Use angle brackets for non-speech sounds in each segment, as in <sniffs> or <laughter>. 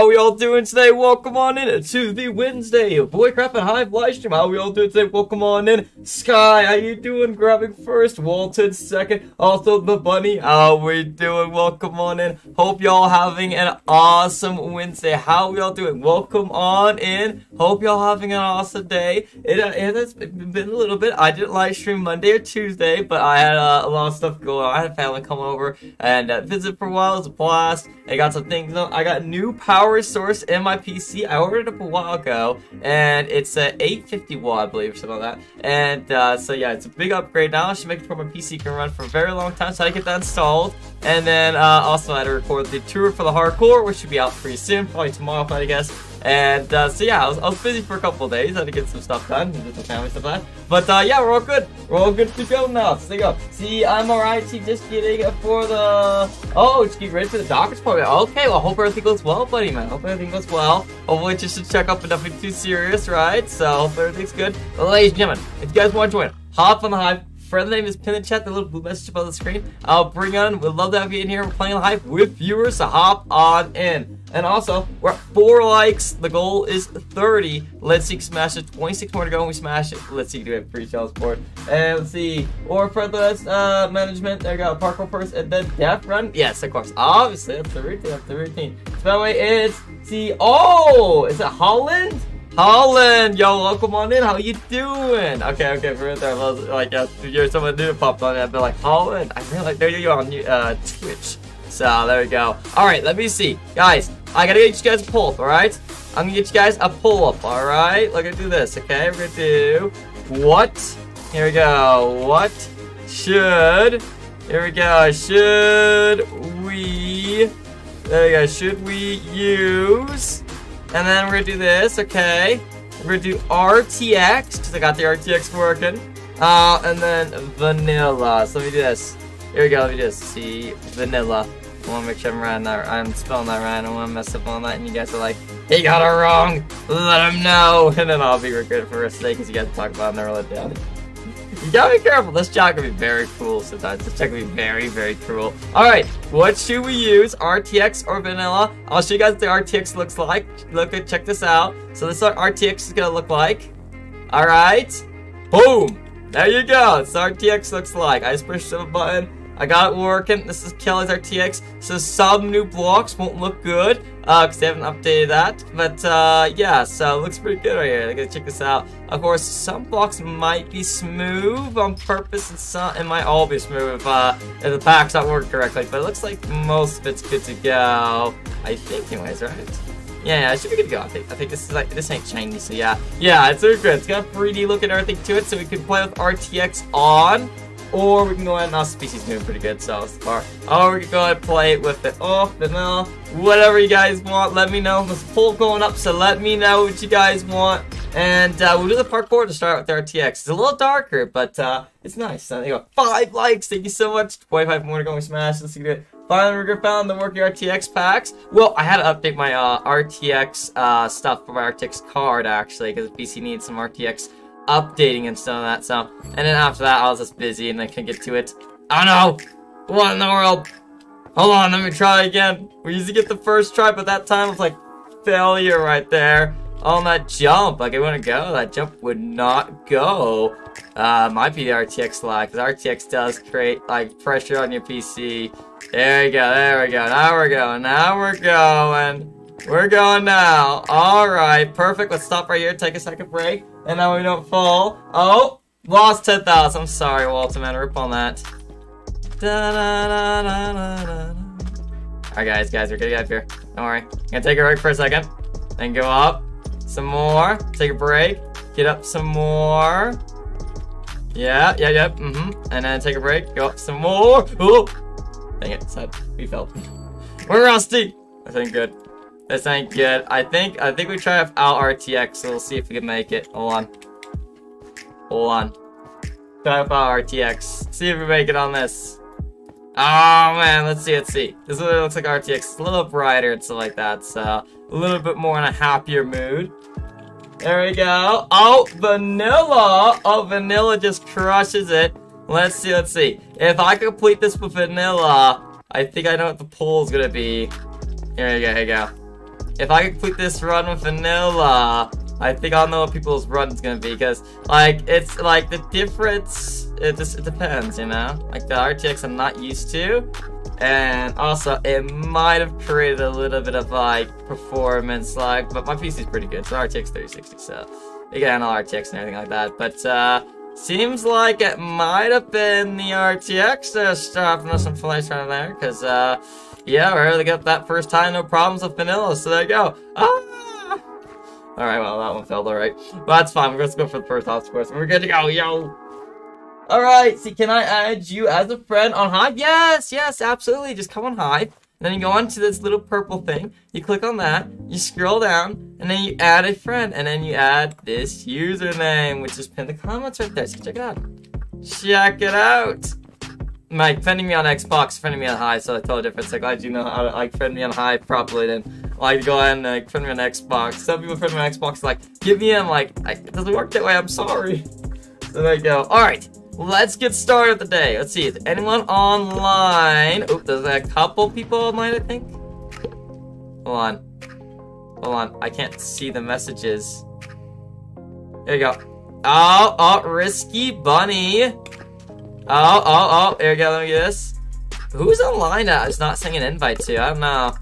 How we all doing today? Welcome on in to the Wednesday Voidcraft and Hive live stream. How we all doing today? Welcome on in. Sky, how you doing? Grabbing first, Walton second, also the bunny. How we doing? Welcome on in. Hope y'all having an awesome Wednesday. How we all doing? Welcome on in. Hope y'all having an awesome day. It, uh, it has been a little bit. I didn't live stream Monday or Tuesday, but I had uh, a lot of stuff going on. I had family come over and uh, visit for a while. It was a blast. I got some things. I got new power source in my PC. I ordered it up a while ago, and it's a 850 watt, I believe, or something like that. And uh, so yeah, it's a big upgrade now. Should make it sure my PC can run for a very long time, so I get that installed. And then uh, also I had to record the tour for the hardcore, which should be out pretty soon, probably tomorrow, I guess. And uh, so yeah, I was, I was busy for a couple days. I had to get some stuff done, and some family stuff. But uh, yeah, we're all good. We're all good to go now. So go. See, I'm alright. See, just getting for the. Oh, just getting ready for the doctor's appointment. Okay, well, hope everything goes well, buddy, man. Hope everything goes well. Hopefully, just to check up and nothing too serious, right? So, hope everything's good. But, ladies and gentlemen, if you guys want to join, hop on the hive friend name is pin in chat, the little blue message above the screen. I'll bring on, we'd love to have you in here. We're playing live with viewers, so hop on in. And also, we're at 4 likes. The goal is 30. Let's see, smash it. 26 more to go and we smash it. Let's see, do we have free for it? And let's see. Or for the uh, management, there we go. Parkour first and then death run. Yes, of course. Obviously, that's the routine. That's the routine. So, by the way, it's, see, oh, is it Holland? Holland, yo, welcome on in. How you doing? Okay, okay, for there, I was like, uh, you're someone new popped on. I'd be like, Holland. I feel like there you go on uh, Twitch. So there we go. All right, let me see, guys. I gotta get you guys a pull up. All right, I'm gonna get you guys a pull up. All right, look at do this. Okay, we're gonna do what? Here we go. What should? Here we go. Should we? There we go. Should we use? And then we're gonna do this, okay? We're gonna do RTX, because I got the RTX working. Uh, and then vanilla. So let me do this. Here we go, let me just see. Vanilla. I wanna make sure I'm writing that, I'm spelling that right. I don't wanna mess up on that. And you guys are like, he got it wrong. Let him know. <laughs> And then I'll be regretted for a second because you guys talk about it and never let down. You gotta be careful. This jock can be very cruel sometimes. This jock can be very, very cruel. Alright, what should we use? RTX or vanilla? I'll show you guys what the RTX looks like. Look at check this out. So this is what RTX is gonna look like. Alright. Boom! There you go. This RTX looks like. I just pushed the button. I got it working. This is Kelly's RTX. So some new blocks won't look good uh, because they haven't updated that. But uh, yeah, so it looks pretty good right here. I gotta check this out. Of course, some blocks might be smooth on purpose, and some it might all be smooth if, uh, if the pack's not working correctly. But it looks like most of it's good to go. I think, anyways, right? Yeah, yeah, it should be good to go. I think. I think this is like this ain't Chinese, so yeah, yeah, it's very good. It's got a 3D look and everything to it, so we can play with RTX on. Or we can go ahead and, our species doing pretty good, so far. Or we can go ahead and play it with it off, vanilla, whatever you guys want, let me know. There's a poll going up, so let me know what you guys want. And uh, we'll do the parkour to start with the RTX. It's a little darker, but uh, it's nice. There you go. Five likes, thank you so much. 25 more to go, we smash. Let's see it. Finally, we found the working RTX packs. Well, I had to update my uh, RTX uh, stuff for my RTX card, actually, because the PC needs some RTX updating and stuff like that, so. And then after that, I was just busy and I couldn't get to it. Oh no! What in the world? Hold on, let me try again. We usually get the first try, but that time was like failure right there. On that jump, like it wouldn't go. That jump would not go. Uh, might be the RTX lag, because RTX does create like pressure on your PC. There we go, there we go. Now we're going, now we're going. We're going now. Alright, perfect. Let's stop right here, take a second break. And now we don't fall. Oh, lost 10,000. I'm sorry, Walter, man. Rip on that. Alright, guys, guys, we're gonna get up here. Don't worry. I'm gonna take a break for a second. Then go up. Some more. Take a break. Get up some more. Yeah, yeah, yeah. Mm-hmm. And then take a break. Go up some more. Oh! Dang it, sad. We fell. <laughs> We're rusty. I think good. This ain't good. I think I think we try out RTX, so we'll see if we can make it. Hold on. Hold on. Try out RTX. See if we make it on this. Oh man, let's see, let's see. This looks like RTX. It's a little brighter and stuff like that, so a little bit more in a happier mood. There we go. Oh, vanilla! Oh, vanilla just crushes it. Let's see, let's see. If I complete this with vanilla, I think I know what the pull is gonna be. Here you go, here you go. If I complete this run with vanilla, I think I'll know what people's run's gonna be, because, like, it's, like, the difference, it just, it depends, you know? Like, the RTX I'm not used to, and also, it might have created a little bit of, like, performance lag, but my PC's pretty good, so RTX 3060, so, again, all RTX and everything like that, but, uh, Seems like it might have been the RTX that's stopping us from flights right there, because, uh, yeah, able to get that first time, no problems with vanilla, so there you go. Ah! Alright, well, that one failed alright. But that's fine, we're just go for the first house course, we're good to go, yo! Alright, see, can I add you as a friend on Hive? Yes, yes, absolutely, just come on Hive. And then you go onto this little purple thing, you click on that, you scroll down, and then you add a friend, and then you add this username, which is pinned in the comments right there, so check it out. Check it out! Mike, friending me on Xbox, friending me on Hive, so I told difference. Like, I do know how to, like, friend me on Hive properly, then, like, go ahead and, like, friend me on Xbox. Some people friend me on Xbox, like, give me, I'm like, it doesn't work that way, I'm sorry. So there you go. Alright, let's get started the day. Let's see, is anyone online? Oh, there's a couple people online, I think. Hold on. Hold on, I can't see the messages. There you go. Oh, oh, Risky Bunny. Oh, oh, oh, there you go, let me get this. Who's online that I was not sending an invite to? I don't know.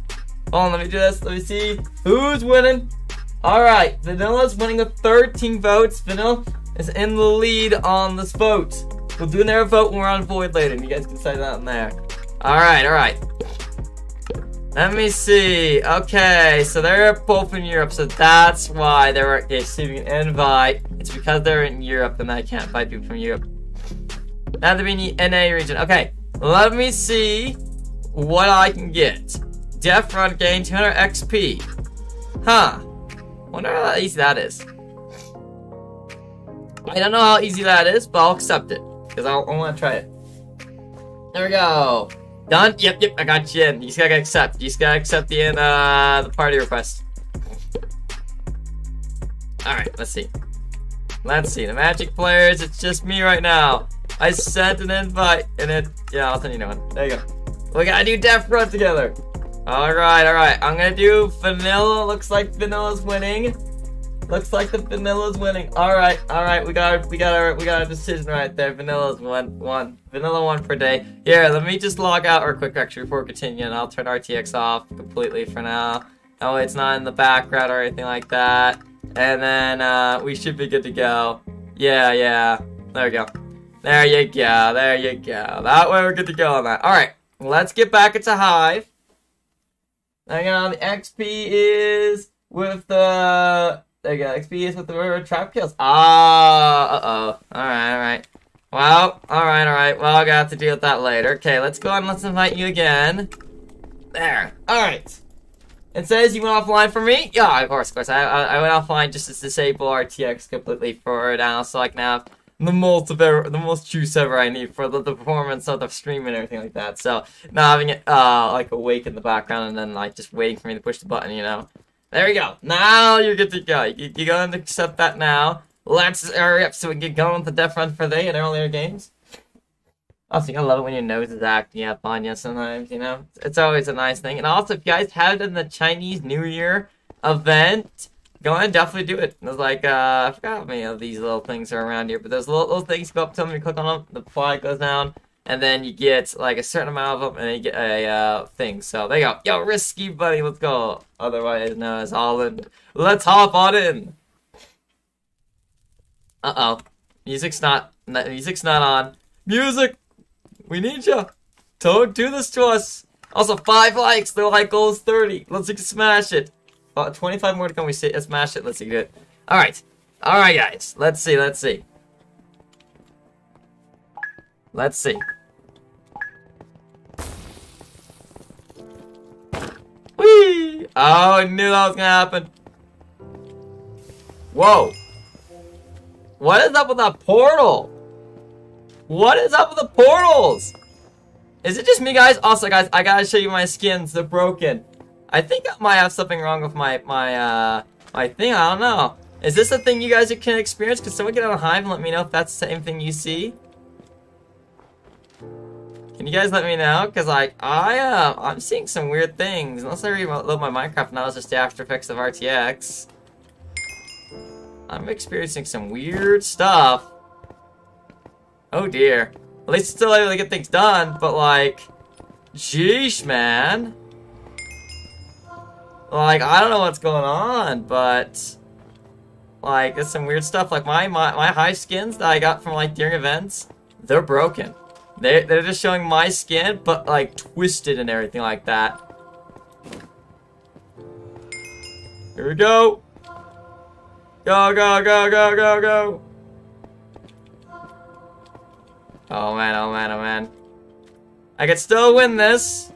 Hold on, let me do this, let me see. Who's winning? Alright, Vanilla's winning with 13 votes. Vanilla is in the lead on this vote. We'll do another vote when we're on Void later, and you guys can say that in there. Alright, alright. Let me see. Okay, so they're both in Europe, so that's why they're receiving an invite. It's because they're in Europe, and I can't invite people from Europe. Now they're in the NA region. Okay, let me see what I can get. Death Run gain 200 XP. Huh. Wonder how easy that is. I don't know how easy that is, but I'll accept it. Because I want to try it. There we go. Done? Yep, yep, I got you in. You just gotta accept. You just gotta accept the, in, uh, the party request. Alright, let's see. Let's see. The Magic players, it's just me right now. I sent an invite, and it... Yeah, I'll send you another one. There you go. We gotta do Death Run together. Alright, alright. I'm gonna do Vanilla. Looks like Vanilla's winning. Looks like the Vanilla's winning. Alright, alright. We got we got our we got a decision right there. Vanilla's one one. Vanilla one per day. Here, let me just log out real quick actually before continuing. I'll turn RTX off completely for now. Oh, it's not in the background or anything like that. And then uh, we should be good to go. Yeah, yeah. There we go. There you go. There you go. That way we're good to go on that. Alright. Let's get back into Hive. Hang on, the XP is with the... There you go, XP is with the trap kills. Ah, uh-oh. Alright, alright. Well, alright, alright. Well, I got to deal with that later. Okay, let's go and let's invite you again. There. Alright. It says you went offline for me? Yeah, of course, of course. I, I, I went offline just to disable RTX completely for now, so I can have the most ever, the most juice ever I need for the, the, performance of the stream and everything like that. So not having it uh like awake in the background and then like just waiting for me to push the button, you know. There we go. Now you're good to go. You, you're going to accept that now. Let's hurry up so we can get going with the Death Run for the day and earlier games. Also, I love it when your nose is acting up on you sometimes, you know? It's always a nice thing. And also, if you guys it in the Chinese New Year event, Go ahead, definitely do it. There's like, uh, I forgot how many of these little things are around here, but there's little, little things, go up to them, you click on them, the flag goes down, and then you get like a certain amount of them, and you get a uh, thing. So there you go. Yo, Risky Buddy, let's go. Otherwise known as Holland. Let's hop on in. Uh-oh. Music's not, music's not on. Music! We need you. Don't do this to us. Also, five likes. The like goal is 30. Let's smash it. Uh, 25 more to come. We see, let's smash it. Let's see good. All right, all right, guys. Let's see. Let's see. Let's see. Whee! Oh, I knew that was gonna happen. Whoa. What is up with that portal? What is up with the portals? Is it just me, guys? Also, guys, I gotta show you my skins. They're broken. I think I might have something wrong with my, my, uh, my thing. I don't know. Is this a thing you guys can experience? Could someone get on Hive and let me know if that's the same thing you see? Can you guys let me know? Cause like I uh, I'm seeing some weird things. Unless I reload my Minecraft now, it's just the after effects of RTX. I'm experiencing some weird stuff. Oh dear. At least still able to get things done, but like, jeesh, man. Like, I don't know what's going on, but like, there's some weird stuff. Like my, my my high skins that I got from like during events, they're broken. They they're just showing my skin, but like twisted and everything like that. Here we go. Go go go go go go. Oh man, oh man, oh man. I could still win this.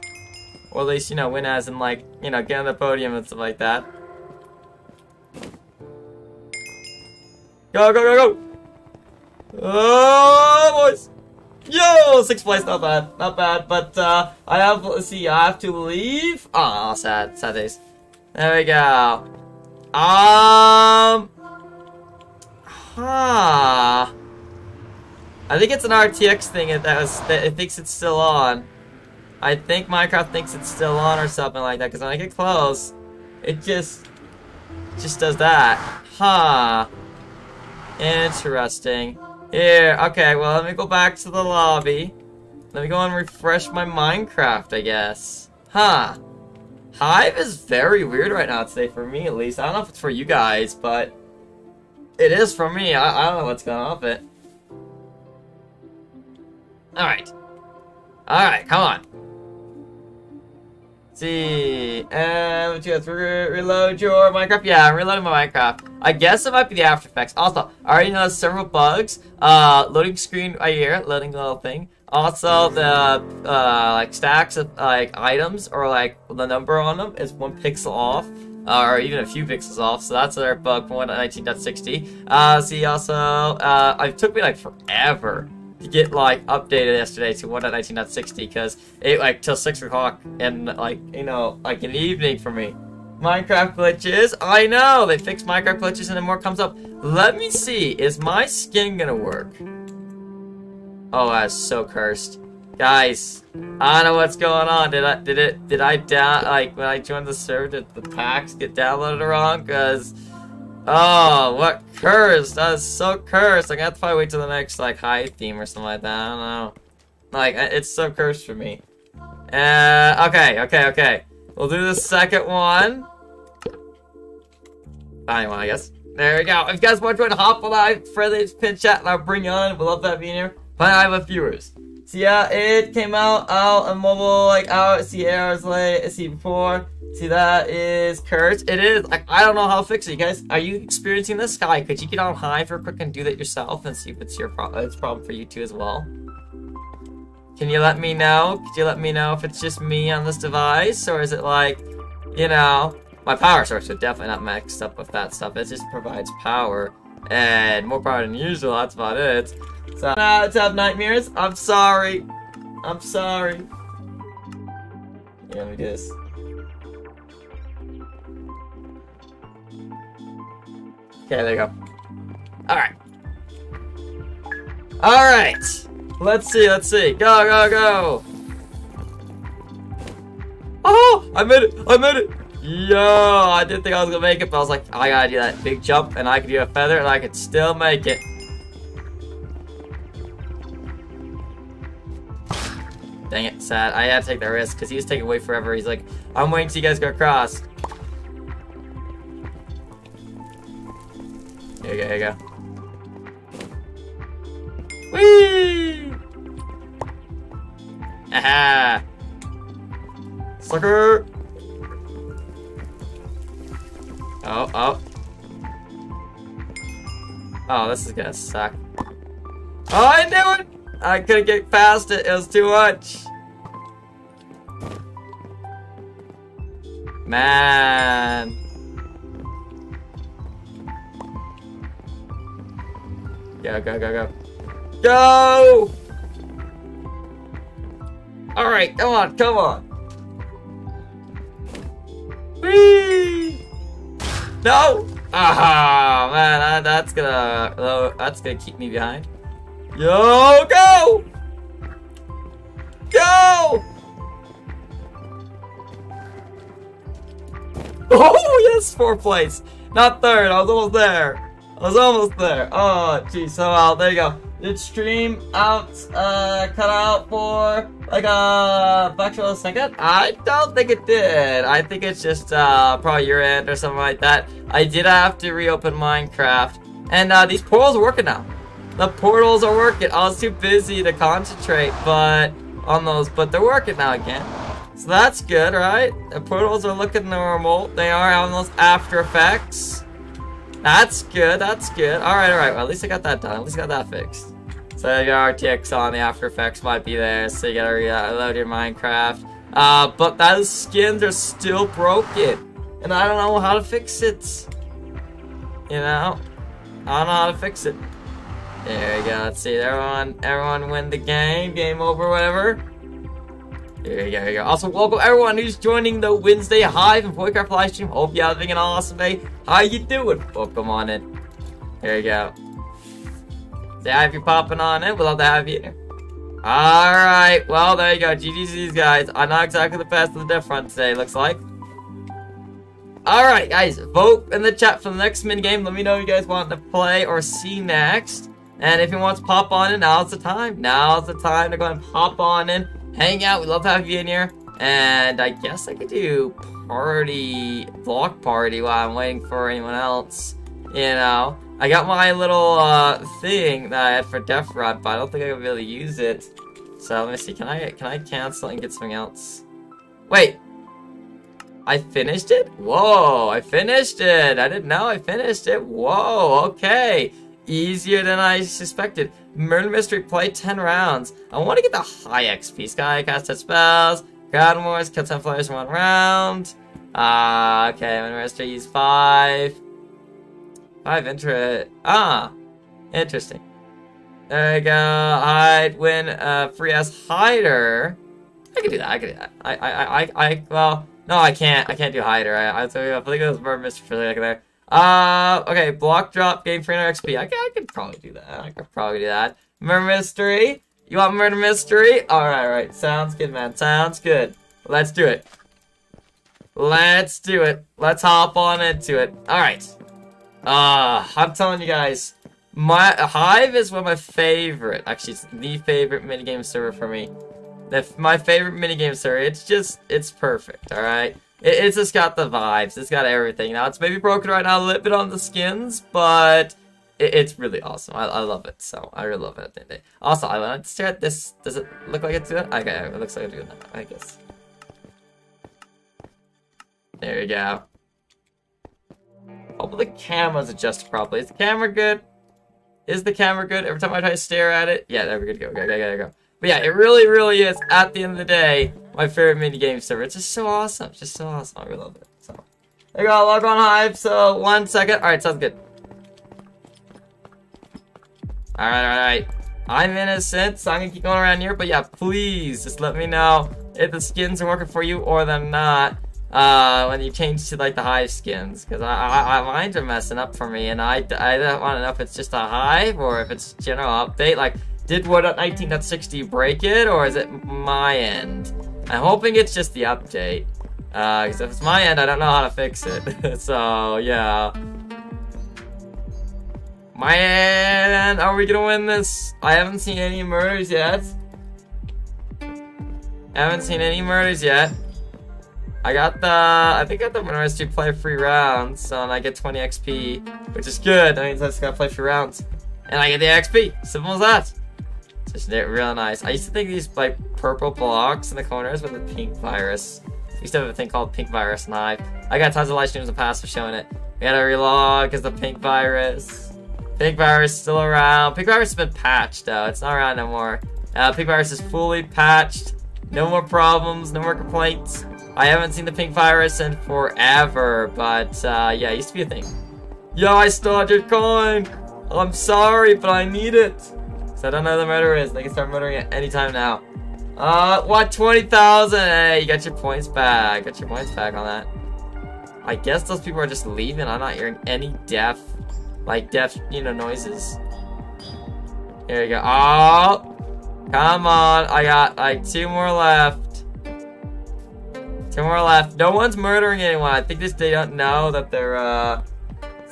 Or at least, you know, win as in like, you know, get on the podium and stuff like that. Go, go, go, go! Oh, boys! Yo, sixth place, not bad, not bad. But uh, I have, see, I have to leave. Ah, sad, sad days. There we go. Um, huh. I think it's an RTX thing that was that it thinks it's still on. I think Minecraft thinks it's still on or something like that. Because when I get close, it just just does that. Huh. Interesting. Here, okay, well, let me go back to the lobby. Let me go and refresh my Minecraft, I guess. Huh. Hive is very weird right now today, for me at least. I don't know if it's for you guys, but it is for me. I, I don't know what's going on with it. Alright. Alright, come on see. Let's just re reload your Minecraft. Yeah, I'm reloading my Minecraft. I guess it might be the After Effects. Also, I already know several bugs. Uh, loading screen right here, loading little thing. Also, the uh, like stacks of like items or like the number on them is one pixel off. Uh, or even a few pixels off, so that's another bug from 1.19.60. Uh, see, also, uh, it took me like forever get like updated yesterday to 1.19.60 because it like till 6 o'clock and like you know like in the evening for me. Minecraft glitches i know! They fixed minecraft glitches and then more comes up. Let me see is my skin gonna work? Oh that's so cursed. Guys i don't know what's going on. Did i did it did i down like when i joined the server did the packs get downloaded wrong? Because Oh, what cursed? That is so cursed. I got to probably wait till the next, like, high theme or something like that. I don't know. Like, it's so cursed for me. Uh, okay, okay, okay. We'll do the second one. Final one, I guess. There we go. If you guys want to join Hop Live, friendly pin chat, and I'll bring you on. We love that being here. But I have a viewers. So yeah, it came out out on mobile, like out, see hours late, see before. See, that is Kurt. It is. Like, I don't know how to fix it. You guys, are you experiencing this? Sky, could you get on high for a quick and do that yourself and see if it's your pro it's problem for you too as well? Can you let me know? Could you let me know if it's just me on this device? Or is it like, you know, my power source would definitely not mixed up with that stuff. It just provides power. And more power than usual, that's about it. So now to have nightmares. I'm sorry. I'm sorry. Yeah, let me do this. Okay, there you go. Alright. Alright! Let's see, let's see. Go, go, go! Oh! I made it! I made it! Yo! I didn't think I was gonna make it, but I was like, I gotta do that big jump, and I could do a feather, and I could still make it. Dang it, sad. I had to take that risk, because he was taking way forever. He's like, I'm waiting till you guys go across. Here you go, here you go. Whee! Aha! Sucker! Oh, oh. Oh, this is gonna suck. Oh, I knew it! I couldn't get past it, it was too much. Man. Go, go, go, go. Go! Alright, come on, come on. Whee! No! Ah, man, that's gonna, that's gonna keep me behind. Yo, go! go! Oh, yes, fourth place. Not third. I was almost there. I was almost there. Oh, geez. So, uh, there you go. Did stream out, uh, cut out for, like, a actual second? I don't think it did. I think it's just, uh, probably your end or something like that. I did have to reopen Minecraft. And, uh, these portals are working now. The portals are working. I was too busy to concentrate, but, on those, but they're working now again. So that's good, right? The portals are looking normal. They are having those after effects. That's good, that's good. Alright, alright, well at least I got that done. At least I got that fixed. So your RTX on the After Effects might be there, so you gotta reload your Minecraft. Uh, but those skins are still broken. And I don't know how to fix it. You know? I don't know how to fix it. There we go, let's see, everyone, everyone win the game, game over, whatever. There you go, there you go. Also, welcome everyone who's joining the Wednesday Hive and Voidcraft live stream. Hope you're having an awesome day. How you doing? Welcome on in. There you go. Hi if you're popping on in. We'd love to have you. Alright, well, there you go. GG's, guys. I'm not exactly the best of the death front today, looks like. Alright, guys. Vote in the chat for the next minigame. Let me know you guys want to play or see next. And if you want to pop on in, now's the time. Now's the time to go and pop on in. Hang out. We love to have you in here. And I guess I could do party, block party while I'm waiting for anyone else. You know. I got my little uh, thing that I had for Death Run, but I don't think I can really use it. So let me see. Can I can I cancel and get something else? Wait. I finished it? Whoa, I finished it. I didn't know I finished it. Whoa, okay. Easier than I suspected. Murder Mystery, play 10 rounds. I want to get the high XP. Sky, cast 10 spells. Ground Wars, kill 10 players in one round. Ah, uh, okay. Murder Mystery, use 5. Five interest. Ah, interesting. There you go. I'd win a free ass hider. I can do that. I can do that. I, I, I, I, well, no, I can't. I can't do hider. I, I, think it was more Mr. for like there. Uh, okay. Block drop, game 300 XP. I, I could probably do that. I could probably do that. Murder mystery. You want murder mystery? All right, all right. Sounds good, man. Sounds good. Let's do it. Let's do it. Let's hop on into it. All right. Ah, uh, I'm telling you guys, my Hive is one of my favorite. Actually, it's the favorite minigame server for me. The, my favorite minigame server. It's just, it's perfect. All right. It, it's just got the vibes. It's got everything. Now it's maybe broken right now a little bit on the skins, but it, it's really awesome. I, I love it. So I really love it. Also, I want to stare at this. Does it look like it's doing? Okay, it looks like it's that. I guess. There we go. Hopefully the camera's adjusted properly. Is the camera good? Is the camera good? Every time I try to stare at it? Yeah, there we go. Okay, okay, okay, go. But yeah, it really, really is, at the end of the day, my favorite minigame server. It's just so awesome. It's just so awesome. I really love it. So, there you go. Log on Hive. So, one second. Alright, sounds good. Alright, alright. I'm innocent, so I'm gonna keep going around here. But yeah, please, just let me know if the skins are working for you or they're not uh, when you change to like the hive skins because I, I, I are messing up for me and I, I don't want to know if it's just a hive or if it's general update. Like did what 19.60 break it or is it my end? I'm hoping it's just the update because uh, if it's my end I don't know how to fix it. <laughs> So yeah. My end! Are we gonna win this? I haven't seen any murders yet. I haven't seen any murders yet I got the, I think I got the winners to play free rounds, so I get 20 XP, which is good. That means I just gotta play free rounds. And I get the XP. Simple as that. It's just real nice. I used to think these like purple blocks in the corners with the pink virus. I used to have a thing called pink virus knife. I got tons of live streams in the past for showing it. We gotta relog because the pink virus. Pink virus still around. Pink virus has been patched though. It's not around no more. Uh, pink virus is fully patched. No more problems. No more complaints. I haven't seen the pink virus in forever, but uh, yeah, it used to be a thing. Yo, I your coin! I'm sorry, but I need it! So I don't know who the murderer is. They can start murdering at any time now. Uh, what? 20,000? Hey, you got your points back. Got your points back on that. I guess those people are just leaving. I'm not hearing any deaf, like deaf, you know, noises. Here we go. Oh! Come on. I got like two more left. Two more left. No one's murdering anyone. I think this they don't know that they're uh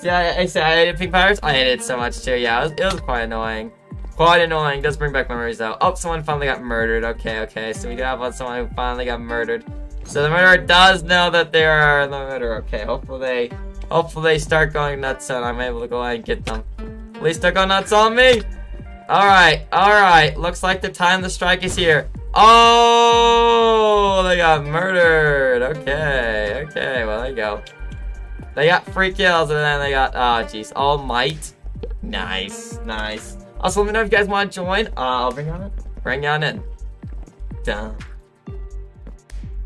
yeah, I, I I hated Pink Pirates. I hated it so much too. Yeah, it was, it was quite annoying. Quite annoying. Does bring back memories though. Oh, someone finally got murdered. Okay, okay. So we do have someone who finally got murdered. So the murderer does know that they are the murderer. Okay, hopefully they, hopefully they start going nuts and I'm able to go ahead and get them. At least they're going nuts on me. All right, all right. Looks like the time to strike is here. Oh, they got murdered. Okay, okay. Well, there you go. They got free kills and then they got, oh jeez, All Might. Nice, nice. Also, let me know if you guys want to join. Uh, I'll bring on in. Bring on in. Dun.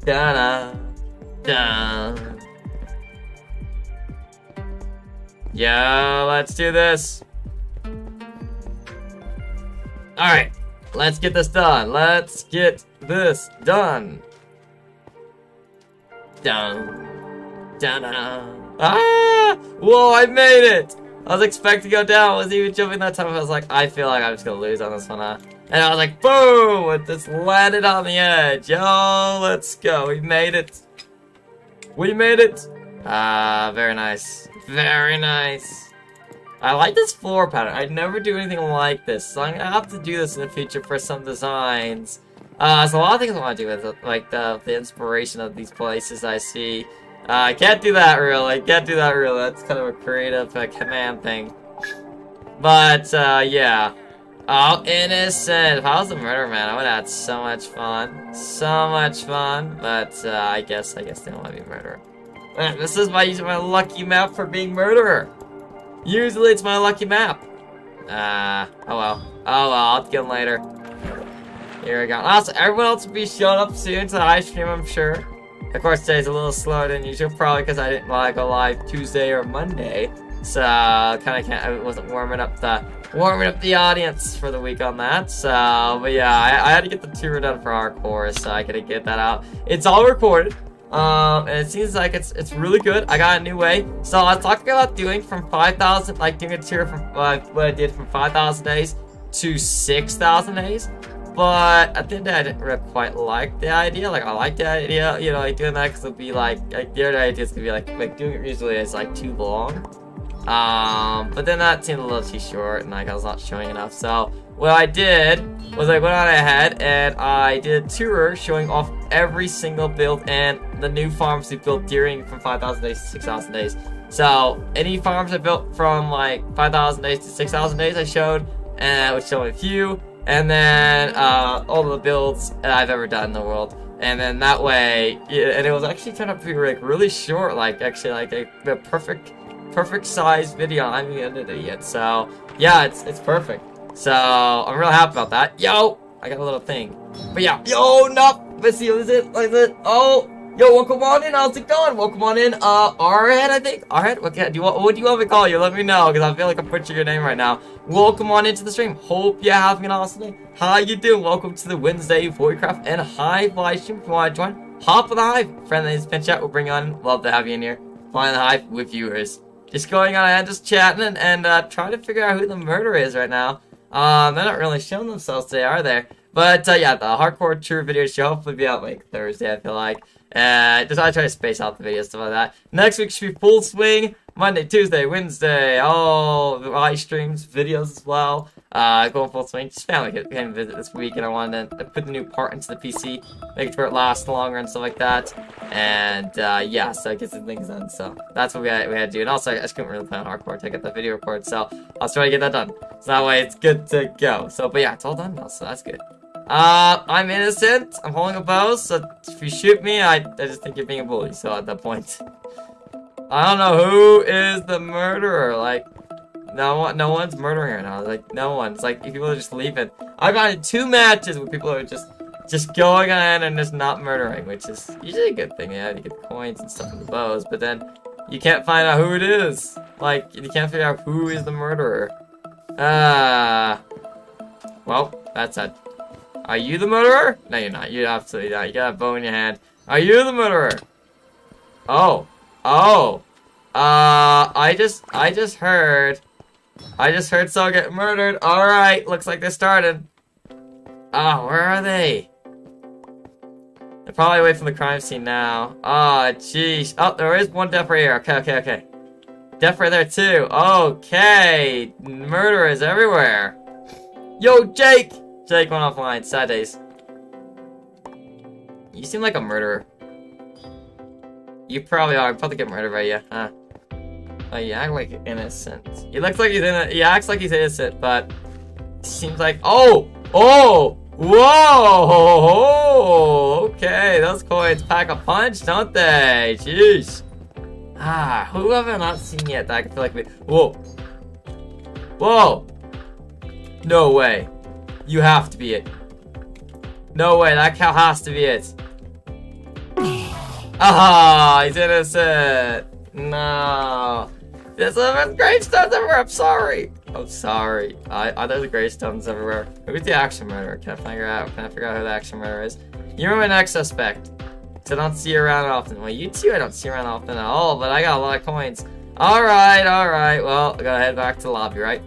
Dun, dun. Yeah, let's do this. Alright, let's get this done. Let's get this done. Dun. Dun, dun. Ah! Whoa, I made it! I was expecting to go down. I was even jumping that time. I was like, I feel like I'm just gonna lose on this one, huh? And I was like, boom! It just landed on the edge. Yo, let's go. We made it. We made it. Ah, very nice. Very nice. I like this floor pattern. I'd never do anything like this, so I'm gonna have to do this in the future for some designs. Uh, so a lot of things I want to do with like the, the inspiration of these places I see. Uh, I can't do that really. Can't do that really. That's kind of a creative uh, command thing. But, uh, yeah. Oh, innocent. If I was a murder man, I would have had so much fun. So much fun. But, uh, I guess, I guess they don't want to be murderer. This is my, using my lucky map for being murderer. Usually it's my lucky map. Uh, oh well. Oh well, I'll get them later. Here we go. Also, everyone else will be showing up soon to the ice stream, I'm sure. Of course, today's a little slower than usual, probably because I didn't want to go live Tuesday or Monday. So, kind of can't, I wasn't warming up the, warming up the audience for the week on that. So, but yeah, I, I had to get the tour done for hardcore, so I gotta get that out. It's all recorded. Um, and it seems like it's it's really good. I got a new way. So I was talking about doing from 5,000, like doing a tier from uh, what I did from 5,000 days to 6,000 days. But at the end of the day, I didn't really quite like the idea. Like, I like the idea, you know, like doing that because it'll be like, like the other idea is gonna be like, like doing it usually is like too long. Um, but then that seemed a little too short and like I was not showing enough. So what I did was I went on ahead and I did a tour showing off every single build and the new farms we built during from 5,000 days to 6,000 days. So any farms I built from like 5,000 days to 6,000 days I showed, and I would show a few and then uh, all the builds that I've ever done in the world. And then that way, yeah, and it was actually turned out to be like really short, like actually like a, a perfect, perfect size video. I haven't even edited it yet, so yeah, it's it's perfect. So I'm real happy about that. Yo, I got a little thing, but yeah, yo, no, let's see, is it, is it? Oh, Yo, welcome on in. How's it going? Welcome on in. Uh, Arhead, I think. Arhead. What do you want? What do you want me to call you? Let me know, because I feel like I'm butchering your name right now. Welcome on into the stream. Hope you're having an awesome day. How you doing? Welcome to the Wednesday Voidcraft and Hive live stream. If you want to join, hop on the Hive. Friend name's Pinchat. We'll bring you on. Love to have you in here. Flying the Hive with viewers. Just going on ahead, just chatting and, and uh, trying to figure out who the murderer is right now. Um, they're not really showing themselves today, are they? But uh, yeah, the hardcore tour video should hopefully be out like Thursday. I feel like. Uh, just I try to space out the videos, stuff like that. Next week should be full swing. Monday, Tuesday, Wednesday, all live streams, videos as well. Uh, going full swing. Just family came to visit this week, and I wanted to put the new part into the PC, make sure it lasts longer and stuff like that. And uh, yeah, so I get some things done. So that's what we had, we had to do. And also, I just couldn't really play on hardcore to get the video recorded, so I'll try to get that done. So that way, it's good to go. So, but yeah, it's all done now, so that's good. Uh, I'm innocent. I'm holding a bow, so if you shoot me, I, I just think you're being a bully, so at that point. <laughs> I don't know who is the murderer, like, no one, no one's murdering her now, like, no one. It's like, people are just leaving. I've gotten two matches where people are just, just going on and just not murdering, which is usually a good thing, yeah, you get coins and stuff in the bows, but then you can't find out who it is. Like, you can't figure out who is the murderer. Ah. Uh, well, that's it. are you the murderer? No, you're not. You're absolutely not. You got a bow in your hand. Are you the murderer? Oh. Oh. Uh, I just, I just heard, I just heard someone get murdered. Alright, looks like they started. Oh, where are they? They're probably away from the crime scene now. Oh, jeez. Oh, there is one death right here. Okay, okay, okay. Death right there, too. Okay. Murderers everywhere. Yo, Jake! Jake went offline. Sad days. You seem like a murderer. You probably are. I'd probably get murdered by you, huh? Oh, you act like innocent. He looks like he's in. He acts like he's innocent, but seems like. Oh! Oh! Whoa! Okay, those coins pack a punch, don't they? Jeez. Ah, who have I not seen yet that I feel like we. Whoa! Whoa! No way. You have to be it. No way, that cow has to be it. Ah, he's innocent. No. There's, gravestones everywhere. I'm sorry. I'm sorry. I, I there's gravestones everywhere. Who's the action murderer? Can I figure out? Can I figure out who the action murderer is? You're my next suspect. So I don't see you around often. Well, you too. I don't see around often at all. But I got a lot of coins. All right, all right. Well, I gotta head back to the lobby, right?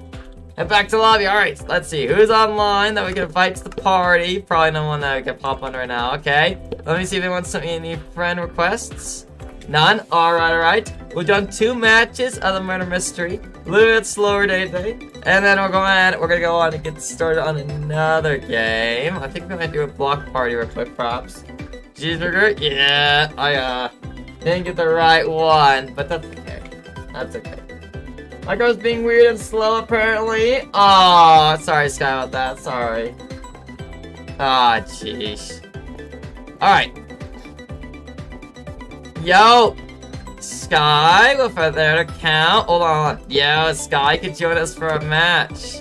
Back to lobby. All right. Let's see who's online that we can invite to the party. Probably no one that we can pop on right now. Okay. Let me see if anyone sent me any friend requests. None? Alright, alright. We've done two matches of the murder mystery. A little bit slower day today. And then we're going we're gonna go on and get started on another game. I think we might do a block party real quick, props. Cheeseburger? Yeah, I uh didn't get the right one, but that's okay. That's okay. My girl's being weird and slow apparently. Oh, sorry Sky about that, sorry. Ah, oh, jeez. Alright. Yo! Sky, with their account. Hold on. Yo, Sky could join us for a match.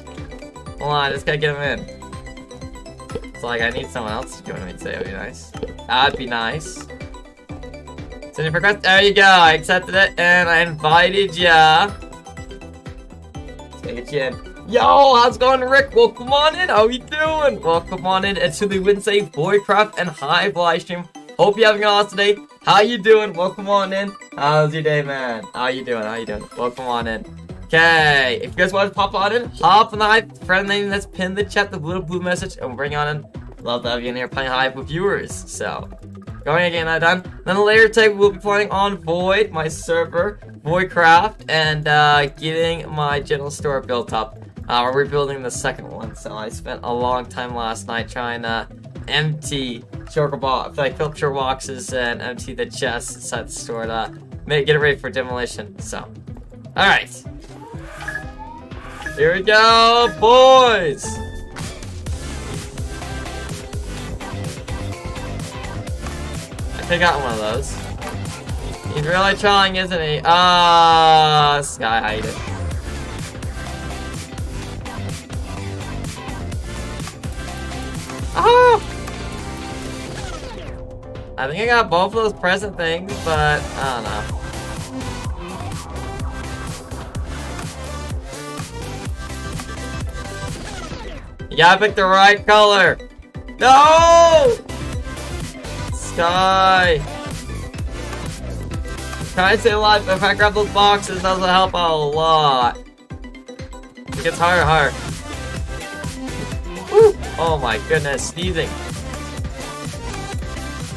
Hold on, I just gotta get him in. It's like I need someone else to join me today. That'd be nice. That'd be nice. Sending request. There you go. I accepted it and I invited ya. Let's. Yo, how's it going, Rick? Welcome on in. How you doing? Welcome on in It's to the Wednesday Voidcraft and Hive live stream. Hope you're having an awesome day. How you doing? Welcome on in. How's your day, man? How you doing? How you doing? Welcome on in. Okay, if you guys want to pop on in, hop on the Hive friend name that's pinned the chat, the little blue message, and we'll bring on in. Love to have you in here playing Hive with viewers. So, going getting that done. Then later today, we'll be playing on Void, my server, Voidcraft, and uh, getting my general store built up. Uh, we're rebuilding the second one, so I spent a long time last night trying to empty choker box, like filter boxes and empty the chests inside the store to make, get it ready for demolition. So, all right. Here we go, boys. I got one of those. He's really trying, isn't he? Ah, uh, Sky hide it. Ah! I think I got both of those present things, but I don't know. You gotta pick the right color. No! Trying to stay alive, if I grab those boxes, that'll help out a lot. It gets higher and higher. Woo! Oh my goodness, sneezing.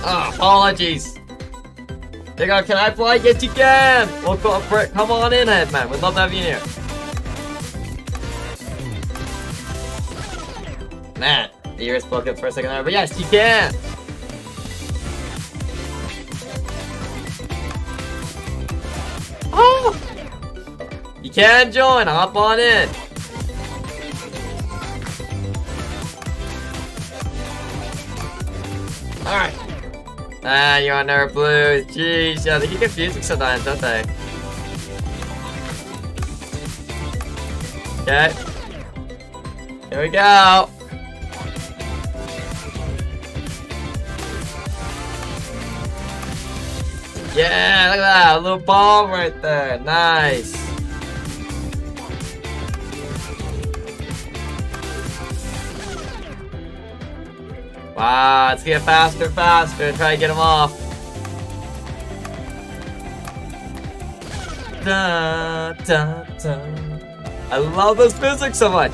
Ah, apologies. They go, can I fly? Yes, you can. Well, come on in, Headman. We'd love to have you here. Man, the ears spoke up for a second there, but yes, you can. Oh! <gasps> You can join. Hop on in. Alright. Ah, you want our blues. Jeez, yeah, they get confusing sometimes, don't they? Okay. Here we go. Yeah, look at that. A little bomb right there. Nice. Wow, let's get faster, faster. Try to get him off. Da, da, da. I love this music so much.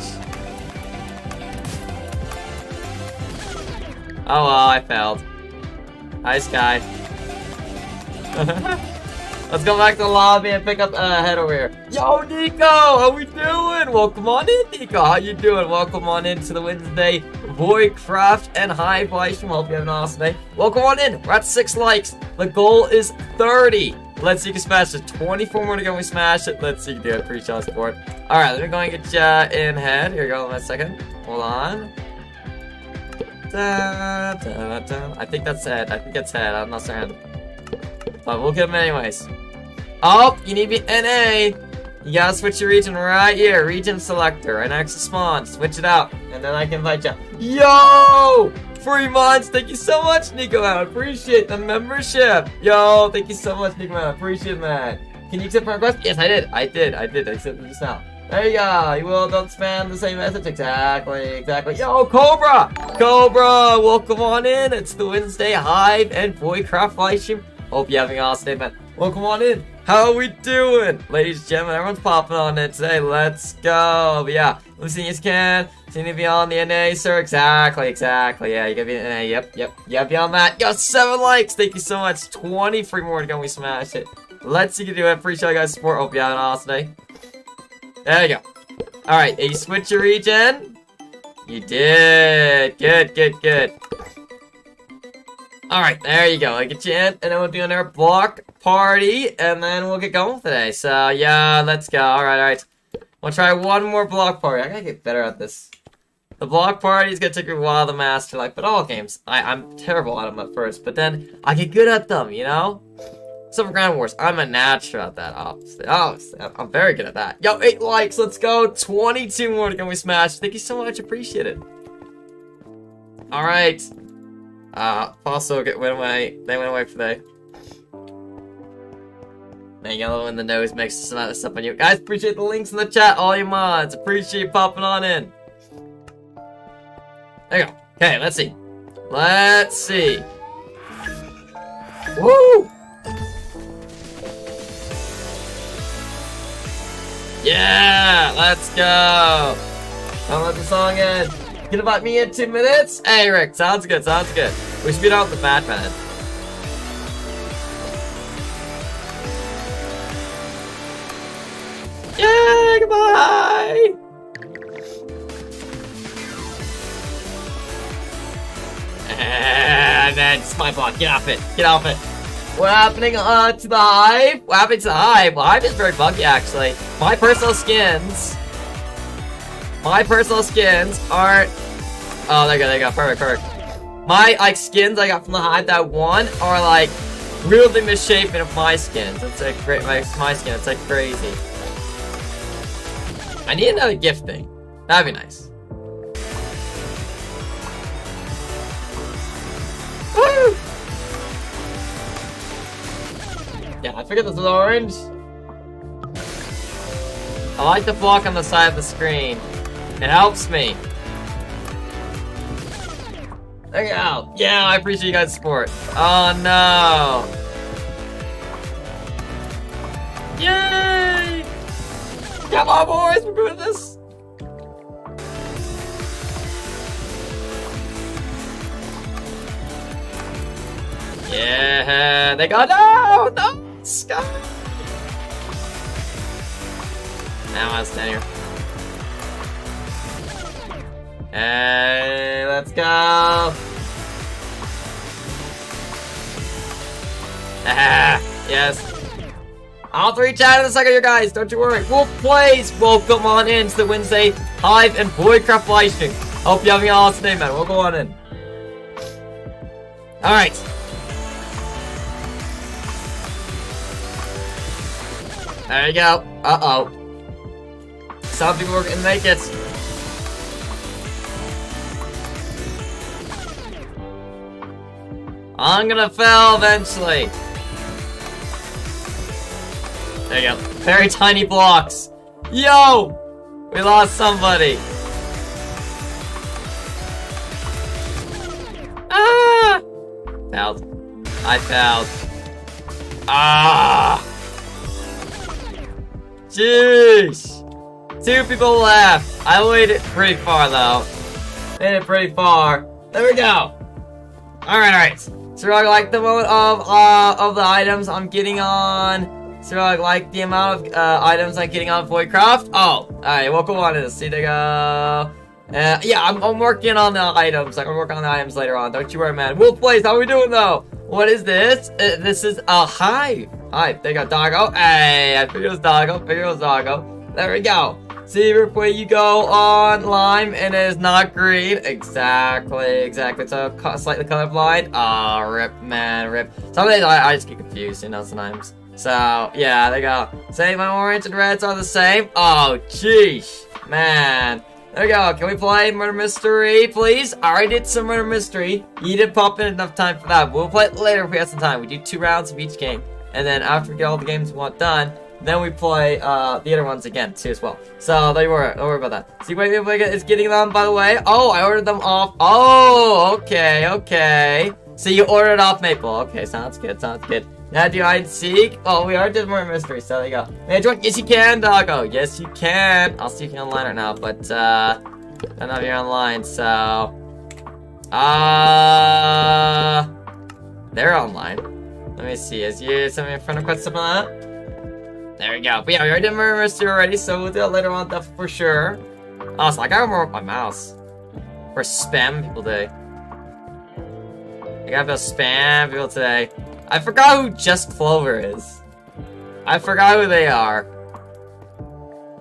Oh well, I failed. Hi, Sky. <laughs> Let's go back to the lobby and pick up uh, head over here. Yo, Nico, how we doing? Welcome on in, Nico. How you doing? Welcome on in to the Wednesday Voidcraft and live stream. Hope you have an awesome day. Welcome on in. We're at six likes. The goal is 30. Let's see if you can smash it. 24 more to go. We smash it. Let's see if you do it. Appreciate all support. All right, let me go and get you in head. Here we go. One second. Hold on. Da, da, da. I think that's head. I think that's head. I'm not certain. But we'll get him anyways. Oh, you need to be NA. You gotta switch your region right here. Region selector, next to spawn. Switch it out, and then I can invite you. Yo! Free months. Thank you so much, Nico. I appreciate the membership. Yo, thank you so much, Nico. I appreciate that. Can you accept my request? Yes, I did. I did. I did. I accepted it just now. There you go. You will don't spam the same message. Exactly. Exactly. Yo, Cobra! Cobra! Welcome on in. It's the Wednesday Hive and Voidcraft live stream. Hope you're having an awesome day, man. Welcome on in. How are we doing? Ladies and gentlemen, everyone's popping on it today. Let's go. But yeah, you can. See to be on the NA, sir. Exactly, exactly. Yeah, you gotta be in the NA. Yep, yep. You be on that. Yo, seven likes. Thank you so much. 20 free more to go. We smash it. Let's see you do it. Appreciate you guys' support. Hope you have an awesome day. There you go. Alright, you switch your region? You did. Good, good, good. Alright, there you go. I get you in, and then we'll do another block party, and then we'll get going today. So, yeah, let's go. Alright, alright. We'll try one more block party. I gotta get better at this. The block party is gonna take a while to master, like, but all games. I, I'm terrible at them at first, but then I get good at them, you know? Except for Ground Wars, I'm a natural at that, obviously. Oh, I'm very good at that. Yo, 8 likes, let's go. 22 more to go we smash. Thank you so much, appreciate it. Alright. Uh, also get went away. They went away for the. That yellow in the nose makes some of stuff on you. Guys, appreciate the links in the chat, all your mods. Appreciate popping on in. There you go. Okay, let's see. Let's see. Woo! Yeah, let's go. I'll let the song in. Get about me in two minutes? Hey, Rick, sounds good, sounds good. We beat out the Batman. Yeah, goodbye! And then my block, get off it, get off it. What happening uh, to the Hive? What happened to the Hive? Well, Hive is very buggy, actually. My personal skins... My personal skins aren't... Oh, there you go, there you go. Perfect, perfect. My, like, skins I got from the Hive that one are, like, weirdly misshapen of my skins. It's, like, great, my, my skin. It's, like, crazy. I need another gift thing. That'd be nice. Woo! Yeah, I figured this was orange. I like the block on the side of the screen. It helps me. There you go. Yeah, I appreciate you guys' support. Oh no. Yay! Come on, boys, we're doing this. Yeah, they got no, no. Scott! Now I'm standing here. Hey, let's go! Ah, <laughs> yes. I'll reach out in a second, you guys. Don't you worry. Wolf Plays, welcome on in to the Wednesday Hive and Voidcraft live stream. Hope you're having an awesome day, man. We'll go on in. Alright. There you go. Uh-oh. Some people are gonna make it. I'm gonna fail eventually. There you go. Very tiny blocks. Yo! We lost somebody. Ah! Failed. I failed. Ah! Jeez! Two people left. I made it pretty far though. Made it pretty far. There we go. Alright, alright. So I like the amount of uh of the items I'm getting on. So I like the amount of uh, items I'm getting on Voidcraft. Oh, alright, we'll go on to See they go. Uh, yeah, I'm, I'm working on the items. I'm gonna work on the items later on. Don't you worry, man. Wolf Blaze, how we doing though? What is this? Uh, this is a hive. Hive. They got doggo. Hey, I figured it was doggo. Figured it was doggo. There we go. See where you go on lime and it is not green. Exactly, exactly. So slightly colorblind. Ah, oh, rip, man, rip. Some days I, I just get confused, you know, sometimes. So, yeah, they go. Same orange and reds are the same. Oh, jeez. Man. There we go. Can we play Murder Mystery, please? I already did some Murder Mystery. You didn't pop in enough time for that. We'll play it later if we have some time. We do two rounds of each game. And then after we get all the games we want done, then we play uh, the other ones again too as well. So don't worry, don't worry about that. See what is getting them by the way. Oh, I ordered them off. Oh, okay, okay. So you ordered off Maple. Okay, sounds good, sounds good. Now do I seek? Oh, we are doing more mystery, so there you go. May I join? Yes, you can, doggo. Yes, you can. I'll see you're online right now, but uh, I don't know if you're online, so uh, they're online. Let me see. Is you something in front of quite something like that? There we go. But yeah, we already did Murder Mystery already, so we'll do it later on, that's for sure. Also, I gotta warm up my mouse. For spam people today. I gotta spam people today. I forgot who Just Clover is. I forgot who they are.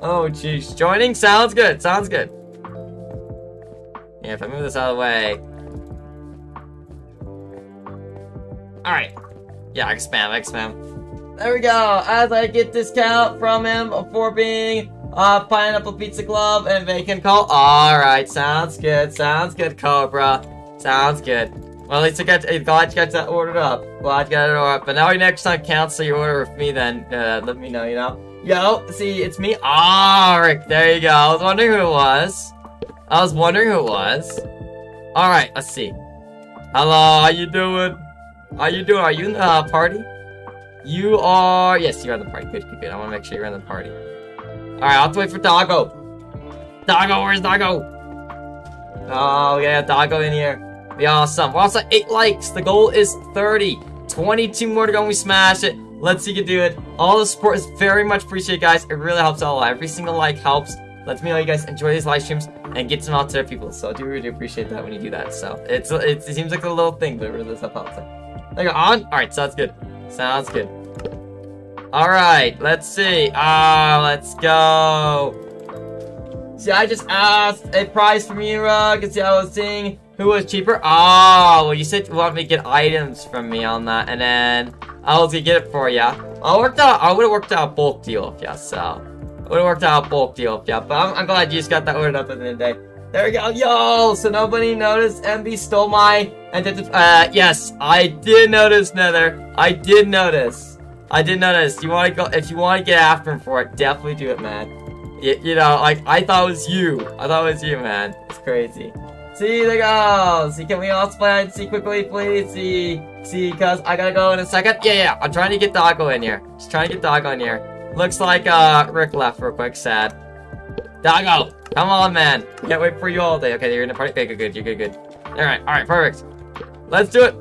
Oh, jeez. Joining? Sounds good. Sounds good. Yeah, if I move this out of the way. Alright. Yeah, I can spam, I can spam. There we go. As I get discount from him for being uh, Pineapple Pizza Club and Bacon Call. Alright, sounds good. Sounds good, Cobra. Sounds good. Well, at least I got glad you got that ordered up. Glad you got it ordered up. But now next time cancel your order with me then. Uh, let me know, you know? Yo, see, it's me. Ah, Rick, there you go. I was wondering who it was. I was wondering who it was. Alright, let's see. Hello, how you doing? How you doing? Are you in the uh, party? You are... Yes, you're in the party. Good, good, good. I want to make sure you're in the party. Alright, I'll have to wait for Doggo. Doggo, where's Doggo? Oh, yeah, Doggo in here. Be awesome. We're also 8 likes. The goal is 30. 22 more to go and we smash it. Let's see if you can do it. All the support is very much appreciated, guys. It really helps out a lot. Every single like helps. Lets me know you guys enjoy these live streams and get them out to other people. So I do really appreciate that when you do that. So it's, it's it seems like a little thing, but it really does help out. So, there you go. On. All right, so that's good. Sounds good. Alright, let's see. Ah, let's go. See, I just asked a price from you, uh, see, I was seeing who was cheaper. Oh, well, you said you wanted me to get items from me on that, and then I was gonna get it for you. I worked out, I would've worked out a bulk deal with you, so. I would've worked out a bulk deal with you, but I'm, I'm glad you just got that ordered up of the day. There we go. Yo, so nobody noticed MB stole my uh, yes, I did notice Nether. I did notice. I did notice. You want to go, if you want to get after him for it, definitely do it, man. You, you know, like, I thought it was you. I thought it was you, man. It's crazy. See, there go. See, can we all play hide see quickly, please? See, see, because I gotta go in a second. Yeah, yeah, I'm trying to get Doggo in here. Just trying to get Doggo in here. Looks like, uh, Rick left real quick, sad. Doggo, come on, man. Can't wait for you all day. Okay, you're in the party. Okay, good, good. You're good, good. Alright, alright, perfect. Let's do it.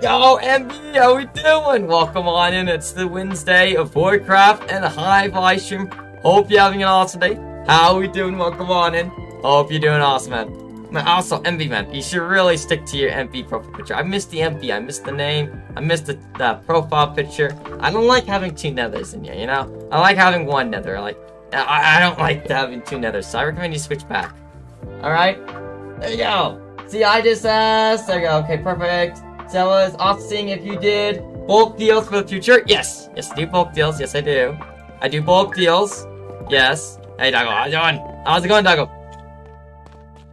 Yo, MB, how we doing? Welcome on in. It's the Wednesday of Voidcraft and Hive live stream. Hope you're having an awesome day. How we doing? Welcome on in. Hope you're doing awesome, man. Man, also, MB, man, you should really stick to your MB profile picture. I missed the MB, I missed the name, I missed the, the profile picture. I don't like having two nethers in here, you know? I like having one nether, like, I, I don't like having two nethers, so I recommend you switch back. Alright? There you go. See, I just asked. There you go. Okay, perfect. So I was also seeing if you did bulk deals for the future. Yes. Yes, I do bulk deals. Yes, I do. I do bulk deals. Yes. Hey, Doggo. How's it going? How's it going, Doggo?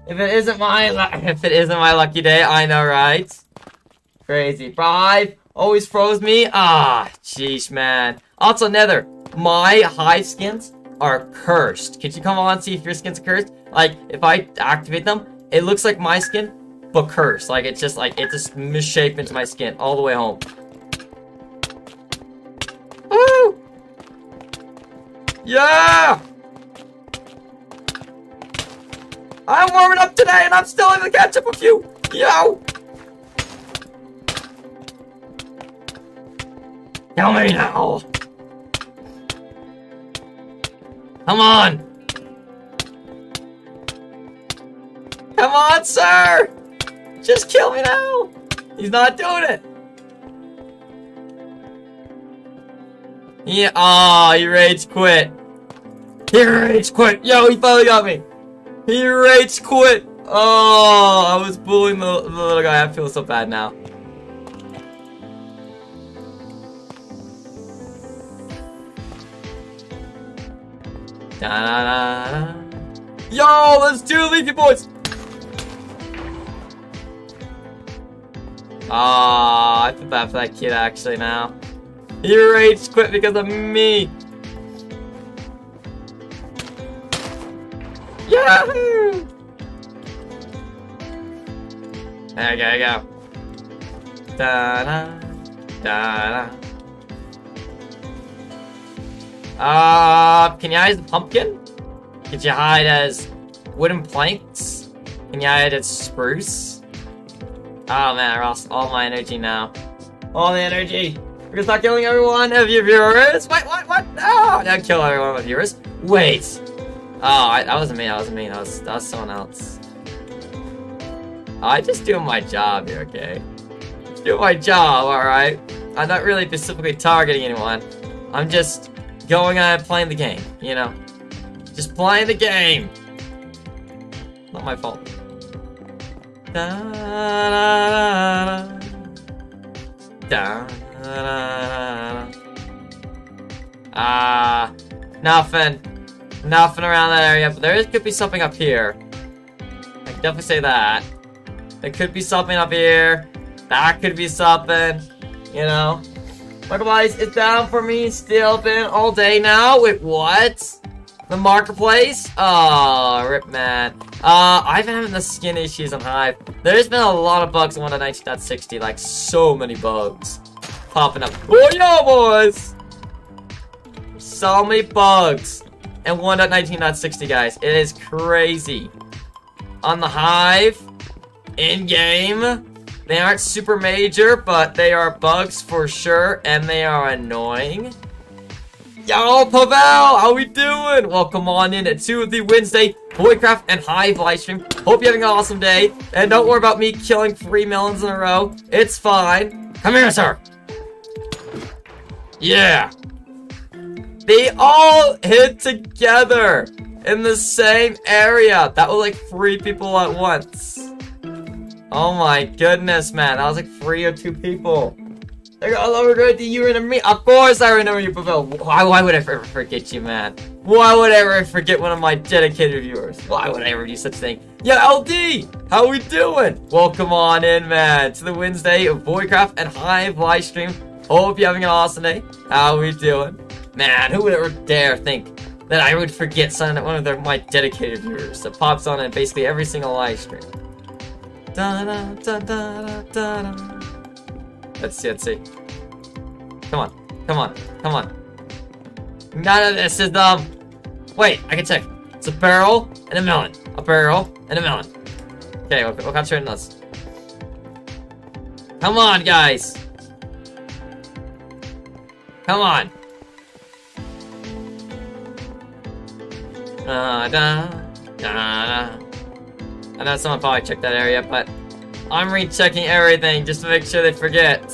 If it isn't my <laughs> if it isn't my lucky day, I know, right? Crazy. Five always froze me. Ah, jeez, man. Also, Nether, my Hive skins are cursed. Could you come on and see if your skins are cursed? Like, if I activate them, it looks like my skin, but cursed. Like, it's just, like, it just misshapen into my skin all the way home. Woo! Yeah! I'm warming up today, and I'm still able to catch up with you! Yo! Tell me now! Come on! Come on, sir! Just kill me now! He's not doing it! Yeah, aw, oh, he rage quit. He rage quit. Yo, he finally got me. He rage quit. Oh, I was bullying the, the little guy. I feel so bad now. Da -da -da Yo, let's do Leafy Boys. Ah, I feel bad for that kid actually now. He rage quit because of me. Yahoo! There you go, there you go. Da da da da. Uh, can you hide a pumpkin? Can you hide as wooden planks? Can you hide as spruce? Oh man, I lost all my energy now. All the energy. We're gonna start killing everyone of your viewers. Wait, what, what? No, don't kill everyone of my viewers. Wait. Oh, I, that wasn't me. That wasn't me. That was that was someone else. I just do my job here, okay? Do my job, all right. I'm not really specifically targeting anyone. I'm just going on playing the game, you know. Just playing the game. Not my fault. Da, da, da, da, da Ah, nothing. Nothing around that area, but there is, could be something up here. I can definitely say that. There could be something up here. That could be something. You know. Marketplace is down for me. Still been all day now. Wait, what? The marketplace? Oh, rip man. Uh, I've been having the skin issues on Hive. There's been a lot of bugs on 1.19.60, like so many bugs popping up. Oh yeah, boys! So many bugs. And 1.19.60, guys. It is crazy. On the Hive, in-game, they aren't super major, but they are bugs for sure, and they are annoying. Yo, oh, Pavel, how we doing? Welcome on in to the Wednesday Voidcraft and Hive livestream. Hope you're having an awesome day. And don't worry about me killing three melons in a row. It's fine. Come here, sir. Yeah. They all hid together in the same area. That was like three people at once. Oh my goodness, man. That was like three or two people. I got a lot of regret that you remember me. Of course I remember you, Pavel. Why, why would I ever forget you, man? Why would I ever forget one of my dedicated viewers? Why would I ever do such a thing? Yeah, LD! How we doing? Welcome on in, man, to the Wednesday of Voidcraft and Hive livestream. Hope you're having an awesome day. How we doing? Man, who would ever dare think that I would forget some, one of their, my dedicated viewers that pops on in basically every single da da da da da. Let's see, let's see. Come on, come on, come on. None of this is dumb. Wait, I can check. It's a barrel and a melon. A barrel and a melon. Okay, we'll, we'll concentrate on this. Come on, guys. Come on. Da, da, da, da. I know someone probably checked that area, but I'm rechecking everything just to make sure they forget.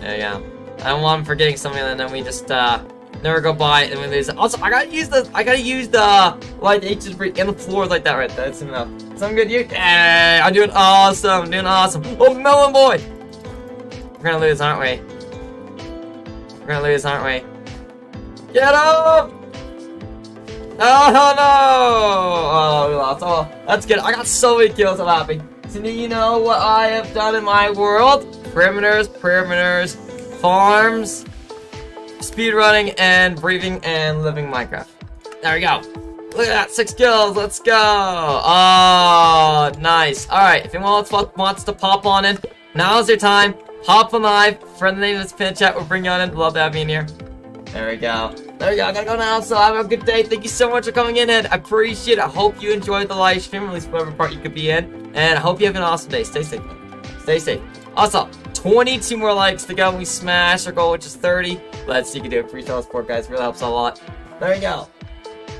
There you go. I don't want them forgetting something and then we just uh never go by and we lose. Also, I gotta use the I gotta use the light H's in the floor like that right there. That's enough. Some good you yeah, I'm doing awesome, I'm doing awesome. Oh melon boy! We're gonna lose, aren't we? We're gonna lose, aren't we? Get up! Oh no! Oh, we lost. Oh, that's good. I got so many kills. I'm happy. So do you know what I have done in my world? Perimeters, perimeters, farms, speedrunning, and breathing and living Minecraft. There we go. Look at that, six kills. Let's go. Oh, nice. All right, if anyone else wants to pop on in, now's your time. Hop on live. Friend name of this. We'll bring you on in. Love to have you in here. There we go. There we go. I gotta go now. So have a good day. Thank you so much for coming in, and I appreciate it. I hope you enjoyed the live stream, at least whatever part you could be in. And I hope you have an awesome day. Stay safe. Stay safe. Also, 22 more likes to go. We smash our goal, which is 30. Let's see, if you can do it. Freestyle support, guys. Really helps a lot. There you go.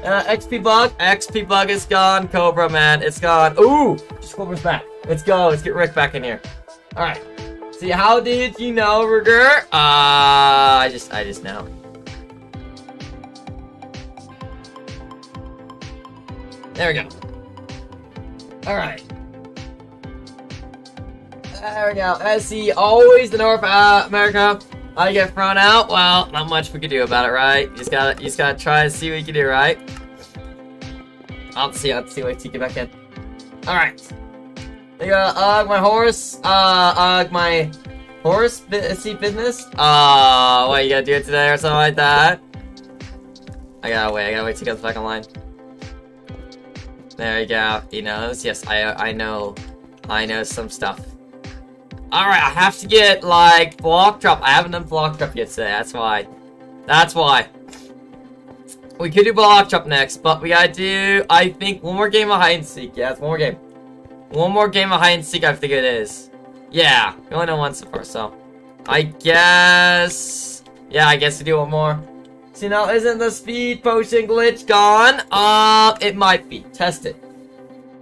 Uh, XP bug. XP bug is gone. Cobra, man. It's gone. Ooh! Just Cobra's back. Let's go. Let's get Rick back in here. Alright. See, how did you know, Rigger? Uh, I just, I just know. There we go. Alright. There we go. As SC, always the North uh, America. I get thrown out. Well, not much we can do about it, right? You just gotta, you just gotta try and see what you can do, right? I'll see. I'll see. what you get back in. All right. You got uh, my horse. Uh, uh, my horse. See business. Uh, what you gotta do it today or something like that? I gotta wait. I gotta wait to get back online. There you go. He knows. Yes, I I know. I know some stuff. Alright, I have to get, like, block drop. I haven't done block drop yet today, that's why. That's why. We could do block drop next, but we gotta do, I think, one more game of hide and seek. Yeah, it's one more game. One more game of hide and seek, I think it is. Yeah, we only know one so far, so. I guess... Yeah, I guess we do one more. See, now, isn't the speed potion glitch gone? Uh, it might be. Test it.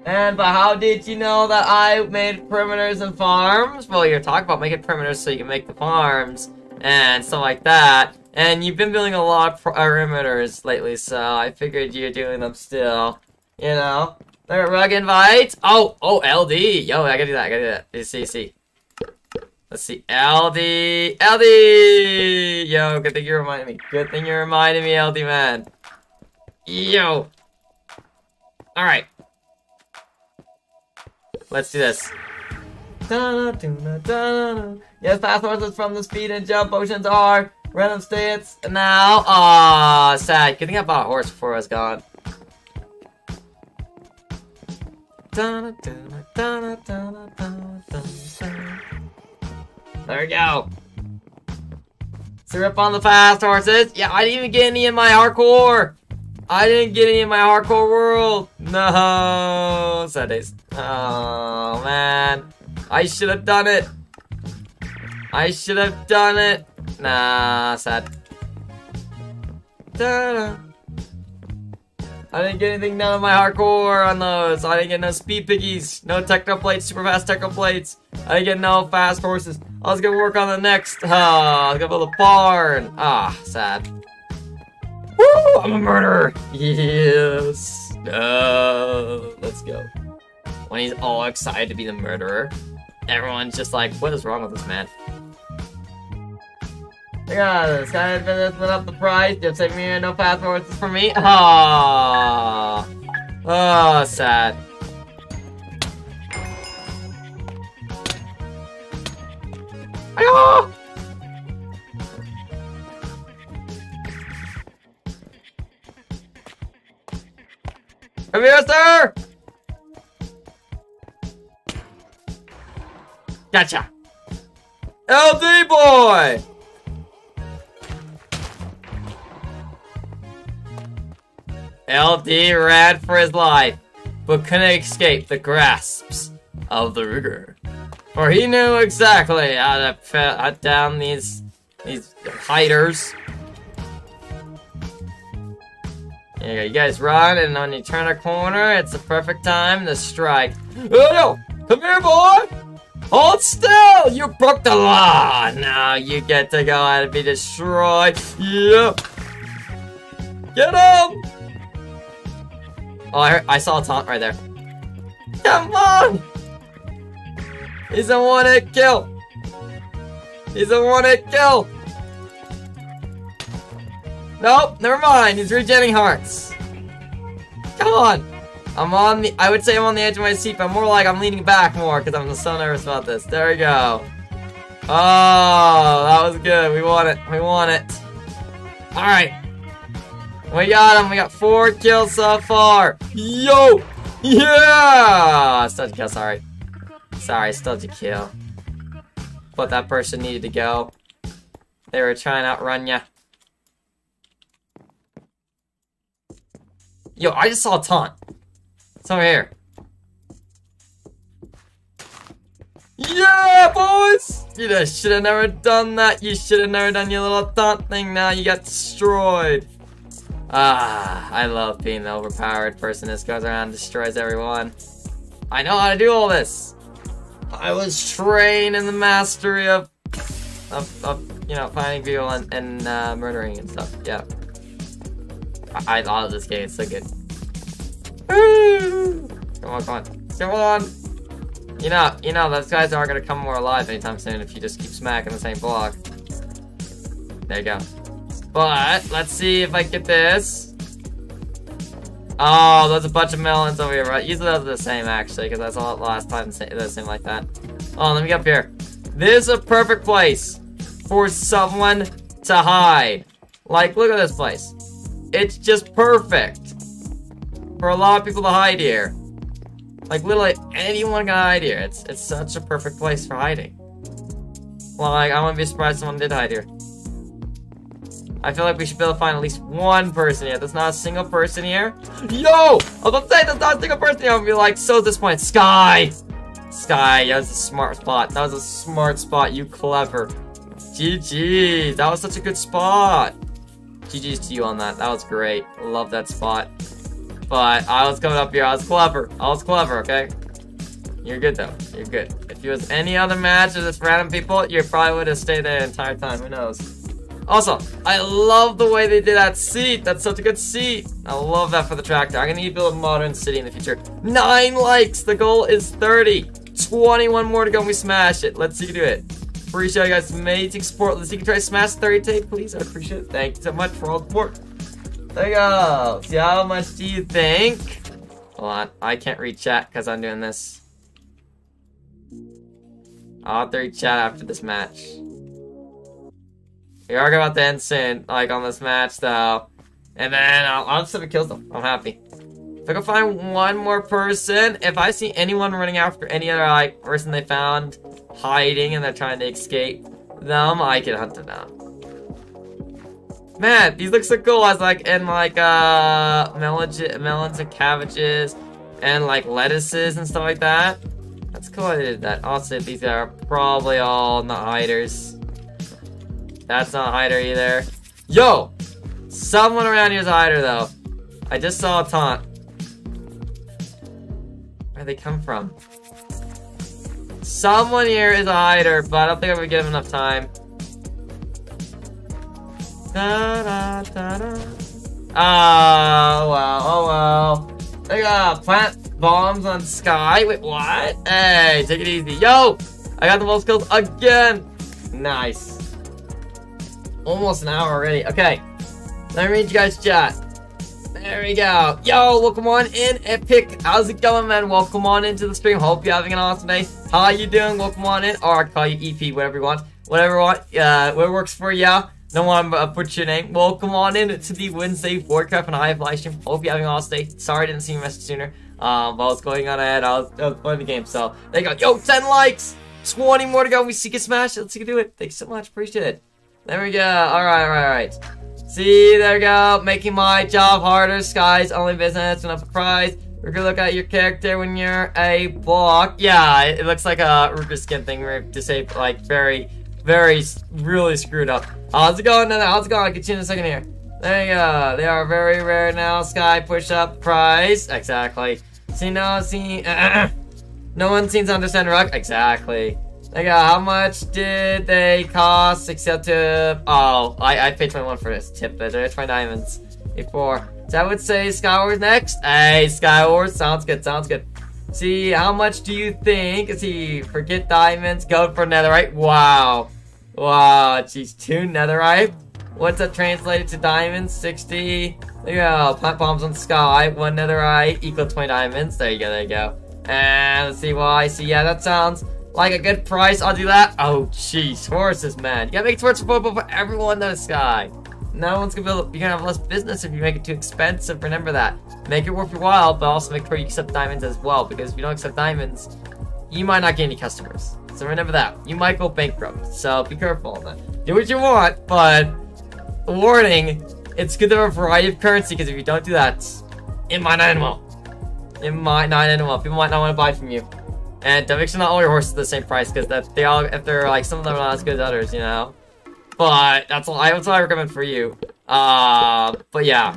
And but how did you know that I made perimeters and farms? Well, you're talking about making perimeters so you can make the farms and stuff like that. And you've been building a lot of perimeters lately, so I figured you're doing them still. You know? There, rug invite. Oh, oh, LD. Yo, I gotta do that. I gotta do that. See, see. Let's see. LD. LD. Yo, good thing you reminded me. Good thing you reminded me, LD man. Yo. All right. Let's do this. Yes, fast horses from the speed and jump potions are random states. Now, ah, sad. Good thing I bought a horse before I was gone. There we go. Syrup on the fast horses. Yeah, I didn't even get any in my hardcore. I didn't get any in my hardcore world. No, sad days. Oh, man. I should have done it. I should have done it. Nah, sad. Ta-da. I didn't get anything done on my hardcore on those. I didn't get no speed piggies, no techno plates, super fast techno plates. I didn't get no fast horses. I was gonna work on the next. Oh, I was gonna build a barn. Ah, sad. Woo! I'm a murderer. Yes. No. Let's go when he's all excited to be the murderer. Everyone's just like, what is wrong with this man? Yeah, this guy has been up the price. Have saved me no passwords for me. Ah, oh, sad. Ayo! Come here, sir! Gotcha. LD boy! LD ran for his life, but couldn't escape the grasps of the rigger. For he knew exactly how to cut uh, down these these hiders. Yeah, you guys run, and when you turn a corner, it's the perfect time to strike. Oh no! Come here, boy! Hold still! You broke the law! Now you get to go out and be destroyed. Yep. Get him! Oh, I, heard, I saw a taunt right there. Come on! He's a one-hit kill! He's a one-hit kill! Nope, never mind. He's regenerating hearts. Come on! I'm on the, I would say I'm on the edge of my seat, but more like I'm leaning back more because I'm so nervous about this. There we go. Oh, that was good. We won it. We won it. Alright. We got him. We got four kills so far. Yo! Yeah! Still kill, sorry. Sorry, still to kill. But that person needed to go. They were trying to outrun ya. Yo, I just saw a taunt. It's over here. Yeah, boys! You should have never done that. You should have never done your little taunt thing now. You got destroyed. Ah, I love being the overpowered person that goes around and destroys everyone. I know how to do all this. I was trained in the mastery of, of, of you know, finding people and, and uh, murdering and stuff. Yeah. I, I love this game. It's so good. Come on, come on. Come on! You know, you know, those guys aren't gonna come more alive anytime soon if you just keep smacking the same block. There you go. But, let's see if I get this. Oh, there's a bunch of melons over here, right? Usually those are the same, actually, because that's all last time they seemed like that. Oh, let me get up here. This is a perfect place for someone to hide. Like, look at this place. It's just perfect for a lot of people to hide here. Like, literally, anyone can hide here. It's, it's such a perfect place for hiding. Like, I wouldn't be surprised someone did hide here. I feel like we should be able to find at least one person here. There's not a single person here. Yo! I was about to say there's not a single person here. I'm be like so disappointed. Sky! Sky, that was a smart spot. That was a smart spot. You clever. GG. That was such a good spot. GG's to you on that. That was great. Love that spot. But I was coming up here. I was clever. I was clever, okay? You're good, though. You're good. If it was any other match of just random people, you probably would have stayed there the entire time. Who knows? Also, I love the way they did that seat. That's such a good seat. I love that for the tractor. I'm gonna build a modern city in the future. Nine likes. The goal is 30. 21 more to go and we smash it. Let's see you do it. Appreciate you guys' amazing support. Let's see you try smash 30 today, please. I appreciate it. Thank you so much for all the support. There you go. See how much do you think? Hold on. I can't read chat because I'm doing this. I'll have to read chat after this match. We are about end soon, like on this match though. And then I'll, just have kills them. I'm happy. If I can find one more person, if I see anyone running after any other like person they found hiding and they're trying to escape them, I can hunt them down. Man, these look so cool as like in like uh melons, melons and cabbages and like lettuces and stuff like that. That's cool I did that. Also, these are probably all not hiders. That's not a hider either. Yo! Someone around here is a hider though. I just saw a taunt. Where'd they come from? Someone here is a hider, but I don't think I'm gonna give him enough time. Da, da, da, da. Ah, oh, wow. Oh, wow. They got plant bombs on Sky. Wait, what? Hey, take it easy. Yo! I got the most kills again. Nice. Almost an hour already. Okay. Let me read you guys chat. There we go. Yo, welcome on in, Epic. How's it going, man? Welcome on into the stream. Hope you're having an awesome day. How are you doing? Welcome on in. Or I call you EP, whatever you want. Whatever you want. Uh, what works for you. No one uh, put your name. Welcome on in to the Wednesday Voidcraft and I have live stream. Hope you're having an awesome day. Sorry I didn't see your message sooner. Um, while I was going on ahead, I was, I was playing the game. So, there you go. Yo, 10 likes! 20 more to go. We see you smash. Let's see you do it. Thanks so much. Appreciate it. There we go. Alright, alright, alright. See, there we go. Making my job harder. Sky's only business. Enough prize. We're gonna look at your character when you're a block. Yeah, it looks like a Ruger skin thing. We're disabled, like, very very, really screwed up. How's it going? How's it going? I'll get you in a second here. There you go. They are very rare now. Sky push up price. Exactly. See, no, see. <clears throat> no one seems to understand rock. Exactly. You. How much did they cost except to. Oh, I, I paid 21 for this tip. but There's my diamonds before. So I would say Skywars next. Hey, Skywars. Sounds good. Sounds good. See, how much do you think? See, forget diamonds, go for netherite. Wow. Wow, geez, two netherite? What's that translated to diamonds? 60. There you go. Plant bombs on sky. One netherite equal 20 diamonds. There you go, there you go. And let's see why. See, yeah, that sounds like a good price. I'll do that. Oh, jeez. Horses, man. You gotta make torches affordable for everyone in the sky. No one's gonna be able, you're gonna have less business if you make it too expensive. Remember that. Make it worth your while, but also make sure you accept diamonds as well. Because if you don't accept diamonds, you might not get any customers. So remember that. You might go bankrupt. So be careful. Do what you want, but warning, it's good to have a variety of currency because if you don't do that, it might not end well. It might not end well. People might not want to buy from you. And don't make sure not all your horses are the same price, because they all, if they're like, some of them are not as good as others, you know? But that's all, I, that's I recommend for you. Uh, but yeah,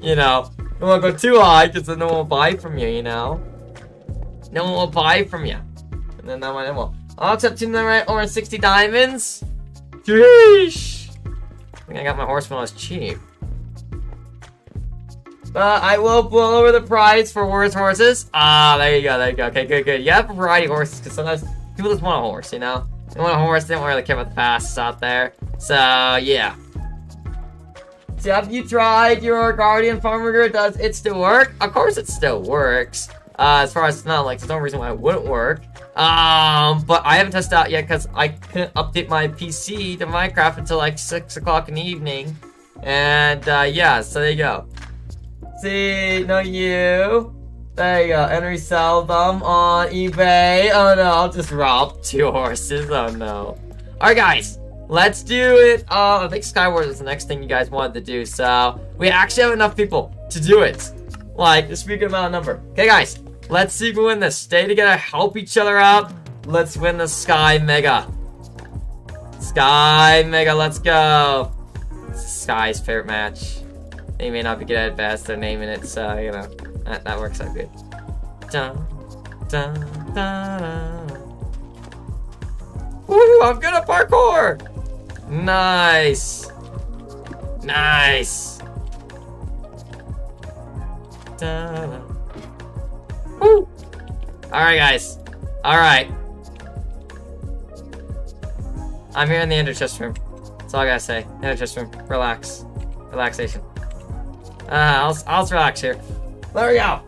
you know, don't want to go too high, because then no one will buy from you, you know? No one will buy from you. And then that one will. I'll accept two right over 60 diamonds. Sheesh. I think I got my horse when I was cheap. But I will blow over the price for worse horses. Ah, there you go, there you go. Okay, good, good. You have a variety horses, because sometimes people just want a horse, you know? They want a horse, they don't really care about the fastest out there. So, yeah. So, have you tried your Guardian Farmer? Does it still work? Of course it still works. Uh, as far as it's not like, there's no reason why it wouldn't work. Um, but I haven't tested out yet because I couldn't update my PC to Minecraft until like 6 o'clock in the evening. And, uh, yeah, so there you go. See, no you. There you go, and resell them on eBay. Oh no, I'll just rob two horses. Oh no. Alright guys, let's do it. Uh, I think Skywars is the next thing you guys wanted to do, so we actually have enough people to do it. Like, this be a good amount of number. Okay guys, let's see if we win this. Stay together, help each other out. Let's win the Sky Mega. Sky Mega, let's go. Sky's favorite match. They may not be good at best, they're naming it, so, you know, that, that works out good. Dun, dun, dun, dun. Woo, I'm good at parkour! Nice! Nice! Dun, Woo! Alright, guys. Alright. I'm here in the ender chest room. That's all I gotta say. Ender chest room. Relax. Relaxation. Uh, I'll, I'll relax here. There we go.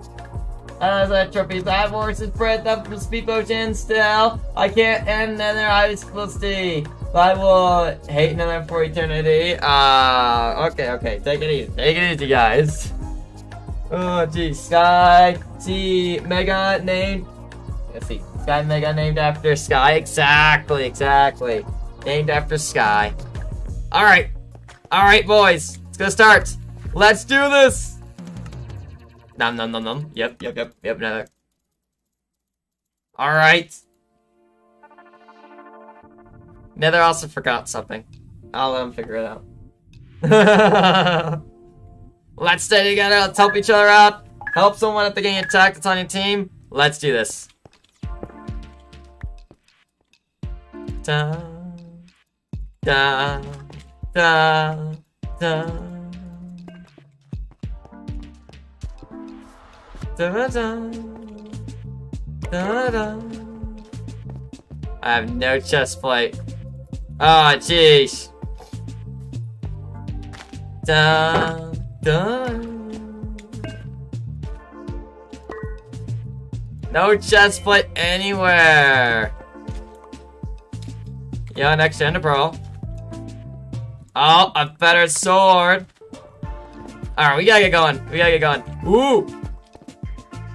As a trophy, that horses bred up from speed potion still. I can't end nether I was see. I will hate nether for eternity. Uh, okay, okay. Take it easy. Take it easy, guys. Oh, geez. Sky. See, Mega named. Let's see. Sky Mega named after Sky. Exactly, exactly. Named after Sky. Alright. Alright, boys. Let's go start. Let's do this! Nom nom nom nom. Yep, yep, yep, yep, another. Alright. Nether also forgot something. I'll let him figure it out. <laughs> Let's stay together, let's help each other out. Help someone if they're getting attacked that's on your team. Let's do this. Da, da, da, da. I have no chest plate. Oh, jeez. Da da. No chest plate anywhere. Yeah, next Ender Pearl. Oh, a better sword. Alright, we gotta get going. We gotta get going. Ooh!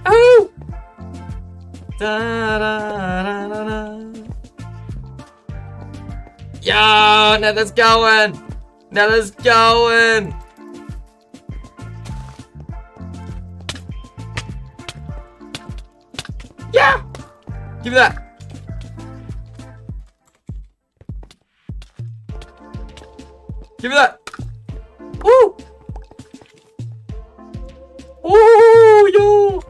Oh! Da, da, da. Yo, Nether's going! Nether's going! Yeah! Give me that! Give me that! Woo! Ooh, yo!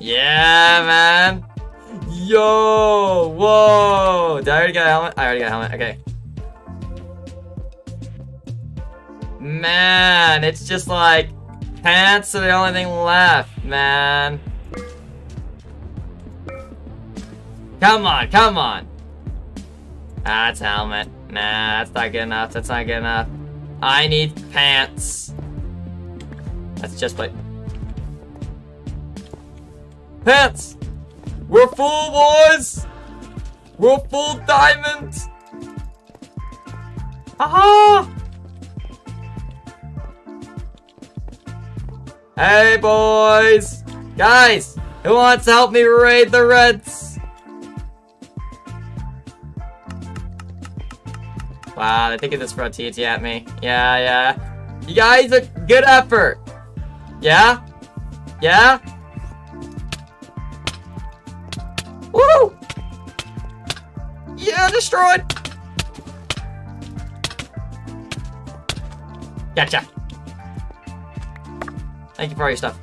Yeah, man. Yo, whoa. Did I already get a helmet? I already got a helmet. Okay. Man, it's just like pants are the only thing left, man. Come on, come on. That's helmet. Nah, that's not good enough. That's not good enough. I need pants. That's just like Pants! We're full, boys! We're full diamonds! Aha! Hey, boys! Guys, who wants to help me raid the Reds? Wow, they're taking this for a TNT at me. Yeah, yeah. You guys, a good effort. Yeah? Yeah? Woo! Yeah, destroyed! Gotcha. Thank you for all your stuff.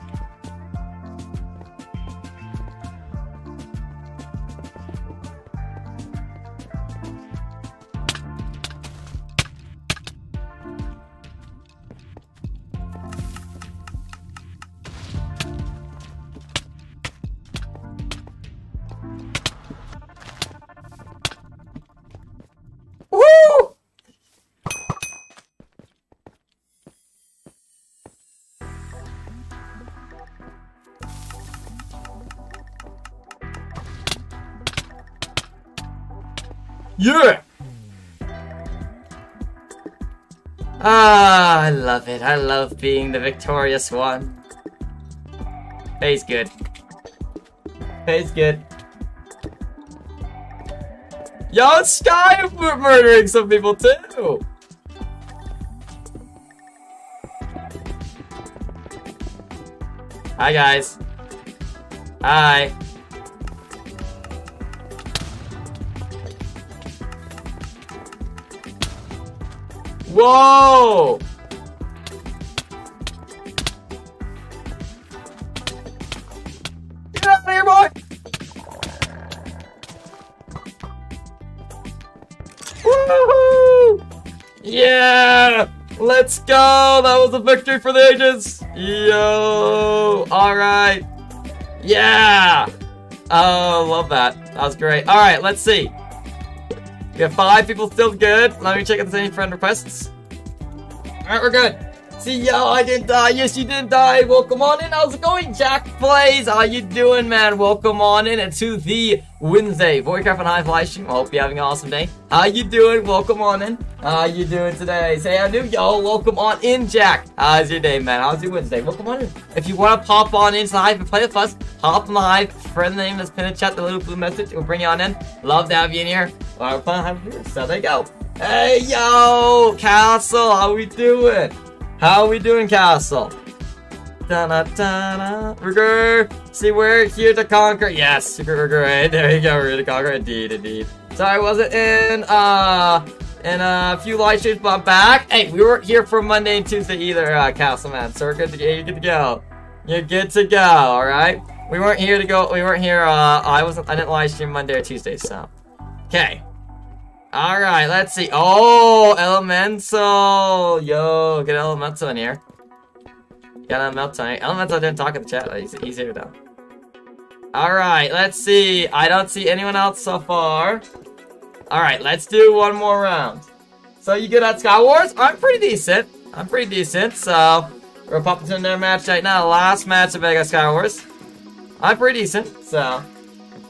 Yeah! Ah, I love it. I love being the victorious one. Pays good. Pays good. Yo, Sky murdering some people too! Hi, guys. Hi. Whoa! Get out here, boy! Woohoo! Yeah! Let's go! That was a victory for the ages! Yo! Alright. Yeah! Oh, love that. That was great. Alright, let's see. We have five people still good. Let me check if there's any friend requests. Alright, we're good. See, yo, I didn't die. Yes, you didn't die. Welcome on in. How's it going, Jack Plays? How you doing, man? Welcome on in to the Wednesday Voidcraft and Hive live stream. I hope you're having an awesome day. How you doing? Welcome on in. How you doing today? Say I do, yo. Welcome on in, Jack. How's your day, man? How's your Wednesday? Welcome on in. If you want to pop on into the Hive and play with us, hop on the Hive. Friend name is pinned in chat, the little blue message. We'll bring you on in. Love to have you in here. Well, playing Hive here, so there you go. Hey, yo, Castle. How we doing? How are we doing, Castle? Da da da da. We're good. See, we're here to conquer. Yes, great. <laughs> There you go. We're here to conquer. Indeed, indeed. Sorry, I wasn't in uh in a few live streams, but I'm back. Hey, we weren't here for Monday and Tuesday either, uh, Castle man. So we're good to. You're good to go. You're good to go. All right. We weren't here to go. We weren't here. Uh, I wasn't. I didn't live stream Monday or Tuesday. So, okay. All right, let's see. Oh, Elemental. Yo, get Elemental in here. Got Elemental. Elemental didn't talk in the chat. He's, here though. All right, let's see. I don't see anyone else so far. All right, let's do one more round. So you good at Sky Wars? I'm pretty decent. I'm pretty decent. So we're popping to another match right now. Last match of Vegas Sky Wars. I'm pretty decent. So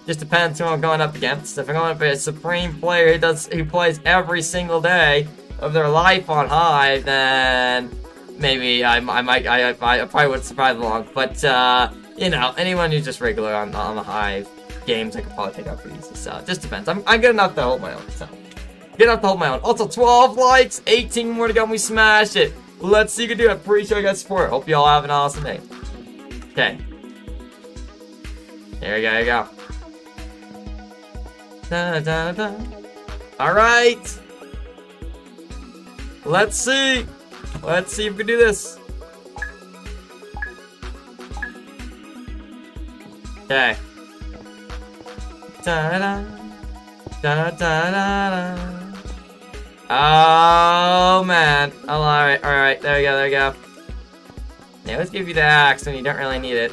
just depends who I'm going up against. If I'm going up against a supreme player who does who plays every single day of their life on high, then maybe I, I might I, I, I probably would survive long. But uh, you know, anyone who's just regular on on the Hive games, I could probably take out pretty easy. So just depends. I'm I'm good enough to hold my own. So good enough to hold my own. Also, 12 likes, 18 more to go, and we smashed it. Let's see you can do it. Appreciate you guys' support. Hope you all have an awesome day. Okay. There you go. There you go. Da, da, da. All right. Let's see. Let's see if we can do this. Okay. Da, da, da, da, da, da. Oh man. All right, all right. There we go. There we go. Yeah, let's give you the axe when you don't really need it.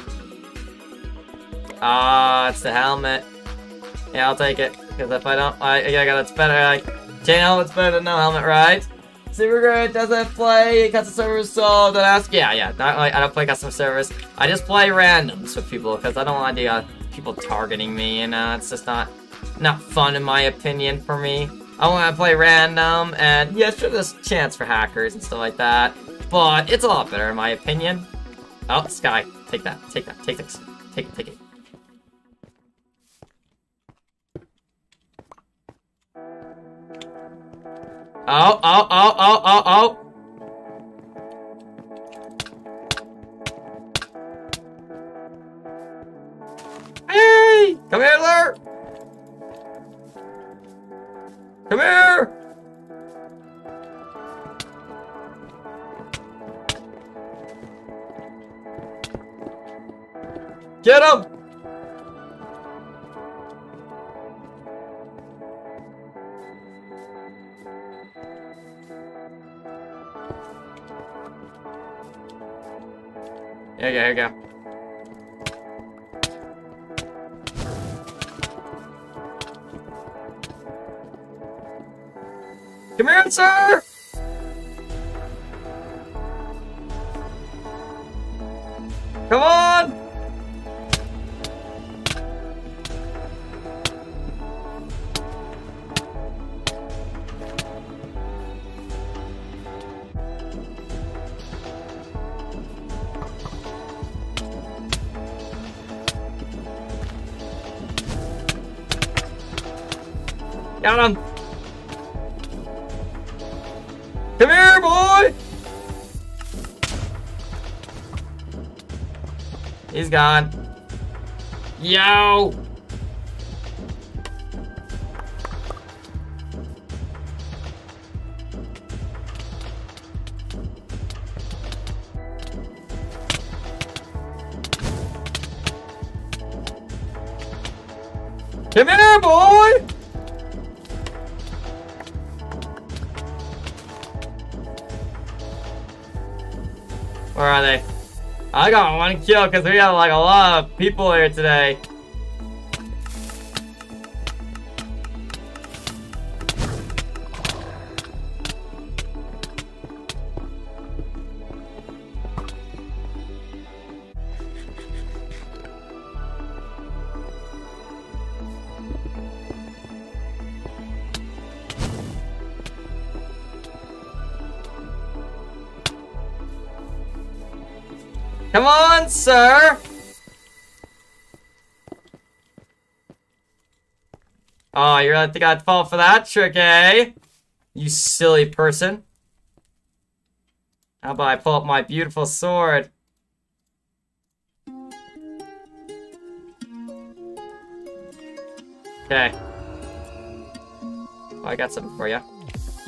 Ah, oh, it's the helmet. Yeah, I'll take it. Because if I don't, I, I got it's better. Like, chain helmet's better than no helmet, right? Super great. Doesn't play custom servers, so don't ask. Yeah, yeah. Not, like, I don't play custom servers. I just play randoms with people because I don't want to uh, people targeting me. You know, it's just not not fun in my opinion for me. I want to play random, and yeah, sure, there's chance for hackers and stuff like that, but it's a lot better in my opinion. Oh, Sky, take that, take that, take this, take it, take it. Oh, oh, oh, oh, oh, oh. Hey! Come here, Lur! Come here! Get him! Here you go, here you go. Come here, sir! Come on! Got him! Come here, boy! He's gone. Yo! Come here, boy! Where are they? I got one kill because we got like a lot of people here today. Come on, sir! Oh, you really think I'd fall for that trick, eh? You silly person. How about I pull up my beautiful sword? Okay. Oh, I got something for you.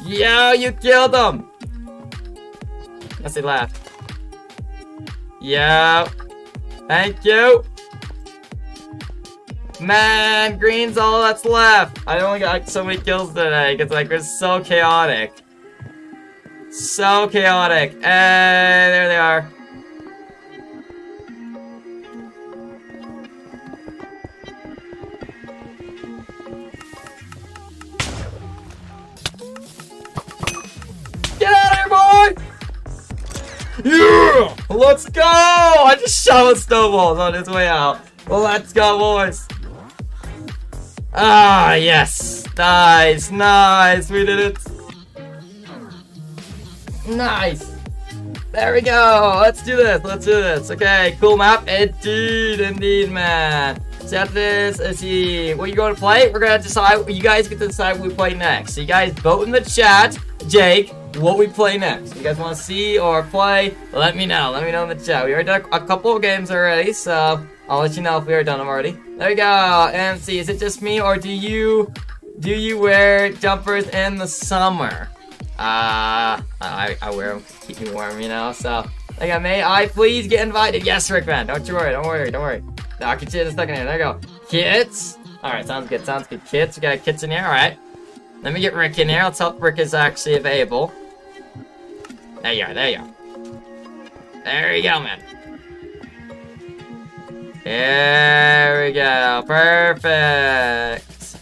Yo, you killed him! Yes, he laughed. Yo. Thank you. Man, green's all that's left. I only got so many kills today because like it's so chaotic. So chaotic. And there they are. Yeah! Let's go! I just shot a snowball on his way out. Let's go, boys. Ah, yes. Nice, nice. We did it. Nice. There we go. Let's do this. Let's do this. Okay, cool map. Indeed, indeed, man. So after this, let's see. What you going to play? We're going to decide. You guys get to decide what we play next. So you guys vote in the chat. Jake, what we play next. You guys want to see or play? Let me know. Let me know in the chat. We already done a couple of games already, so I'll let you know if we already done them already. There we go. See, is it just me or do you do you wear jumpers in the summer? Uh, I, I wear them to keep me warm, you know. So, like, may I please get invited? Yes, Rickman. Don't you worry. Don't worry. Don't worry. I can see it in a second here. There you go. Kits. All right, sounds good. Sounds good. Kits. We got kits in here. All right. Let me get Rick in here. Let's hope Rick is actually available. There you are, there you are. There you go, man. There we go. Perfect.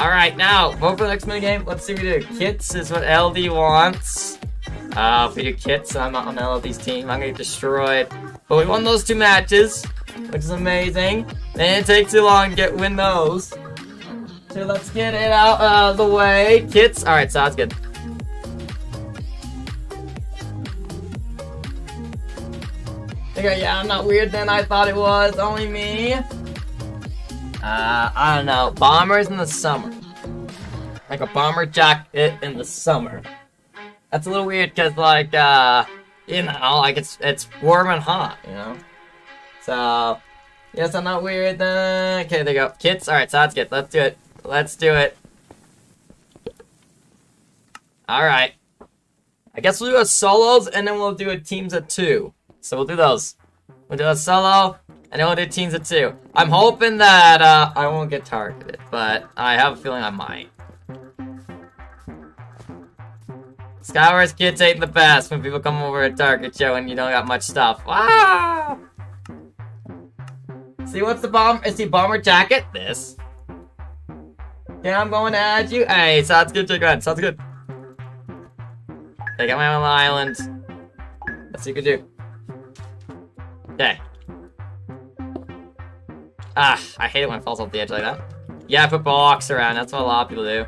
Alright, now, vote for the next minigame. Let's see what we do. Kits is what LD wants. Uh, if we do kits, I'm on LD's team. I'm gonna get destroyed. But we won those two matches, which is amazing. They didn't take too long to get win those. So let's get it out of the way. Kits, alright, sounds good. Okay, yeah, I'm not weird than I thought it was. Only me. Uh, I don't know. Bombers in the summer. Like a bomber jacket in the summer. That's a little weird because, like, uh, you know, like it's it's warm and hot, you know. So, yes, I'm not weird then. Okay, there you go. Kits, all right, sounds good. Let's do it. Let's do it. Alright. I guess we'll do a solos and then we'll do a teams of two. So we'll do those. We'll do a solo and then we'll do teams of two. I'm hoping that uh, I won't get targeted, but I have a feeling I might. Skywars kits ain't the best when people come over and target you and you don't got much stuff. Ah! See what's the bomb? Is the bomber jacket? This. Yeah, I'm going add you. Hey, sounds good, Jake Sounds good. I got my own island. See what you can do. Okay. Ah, I hate it when it falls off the edge like that. Yeah, put blocks around. That's what a lot of people do.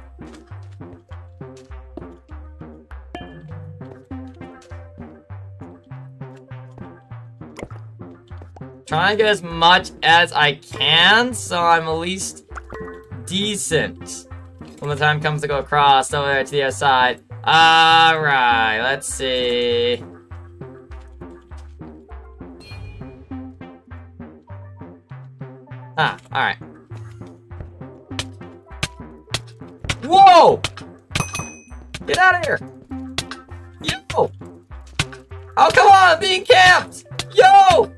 Trying to get as much as I can, so I'm at least decent when the time comes to go across over to the other side. Alright, let's see. Ah, alright. Whoa! Get out of here! Yo! Oh, come on, I'm being camped! Yo!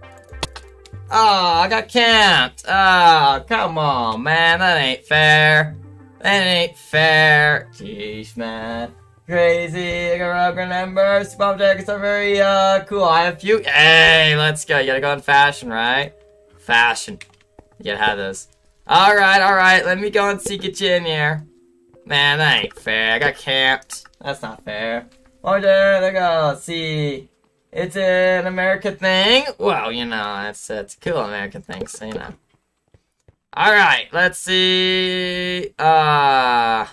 Oh, I got camped. Oh, come on, man. That ain't fair. That ain't fair. Jeez, man. Crazy. I gotta remember. Spot jackets are very, uh, cool. I have a few. Hey, let's go. You gotta go in fashion, right? Fashion. You gotta have those. Alright, alright. Let me go and see get you in here. Man, that ain't fair. I got camped. That's not fair. Oh, there, there go. See. It's an American thing. Well, you know, it's, it's a cool American thing, so you know. Alright, let's see. Uh,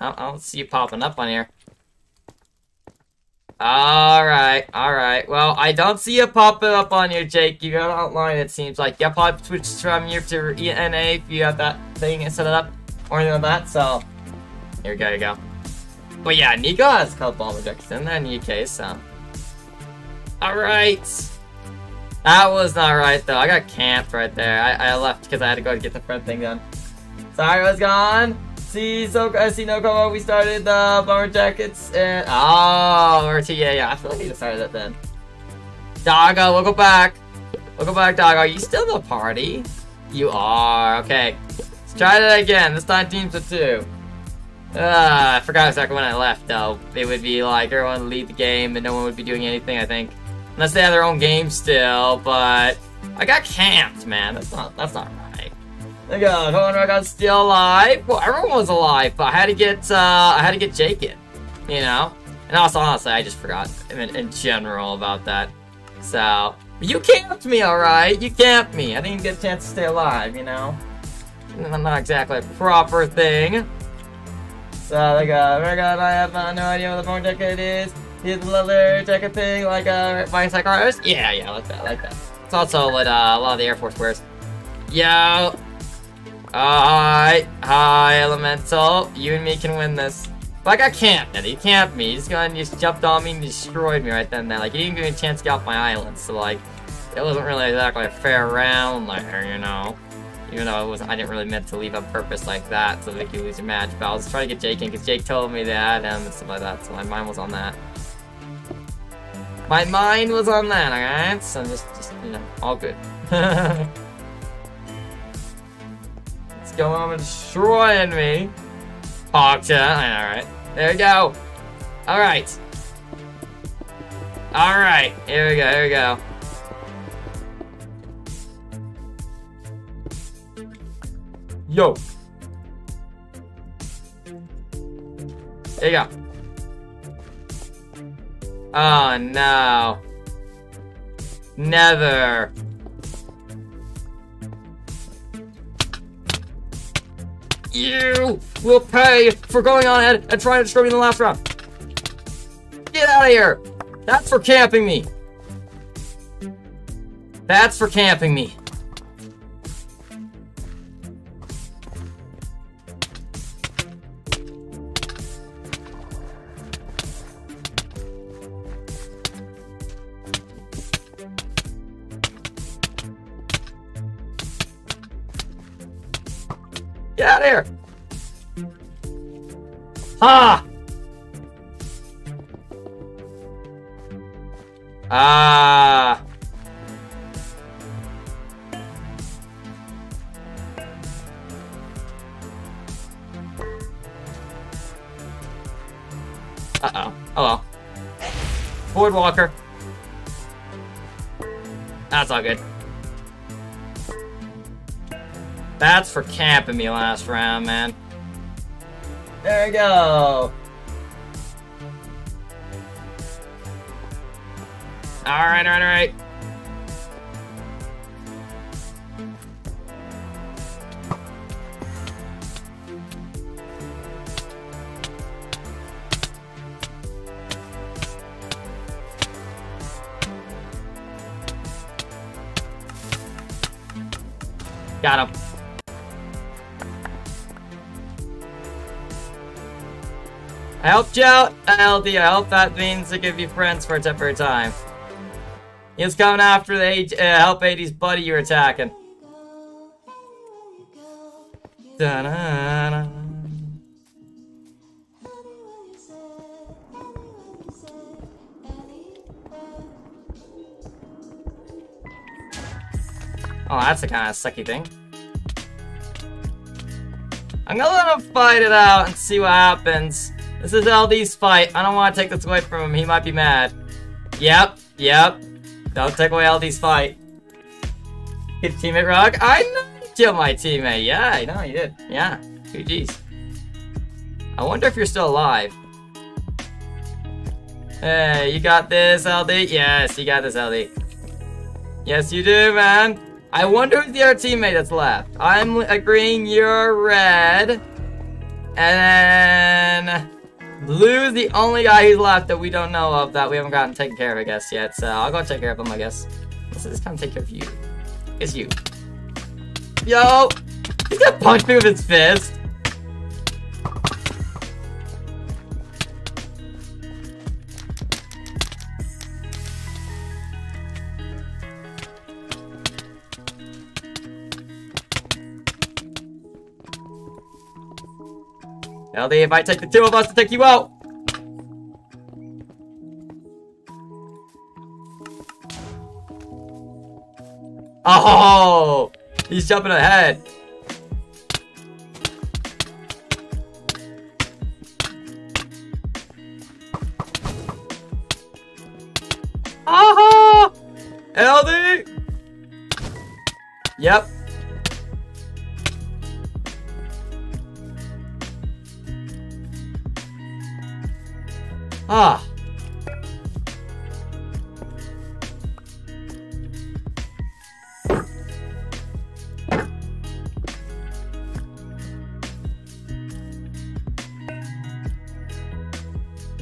I don't see you popping up on here. Alright, alright. Well, I don't see you popping up on here, Jake. You got online, it seems like. Yeah, probably switch from here to ENA if you have that thing set it up or anything like that, so. Here we go, here we go. But yeah, Nico has called bomber jackets in there in UK, so. Alright. That was not right, though. I got camped right there. I, I left because I had to go get the front thing done. Sorry, I was gone. See, so I see no cover. We started the bomber jackets and oh, or yeah, yeah. I feel like he just started it then. Doggo, we'll go back. We'll go back, Doggo. Are you still in the party? You are. Okay. Let's try that again. This time teams of two. Uh, I forgot exactly when I left, though. It would be like everyone would leave the game and no one would be doing anything, I think. Unless they have their own game still, but I got camped, man. That's not that's not right. I got I got still alive. Well, everyone was alive, but I had to get uh, I had to get Jake in, you know. And also, honestly, I just forgot in, in general about that. So you camped me, all right. You camped me. I didn't get a chance to stay alive, you know. Not exactly a proper thing. So like, uh, oh my god, I have uh, no idea what the phone jacket is his leather jacket thing, like uh, buying Psychoros? Yeah, yeah, like that, like that. It's also what uh, a lot of the Air Force wears. Yo! Hi, hi, Elemental. You and me can win this. But I camped, and he camped me. He just gone and just jumped on me and destroyed me right then and there. Like, he didn't give me a chance to get off my island, so like, it wasn't really exactly a fair round there, you know. Even though it was, I didn't really meant to leave on purpose like that, so make you lose your match. But I was trying to get Jake in, because Jake told me that, and stuff like that, so my mind was on that. My mind was on that, alright? So just, just, you know, all good. <laughs> Go on destroying me. Pogcha, alright. There we go. Alright. Alright, here we go, here we go. Yo. There you go. Oh no. Never. You will pay for going on ahead and trying to destroy me in the last round. Get out of here. That's for camping me. That's for camping me. Get out of here! Ah! Ah! Uh-oh. Oh well. Boardwalker. That's all good. That's for camping me last round, man. There we go. Alright, alright, alright. Got him. I helped you out, LD. I hope that means to give you friends for a temporary time. He's coming after the uh, help 80s buddy you're attacking. -da. Oh, that's a kind of sucky thing. I'm gonna let him fight it out and see what happens. This is LD's fight. I don't want to take this away from him. He might be mad. Yep, yep. Don't take away LD's fight. Hit teammate Rock. I know you killed my teammate. Yeah, I know you did. Yeah. GG's. I wonder if you're still alive. Hey, you got this, LD? Yes, you got this, LD. Yes, you do, man. I wonder who's the other teammate that's left. I'm agreeing you're red. And then... Blue's the only guy who's left that we don't know of that we haven't gotten taken care of, I guess, yet. So I'll go take care of him, I guess. This is time to take care of you. It's you. Yo! He's gonna punch me with his fist! LD, if I take the two of us to take you out! Oh! He's jumping ahead. Oh, Aha! LD! Yep. Ah.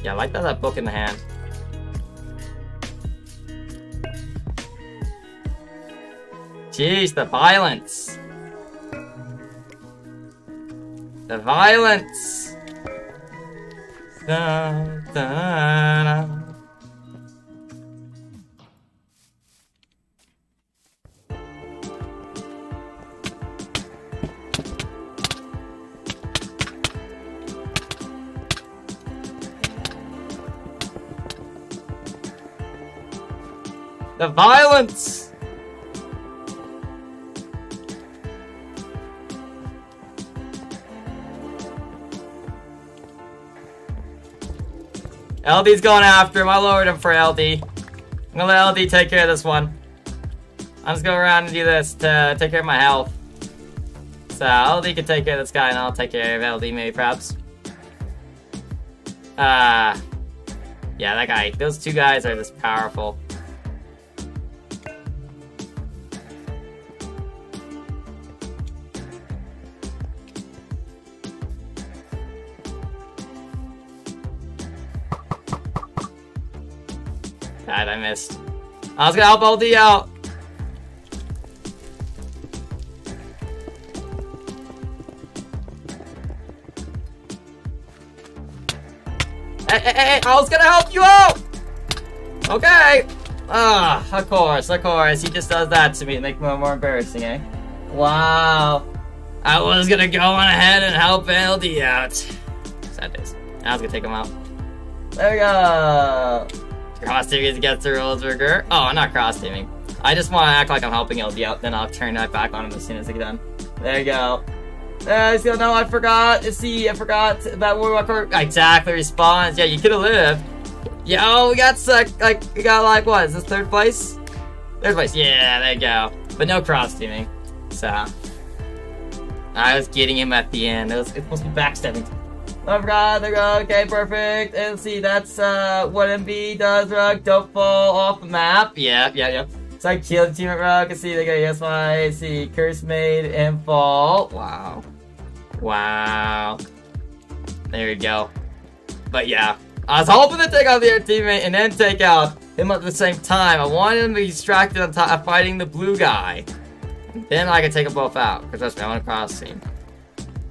Yeah, I like that, that book in the hand. Jeez, the violence. The violence. Da, da, da. The violence! LD's going after him. I lowered him for LD. I'm gonna let LD take care of this one. I'm just going around and do this to take care of my health. So LD can take care of this guy and I'll take care of LD maybe perhaps. Uh, yeah, that guy. Those two guys are just powerful. God, I missed. I was gonna help LD out. Hey, hey, hey, I was gonna help you out! Okay. Ah, of course, of course. He just does that to me make me more embarrassing, eh? Wow. I was gonna go on ahead and help LD out. Sad days. I was gonna take him out. There we go. Cross teaming against the rules, Ruger. Oh, I'm not cross teaming. I just want to act like I'm helping LD out, then I'll turn that back on him as soon as I get done. There you go. Uh, gonna, no, I forgot. See, I forgot that Warwalker exactly responds. Yeah, you could have lived. Yo, we got stuck. Like, we got like, what, is this third place? Third place. Yeah, there you go. But no cross teaming. So, I was getting him at the end. It was, it's supposed to be backstabbing. Oh my god, there we go. Okay, perfect. And see, that's uh, what MB does, Rug. Don't fall off the map. Yeah, yeah, yeah. So I killed Team Rug. I see, they got yes, my see, curse made and fall. Wow. Wow. There we go. But yeah, I was hoping to take out the other teammate and then take out him at the same time. I wanted him to be distracted on top of fighting the blue guy. Then I could take them both out. Because trust me, I want to cross team.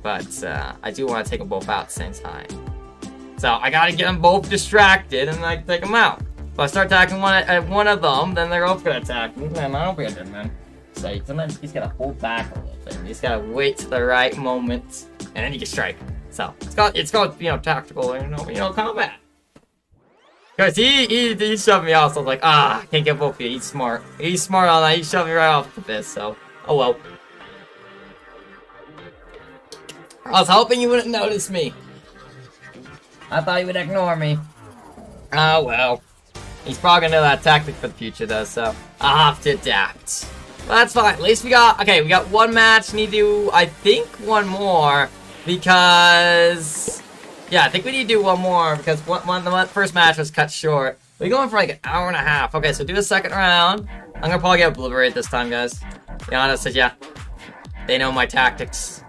But uh, I do want to take them both out at the same time. So I gotta get them both distracted and I take them out. If I start attacking one at one of them, then they're both gonna attack me. Man, I don't be a good man. So sometimes you just gotta hold back a little bit. You just gotta wait to the right moment, and then you can strike. So it's called it's called you know tactical you know you know combat. Cause he he he shoved me off, so I was like, ah, I can't get both of you. He's smart. He's smart on that. He shoved me right off the this. So oh well. I was hoping you wouldn't notice me. I thought you would ignore me. Oh well. He's probably gonna know that tactic for the future though, so I'll have to adapt. But that's fine. At least we got okay, we got one match. Need to do I think one more because yeah, I think we need to do one more because one, one the first match was cut short. We're going for like an hour and a half. Okay, so do a second round. I'm gonna probably get obliterated this time, guys. Be honest with ya. They know my tactics.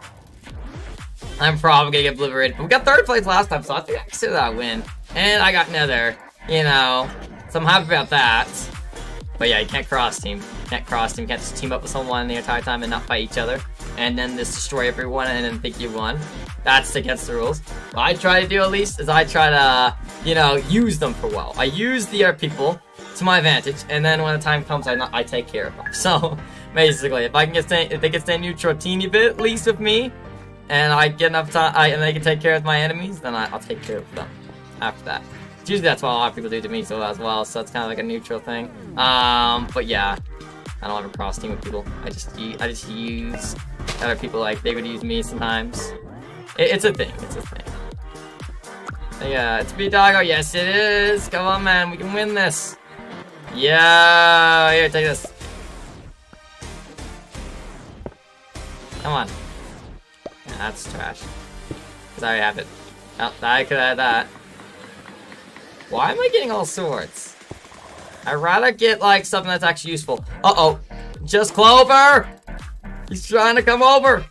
I'm probably gonna get obliterated. But we got third place last time, so I think I consider that win. And I got nether, you know. So I'm happy about that. But yeah, you can't cross team. You can't cross team. You can't just team up with someone the entire time and not fight each other. And then just destroy everyone and then think you won. That's against the rules. What I try to do at least is I try to, you know, use them for well. I use the other people to my advantage, and then when the time comes, I, I take care of them. <laughs> So, basically, if I can get stay, if they can stay neutral a teeny bit at least with me, and I get enough time, I, and they can take care of my enemies, then I, will take care of them after that. Usually that's what a lot of people do to me so as well, so it's kind of like a neutral thing. Um, but yeah, I don't ever cross team with people. I just I just use other people like they would use me sometimes. It, it's a thing. It's a thing. yeah, it's B Doggo. Yes, it is. Come on, man. We can win this. Yeah. Here, take this. Come on. That's trash. Sorry, it. Oh, I could have that. Why am I getting all sorts? I'd rather get, like, something that's actually useful. Uh-oh. Just Clover! He's trying to come over!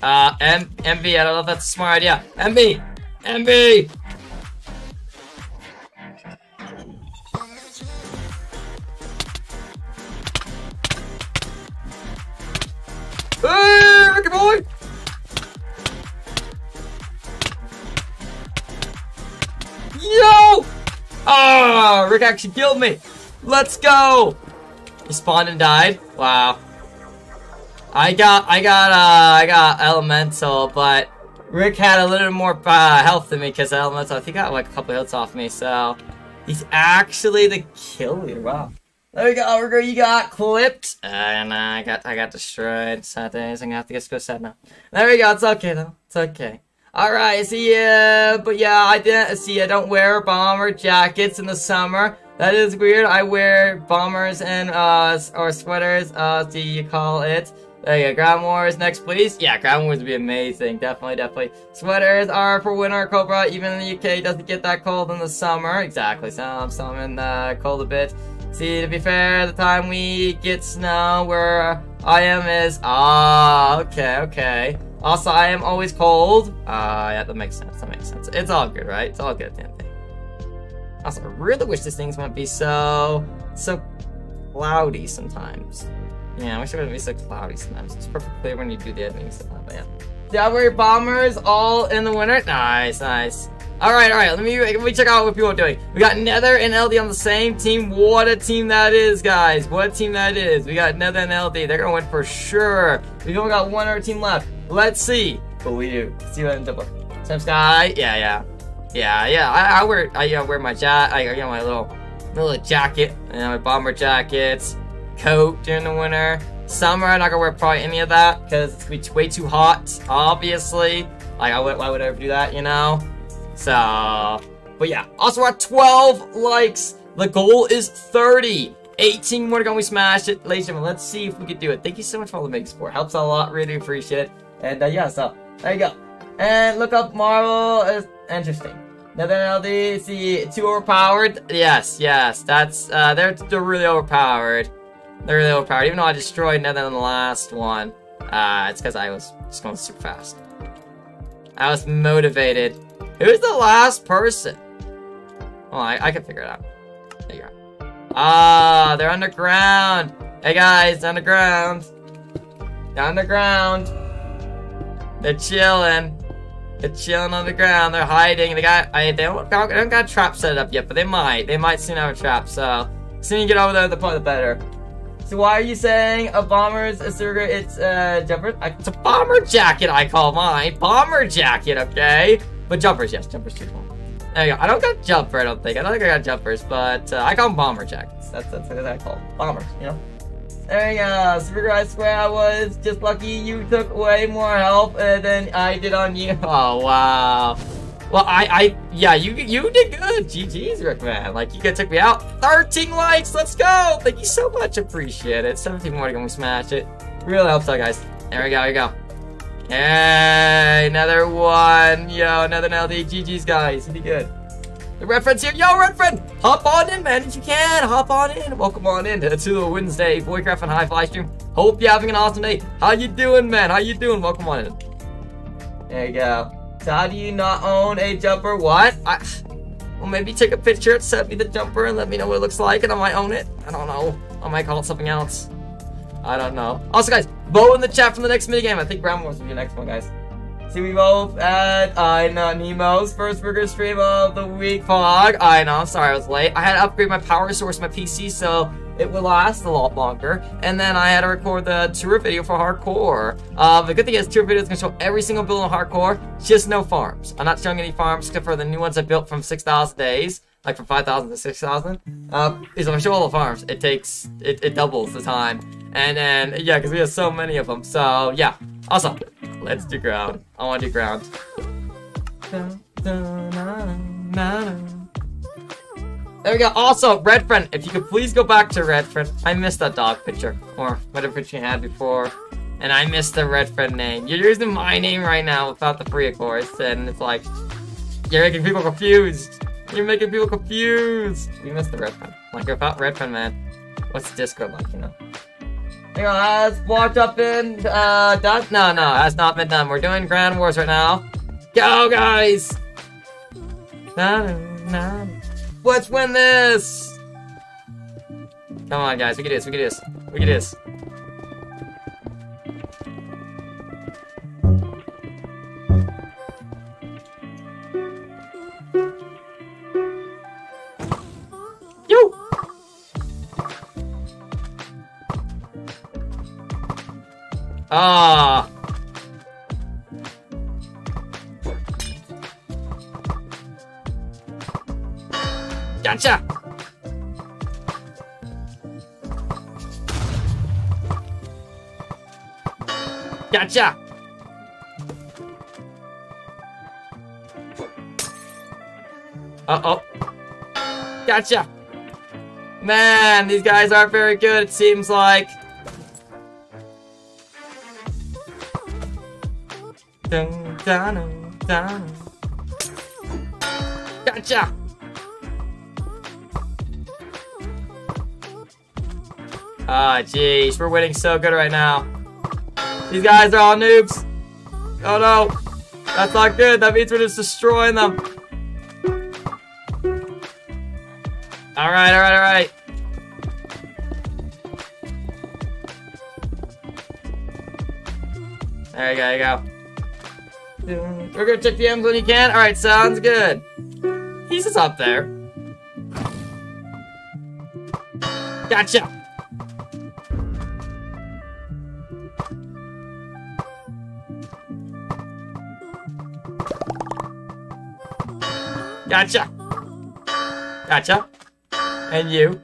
Uh, M MB, I don't know if that's a smart idea. MB! MB! Hey, Ricky boy! Yo! Oh, Rick actually killed me. Let's go. He spawned and died. Wow. I got, I got, uh, I got elemental, but Rick had a little more uh, health than me because elemental. I think got like a couple hits off me, so he's actually the killer. Wow. There we go, Rick. You got clipped, and uh, I got, I got destroyed. Sad days. I'm gonna have to get go sad now. There we go. It's okay though. It's okay. Alright, see ya. But yeah, I didn't see. I don't wear bomber jackets in the summer. That is weird. I wear bombers and uh or sweaters. Uh, see you call it. There you go. Ground Wars next, please. Yeah, Ground Wars would be amazing. Definitely, definitely. Sweaters are for winter, Cobra. Even in the UK, doesn't get that cold in the summer. Exactly. So I'm so I'm in the cold a bit. See, to be fair, the time we get snow where I am is ah, okay, okay. Also, I am always cold. Uh, yeah, that makes sense. That makes sense. It's all good, right? It's all good damn thing. Also, I really wish these things wouldn't be so, so cloudy sometimes. Yeah, I wish it wouldn't be so cloudy sometimes. It's perfectly clear when you do the editing stuff, but yeah. Cavalry bombers all in the winter. Nice, nice. All right, all right. Let me let me check out what people are doing. We got Nether and LD on the same team. What a team that is, guys. What a team that is. We got Nether and LD. They're gonna win for sure. We've only got one other team left. Let's see. But we do. Let's see what ends up with. Sam Sky. Yeah, yeah. Yeah, yeah. I, I wear I you know, wear my jacket. I you know my little little jacket and my bomber jackets, coat during the winter. Summer, I'm not gonna wear probably any of that because it's gonna be way too hot. Obviously, like I would, why would I ever do that? You know. So, but yeah. Also, at 12 likes. The goal is 30. 18 more to go. We smash it, ladies and gentlemen. Let's see if we can do it. Thank you so much for all the make support. Helps a lot. Really appreciate it. And uh, yeah, so there you go. And look up Marvel. It's interesting. Another LD. See, too overpowered. Yes, yes. That's uh, they're they're really overpowered. They're really overpowered. Even though I destroyed Nether in the last one, uh, it's because I was just going super fast. I was motivated. Who's the last person? Oh, I, I can figure it out. There you go. Ah, they're underground. Hey guys, underground. Underground. They're chilling. They're chilling on the ground. They're hiding. They got. I, they don't, they don't got a trap set up yet, but they might. They might soon have a trap. So, soon you get over there, the the better. So why are you saying a bomber's a surrogate? It's a jumper. It's a bomber jacket. I call mine bomber jacket. Okay, but jumpers, yes, jumpers too. There you go. I don't got jumper. I don't think. I don't think I got jumpers, but uh, I call them bomber jackets. That's that's what I call bombers. You know. There you go. Super I swear I was just lucky you took way more help uh, than I did on you. <laughs> Oh wow. Well, I, I, yeah, you, you did good. GG's, Rick, man. Like, you could took me out. 13 likes. Let's go. Thank you so much. Appreciate it. 17 more to go. We smash it. Really helps out, guys. There we go. Here we go. Hey, another one. Yo, another LD. GG's, guys. You be good. The Red Friend's here. Yo, Red Friend, hop on in, man. If you can, hop on in. Welcome on in to the Wednesday Voidcraft and Hive live stream. Hope you're having an awesome day. How you doing, man? How you doing? Welcome on in. There you go. So how do you not own a jumper? What? I, well, maybe take a picture, send me the jumper, and let me know what it looks like, and I might own it. I don't know. I might call it something else. I don't know. Also, guys, vote in the chat for the next minigame. I think Brown wants to be the next one, guys. See, we both at I know Nemo's first burger stream of the week vlog. I know, sorry I was late. I had to upgrade my power source, my PC, so it will last a lot longer. And then I had to record the tour video for hardcore. Uh, the good thing is tour video is gonna show every single build in hardcore, just no farms. I'm not showing any farms except for the new ones I built from 6,000 days, like from 5,000 to 6,000. Uh, is I'm gonna show all the farms. It takes, it, it doubles the time. And then, yeah, because we have so many of them. So, yeah. Awesome. Let's do ground. I want to do ground. There we go. Also, Red Friend, if you could please go back to Red Friend. I missed that dog picture. Or whatever picture you had before. And I missed the Red Friend name. You're using my name right now without the free, of course. And it's like, you're making people confused. You're making people confused. We missed the Red Friend. Like, without Red Friend, man. What's Discord like, you know? Hang on, has walked up in, uh, done? No, no, has not been done. We're doing Ground Wars right now. Go, guys! Na, na. Let's win this! Come on, guys, we can do this, we can do this. We can do this. Ah. Gotcha. Gotcha. Uh-oh. Gotcha. Man, these guys aren't very good, it seems like. Dun! Ah, jeez, we're winning so good right now. These guys are all noobs. Oh no, that's not good. That means we're just destroying them. All right, all right, all right. There you go, you go. We're gonna check the M's when you can. All right, sounds good. He's just up there. Gotcha. Gotcha. Gotcha. And you.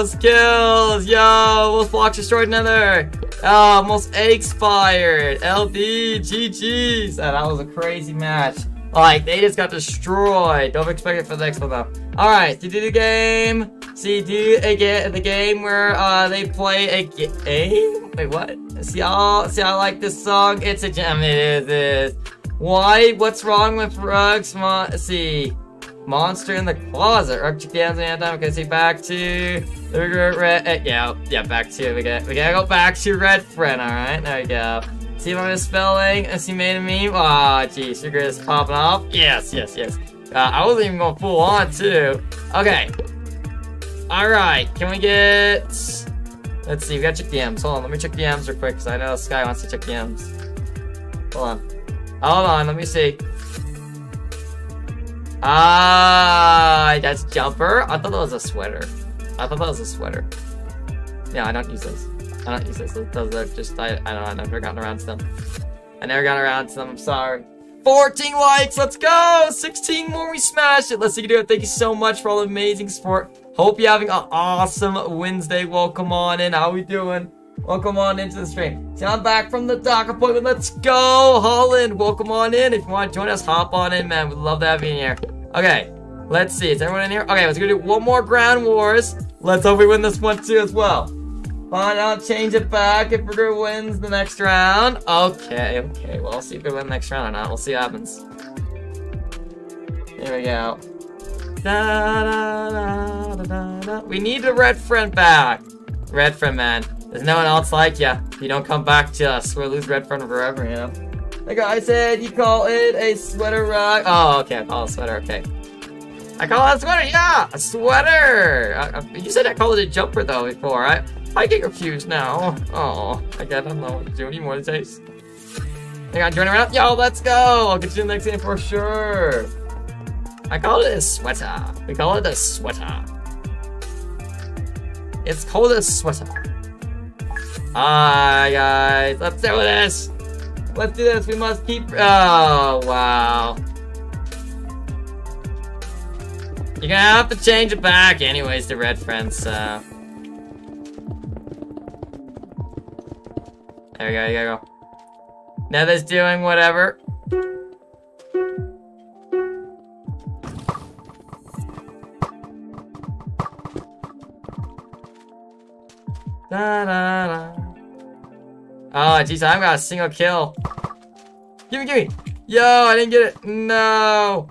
Most kills. Yo, most blocks destroyed another. Oh, most eggs fired. LD, GG's. Oh, that was a crazy match. Like, they just got destroyed. Don't expect it for the next one, though. Alright, to do the game. See, do again the game where uh, they play a game? Wait, what? See, I see, I like this song. It's a gem. It is. It is. Why? What's wrong with rugs? See. Monster in the closet. Rug chickens and anthem. Okay, see back to the red. Uh, yeah, yeah, back to we got we gotta go back to red friend. All right, there we go. See my I'm spelling? As he made a meme. Oh, geez, sugar is popping off. Yes, yes, yes. Uh, I wasn't even gonna full on too. Okay. All right. Can we get? Let's see. We gotta check the M's. Hold on. Let me check the M's real quick because I know Sky wants to check the M's. Hold on. Hold on, let me see. Ah, that's jumper. I thought that was a sweater. I thought that was a sweater. Yeah, I don't use those. I don't use those. Those are just, I, I don't know, I never gotten around to them. I never got around to them, I'm sorry. 14 likes, let's go! 16 more, we smash it. Let's see you do it. Thank you so much for all the amazing support. Hope you're having an awesome Wednesday. Welcome on in. How we doing? Welcome on into the stream. See, I'm back from the doc appointment. Let's go, Holland. Welcome on in. If you want to join us, hop on in, man. We'd love to have you in here. Okay, let's see. Is everyone in here? Okay, let's go do one more Ground Wars. Let's hope we win this one too as well. Fine, I'll change it back if Purdue wins the next round. Okay, okay. Well, I'll see if we win the next round or not. We'll see what happens. Here we go. Da, da, da, we need the red friend back. Red friend, man. There's no one else like ya. You don't come back to us. We'll lose red forever, you know? The guy said you call it a sweater rock. Oh, okay. I call it a sweater. Okay. I call it a sweater. Yeah, a sweater. I, I, you said I called it a jumper though before. I I get confused now. Oh, I get. I don't know what to do anymore these days. I got turn around. Yo, let's go. I'll get you the next game for sure. I call it a sweater. We call it a sweater. It's called a sweater. Alright, guys. Let's do this. Let's do this. We must keep... Oh, wow. You're gonna have to change it back anyways to red friends, so... There we go, you gotta go. Nether's doing whatever. Da, da, da. Oh, jeez, I've got a single kill. Gimme, gimme. Yo, I didn't get it. No.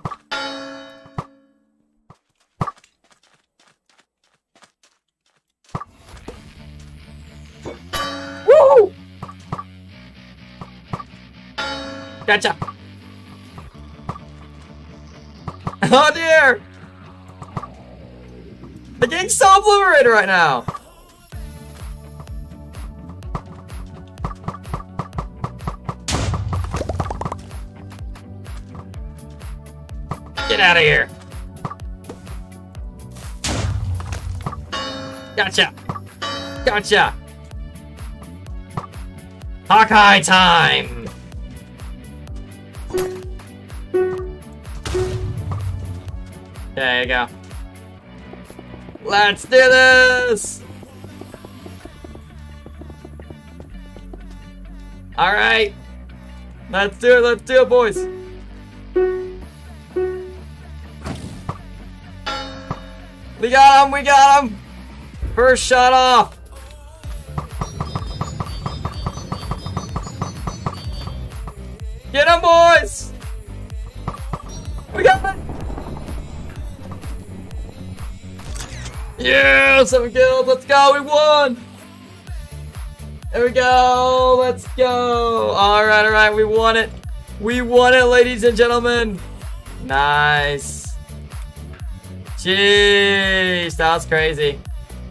Woo! Gotcha. <laughs> Oh dear. The game's so obliterated right now. Get out of here. Gotcha. Gotcha. Hawkeye time. There you go. Let's do this! Alright. Let's do it, let's do it, boys. We got him, we got him! First shot off! Get him, boys! We got him! Yeah, seven kills, let's go, we won! There we go, let's go! Alright, alright, we won it! We won it, ladies and gentlemen! Nice! Jeez, that's crazy.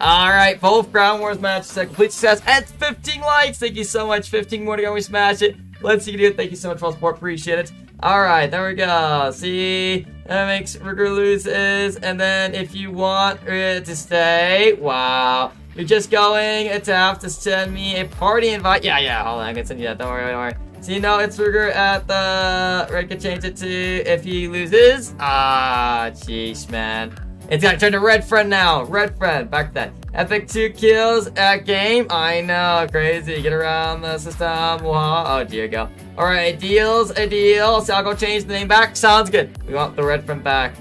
Alright, both Ground Wars matches a complete success. at 15 likes! Thank you so much. 15 more to go. We smash it. Let's see you do it. Thank you so much for all support. Appreciate it. Alright, there we go. See? That makes Ruger loses. And then if you want it to stay, wow. You're just going to have to send me a party invite. Yeah, yeah, hold on. I can send you that. Don't worry, don't worry. So you know it's Ruger at the... Red can change it to if he loses. Ah, jeez, man. It's to turn to red friend now. Red friend. Back that. Epic two kills at game. I know, crazy. Get around the system. Wow. Oh, dear go. Alright, deals a deal. So I'll go change the name back. Sounds good. We want the red friend back.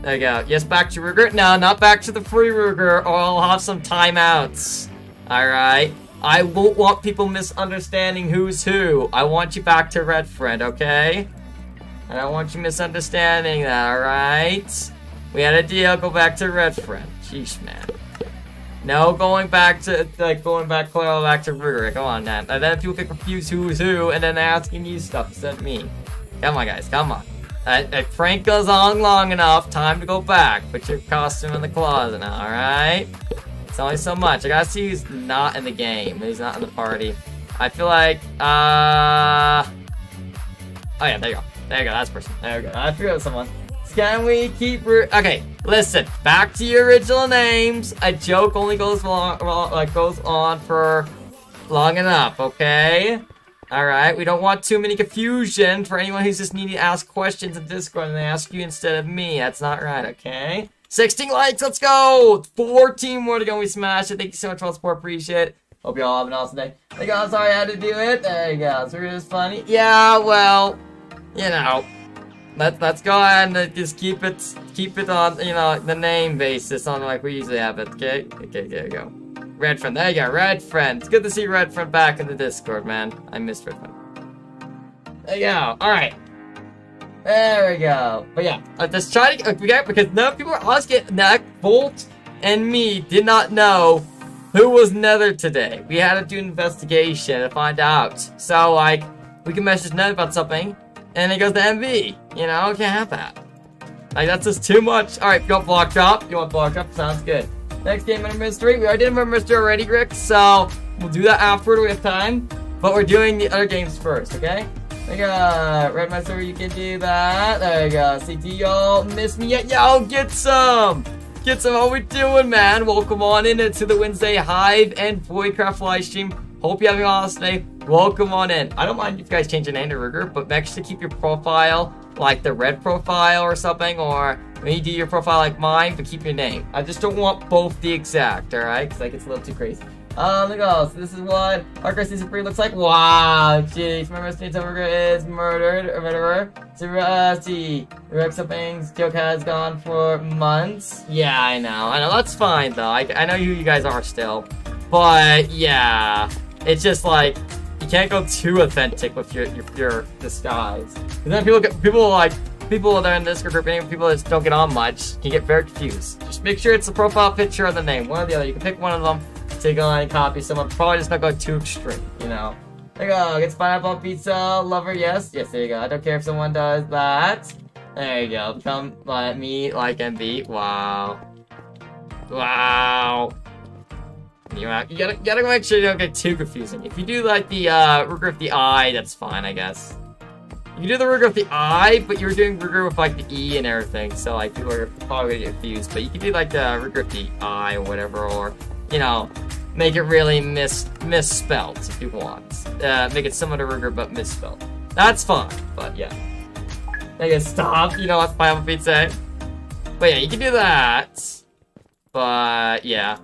There you go. Yes, back to Ruger. No, not back to the free Ruger, or I'll have some timeouts. Alright. I won't want people misunderstanding who's who. I want you back to Red Friend, okay? I don't want you misunderstanding that, alright? We had a deal, go back to Red Friend. Jeez, man. No going back to, like, going back, clear back to Ruger. Come on, man. And then people get confused who's who, and then asking you stuff instead of me. Come on, guys, come on. That prank goes on long enough. Time to go back. Put your costume in the closet now, alright? It's only so much. I gotta see who's not in the game. Who's not in the party. I feel like, uh... Oh yeah, there you go. There you go, that's person. There you go. I forgot someone. Can we keep... Okay, listen. Back to your original names. A joke only goes long, like goes on for long enough, okay? Alright, we don't want too many confusion for anyone who's just needing to ask questions in Discord and they ask you instead of me. That's not right, okay? 16 likes, let's go! 14 more to go, we smash it. Thank you so much for all the support, appreciate it. Hope you all have an awesome day. You go, sorry I had to do it. There you go, so it was funny. Yeah, well, you know. Let, let's go ahead and just keep it keep it on, you know, the name basis on like we usually have it, okay? Okay, there you go. Red Friend, there you go, Red Friend. It's good to see Red Friend back in the Discord, man. I missed Red Friend. There you go, alright. There we go. But yeah, uh, just try to forget because none people are asking Neck, Bolt, and me did not know who was Nether today. We had to do an investigation to find out. So like, we can message Nether about something, and it goes to MV. You know, can't have that. Like, that's just too much. Alright, you want block drop? You want block drop? Sounds good. Next game, Murder Mystery. We already did Murder Mystery already, Rick, so we'll do that afterward. We have time. But we're doing the other games first, okay? There you go. Red Master, you can do that. There you go. CT, y'all miss me yet? Y'all get some! Get some. How we doing, man? Welcome on in to the Wednesday Hive and Voidcraft live stream. Hope you're having a awesome day. Welcome on in. I don't mind if you guys change your name to Ruger, but make sure to keep your profile like the red profile or something, or when you do your profile like mine, but keep your name. I just don't want both the exact, alright? Because like it's a little too crazy. Um, look. So this is what Arcus Season 3 looks like. Wow, jeez. Remember, State Overger is murdered, or murderer. Serati. Rex something's joke has gone for months. Yeah, I know. I know. That's fine, though. I, I know who you guys are still. But, yeah. It's just like, you can't go too authentic with your your, your disguise. And then people get people like people that are in this group, and people that don't get on much, can get very confused. Just make sure it's the profile picture or the name, one or the other. You can pick one of them. Take on and copy someone. Probably just not go too extreme, you know. There you go. Gets pineapple pizza lover. Yes, yes. There you go. I don't care if someone does that. There you go. Become let me, like MB. Wow. Wow. You, gotta, you gotta make sure you don't get too confusing. If you do like the uh, Ruger of the eye, that's fine, I guess. You do the Ruger of the eye, but you're doing Ruger with like the E and everything, so like people are probably gonna get confused. But you can do like the Ruger of the eye or whatever, or you know, make it really mis misspelled if you want. Uh, make it similar to Ruger but misspelled. That's fine, but yeah. I guess stop. You know what Pineapple Pizza? But yeah, you can do that. But yeah.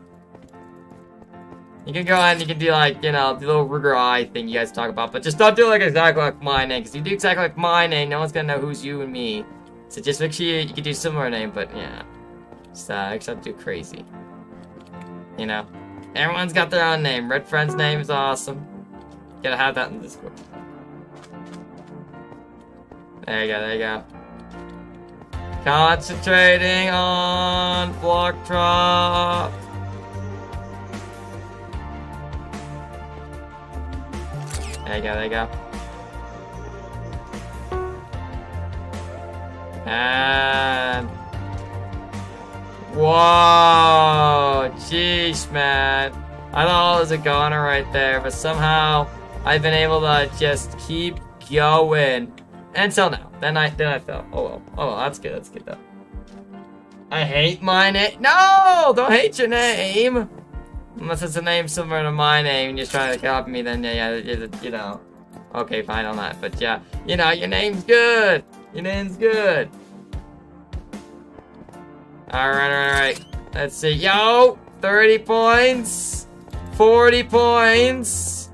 You can go ahead and you can do like, you know, the little Ruger eye thing you guys talk about, but just don't do like exactly like my name, because you do exactly like my name, no one's gonna know who's you and me. So just make sure you, you can do similar name, but yeah. Just, uh, except do crazy. You know? Everyone's got their own name. Red Friend's name is awesome. gotta have that in Discord. There you go, there you go. Concentrating on block drop. There you go, there you go. And... Whoa! jeez, man. I thought I was a goner right there, but somehow I've been able to just keep going until now. Then I then I fell. Oh well. Oh well, that's good. That's good though. I hate my name. No, don't hate your name. Unless it's a name similar to my name and you're trying to copy me, then yeah, yeah, you know. Okay, fine on that. But yeah, you know, your name's good. Your name's good. Alright, alright. Let's see. Yo! 30 points. 40 points.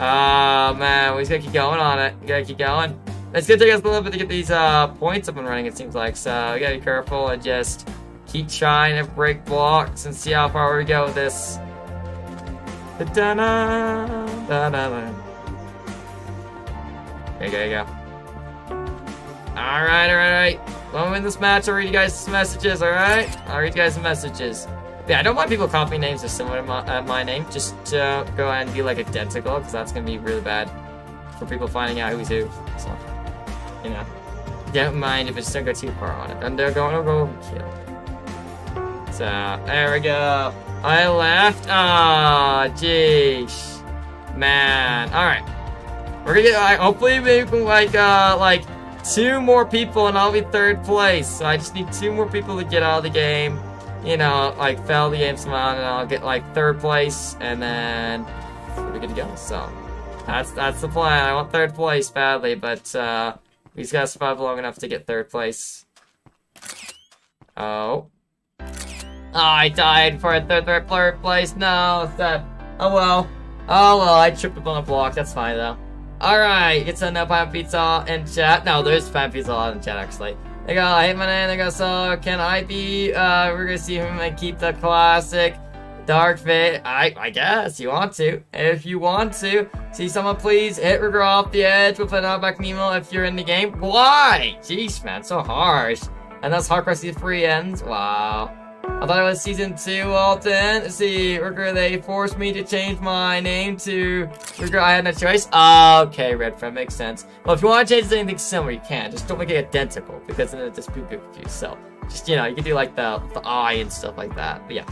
Oh, man. We just gotta keep going on it. We gotta keep going. It's gonna take us a little bit to get these uh, points up and running, it seems like. So we gotta be careful and just keep trying to break blocks and see how far we go with this. Da -da, da -da. Okay, there you go. Alright, alright, alright. When we win this match, I'll read you guys messages, alright? I'll read you guys messages. Yeah, I don't want people copying names that similar to my, uh, my name. Just uh, go and be like identical, because that's going to be really bad for people finding out who's who. So, you know. Don't mind if it's don't go too far on it. And they're going to go kill. So, there we go. I left. Ah, oh, jeez. Man. Alright. We're gonna get, like, hopefully maybe like, uh, like, two more people and I'll be third place. So I just need two more people to get out of the game. You know, like, fail the game somehow and I'll get, like, third place and then we're good to go. So, that's, that's the plan. I want third place badly, but, uh, we just gotta survive long enough to get third place. Oh. Oh, I died for a third, third, third place. No, that. Oh well. Oh well, I tripped up on a block. That's fine though. Alright, it's a no pan pizza in chat. No, there's pan pizza in chat actually. They go, hey my name, they go, so can I be, uh, we're gonna see him and keep the classic dark fit. I, I guess you want to. If you want to, see someone please hit Rigger off the edge with an back Nemo if you're in the game. Why? Jeez, man, so harsh. And that's hard press the free ends. Wow. I thought it was season two, Alton. Let's see, Rigger, they forced me to change my name to Rigger. I had no choice. Ah, okay, Red Friend, makes sense. Well, if you want to change anything similar, you can. Just don't make it identical, because then it just be confused. So, just, you know, you can do like the, the eye and stuff like that. But yeah.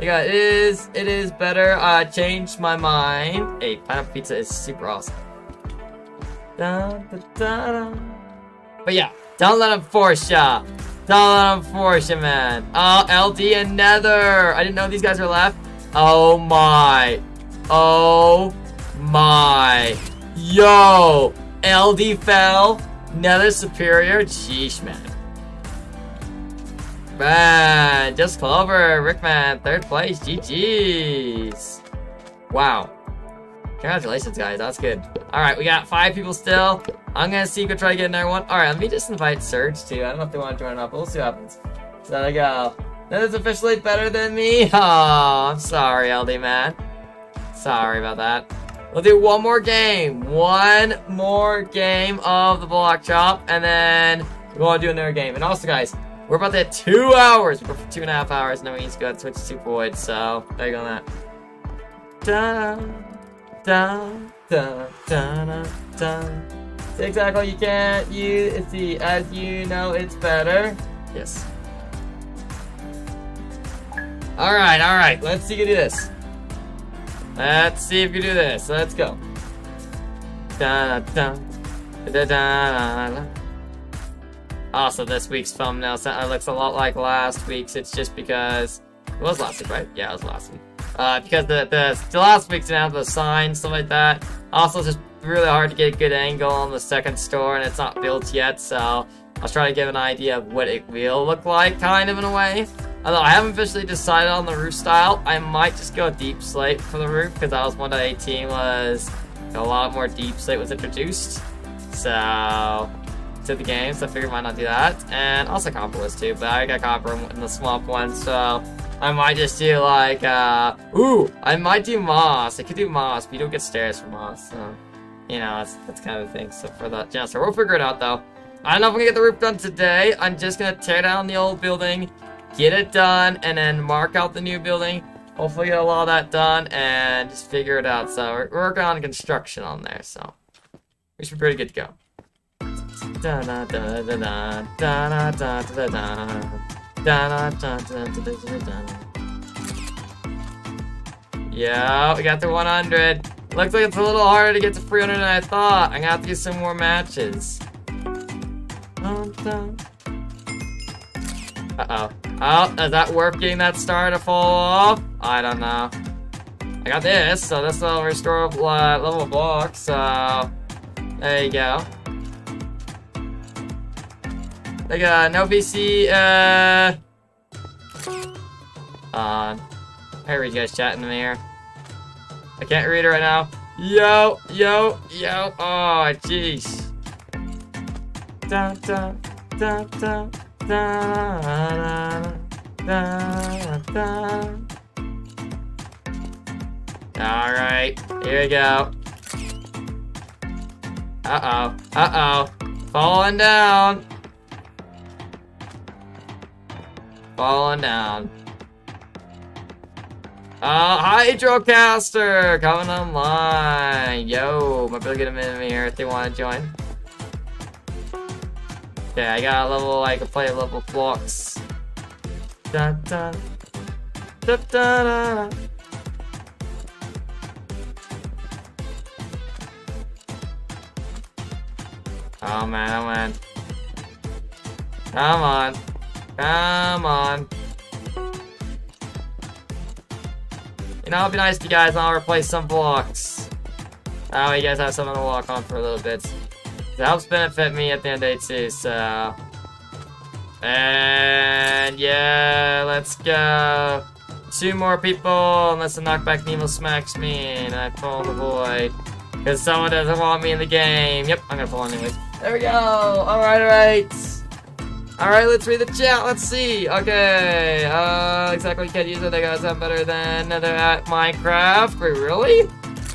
Yeah, it is, it is better. I changed my mind. Hey, pineapple pizza is super awesome. Da, da, da, but yeah, don't let them force ya. Force you, man. Oh, LD and Nether. I didn't know these guys were left. Oh my. Oh my. Yo. LD fell. Nether superior. Sheesh, man. Man, just clover. Rickman, third place. GG's. Wow. Congratulations, guys. That's good. All right, we got five people still. I'm gonna see if we can try to get another one. All right, let me just invite Surge too. I don't know if they want to join up. We'll see what happens. So there we go. That is officially better than me. <laughs> Oh, I'm sorry, LD man. Sorry about that. We'll do one more game. One more game of the block drop, and then we want to do another game. And also, guys, we're about to hit two hours. We're for two and a half hours, and then we need to go to Twitch to Void. So there you go on that. Dun da da da da da. Exactly, you can't use see as you know it's better. Yes. Alright, alright, let's see if you do this. Let's see if you do this. Let's go. Da da da da da da. Also, this week's thumbnail looks a lot like last week's. It's just because it was last week, right? Yeah, it was last week. Uh, because the, the, last week's didn't have the sign, stuff like that. Also, it's just really hard to get a good angle on the second store, and it's not built yet, so I was trying to give an idea of what it will look like, kind of, in a way. Although I haven't officially decided on the roof style, I might just go deep slate for the roof, because that was 1.18 was a lot more deep slate was introduced. So, to the game, so I figured why not do that. And also copper was too, but I got copper in the swamp one, so I might just do like, uh, ooh, I might do moss. I could do moss, but you don't get stairs for moss, so, you know, that's, that's kind of the thing. So for that, yeah, so we'll figure it out though. I don't know if I'm gonna get the roof done today. I'm just gonna tear down the old building, get it done, and then mark out the new building. Hopefully get a lot of that done and just figure it out. So we're, we're working on construction on there, so we should be pretty good to go. Da da da da da da da da da da. Da, da, da, da, da, da. Yeah, we got to 100. Looks like it's a little harder to get to 300 than I thought. I'm gonna have to do some more matches. Uh-oh. Oh, is that working that star to fall off? I don't know. I got this, so this will restore uh, level block, so... There you go. Like, no VC, uh... Uh... I read you guys chatting in there. I can't read it right now. Yo, yo, yo. Oh, jeez. Da, da, da, da, da, da, da, Alright, here we go. Uh-oh, uh-oh. Falling down. Falling down. Uh, Hydrocaster coming online. Yo, might be able to get a minute here if they want to join. Okay, I got a level, I can play level blocks. Dun dun. Dun dun dun. Oh man, oh man. Come on. Come on. You know, it'd be nice to you guys I'll replace some blocks. That way you guys have something to walk on for a little bit. It helps benefit me at the end of the day too, so... And yeah, let's go. Two more people, unless the knockback Nemo smacks me and I fall in the void. Because someone doesn't want me in the game. Yep, I'm gonna fall anyways. There we go! Alright, alright! Alright, let's read the chat. Let's see. Okay. Uh, exactly. Can't use it. They got sound better than another at Minecraft. Wait, really?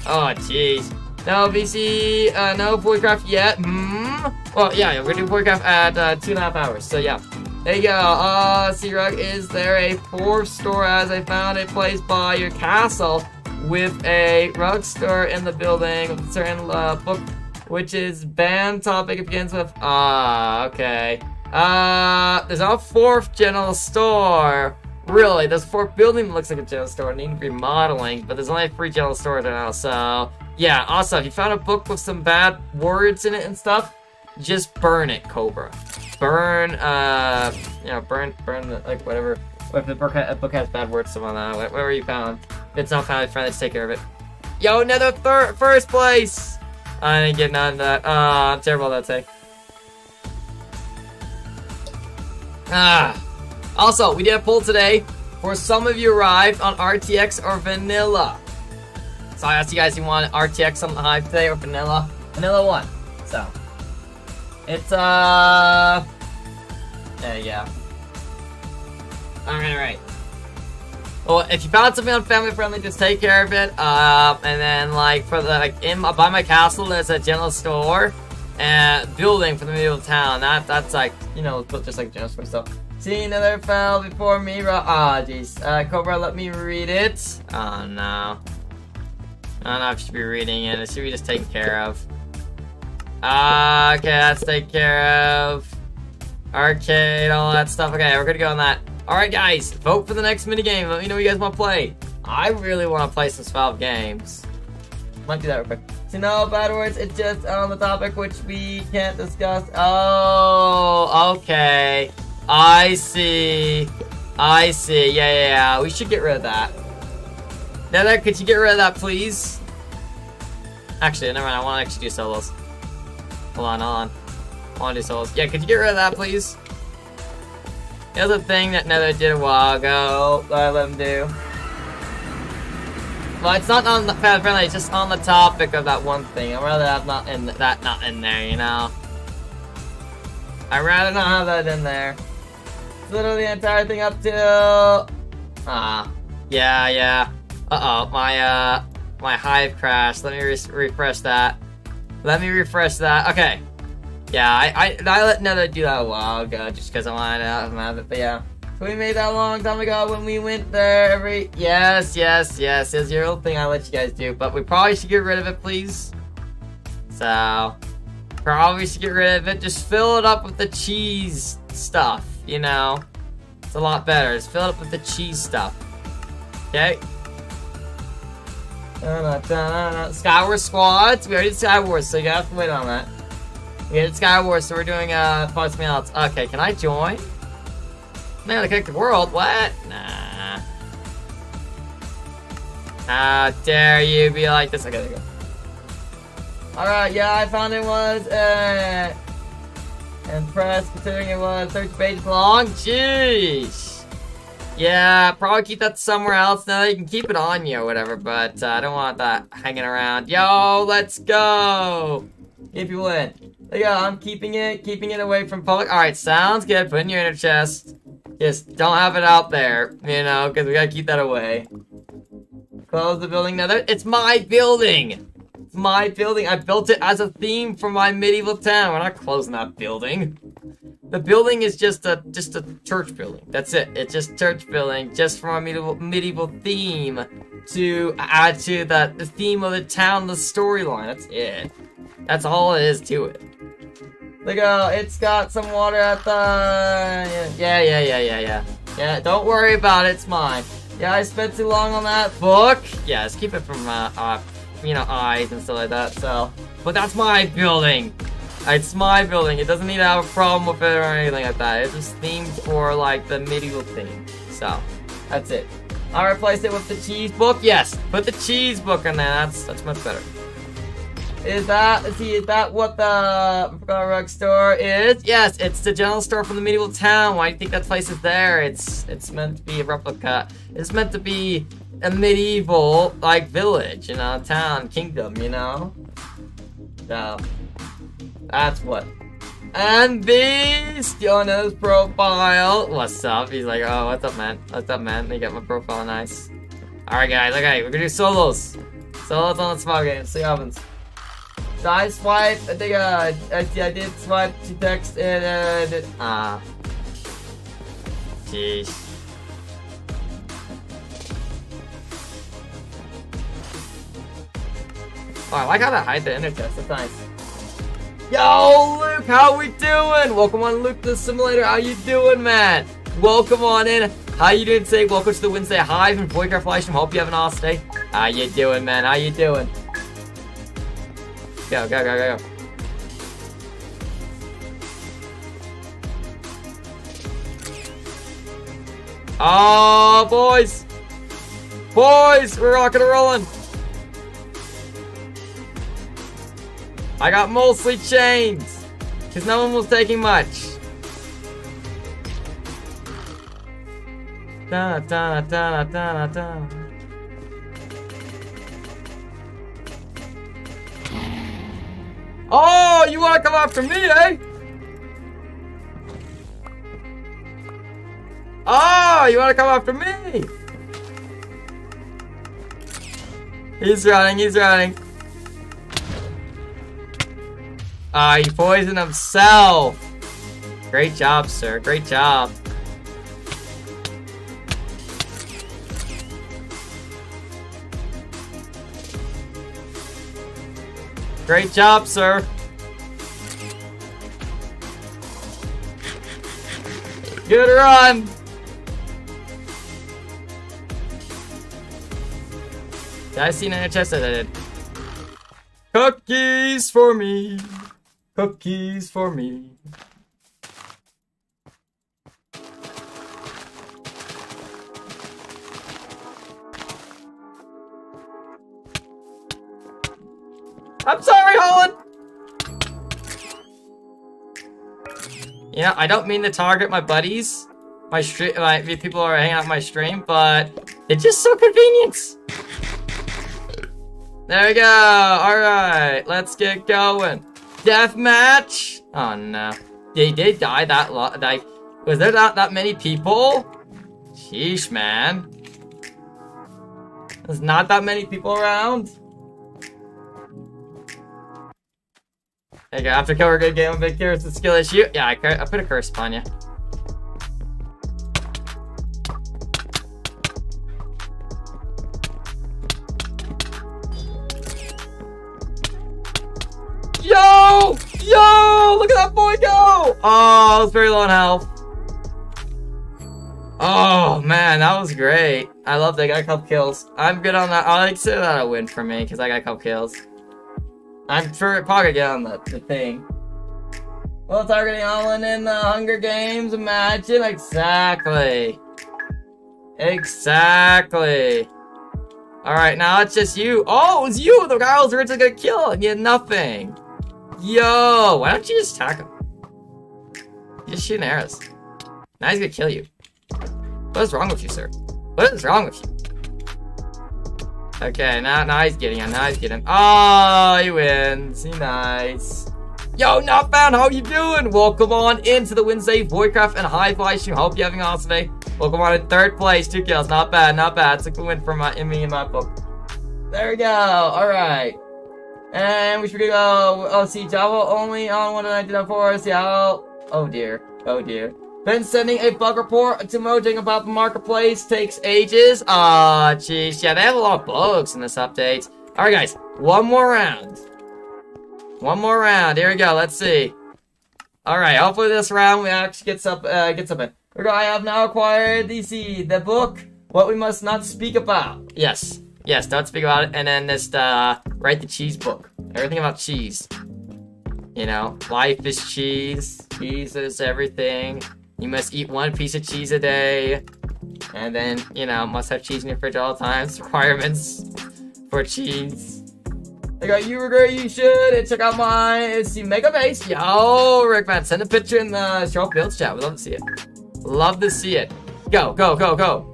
Oh, jeez. No VC, uh, no Voidcraft yet. Hmm. Well, yeah, yeah, we're gonna at uh, two and a half hours. So yeah. There you go. Uh, C-Rug, is there a fourth store as I found a place by your castle with a rug store in the building with a certain uh, book, which is banned topic. Begins with ah, okay. Uh, there's a fourth general store. Really, this fourth building looks like a general store. It needs remodeling, but there's only three general stores now, so... Yeah, also, if you found a book with some bad words in it and stuff, just burn it, Cobra. Burn, uh, you know, burn, burn, the, like, whatever. If the book, ha book has bad words, like that, whatever you found. If it's not family friendly, let's take care of it. Yo, another first place! I didn't get none of that. Uh, I'm terrible at that take. Ah. Also, we did a poll today for some of you arrived on RTX or vanilla. So I asked you guys you want RTX on the Hive today or vanilla. Vanilla one. So it's uh there you go. Alright, alright. Well, if you found something on family friendly, just take care of it. Uh, and then like for the like in my, by my castle, there's a general store and building for the of town. That that's like you know just like store stuff. See another fell before me. Ah, oh, jeez. Uh, Cobra, let me read it. Oh no. I don't know if you should be reading it. It should be just taken care of. Ah, uh, okay, that's taken care of. Arcade, all that stuff. Okay, we're gonna go on that. Alright guys, vote for the next minigame. Let me know what you guys want to play. I really want to play some Valve games. Might do that real quick. To know bad words, it's just um, on the topic which we can't discuss. Oh, okay. I see. I see. Yeah, yeah, yeah. We should get rid of that. Nether, could you get rid of that, please? Actually, never mind. I want to actually do solos. Hold on, hold on. I want to do solos. Yeah, could you get rid of that, please? Here's a thing that Nether did a while ago I let him do. Well, it's not on the fan friendly, it's just on the topic of that one thing. I'd rather have not in that not in there, you know? I'd rather not have that in there. It's literally the entire thing up to Ah. Yeah, yeah. Uh-oh, my, uh, my hive crashed. Let me re refresh that. Let me refresh that. Okay. Yeah, I, I, I let Nether do that a while ago, just because I wanted to have it, but yeah. We made that long time ago when we went there every... Yes, yes, yes. It's your old thing I let you guys do. But we probably should get rid of it, please. So... Probably should get rid of it. Just fill it up with the cheese stuff, you know? It's a lot better. Just fill it up with the cheese stuff. Okay? Skywars squads. We already did Skywars, so you have to wait on that. We did Skywars, so we're doing uh parts else. Okay, can I join? Man, the connected world. What? Nah. How dare you be like this? Okay, there you go. Alright, yeah, I found it was uh impressed considering it was 30 pages long. Jeez. Yeah, probably keep that somewhere else now. You can keep it on you or whatever, but uh, I don't want that hanging around. Yo, let's go! If you win. Yeah, I'm keeping it, keeping it away from public. Alright, sounds good. Put in your inner chest. Just don't have it out there, you know, because we gotta keep that away. Close the building. Now, it's my building! It's my building. I built it as a theme for my medieval town. We're not closing that building. The building is just a just a church building. That's it. It's just church building, just from a medieval medieval theme to add to that the theme of the town, the storyline. That's it. That's all it is to it. Look out, it's got some water at the yeah yeah yeah yeah yeah yeah. Don't worry about it. It's mine. Yeah, I spent too long on that book. Yes, keep it from uh, uh you know eyes and stuff like that. So, but that's my building. It's my building. It doesn't need to have a problem with it or anything like that. It's just themed for, like, the medieval theme. So, that's it. I replaced it with the cheese book. Yes, put the cheese book in there. That's that's much better. Is that, see, is that what the rug store is? Yes, it's the general store from the medieval town. Why do you think that place is there? It's it's meant to be a replica. It's meant to be a medieval, like, village, you know, town, kingdom, you know? So, that's what. And this Jonas profile. What's up? He's like, oh, what's up, man? What's up, man? They got my profile nice. Alright, guys, okay, we're gonna do solos. Solos on the small game, see what happens. So I swipe, I think, uh, I, I did swipe to text and, uh, ah. Jeez. Oh, I like how they hide the inner chest, that's nice. Yo, Luke, how we doing? Welcome on Luke the Simulator. How you doing, man? Welcome on in. How you doing today? Welcome to the Wednesday Hive and Voidcraft Livestream. Hope you have an awesome day. How you doing, man? How you doing? Go, go, go, go, go. Oh, boys. Boys, we're rocking and rolling. I got mostly chains. Because no one was taking much. Da da da da da Oh, you wanna come after me, eh? Oh, you wanna come after me? He's running, he's running. Ah, uh, he poisoned himself. Great job, sir. Great job. Great job, sir. Good run. Did I see an chest? I did. Cookies for me. Cookies for me. I'm sorry, Holland! Yeah, I don't mean to target my buddies, my stream, my people are hanging out my stream, but it's just so convenient. There we go. All right, let's get going death match? Oh no. They did die that lot. Like, was there not that many people? Sheesh, man. There's not that many people around. Okay, after cover good game, big curious the skill issue. Yeah, I, I put a curse upon you. Yo! Yo! Look at that boy go! Oh, it's very low on health. Oh man, that was great. I love that. I got a couple kills. I'm good on that. I like say that a win for me because I got a couple kills. I'm sure probably get on the, the thing. Well, targeting Alan in the Hunger Games. Imagine exactly. Exactly. Alright, now it's just you. Oh, it's you! The guy was originally gonna kill and get nothing. Yo, why don't you just attack him? Just shooting arrows. Now he's gonna kill you. What is wrong with you, sir? What is wrong with you? Okay, now, now he's getting him. Now he's getting him. Oh, he wins. He nice. Yo, not found. How you doing? Welcome on into the Wednesday Voidcraft and live stream. Hope you're having an awesome day. Welcome on in third place. Two kills. Not bad. Not bad. It's a good win for my, me in my book. There we go. All right. And we should go. Oh, see, Java only on 1.19.4. Seattle. Oh dear. Oh dear. Been sending a bug report to Mojang about the marketplace. Takes ages. Ah, oh, jeez. Yeah, they have a lot of bugs in this update. All right, guys. One more round. One more round. Here we go. Let's see. All right. Hopefully this round we actually get up. Uh, get something. I have now acquired DC, the book. What we must not speak about. Yes. Yes. Don't speak about it. And then this uh, write the cheese book. Everything about cheese. You know, life is cheese. Cheese is everything. You must eat one piece of cheese a day. And then, you know, must have cheese in your fridge all the time. <laughs> Requirements for cheese. I got you regret you should and check out my see Mega Base. Yo, Rickman, send a picture in the show builds chat. We'd love to see it. Love to see it. Go, go, go, go.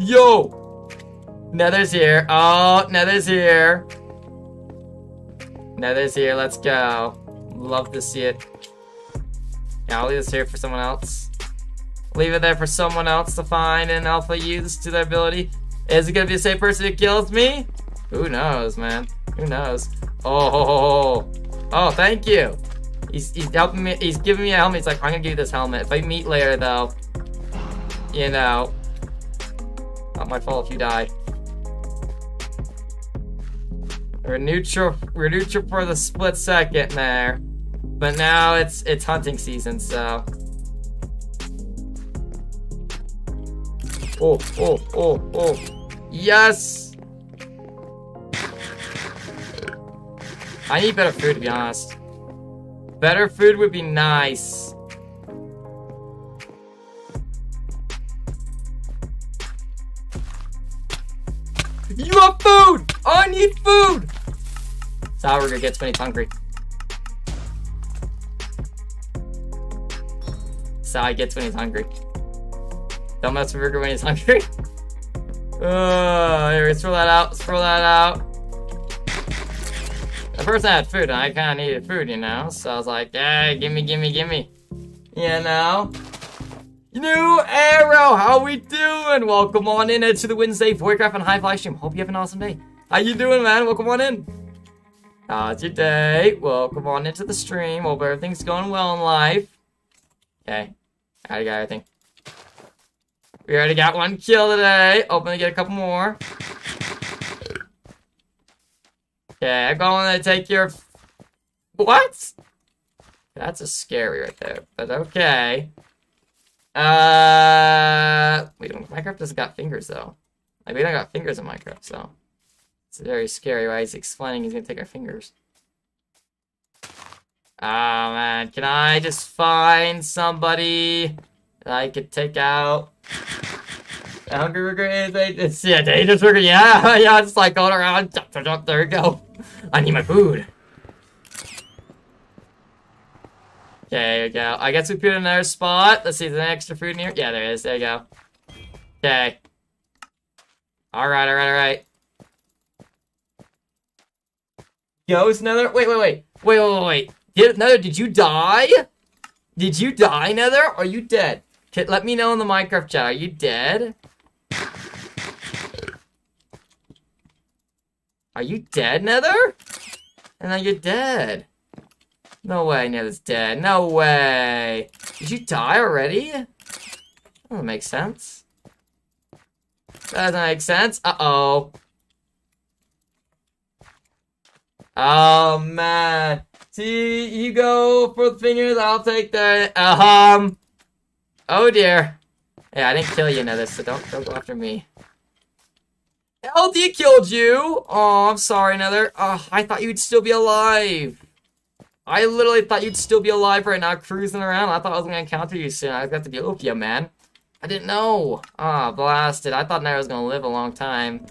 Yo! Nether's here. Oh, Nether's here. Nether's here. Let's go. Love to see it. Yeah, I'll leave this here for someone else. Leave it there for someone else to find and alpha use to their ability. Is it gonna be the same person who kills me? Who knows, man? Who knows? Oh, oh, oh, oh, thank you. He's, he's helping me. He's giving me a helmet. He's like, I'm gonna give you this helmet. If I meet later, though, you know, not my fault if you die. We're neutral. We're neutral for the split second there, but now it's it's hunting season, so. Oh, oh, oh, oh. Yes! I need better food, to be honest. Better food would be nice. You want food! I need food! Sourburger gets when he's hungry. Sal gets when he's hungry. Don't mess with Burger when he's <laughs> hungry. Uh, here, throw that out. Throw that out. At first I had food, and I kind of needed food, you know? So I was like, yeah, gimme, gimme, gimme. You know? New Arrow, how we doing? Welcome on in to the Wednesday Voidcraft and Hive live stream. Hope you have an awesome day. How you doing, man? Welcome on in. How's your day? Welcome on into the stream. Hope everything's going well in life. Okay. I got everything. We already got one kill today. Hoping to get a couple more. Okay, I'm going to take your... What? That's a scary right there, but okay. Uh, wait, Minecraft doesn't got fingers though. Like we don't got fingers in Minecraft, so it's very scary. Why he's explaining he's gonna take our fingers. Oh man, can I just find somebody that I could take out? Hungry Burger is a, it's, yeah, dangerous burger, yeah, <laughs> yeah, just like going around, there we go. I need my food. Okay, there you go. I guess we put in another spot. Let's see, is there extra food in here? Yeah, there is. There you go. Okay. Alright, alright, alright. Ghost Nether? Wait, wait, wait. Wait, wait, wait, wait. Did, Nether, did you die? Did you die, Nether? Are you dead? let me know in the Minecraft chat. Are you dead? Are you dead, Nether? And now you're dead. No way Nether's dead. No way. Did you die already? That doesn't make sense. That doesn't make sense. Uh-oh. Oh, man. See, you go for the fingers, I'll take the... Um... Oh, dear. Yeah, I didn't kill you, Nether, so don't, don't go after me. LD killed you! Oh, I'm sorry, Nether. Oh, I thought you'd still be alive. I literally thought you'd still be alive right now, cruising around. I thought I was gonna encounter you soon. I got to be Opia, man. I didn't know. Ah, oh, blasted. I thought Nether was gonna live a long time.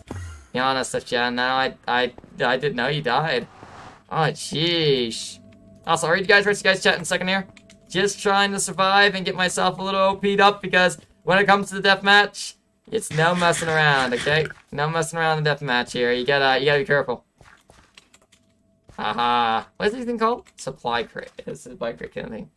Be honest with you, now I, I, I didn't know you died. Oh, jeez. Also, are you guys ready? You guys chat in a second here? Just trying to survive and get myself a little OP'd up because when it comes to the deathmatch, it's no messing around, okay? No messing around in the deathmatch here. You gotta, you gotta be careful. Haha. What is this thing called? Supply crate. <laughs> It's a supply crate kind of thing.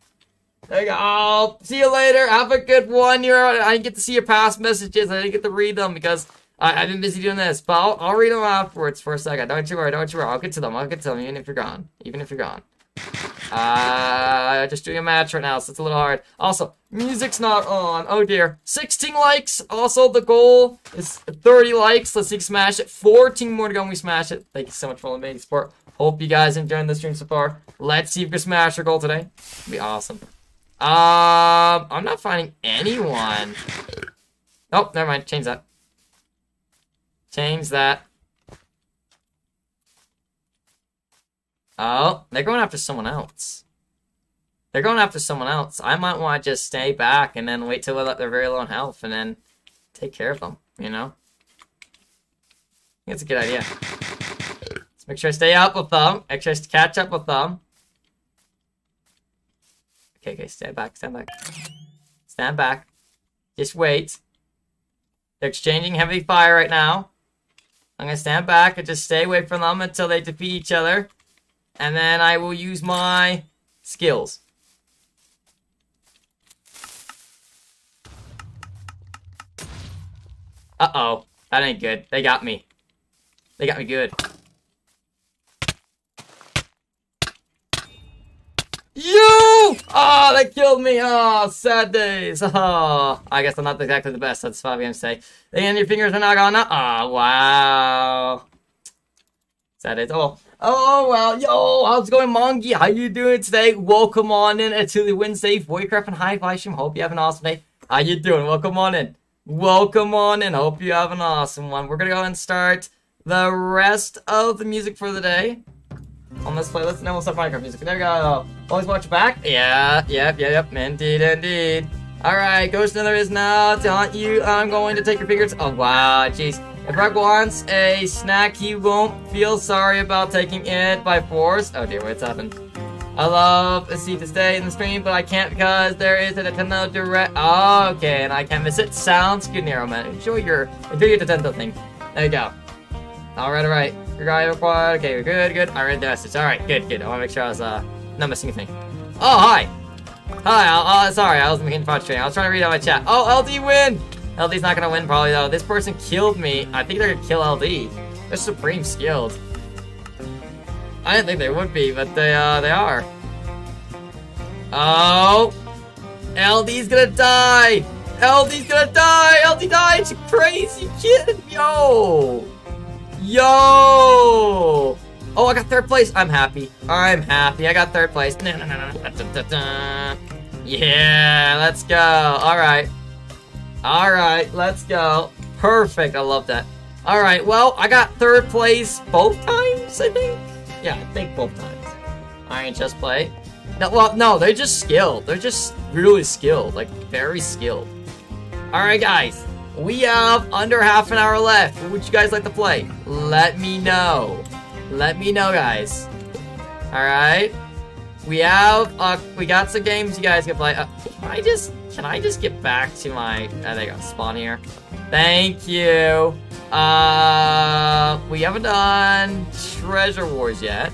There you go. Oh, see you later. Have a good one. You're. I didn't get to see your past messages. I didn't get to read them because I, have been busy doing this. But I'll, I'll read them afterwards for a second. Don't you worry. Don't you worry. I'll get to them. I'll get to them even if you're gone. Even if you're gone. Uh, just doing a match right now, so it's a little hard. Also, music's not on. Oh dear. 16 likes. Also, the goal is 30 likes. Let's see smash it. 14 more to go and we smash it. Thank you so much for all the amazing support. Hope you guys enjoying the stream so far. Let's see if we can smash our goal today. It'd be awesome. Um, I'm not finding anyone. Oh, never mind. Change that. Change that. Oh, they're going after someone else. They're going after someone else. I might want to just stay back and then wait till they're very low health and then take care of them, you know? I think it's a good idea. Let's make sure I stay up with them. Make sure I catch up with them. Okay, okay, stand back, stand back. Stand back. Just wait. They're exchanging heavy fire right now. I'm gonna stand back and just stay away from them until they defeat each other. And then I will use my skills. Uh-oh. That ain't good. They got me. They got me good. You! Oh, they killed me. Oh, sad days. Oh, I guess I'm not exactly the best. That's what I'm say. And your fingers are not gonna. Oh, wow. Sad days. Oh, Oh, well, yo, how's it going, Mongi? How you doing today? Welcome on in to the Wednesday Voidcraft and stream. Hope you have an awesome day. How you doing? Welcome on in. Welcome on in. Hope you have an awesome one. We're gonna go and start the rest of the music for the day on this playlist, and then we'll start Minecraft music. There we go. Always watch back. Yeah, yep, yep, yep. Indeed, indeed. Alright, Ghost Nether is now to haunt you. I'm going to take your fingers. Oh, wow, jeez. If Greg wants a snack, he won't feel sorry about taking it by force. Oh dear, what's happened? I love to see to stay in the stream, but I can't because there is a Nintendo Direct. Oh, okay, and I can't miss it. Sounds good, Nero Man. Enjoy your enjoy your Nintendo thing. There you go. All right, all right. Guy required. Okay, good, good. I read the message. All right, good, good. I want to make sure I was uh not missing a thing. Oh, hi. Hi. Uh, sorry, I was making fun of I was trying to read out my chat. Oh, LD win. LD's not gonna win probably though. This person killed me. I think they're gonna kill LD. They're supreme skilled. I didn't think they would be, but they uh they are. Oh LD's gonna die! LD's gonna die! LD died! Crazy kid! Yo! Yo! Oh, I got third place. I'm happy. I'm happy. I got third place. Yeah, let's go. All right. All right, let's go. Perfect. I love that. All right, well, I got third place both times, I think. Yeah, I think both times. Iron chest plate. No, well, no, they're just skilled. They're just really skilled, like very skilled. All right, guys, we have under half an hour left. What would you guys like to play? Let me know. Let me know, guys. All right. We have, uh, we got some games you guys can play. Uh, I just can I just get back to my... Oh, there you go. Spawn here. Thank you. Uh, we haven't done Treasure Wars yet.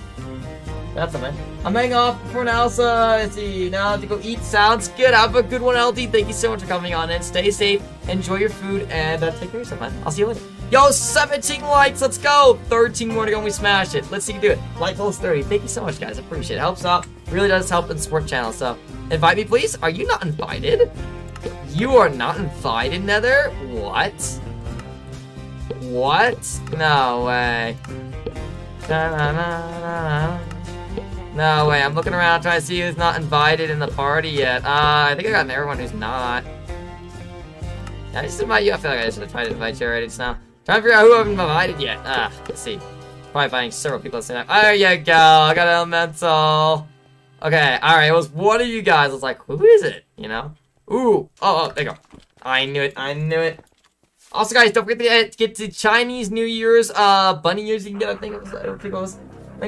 That's a something. I'm hanging off for now, so let's see. Now I have to go eat. Sounds good. Have a good one, LD. Thank you so much for coming on and Stay safe. Enjoy your food, and uh, take care of yourself, man. I'll see you later. Yo, 17 likes. Let's go. 13 more to go and we smash it. Let's see you do it. Like goals 30. Thank you so much, guys. I appreciate it. Helps out. Really does help in support channel. So Invite me, please? Are you not invited? You are not invited, Nether? What? What? No way. No way, I'm looking around trying to see who's not invited in the party yet. Uh, I think I got everyone who's not. I just invite you? I feel like I should have tried to invite you already just now. Trying to figure out who I haven't invited yet. Ah, let's see. Probably finding several people at the same time. There you go. I got elemental. Okay, alright. It was one of you guys. I was like, who is it? You know? Ooh. Oh, oh, there you go. I knew it. I knew it. Also, guys, don't forget to get, to Chinese New Year's, uh, bunny years. You can get, I think it was, I don't think it was.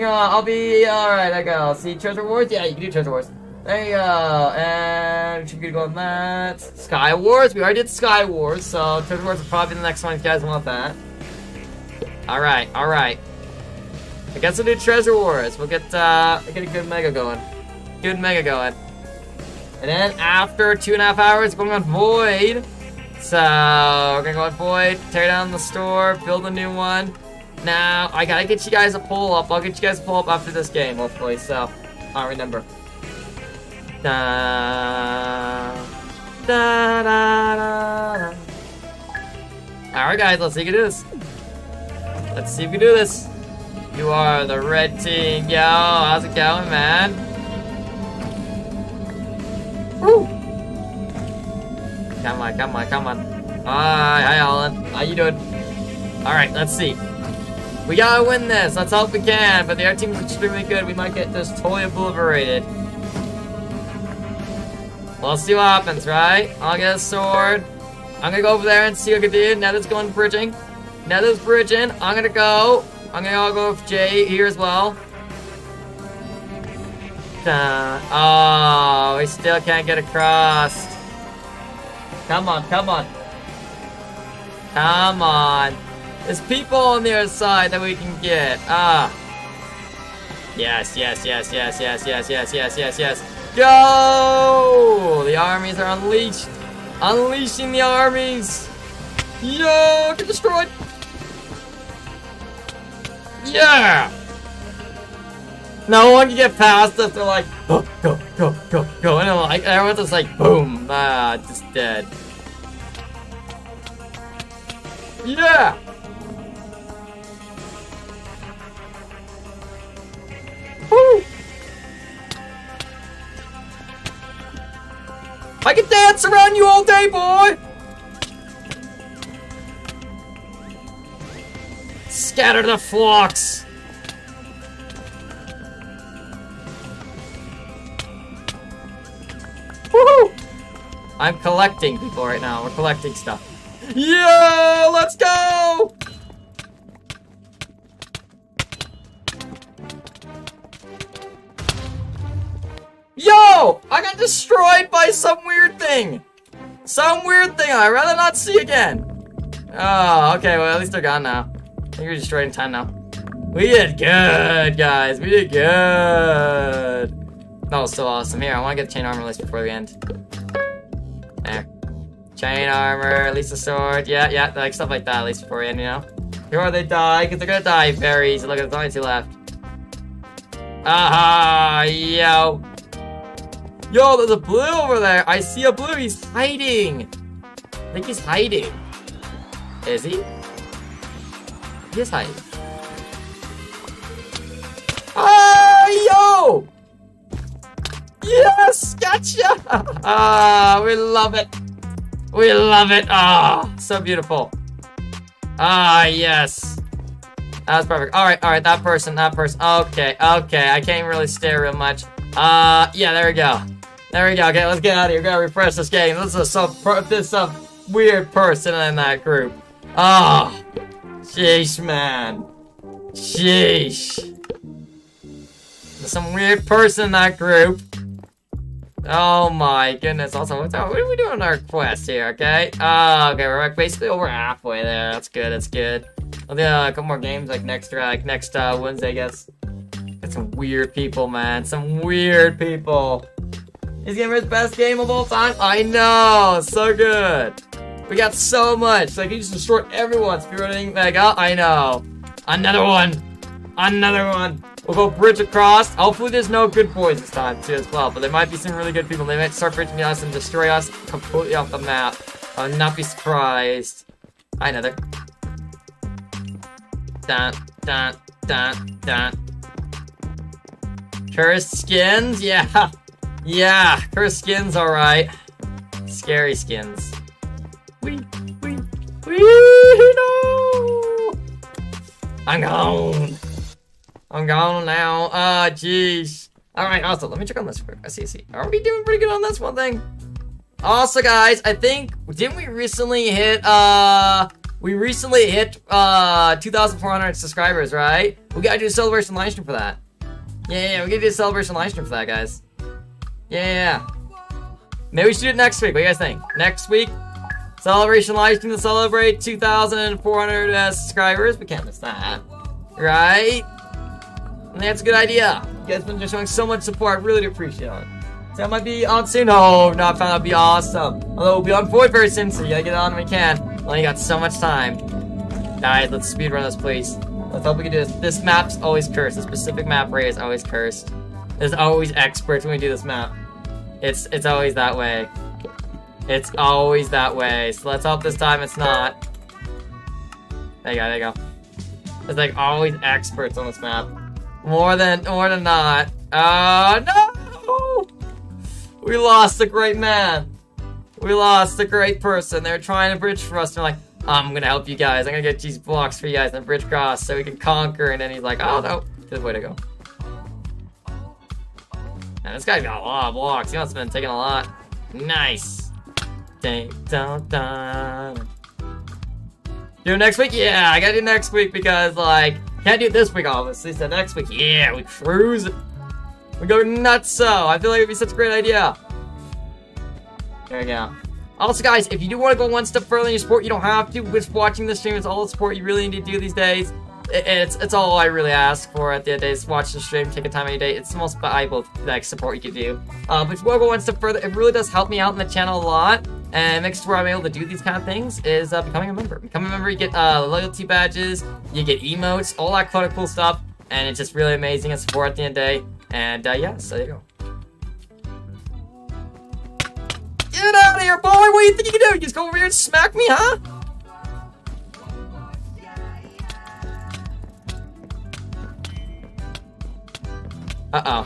On, I'll be, alright, I go. See, Treasure Wars? Yeah, you can do Treasure Wars. There you go. And we should we go on that? Sky Wars. We already did Sky Wars, so Treasure Wars will probably be the next one if you guys want that. Alright, alright. I guess we'll do Treasure Wars. We'll get, uh, we'll get a good mega going. Good mega going. And then after two and a half hours, going on Void. So, we're gonna go on Void, tear down the store, build a new one. Now, I gotta get you guys a pull up. I'll get you guys a pull up after this game, hopefully. So, I'll remember. Da, da, da, da. Alright, guys, let's see if we do this. Let's see if we do this. You are the red team. Yo, how's it going, man? Woo! Come on, come on, come on. Hi, hi, Alan. How you doing? Alright, let's see. We gotta win this. Let's hope we can. But the other team's extremely good. We might get this totally obliterated. Let's see what happens, right? I'll get a sword. I'm gonna go over there and see what I can do. Nether's going bridging. Nether's bridging. I'm gonna go. I'm gonna go with Jay here as well. Oh, we still can't get across. Come on, come on. Come on. There's people on the other side that we can get. Ah. Yes, yes, yes, yes, yes, yes, yes, yes, yes, yes. Go! The armies are unleashed. Unleashing the armies. Yo, get destroyed. Yeah! No one can get past us. They're like, go, go, go, go, go. And I'm like, everyone's just like, boom. Ah, just dead. Yeah! Woo! I can dance around you all day, boy! Scatter the flocks! Woohoo! I'm collecting people right now. We're collecting stuff. Yeah! Let's go! Yo! I got destroyed by some weird thing! Some weird thing I'd rather not see again. Oh, okay, well at least they're gone now. I think we're destroyed in time now. We did good, guys. We did good. That was so awesome. Here, I want to get chain armor list before we end. There. Chain armor, at least a sword. Yeah, yeah, like stuff like that, at least before we end, you know? Before they die, because they're gonna die very easy. Look, there's only two left. Aha, yo. Yo, there's a blue over there. I see a blue. He's hiding. I think he's hiding. Is he? He is hiding. Ah, yo! Yes, gotcha! <laughs> Ah, we love it. We love it. Ah, so beautiful. Ah, yes. That was perfect. All right, all right. That person, that person. Okay, okay. I can't really stare real much. Uh, yeah, there we go. There we go. Okay, let's get out of here. We Gotta refresh this game. This is some this some weird person in that group. Oh, sheesh, man. Sheesh. There's some weird person in that group. Oh my goodness. Also, what's what are we doing on our quest here, okay? Uh, okay, we're basically over halfway there. That's good, that's good. I'll do a couple more games like next uh, like next uh, Wednesday, I guess. Got some weird people, man. Some weird people. This game is the best game of all time. I know, so good. We got so much. Like, he just destroyed everyone. Speedrunning Mega. I know. Another one. Another one. We'll go bridge across. Hopefully there's no good boys this time, too, as well. But there might be some really good people. They might start bridging us and destroy us completely off the map. I would not be surprised. Hi, Nether. Dun, dun, dun, dun. Cursed skins? <laughs> Yeah. Yeah, her skins, alright. Scary skins. Whee. no! I'm gone. I'm gone now. Ah, uh, jeez. All right. Also, let me check on this quick. I see. See. Are we doing pretty good on this one thing? Also, guys, I think didn't we recently hit uh we recently hit uh 2,400 subscribers, right? We gotta do a celebration livestream for that. Yeah, yeah, we gotta do a celebration livestream for that, guys. Yeah. Maybe we should do it next week. What do you guys think? Next week, celebration live stream to celebrate 2,400 uh, subscribers. We can't miss that, right? And that's a good idea. You guys been just showing so much support. Really do appreciate it. So that might be on soon. Oh, no, I found that'd be awesome. Although we'll be on Void very soon, so you gotta get on when we can. Only got so much time. Guys, let's speedrun this, please. Let's hope we can do this. This map's always cursed. This specific map rate is always cursed. There's always experts when we do this map. It's it's always that way. It's always that way. So let's hope this time it's not. There you go, there you go. There's like always experts on this map. More than more than not. Oh no! We lost a great man. We lost a great person. They're trying to bridge for us. They're like, I'm gonna help you guys. I'm gonna get these blocks for you guys and bridge cross so we can conquer. And then he's like, oh no, good way to go. This guy's got a lot of blocks. He must have been taking a lot. Nice. Ding, dun, dun. Do next week? Yeah, I gotta do next week because, like, can't do it this week, obviously. So next week, yeah, we cruise. We go nuts. So I feel like it'd be such a great idea. There we go. Also, guys, if you do want to go one step further in your sport, you don't have to. Just watching the stream is all the support you really need to do these days. It's it's all I really ask for at the end of the day. Is watch the stream, take a time of your day. It's the most valuable like support you can do. Uh, but if you want to further, it really does help me out in the channel a lot. And it where I'm able to do these kind of things is uh, becoming a member. Becoming a member, you get uh, loyalty badges, you get emotes, all that kind of cool stuff, and it's just really amazing and support at the end of the day. And uh, yeah, so there you go. Get out of here, boy! What do you think you can do? You just go over here and smack me, huh? Uh-oh.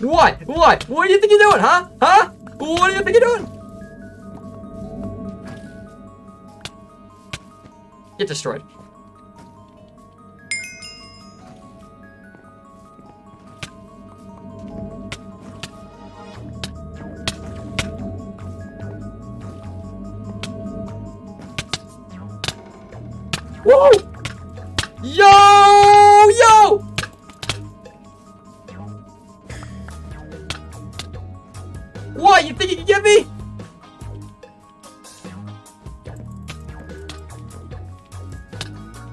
What? What? What do you think you're doing, huh? Huh? What do you think you're doing? Get destroyed. Whoa! Yo! Yo! What? You think you can get me?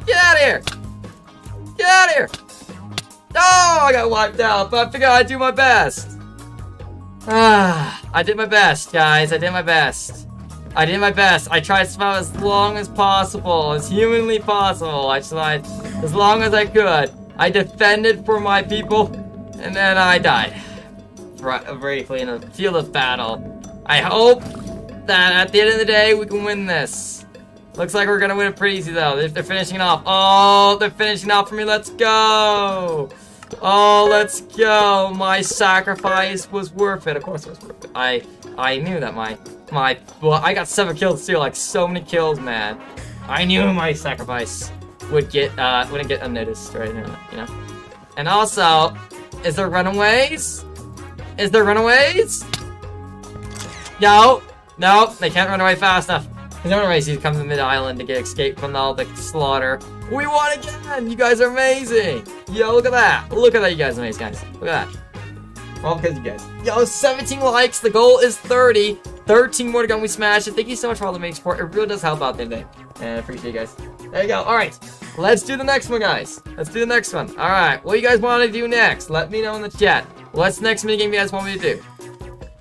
Get out of here! Get out of here! Oh, I got wiped out, but I figured I'd do my best. Ah, I did my best, guys. I did my best. I did my best. I tried to survive as long as possible, as humanly possible. I tried as long as I could. I defended for my people, and then I died. Briefly in the field of battle. I hope that at the end of the day, we can win this. Looks like we're gonna win it pretty easy though. They're, they're finishing off. Oh, they're finishing off for me. Let's go. Oh, let's go. My sacrifice was worth it. Of course it was worth it. I I knew that my my well, I got seven kills too, like so many kills, man. I knew my sacrifice would get uh wouldn't get unnoticed right now, you know. And also, is there runaways? Is there runaways? No, no, they can't run away fast enough. There's no runaways. You come to the mid island to get escape from all the slaughter. We won again! You guys are amazing! Yo, look at that! Look at that, you guys are amazing, guys. Look at that. All because you guys. Yo, 17 likes. The goal is 30. 13 more to go. and We smashed it. Thank you so much for all the main support. It really does help out the day. And I appreciate you guys. There you go. All right. Let's do the next one, guys. Let's do the next one. All right. What do you guys want to do next? Let me know in the chat. What's the next minigame you guys want me to do?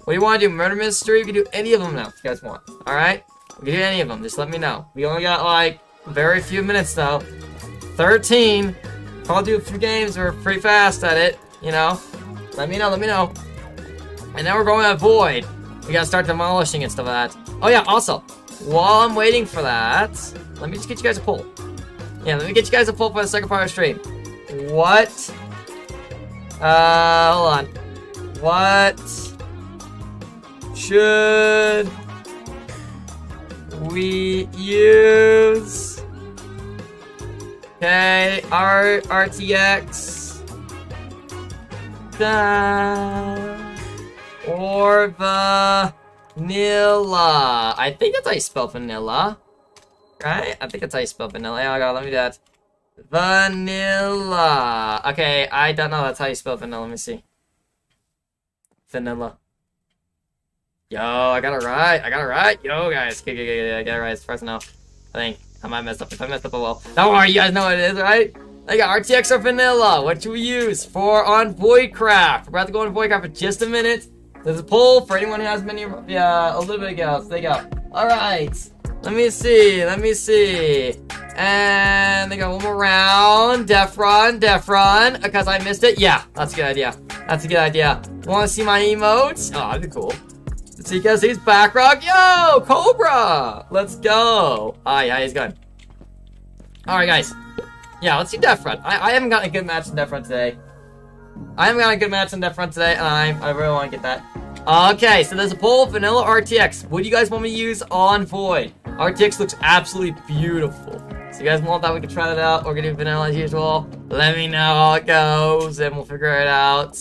What do you want to do? Murder Mystery? We can do any of them now if you guys want. All right? We can do any of them. Just let me know. We only got, like, very few minutes, though. 13. I'll do a few games. We're pretty fast at it, you know? Let me know, let me know. And now we're going to Void. We gotta start demolishing and stuff like that. Oh yeah, also, while I'm waiting for that, let me just get you guys a poll. Yeah, let me get you guys a poll for the second part of the stream. What? Uh, hold on. What should we use? Okay, R RTX. Da, or vanilla. I think that's how you spell vanilla. Right? I think that's how you spell vanilla. Oh god, let me do that. Vanilla. Okay, I don't know that's how you spell vanilla. Let me see. Vanilla. Yo, I got it right. I got it right. Yo, guys. I got it right. It's first now. I think. I might mess up. If I messed up, a well. Don't worry, you guys know what it is, right? I got RTX or vanilla. What should we use for on Voidcraft? We're about to go on Voidcraft for just a minute. There's a poll for anyone who has many, yeah, a little bit of So they go. All right. Let me see. Let me see. And they got one more round. Death Run, Defron. Because I missed it. Yeah, that's a good idea. That's a good idea. Want to see my emotes? Oh, that'd be cool. See, guys, he's back rock. Yo, Cobra. Let's go. Ah, yeah, he's good. All right, guys. Yeah, let's see Death Run. I, I haven't gotten a good match in Death Run today. I haven't gotten a good match in Death Run today, and I, I really want to get that. Okay, so there's a poll, Vanilla RTX. What do you guys want me to use on Void? RTX looks absolutely beautiful. So you guys want that, we can try that out. We're gonna do Vanilla as usual. Let me know how it goes, and we'll figure it out.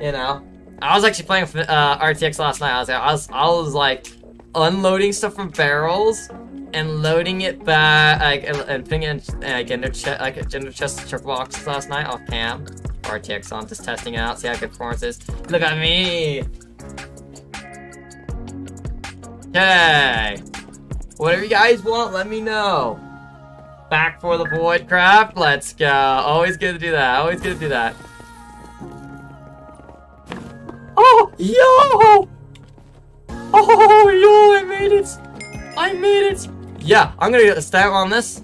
You know. I was actually playing uh, RTX last night. I was, I was, I was like unloading stuff from barrels and loading it back like, and putting it in like ender chest like ender chest triple box last night off cam. RTX on, just testing it out, see how good performance is. Look at me. Okay. Whatever you guys want, let me know. Back for the Voidcraft, let's go. Always good to do that, always good to do that. Oh, yo! Oh, yo, I made it! I made it! Yeah, I'm gonna get a stat on this.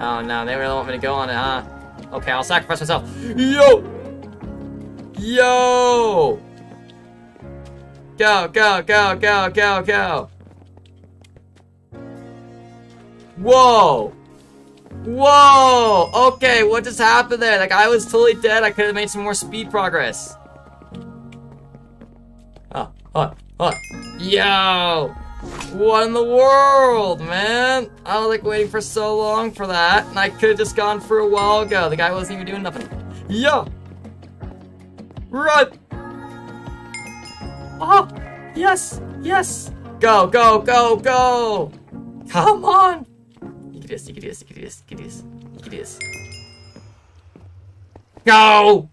Oh no, they really want me to go on it, huh? Okay, I'll sacrifice myself. Yo! Yo! Go, go, go, go, go, go. Whoa! Whoa! Okay, what just happened there? Like, I was totally dead. I could have made some more speed progress. Oh, oh, oh. Yo! What in the world, man? I was like waiting for so long for that, and I could have just gone for a while ago. The guy wasn't even doing nothing. Yo! Run! Oh! Yes! Yes! Go, go, go, go! Come on! You can do this, you can do this, you can do this, you can do this, you can do this. Go!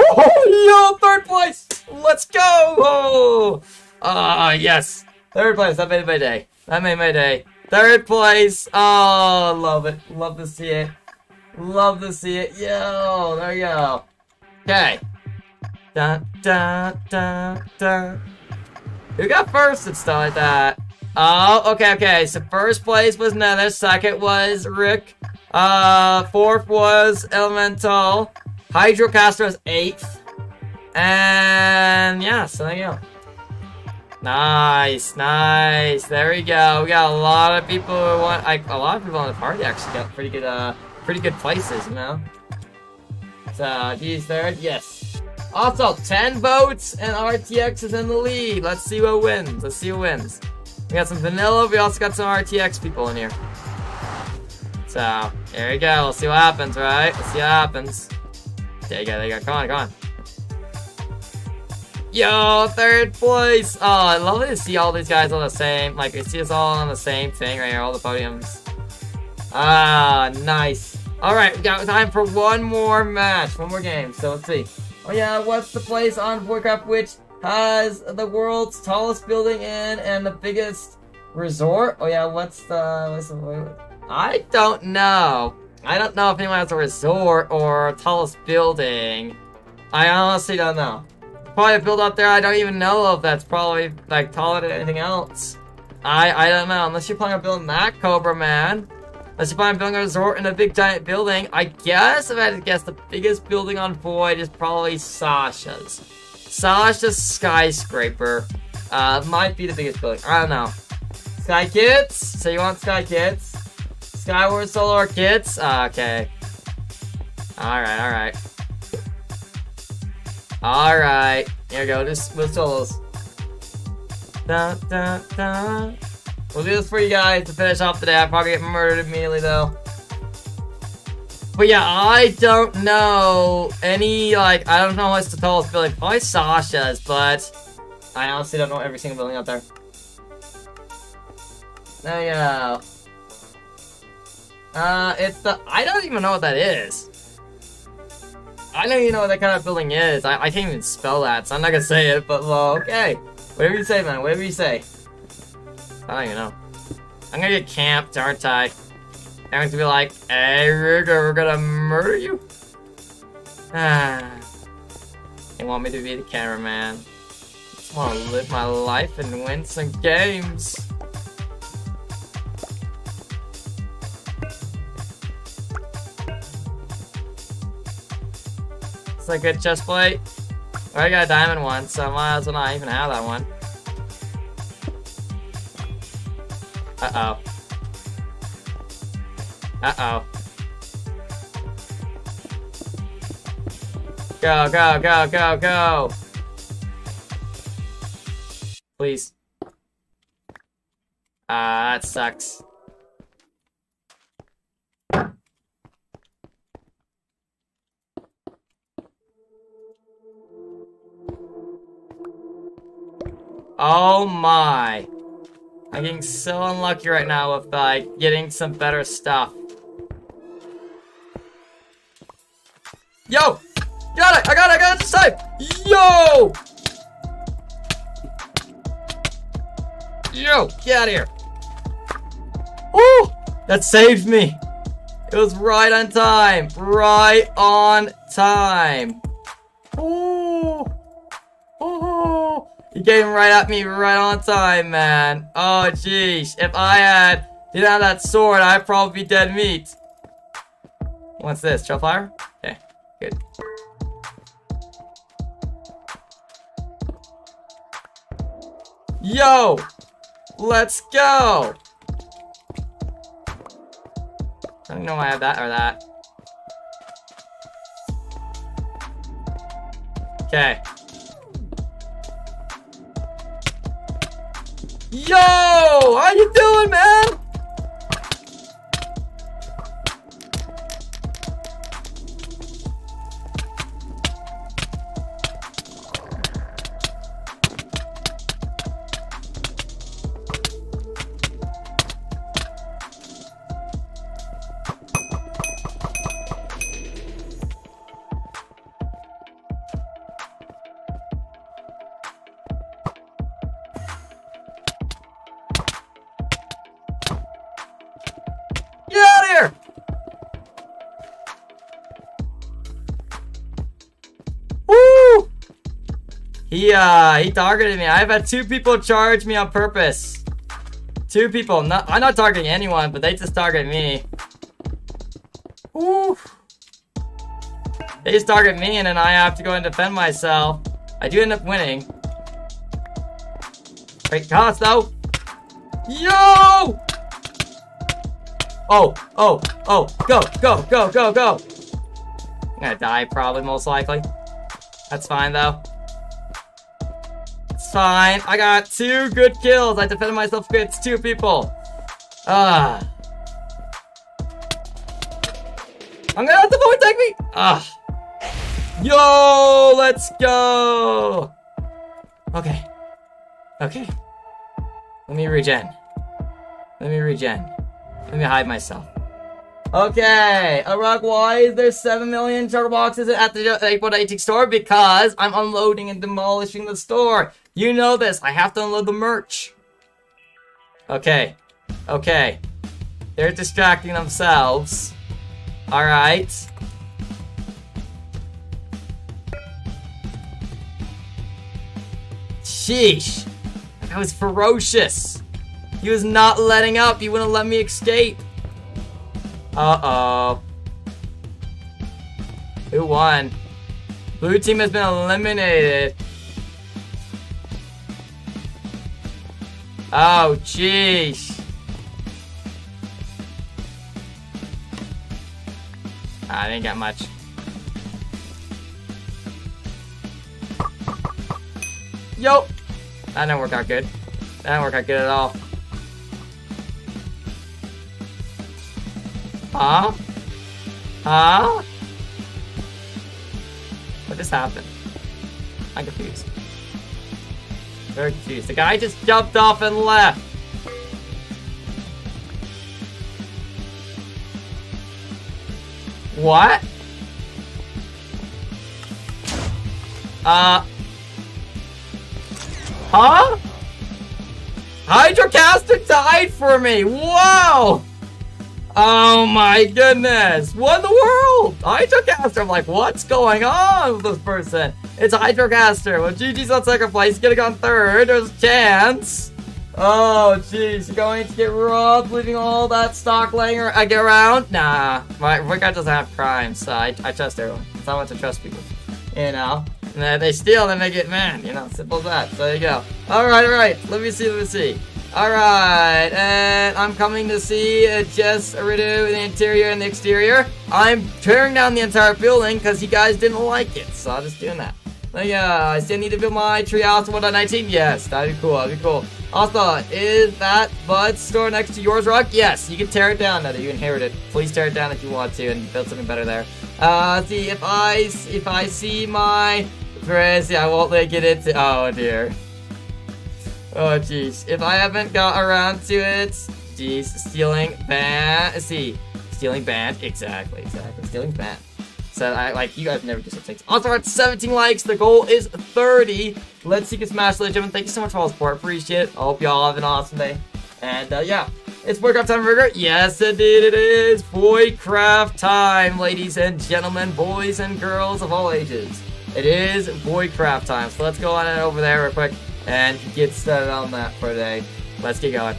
Oh, yo, third place! Let's go! Oh, ah, uh, yes. Third place, that made my day. That made my day. Third place! Oh, love it. Love to see it. Love to see it. Yo, there you go. Okay. Dun, dun, dun, dun. Who got first and stuff like that? Oh, okay, okay. So first place was Nether, second was Rick, uh, fourth was Elemental, Hydrocaster was eighth. And yeah, so there you go. Nice, nice. There we go. We got a lot of people who want like a lot of people on the party actually got pretty good uh pretty good places, you know. So he's third, yes. Also, 10 votes and RTX is in the lead. Let's see what wins. Let's see who wins. We got some vanilla, we also got some RTX people in here. So, here we go. Let's see what happens, right? Let's see what happens. There you go, there you go. Come on, come on. Yo, third place! Oh, I love to see all these guys on the same, like, you see us all on the same thing right here, all the podiums. Ah, nice. Alright, we got time for one more match, one more game, so let's see. Oh yeah, what's the place on Voidcraft which has the world's tallest building in and the biggest resort? Oh yeah, what's the, what's the, I don't know. I don't know if anyone has a resort or tallest building. I honestly don't know. Probably a build up there I don't even know of that's probably like taller than anything else. I I don't know. Unless you're planning on building that Cobra Man. Unless you're planning on building a resort in a big giant building. I guess if I had to guess the biggest building on Void is probably Sasha's. Sasha's skyscraper. Uh might be the biggest building. I don't know. Sky Kits? So you want Sky Kits? Skyward Solar Kits? Uh, okay. Alright, alright. Alright. Here we go. Just with solos. Dun, dun, dun. We'll do this for you guys to finish off the day. I'll probably get murdered immediately though. But yeah, I don't know any, like, I don't know what's the tallest building. Probably Sasha's, but I honestly don't know every single building out there. There you go. Uh, it's the, I don't even know what that is. I don't even know what that kind of building is. I, I can't even spell that, so I'm not gonna say it, but well, okay. Whatever you say, man, whatever you say. I don't even know. I'm gonna get camped, aren't I? I'm gonna be like, hey, Ruger, we're gonna murder you? Ah. <sighs> They want me to be the cameraman. just wanna live my life and win some games. It's a good chest plate. I got a diamond one, so I might as well not even have that one. Uh-oh. Uh-oh. Go, go, go, go, go! Please. Ah, uh, that sucks. Oh my. I'm getting so unlucky right now with like getting some better stuff. Yo! Got it! I got it! I got it this time! Yo! Yo! Get out of here! Woo! That saved me! It was right on time! Right on time! Ooh! He came right at me right on time, man. Oh, jeez. If I had didn't have that sword, I'd probably be dead meat. What's this? Trailfire? Okay, good. Yo! Let's go! I don't know why I have that or that. Okay. Yo! How you doing, man? He, uh, he targeted me. I've had two people charge me on purpose. Two people. Not, I'm not targeting anyone, but they just target me. Woo. They just target me, and then I have to go and defend myself. I do end up winning. Great cost, though. Yo! Oh, oh, oh, go, go, go, go, go. I'm gonna die, probably, most likely. That's fine, though fine. I got two good kills. I defended myself against two people. Ah. I'm gonna have to void take me. Ah. Yo, let's go. Okay. Okay. Let me regen. Let me regen. Let me hide myself. Okay, Iraq, why is there 7 million turtle boxes at the April 18 store? Because I'm unloading and demolishing the store. You know this. I have to unload the merch. Okay. Okay. They're distracting themselves. Alright. Sheesh. That was ferocious. He was not letting up. He wouldn't let me escape. Uh-oh. Who won? Blue team has been eliminated. Ah, oh, jeez. Ah, I didn't get much. Yo! That didn't work out good. That didn't work out good at all. Huh? Huh? What just happened? I'm confused. Very confused. The guy just jumped off and left. What? Uh. Huh? Hydrocaster died for me! Whoa! Oh my goodness! What in the world? Hydrocaster, I'm like, what's going on with this person? It's Hydrocaster. Well, GG's on second place, he's gonna go on third. There's a chance. Oh, jeez, going to get robbed, leaving all that stock laying around? Nah, my, my guy doesn't have crime, so I, I trust everyone. So I want to trust people, you know? And then they steal, then they get mad, you know? Simple as that. So there you go. Alright, alright, let me see, let me see. Alright, and I'm coming to see uh, Jess in the interior and the exterior. I'm tearing down the entire building because you guys didn't like it, so I'm just doing that. Yeah, I still need to build my treehouse 1.19? Yes, that'd be cool, that'd be cool. Also, is that Bud's store next to yours, Rock? Yes, you can tear it down now that you inherited. Please tear it down if you want to and build something better there. Uh, see, if I, if I see my, see, I won't let get into, oh dear. Oh jeez, if I haven't got around to it, jeez, stealing ban, see, stealing ban, exactly, exactly, stealing ban. So I like you guys never such things. Also, we're at 17 likes. The goal is 30. Let's see, if you can smash legend. Thank you so much for all the support. Appreciate it. I hope y'all have an awesome day. And uh, yeah, it's Voidcraft time, Burger. Yes, indeed it is. Voidcraft time, ladies and gentlemen, boys and girls of all ages. It is Voidcraft time. So let's go on it over there real quick and get started on that for today. Let's get going.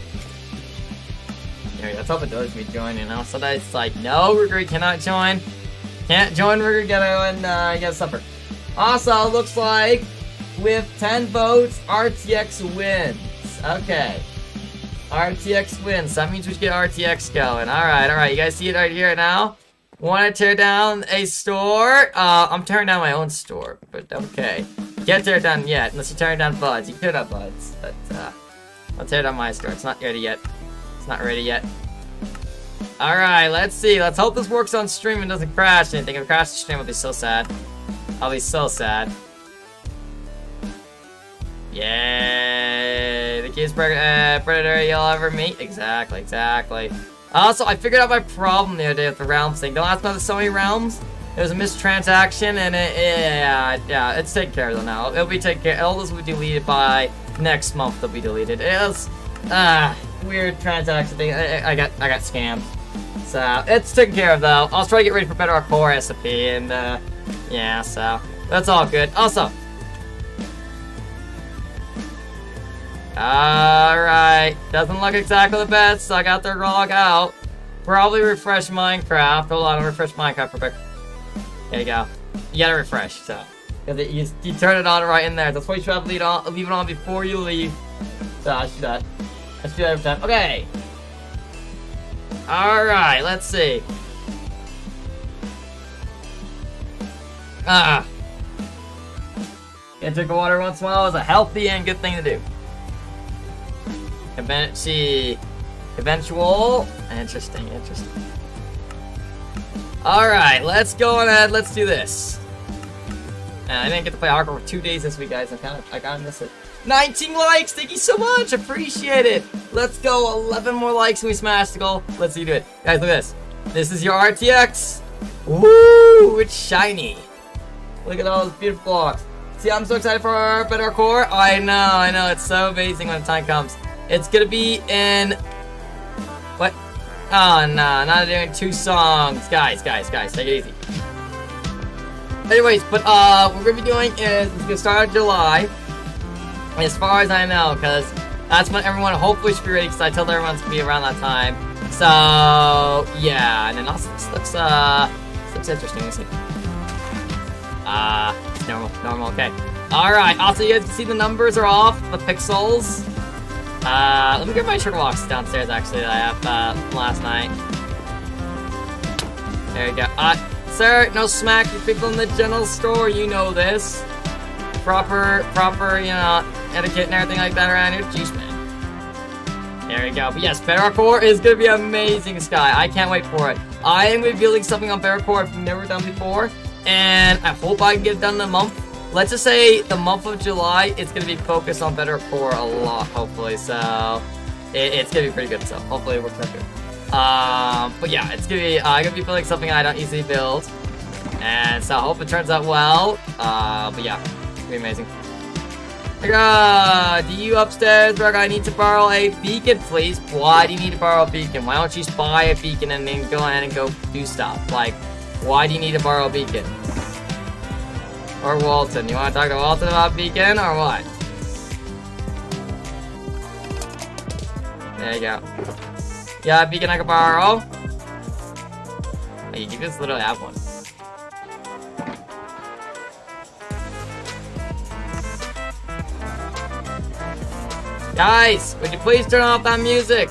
Yeah, that's all it does me join, you know? Sometimes it's like, no, Ruger cannot join. Can't join get and uh, get supper. Also, looks like with 10 votes, RTX wins. Okay. RTX wins. That means we should get RTX going. Alright, alright. You guys see it right here now? Want to tear down a store? Uh, I'm tearing down my own store, but okay. Can't tear it down yet, unless you're tearing down Buds. You tear down Buds, but, uh, I'll tear down my store. It's not ready yet. It's not ready yet. Alright, let's see. Let's hope this works on stream and doesn't crash anything. If it crashes stream, I'll be so sad. I'll be so sad. Yay! The cutest uh, predator you'll ever meet. Exactly, exactly. Also, I figured out my problem the other day with the realms thing. Don't ask about the many realms. It was a mistransaction, and it, yeah, yeah, it's taken care of now. It'll be taken care. All this will be deleted by next month. They'll be deleted. It was, ah, weird transaction thing. I, I got, I got scammed. So it's taken care of though. I was trying to get ready for Better Core recipe, and uh, yeah, so that's all good. Also, Alright, doesn't look exactly the best, so I got to log out. Probably refresh Minecraft. Hold on, I'll refresh Minecraft real quick. There you go. You gotta refresh, so. Because you, you turn it on right in there. That's why you should have leave it on, leave it on before you leave. So I should do that. I should do that every time. Okay. Alright, let's see. Ah. Get a drink of water once in a while is a healthy and good thing to do. Event, see, eventual. Interesting, interesting. All right, let's go ahead. Let's do this. And I didn't get to play hardcore for two days this week, guys. I kind of, I kind of miss it. 19 likes, thank you so much, appreciate it. Let's go, 11 more likes and we smash the goal. Let's see you do it. Guys, look at this. This is your RTX. Woo, it's shiny. Look at all those beautiful blocks. See, I'm so excited for our Better Core. I know, I know, it's so amazing when the time comes. It's gonna be in... What? Oh, no, not doing two songs. Guys, guys, guys, take it easy. Anyways, but uh, what we're gonna be doing is it's gonna start in July, as far as I know, because that's when everyone hopefully should be ready. Because I told everyone's gonna be around that time. So yeah, and then also this looks uh, this looks interesting. Let's see. Uh, it's normal, normal. Okay. All right. Also, you guys can see the numbers are off, the pixels. Uh, let me get my shulker box downstairs, actually, that I have, uh, last night. There you go. Uh, sir, no smack you people in the general store, you know this. Proper, proper, you know, etiquette and everything like that around here. Jeez, man. There we go. But yes, Bedrock Core is going to be amazing, Sky. I can't wait for it. I am going to be building something on Bedrock Core I've never done before, and I hope I can get it done in a month. Let's just say the month of July, it's going to be focused on Bedrock Core a lot, hopefully. So it, it's going to be pretty good. So hopefully it works out good. Um, but yeah, it's going to be, uh, I'm going to be building something I don't easily build. And so I hope it turns out well. Uh, but yeah, be amazing. Do you upstairs, Greg? I need to borrow a beacon, please. Why do you need to borrow a beacon? Why don't you just buy a beacon and then go ahead and go do stuff? Like, why do you need to borrow a beacon? Or Walton? You want to talk to Walton about beacon or what? There you go. Yeah, beacon I can borrow. Hey, you just literally have one. Guys, would you please turn off that music?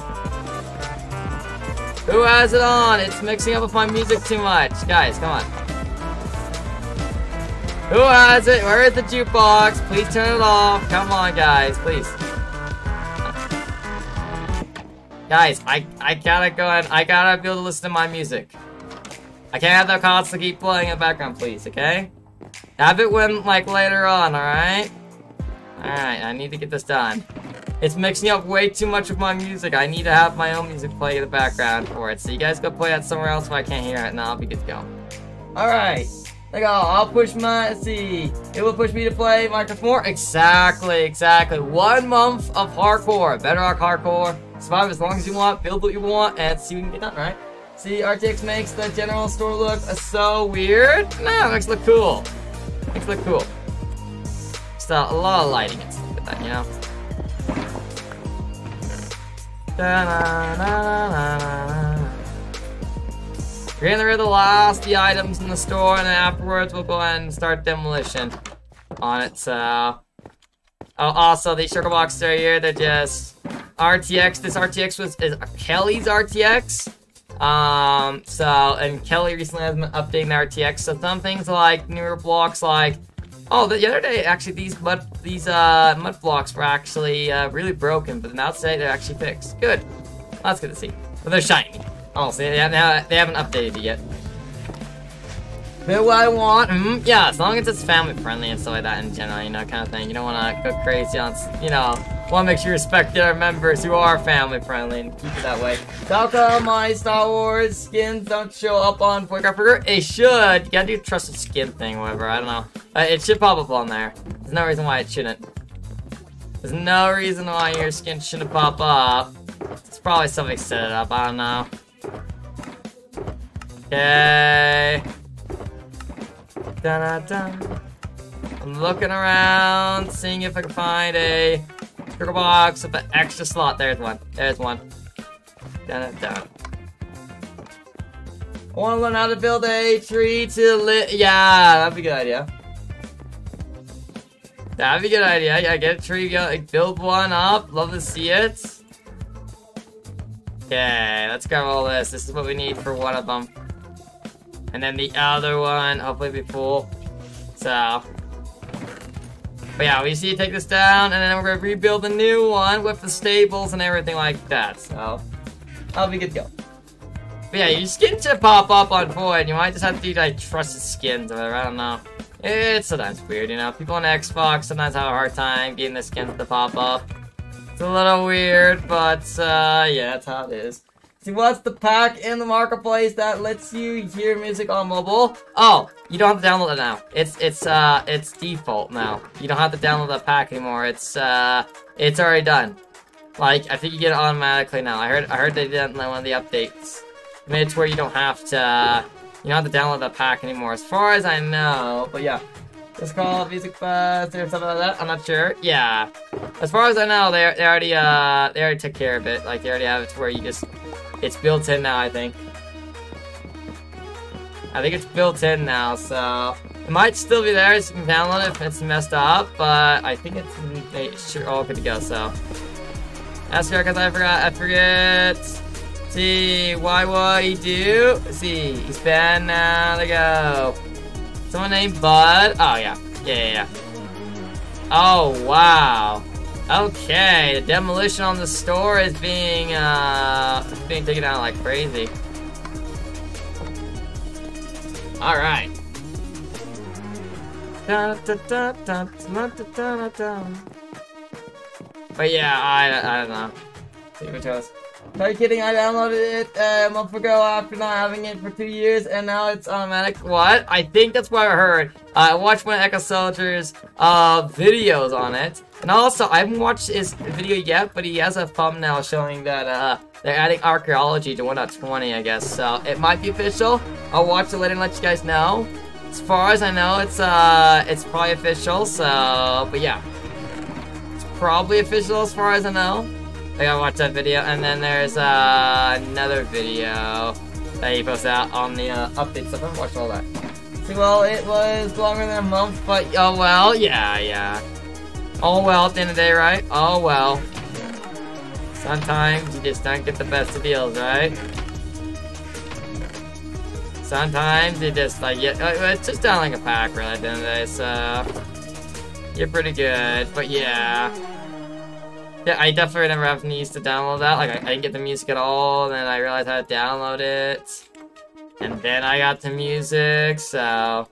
Who has it on? It's mixing up with my music too much. Guys, come on. Who has it? Where is the jukebox? Please turn it off. Come on, guys, please. Guys, I I gotta go ahead. I gotta be able to listen to my music. I can't have that constantly keep playing in the background, please, okay? Have it when, like, later on, alright? Alright, I need to get this done. It's mixing up way too much of my music. I need to have my own music play in the background for it. So you guys go play that somewhere else if I can't hear it, and I'll be good to go. Alright. Like, oh, I'll push my, see. It will push me to play Minecraft more? Exactly, exactly. One month of hardcore. Bedrock hardcore. Survive as long as you want, build what you want, and see what you can get done, right? See, RTX makes the general store look so weird. No, it makes it look cool. Makes it look cool. Just a lot of lighting and stuff with that, you know? We're getting rid of the last the items in the store, and then afterwards we'll go ahead and start demolition on it. So, oh, also these shulker boxes are here. They're just RTX. This RTX was is Kelly's RTX. Um, so and Kelly recently has been updating the RTX. So some things like newer blocks, like Oh, the, other day, actually, these mud these uh, mud blocks were actually uh, really broken, but now today they're actually fixed. Good. That's good to see. But they're shiny. Honestly, they, haven't, they haven't updated it yet. What I want, mm, yeah, as long as it's family friendly and stuff like that in general, you know, kind of thing. You don't want to go crazy on, you know, want to make sure you respect the other members who are family friendly and keep it that way. How come my Star Wars skins don't show up on Voidcraft It should. You gotta do trusted skin thing, whatever. I don't know. Uh, it should pop up on there. There's no reason why it shouldn't. There's no reason why your skin shouldn't pop up. It's probably something set it up. I don't know. Okay. Da -da -da. I'm looking around, seeing if I can find a shulker box with an extra slot. There's one. There's one. Da -da -da. I want to learn how to build a tree to lit. Yeah, that'd be a good idea. That'd be a good idea. Yeah, get a tree, build one up. Love to see it. Okay, let's grab all this. This is what we need for one of them. And then the other one, hopefully be full. So. But yeah, we see take this down, and then we're gonna rebuild a new one with the stables and everything like that. So, I'll be good to go. But yeah, your skin should pop up on Void. You might just have to do like trusted skins or whatever. I don't know. It's sometimes weird, you know. People on Xbox sometimes have a hard time getting the skins to pop up. It's a little weird, but uh, yeah, that's how it is. See, what's the pack in the marketplace that lets you hear music on mobile? Oh, you don't have to download it now. It's it's uh it's default now. You don't have to download that pack anymore. It's uh it's already done. Like I think you get it automatically now. I heard I heard they did one of the updates. I mean, it's where you don't have to uh, you don't have to download that pack anymore, as far as I know. But yeah. It's called Music Fest or something like that. I'm not sure. Yeah. As far as I know, they, they already uh they already took care of it. Like they already have it to where you just it's built in now, I think. I think it's built in now, so... It might still be there, so you can download it if it's messed up, but I think it's, it's sure all good to go, so... That's fair, because I forgot, I forget... See, why what he do? see, he's banned now, uh, there go. Someone named Bud? Oh, yeah. Yeah, yeah, yeah. Oh, wow. Okay, the demolition on the store is being, uh, being taken out like crazy. Alright. But yeah, I, I don't know. What else. No kidding, I downloaded it uh, a month ago after not having it for two years, and now it's automatic. What? I think that's what I heard. Uh, I watched one of EckoSoldier's uh, videos on it. And also, I haven't watched his video yet, but he has a thumbnail showing that uh, they're adding archaeology to 1.20, I guess. So, it might be official. I'll watch it later and let you guys know. As far as I know, it's uh, it's probably official, so... But yeah. It's probably official as far as I know. I gotta watch that video. And then there's uh, another video that he posted out on the uh, update stuff. I haven't watched all that. See, well, it was longer than a month, but oh well, yeah, yeah. Oh well, at the end of the day, right? Oh well. Sometimes you just don't get the best of deals, right? Sometimes you just like, yeah, uh, it's just down like a pack, really, at the end of the day, so. You're pretty good, but yeah. Yeah, I definitely never have used to download that. Like, I, I, didn't get the music at all, and then I realized how to download it. And then I got the music, so...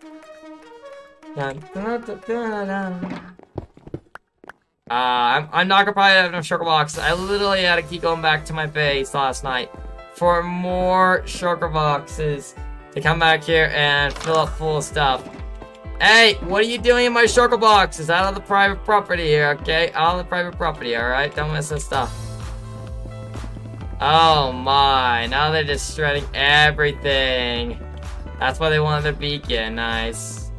Uh, I'm, I'm not gonna probably have enough shulker boxes. I literally had to keep going back to my base last night for more shulker boxes to come back here and fill up full of stuff. Hey, what are you doing in my shulker box? It's out of the private property here, okay? Out of the private property, alright? Don't mess this stuff. Oh my, now they're just shredding everything. That's why they wanted their beacon, nice.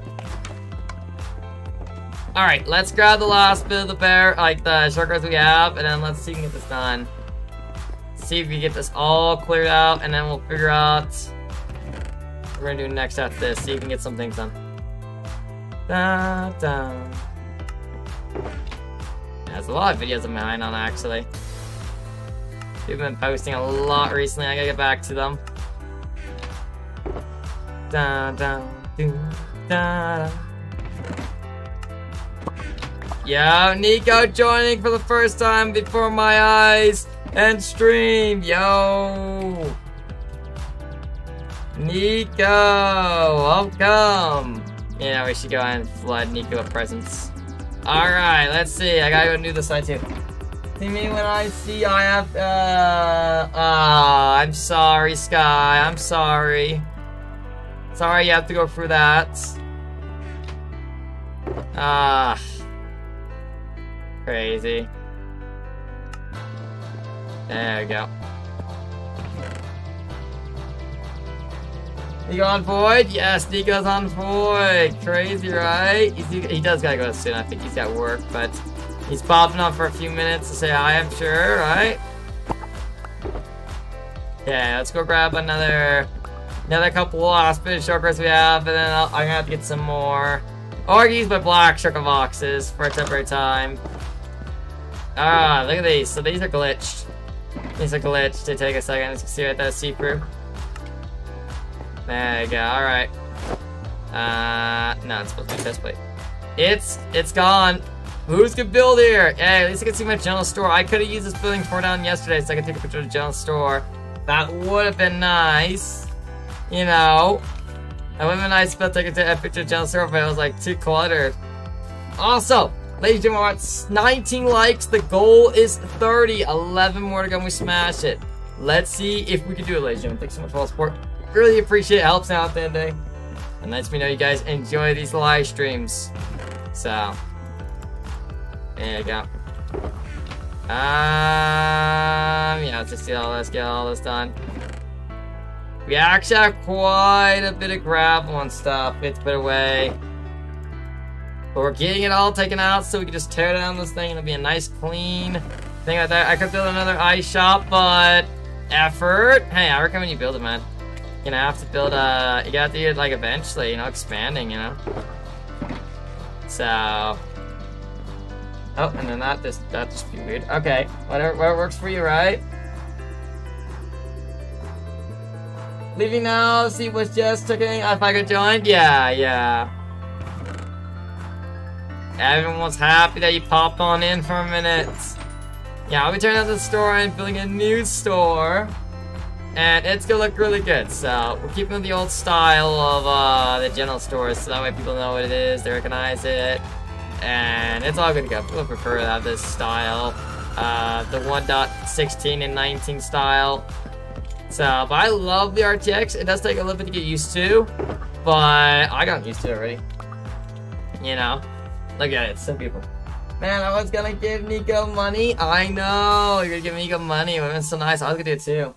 Alright, let's grab the last bit of the bear, like the shulkers we have, and then let's see if we can get this done. See if we can get this all cleared out, and then we'll figure out what we're gonna do next after this, see if we can get some things done. Da, da. There's a lot of videos of mine on actually. We've been posting a lot recently. I gotta get back to them. Da, da, do, da, da. Yo, Nico joining for the first time before my eyes and stream. Yo. Nico, welcome. Yeah, we should go and flood Nico with presents. Alright, let's see. I gotta go do this side too. See me when I see I have, uh, ah, uh, I'm sorry, Sky. I'm sorry. Sorry you have to go through that. Ah. Crazy. There we go. Nico on void? Yes, Nico's on void. Crazy, right? He's, he does gotta go soon. I think he's got work, but he's popping up for a few minutes to say hi, I'm sure, right? Yeah, let's go grab another another couple of shulkers we have, and then i am gonna have to get some more Orgies but black shulker boxes for a temporary time. Ah, look at these. So these are glitched. These are glitched. They take a second. You see right there, see-through. There you go, alright. Uh, no, it's supposed to be this way. It's, it's gone. Who's gonna build here? Hey, at least I can see my general store. I could have used this building for down yesterday so I could take a picture of the general store. That would have been nice. You know. That would have been nice but I could take a picture of the general store, but it was like too cluttered. Also, ladies and gentlemen, 19 likes. The goal is 30. 11 more to go and we smash it. Let's see if we can do it, ladies and gentlemen. Thanks so much for all the support. Really appreciate it. Helps out the day. And lets me know you guys enjoy these live streams. So, there you go. Um, yeah, let's just get all this, get all this done. We actually have quite a bit of gravel and stuff. It's put away. But we're getting it all taken out so we can just tear down this thing and it'll be a nice clean thing like that. I could build another ice shop, but effort. Hey, I recommend you build it, man gonna have to build a, you got to do it like eventually, you know, expanding, you know? So, oh, and then that just, that just be weird. Okay, whatever, whatever works for you, right? Leaving now, see what's just taking, if I could join? Yeah, yeah. Everyone's happy that you popped on in for a minute. Yeah, I'll be turning out the store and building a new store. And it's gonna look really good. So we're keeping the old style of uh, the general stores, so that way people know what it is, they recognize it, and it's all to go. People prefer to have this style, uh, the 1.16 and 19 style. So, but I love the RTX. It does take a little bit to get used to, but I got used to it already. You know, look at it, some people. Man, I was gonna give Nico money. I know, you're gonna give Nico money. It would have been so nice. I was gonna do it too.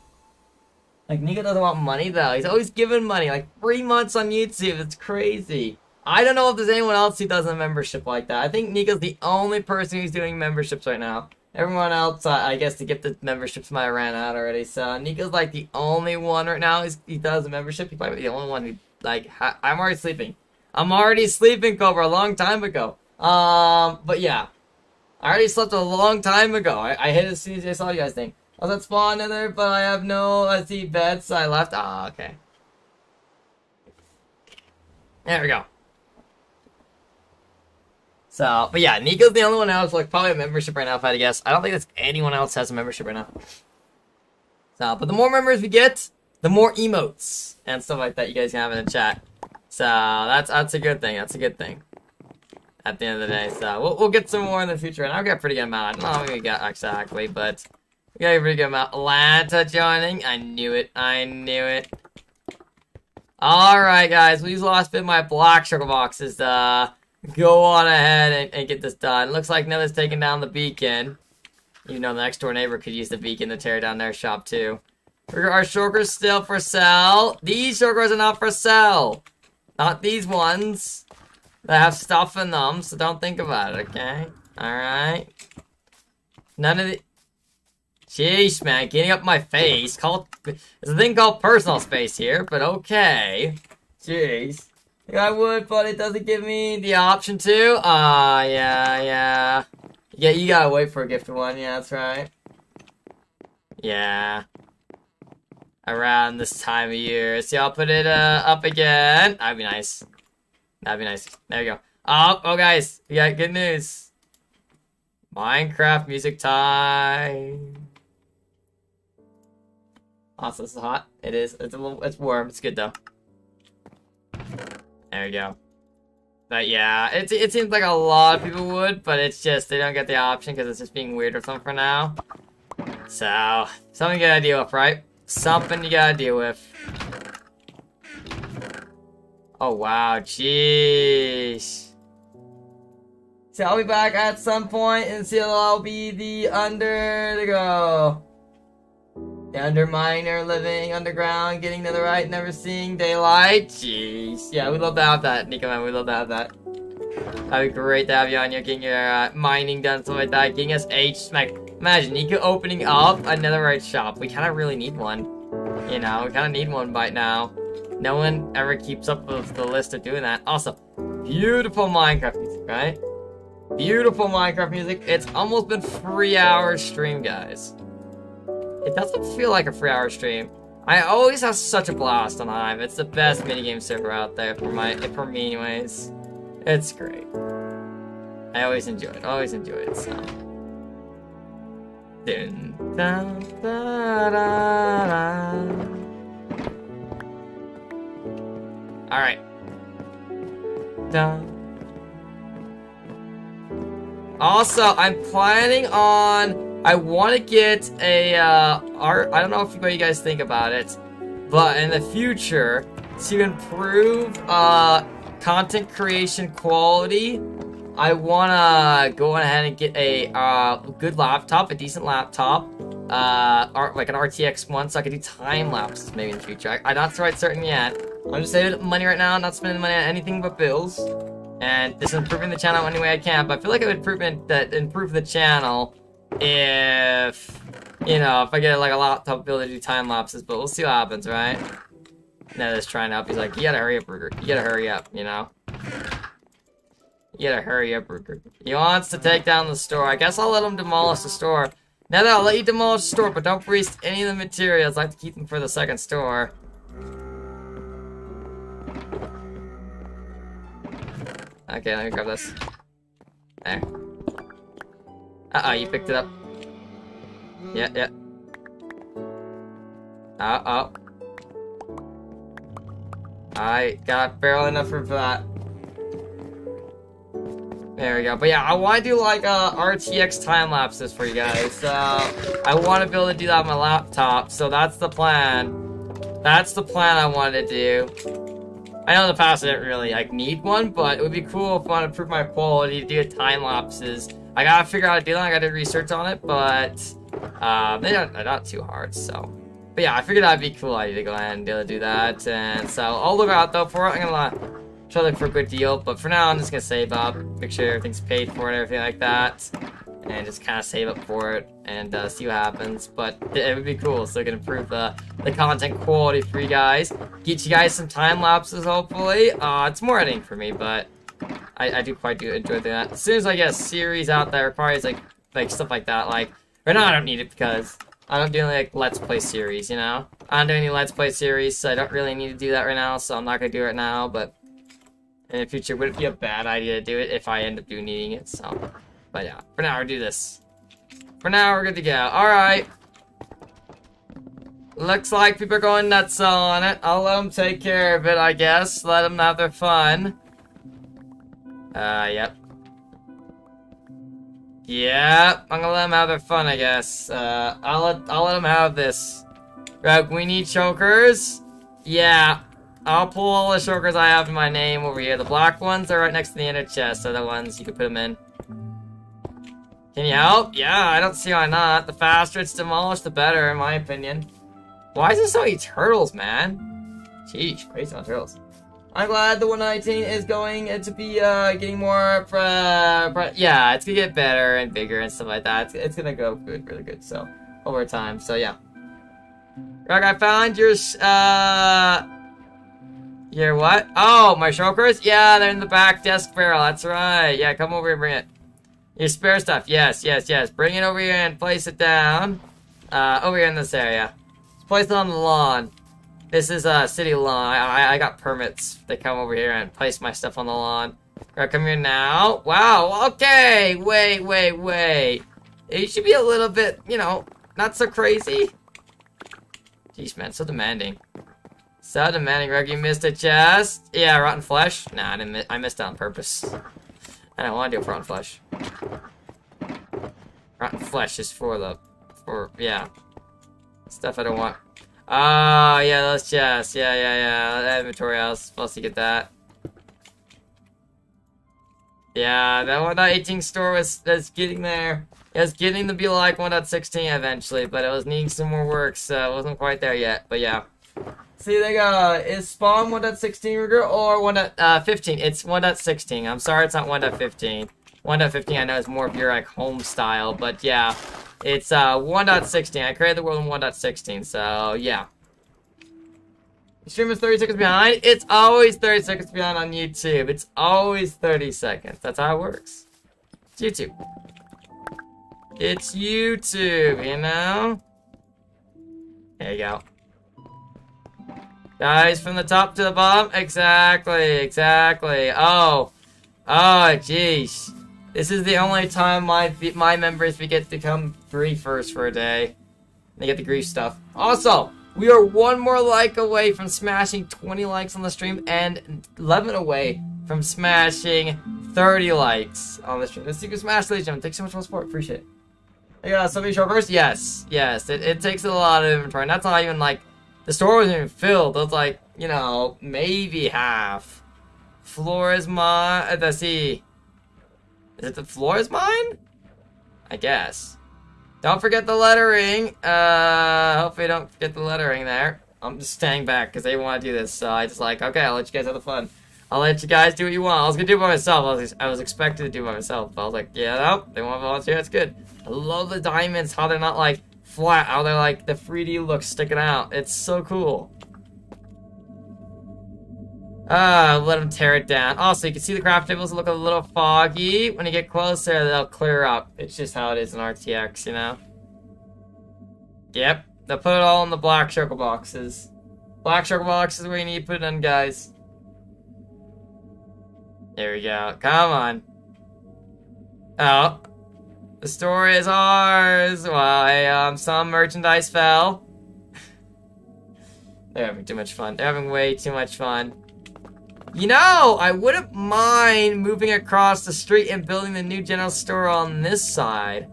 Like, Nico doesn't want money, though. He's always giving money. Like, three months on YouTube. It's crazy. I don't know if there's anyone else who does a membership like that. I think Nico's the only person who's doing memberships right now. Everyone else, I, I guess, to get the memberships might ran out already. So, Nico's, like, the only one right now He's, he does a membership. He's probably the only one who, like, I'm already sleeping. I'm already sleeping, Cobra, a long time ago. Um, but yeah. I already slept a long time ago. I, I hit it as soon as I saw you guys think. I was at spawn nether, but I have no let's see beds, so I left. Ah, okay. There we go. So, but yeah, Nico's the only one else, like probably a membership right now, if I had to guess. I don't think there's anyone else has a membership right now. So, but the more members we get, the more emotes and stuff like that you guys can have in the chat. So that's that's a good thing. That's a good thing. At the end of the day, so we'll, we'll get some more in the future, and I've got a pretty good amount. I don't know how we got exactly, but we got a pretty good amount. Atlanta joining. I knew it. I knew it. Alright, guys. We've lost bit my block shulker boxes. Uh, go on ahead and, and get this done. Looks like Nether's taking down the beacon. Even though the next door neighbor could use the beacon to tear down their shop, too. Are shulkers still for sale? These shulkers are not for sale. Not these ones. They have stuff in them, so don't think about it, okay? Alright. None of the... Jeez, man, getting up my face. Called, there's a thing called personal space here, but okay. Jeez. I would, but it doesn't give me the option to. Ah, uh, yeah, yeah. Yeah, you gotta wait for a gifted one. Yeah, that's right. Yeah. Around this time of year. See, I'll put it uh, up again. That'd be nice. That'd be nice. There we go. Oh, oh, guys. We got good news. Minecraft music time. Also, this is hot. It is. It's a little. It's warm. It's good though. There we go. But yeah, it it seems like a lot of people would, but it's just they don't get the option because it's just being weird or something for now. So something you gotta deal with, right? Something you gotta deal with. Oh wow, jeez. So I'll be back at some point until I'll be the under to go. The Underminer living underground, getting to the right, never seeing daylight. Jeez. Yeah, we love to have that, Nico man. We love to have that. That'd be great to have you on here getting your uh, mining done, stuff like that. Getting us H. Like, imagine Nico opening up another right shop. We kind of really need one. You know, we kind of need one by now. No one ever keeps up with the list of doing that. Also, beautiful Minecraft music, right? Beautiful Minecraft music. It's almost been three hours stream, guys. It doesn't feel like a three hour stream. I always have such a blast on Hive. It's the best minigame server out there for my for me anyways. It's great. I always enjoy it. Always enjoy it, so. Dun, dun, da, da, da. Alright. Dun. Also, I'm planning on I want to get a, uh, art, I don't know if what you guys think about it, but in the future, to improve, uh, content creation quality, I want to go ahead and get a, uh, good laptop, a decent laptop, uh, like an RTX one, so I can do time lapses maybe in the future. I, am not quite certain yet. I'm just saving money right now, not spending money on anything but bills. And this is improving the channel any way I can, but I feel like it would improve, that improve the channel if, you know, if I get like a lot laptop ability to do time lapses, but we'll see what happens, right? Ned is trying to help. He's like, you gotta hurry up, Ruger. You gotta hurry up, you know? You gotta hurry up, Ruger. He wants to take down the store. I guess I'll let him demolish the store. Now that I'll let you demolish the store, but don't waste any of the materials. I have to keep them for the second store. Okay, let me grab this. There. Uh-oh, you picked it up. Yeah, yeah. Uh-oh. I got barely enough for that. There we go. But yeah, I want to do like uh, RTX time lapses for you guys. Uh, I want to be able to do that on my laptop, so that's the plan. That's the plan I wanted to do. I know in the past I didn't really like need one, but it would be cool if I want to improve my quality to do time lapses. I gotta figure out do that. I gotta do research on it, but uh, they're not, they're not too hard, so. But yeah, I figured that'd be cool idea to go ahead and be able to do that. And so I'll look out though for it. I'm gonna try to look for a good deal. But for now, I'm just gonna save up, make sure everything's paid for and everything like that. And just kind of save up for it and uh, see what happens. But it would be cool, so it can improve the, the content quality for you guys. Get you guys some time lapses, hopefully. Uh, it's more editing for me, but I, I do quite do enjoy doing that. As soon as I get a series out that requires like like stuff like that, like or no, I don't need it because I don't do any like Let's Play series, you know? I don't do any Let's Play series, so I don't really need to do that right now, so I'm not gonna do it now, but in the future, would it be a bad idea to do it if I end up doing needing it, so. But yeah, for now, we'll do this. For now, we're good to go. Alright. Looks like people are going nuts on it. I'll let them take care of it, I guess. Let them have their fun. Uh, yep. Yeah, I'm gonna let them have their fun, I guess. Uh, I'll let I'll let them have this. Right, we need shulkers. Yeah, I'll pull all the shulkers I have in my name over here. The black ones are right next to the inner chest. They're the ones you can put them in. Can you help? Yeah, I don't see why not. The faster it's demolished, the better, in my opinion. Why is there so many turtles, man? Sheesh, crazy on turtles. I'm glad the 119 is going to be uh, getting more. Yeah, it's gonna get better and bigger and stuff like that. It's, it's gonna go good, really good. So over time. So yeah. Greg, I found your uh. Your what? Oh, my shulkers? Yeah, they're in the back desk barrel. That's right. Yeah, come over and bring it. Your spare stuff. Yes, yes, yes. Bring it over here and place it down. Uh, over here in this area. Place it on the lawn. This is a city lawn. I, I got permits to come over here and place my stuff on the lawn. Right, come here now. Wow, okay. Wait, wait, wait. It should be a little bit, you know, not so crazy. Jeez, man, so demanding. So demanding, Greg. You missed a chest. Yeah, rotten flesh. Nah, I didn't. Miss, I missed it on purpose. I don't want to do rotten flesh. Rotten flesh is for the, for yeah, stuff I don't want. Oh, yeah, those chests. Yeah, yeah, yeah. That inventory, I was supposed to get that. Yeah, that 1.18 store was, was getting there. It was getting to be like 1.16 eventually, but it was needing some more work, so it wasn't quite there yet. But yeah. See, they got, is Spawn 1.16 Ruger or 1.15? Uh, it's 1.16. I'm sorry it's not 1.15. 1.15 I know is more of your like home style, but yeah. It's uh 1.16. I created the world in 1.16, so yeah. The stream is 30 seconds behind. It's always 30 seconds behind on YouTube. It's always 30 seconds. That's how it works. It's YouTube. It's YouTube, you know? There you go. Guys, from the top to the bottom? Exactly, exactly. Oh. Oh, jeez. This is the only time my my members get to come free first for a day. They get the grief stuff. Also, we are one more like away from smashing 20 likes on the stream and 11 away from smashing 30 likes on the stream. You can smash, gentlemen. Thanks so much for the support. Appreciate it. Yeah, so many first? Yes, yes. It, it takes a lot of inventory. And that's not even like the store wasn't even filled. It was like, you know, maybe half. Floor is my. Let's see. Is it the floor is mine? I guess. Don't forget the lettering. Uh, hopefully don't forget the lettering there. I'm just staying back because they want to do this, so I just like, okay, I'll let you guys have the fun. I'll let you guys do what you want. I was gonna do it by myself. I was, I was expected to do it by myself, but I was like, yeah, no, they want to volunteer. That's good. I love the diamonds. How they're not like flat. How they're like the 3D look sticking out. It's so cool. Uh, let them tear it down. Also, you can see the craft tables look a little foggy. When you get closer, they'll clear up. It's just how it is in RTX, you know? Yep. They'll put it all in the black shulker boxes. Black shulker boxes where you need to put it in, guys. There we go. Come on. Oh. The store is ours. Why, um, some merchandise fell. <laughs> They're having too much fun. They're having way too much fun. You know, I wouldn't mind moving across the street and building the new general store on this side.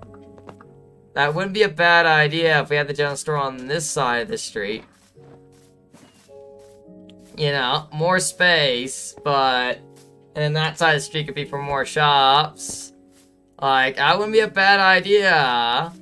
That wouldn't be a bad idea if we had the general store on this side of the street. You know, more space, but... And that side of the street could be for more shops. Like, that wouldn't be a bad idea.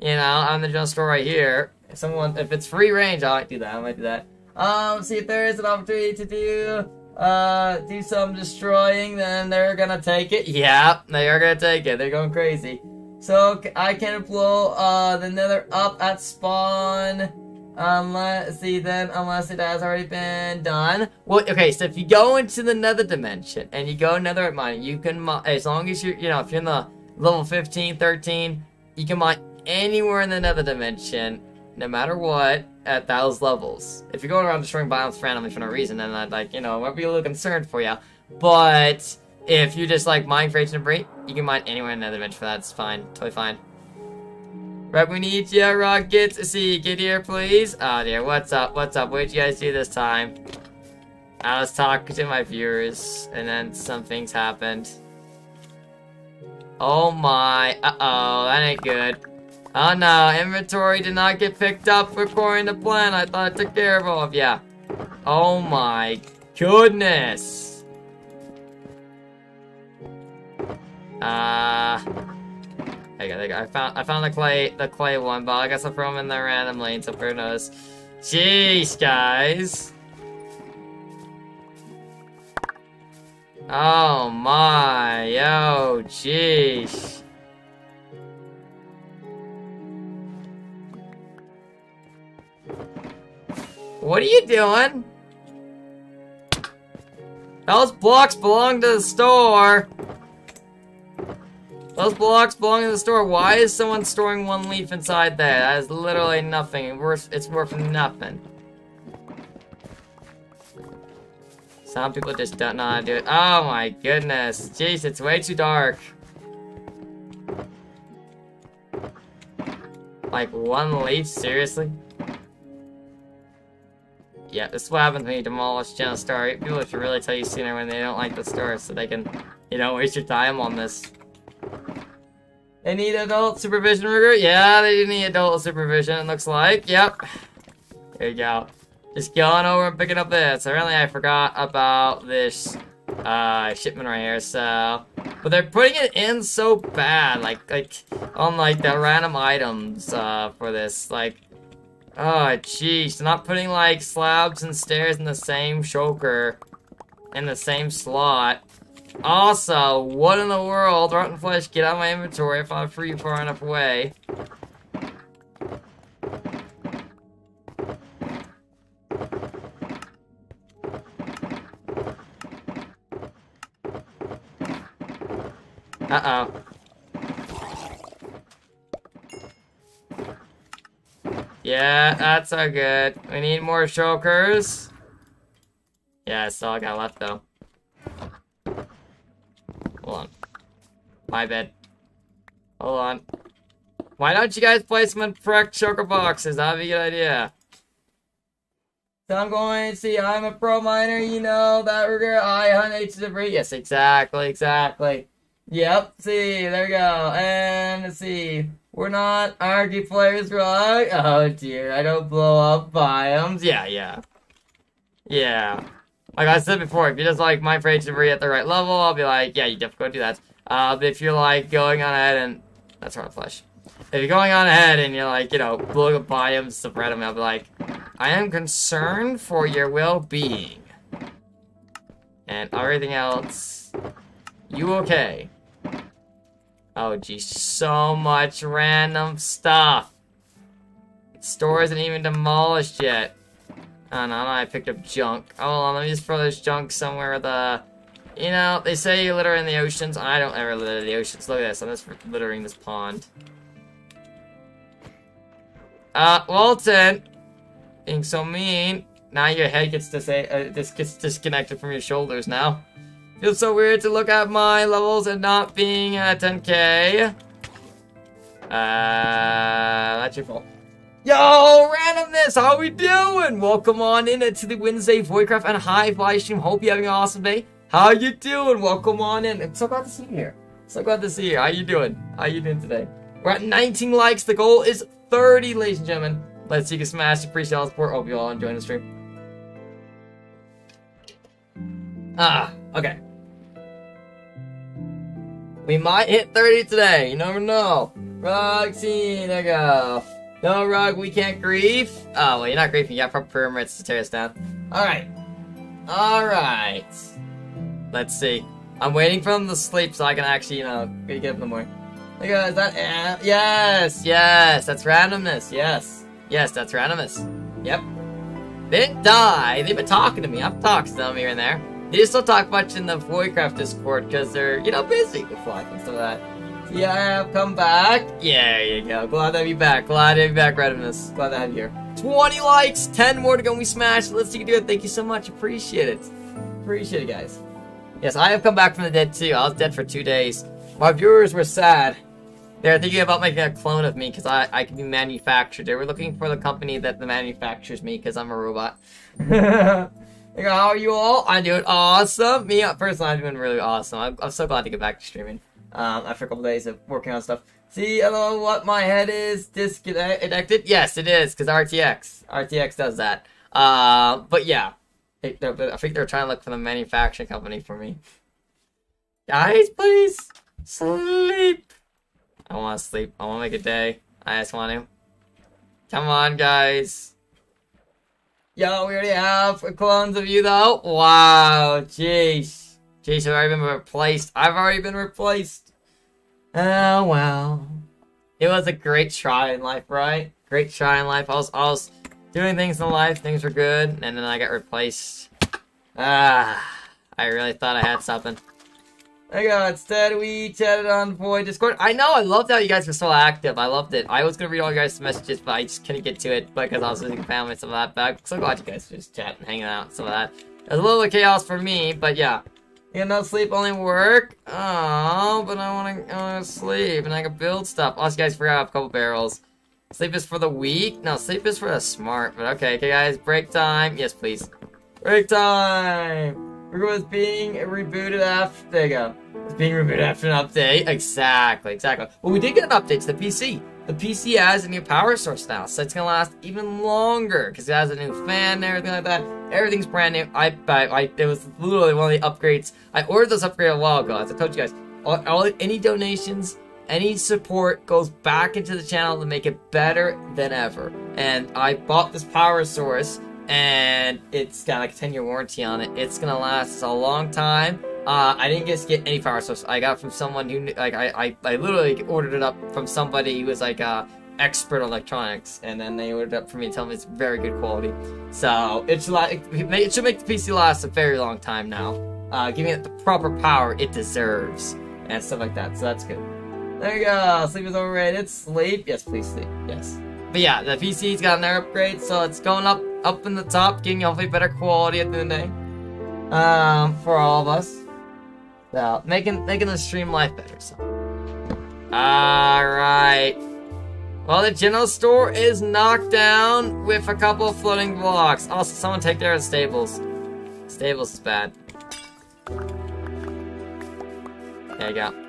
You know, I'm the general store right here. If someone, if it's free range, I might do that. I might do that. Um, see if there is an opportunity to do uh, do some destroying, then they're gonna take it. Yeah, they are gonna take it. They're going crazy. So I can blow uh, the nether up at spawn. Unless, see then, unless it has already been done. Well, okay, so if you go into the nether dimension and you go nether at mine, you can, as long as you're, you know, if you're in the level 15, 13, you can mine anywhere in the nether dimension, no matter what, at those levels. If you're going around destroying biomes randomly for no reason, then I'd like, you know, I'd be a little concerned for you. But if you just like mine for ancient debris, you can mine anywhere in the dimension for that. It's fine. Totally fine. Right, we need you, Rockets. See, get here, please. Oh dear, what's up? What's up? What did you guys do this time? I was talking to my viewers, and then some things happened. Oh my, uh-oh, that ain't good. Oh no, inventory did not get picked up according to plan. I thought I took care of all of ya. Oh my goodness. Uh, there you go, there you go. I found I found the clay the clay one, but I guess I'll throw them in there randomly so who knows. Jeez, guys. Oh my, yo, jeez. What are you doing? Those blocks belong to the store. Those blocks belong to the store. Why is someone storing one leaf inside there? That is literally nothing. It's worth, it's worth nothing. Some people just don't know how to do it. Oh my goodness. Jeez, it's way too dark. Like one leaf? Seriously? Yeah, this is what happens when you demolish Gen Star. People should really tell you sooner when they don't like the store so they can, you know, waste your time on this. They need adult supervision, Ruger? Yeah, they do need adult supervision, it looks like. Yep. There you go. Just going over and picking up this. Apparently I forgot about this uh, shipment right here, so... But they're putting it in so bad, like, like, on, like, the random items, uh, for this. Like, Oh, jeez. Not putting, like, slabs and stairs in the same shulker. In the same slot. Also, what in the world? Rotten Flesh, get out of my inventory if I'm free far enough away. <laughs> that's so good. We need more shulkers. Yeah, that's all I got left, though. Hold on. My bed. Hold on. Why don't you guys place them in correct shulker boxes? That'd be a good idea. So I'm going to see, I'm a pro miner, you know, that Ruger, I hunt H debris. Yes, exactly, exactly. Yep, see, there we go. And let's see. We're not argue players, right? Oh dear, I don't blow up biomes. Yeah, yeah. Yeah. Like I said before, if you just like my to be at the right level, I'll be like, yeah, you definitely go do that. Uh, but if you're like going on ahead and that's hard flesh. If you're going on ahead and you're like, you know, blowing up biomes, stuff randomly, I'll be like, I am concerned for your well-being. And everything else, you okay? Oh geez, so much random stuff. Store isn't even demolished yet. Oh no, I picked up junk. Oh, hold on, let me just throw this junk somewhere the... You know, they say you litter in the oceans. I don't ever litter in the oceans. Look at this, I'm just littering this pond. Uh, Walton! Being so mean. Now your head gets, dis uh, this gets disconnected from your shoulders now. Feels so weird to look at my levels and not being at 10k. Uh, that's your fault. Yo, randomness, how we doing? Welcome on in to the Wednesday Voidcraft and Hive live stream. Hope you're having an awesome day. How you doing? Welcome on in. I'm so glad to see you here. So glad to see you. How you doing? How you doing today? We're at 19 likes. The goal is 30, ladies and gentlemen. Let's see you smash. Appreciate all the support. Hope you all enjoying the stream. Ah, okay. We might hit 30 today. You never know. Roxy, there you go. No, Rug, we can't grief. Oh, well, you're not griefing. You got proper pyramids to tear us down. Alright. Alright. Let's see. I'm waiting for them to sleep so I can actually, you know, get up in the morning. Hey guys, that yes, yes, that's randomness. Yes, yes, that's randomness. Yep. They didn't die. They've been talking to me. I've talked to them here and there. They just don't talk much in the Voidcraft Discord because they're, you know, busy with life and stuff like that. Yeah, I've come back. Yeah, you go. Glad to have you back. Glad to have you back, Randomness. Glad to have you here. 20 likes, 10 more to go. We smashed. Let's see you do it. Thank you so much. Appreciate it. Appreciate it, guys. Yes, I have come back from the dead too. I was dead for two days. My viewers were sad. They're thinking about making a clone of me because I, I can be manufactured. They were looking for the company that manufactures me because I'm a robot. <laughs> Go, how are you all? I'm doing awesome. Me, personally, I'm doing really awesome. I'm, I'm so glad to get back to streaming um, after a couple days of working on stuff. See, hello, what my head is disconnected? Yes, it is, because RTX. RTX does that. Uh, but yeah, I think they're trying to look for the manufacturing company for me. Guys, please, sleep. I want to sleep. I want to make a day. I just want to. Come on, guys. Yo, we already have clones of you though. Wow, jeez. Jeez, I've already been replaced. I've already been replaced. Oh, well. It was a great try in life, right? Great try in life. I was, I was doing things in life, things were good, and then I got replaced. Ah, I really thought I had something. There you go. Instead, we chatted on Void Discord. I know. I loved how you guys were so active. I loved it. I was gonna read all you guys' messages, but I just couldn't get to it because I was visiting family and some of that. But I'm so glad you guys just chat and hanging out, some of that. It was a little bit chaos for me, but yeah. You no sleep, only work. Oh, but I want to sleep and I can build stuff. Oh, also, you guys forgot I have a couple barrels. Sleep is for the weak. No, sleep is for the smart. But okay, okay, guys. Break time. Yes, please. Break time. It was being rebooted after. There you go. It's being rebooted after an update. Exactly, exactly. Well, we did get an update to the PC. The PC has a new power source now, so it's gonna last even longer because it has a new fan and everything like that. Everything's brand new. I, I, I, it was literally one of the upgrades. I ordered this upgrade a while ago. As I told you guys, all, all any donations, any support goes back into the channel to make it better than ever. And I bought this power source and it's got like a 10 year warranty on it. It's gonna last a long time. Uh, I didn't just get any power source. I got from someone who, like, I, I, I literally ordered it up from somebody who was like, uh, expert electronics, and then they ordered it up for me and tell me it's very good quality. So, it's like, it should make the PC last a very long time now. Uh, giving it the proper power it deserves, and stuff like that, so that's good. There you go, sleep is overrated. Sleep? Yes, please sleep, yes. But yeah, the PC's got another upgrade, so it's going up up in the top, getting hopefully better quality at the end of the day. Um, for all of us. So, making, making the stream life better, so. Alright. Well, the general store is knocked down with a couple floating blocks. Also, someone take care of the stables. Stables is bad. There you go.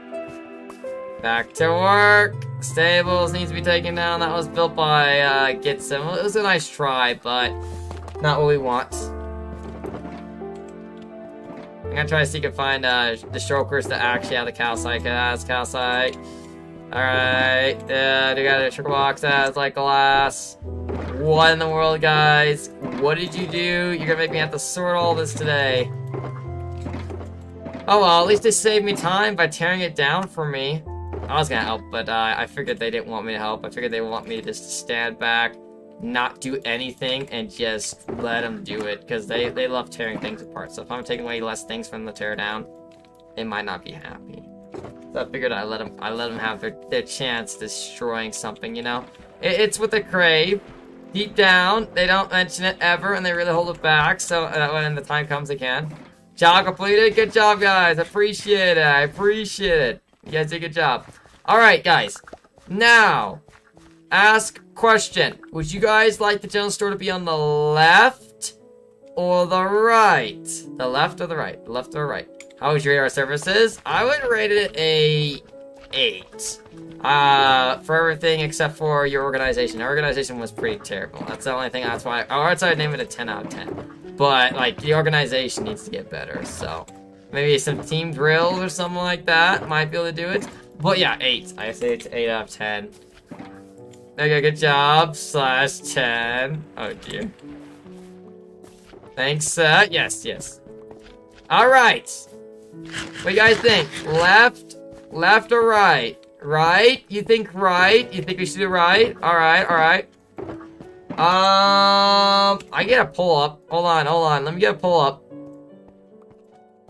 Back to work. Stables needs to be taken down. That was built by uh, Gitsim. It was a nice try, but not what we want. I'm gonna try to see if I can find uh, the shulkers that actually have the calcite. That's calcite. Alright, uh, we got a trickle box that has like glass. What in the world, guys? What did you do? You're gonna make me have to sort all this today. Oh well, at least they saved me time by tearing it down for me. I was gonna help, but uh, I figured they didn't want me to help. I figured they want me just to stand back, not do anything, and just let them do it, because they, they love tearing things apart. So if I'm taking away less things from the teardown, they might not be happy. So I figured I let them, I let them have their, their chance destroying something, you know? It, it's what they crave. Deep down, they don't mention it ever, and they really hold it back, so uh, when the time comes, can. Job completed. Good job, guys. Appreciate it. I appreciate it. You guys did a good job. All right, guys. Now, ask question. Would you guys like the general store to be on the left or the right? The left or the right? The left or right? How would you rate our services? I would rate it a 8. Uh, for everything except for your organization. Our organization was pretty terrible. That's the only thing. That's why. Or I'd name it a 10 out of 10. But, like, the organization needs to get better, so. Maybe some team drills or something like that might be able to do it. But yeah, 8. I say it's 8 out of 10. Okay, good job. Slash 10. Oh, dear. Thanks, uh, yes, yes. Alright. What do you guys think? Left, left or right? Right? You think right? You think we should do right? Alright, alright. Um, I get a pull up. Hold on, hold on. Let me get a pull up.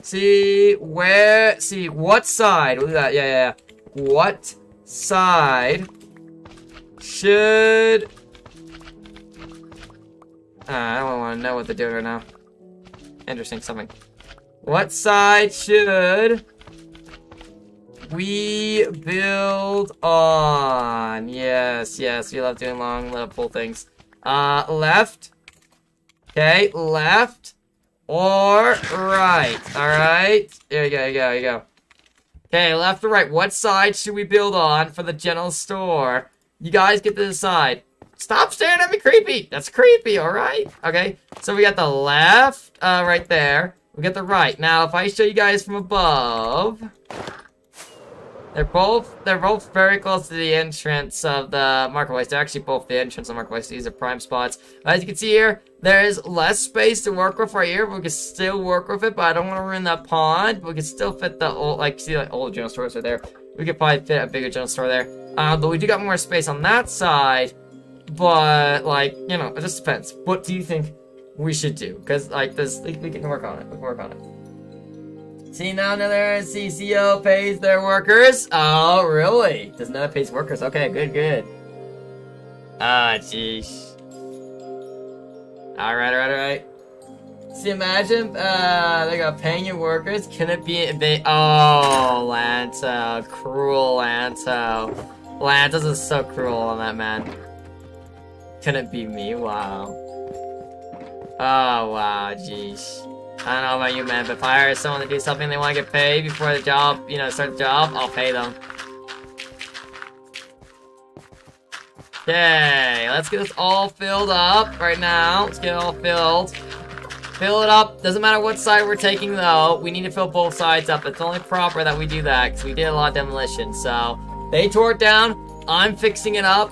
See, where, see, what side? Look at that, yeah, yeah, yeah. What side should... Uh, I don't want to know what they're doing right now. Interesting, something. What side should we build on? Yes, yes, we love doing long, little things. Uh, left. Okay, left or right. Alright. There you go, Here you go, Here you go. Okay, left or right. What side should we build on for the general store? You guys get to decide. Stop staring at me creepy. That's creepy, alright? Okay, so we got the left, uh, right there. We got the right. Now, if I show you guys from above... They're both they're both very close to the entrance of the marketplace. They're actually both the entrance of the marketplace. These are prime spots. As you can see here, there is less space to work with right here. We can still work with it, but I don't want to ruin that pond. We can still fit the old like see the old general stores are there. We could probably fit a bigger general store there. Uh, but we do got more space on that side. But like, you know, it just depends. What do you think we should do? Because like this we can work on it. We can work on it. See now another CCO pays their workers. Oh, really? Does not pays workers? Okay, good, good. Ah, jeez. Alright, alright, alright. See, imagine, uh, they got paying your workers. Can it be, they, oh, Lanto. Cruel Lanto. Lantos is so cruel on that man. Can it be me? Wow. Oh, wow, jeez. I don't know about you, man, but if I hire someone to do something they want to get paid before the job, you know, start the job, I'll pay them. Okay, let's get this all filled up right now. Let's get it all filled. Fill it up. Doesn't matter what side we're taking, though. We need to fill both sides up. It's only proper that we do that, because we did a lot of demolition. So, they tore it down. I'm fixing it up.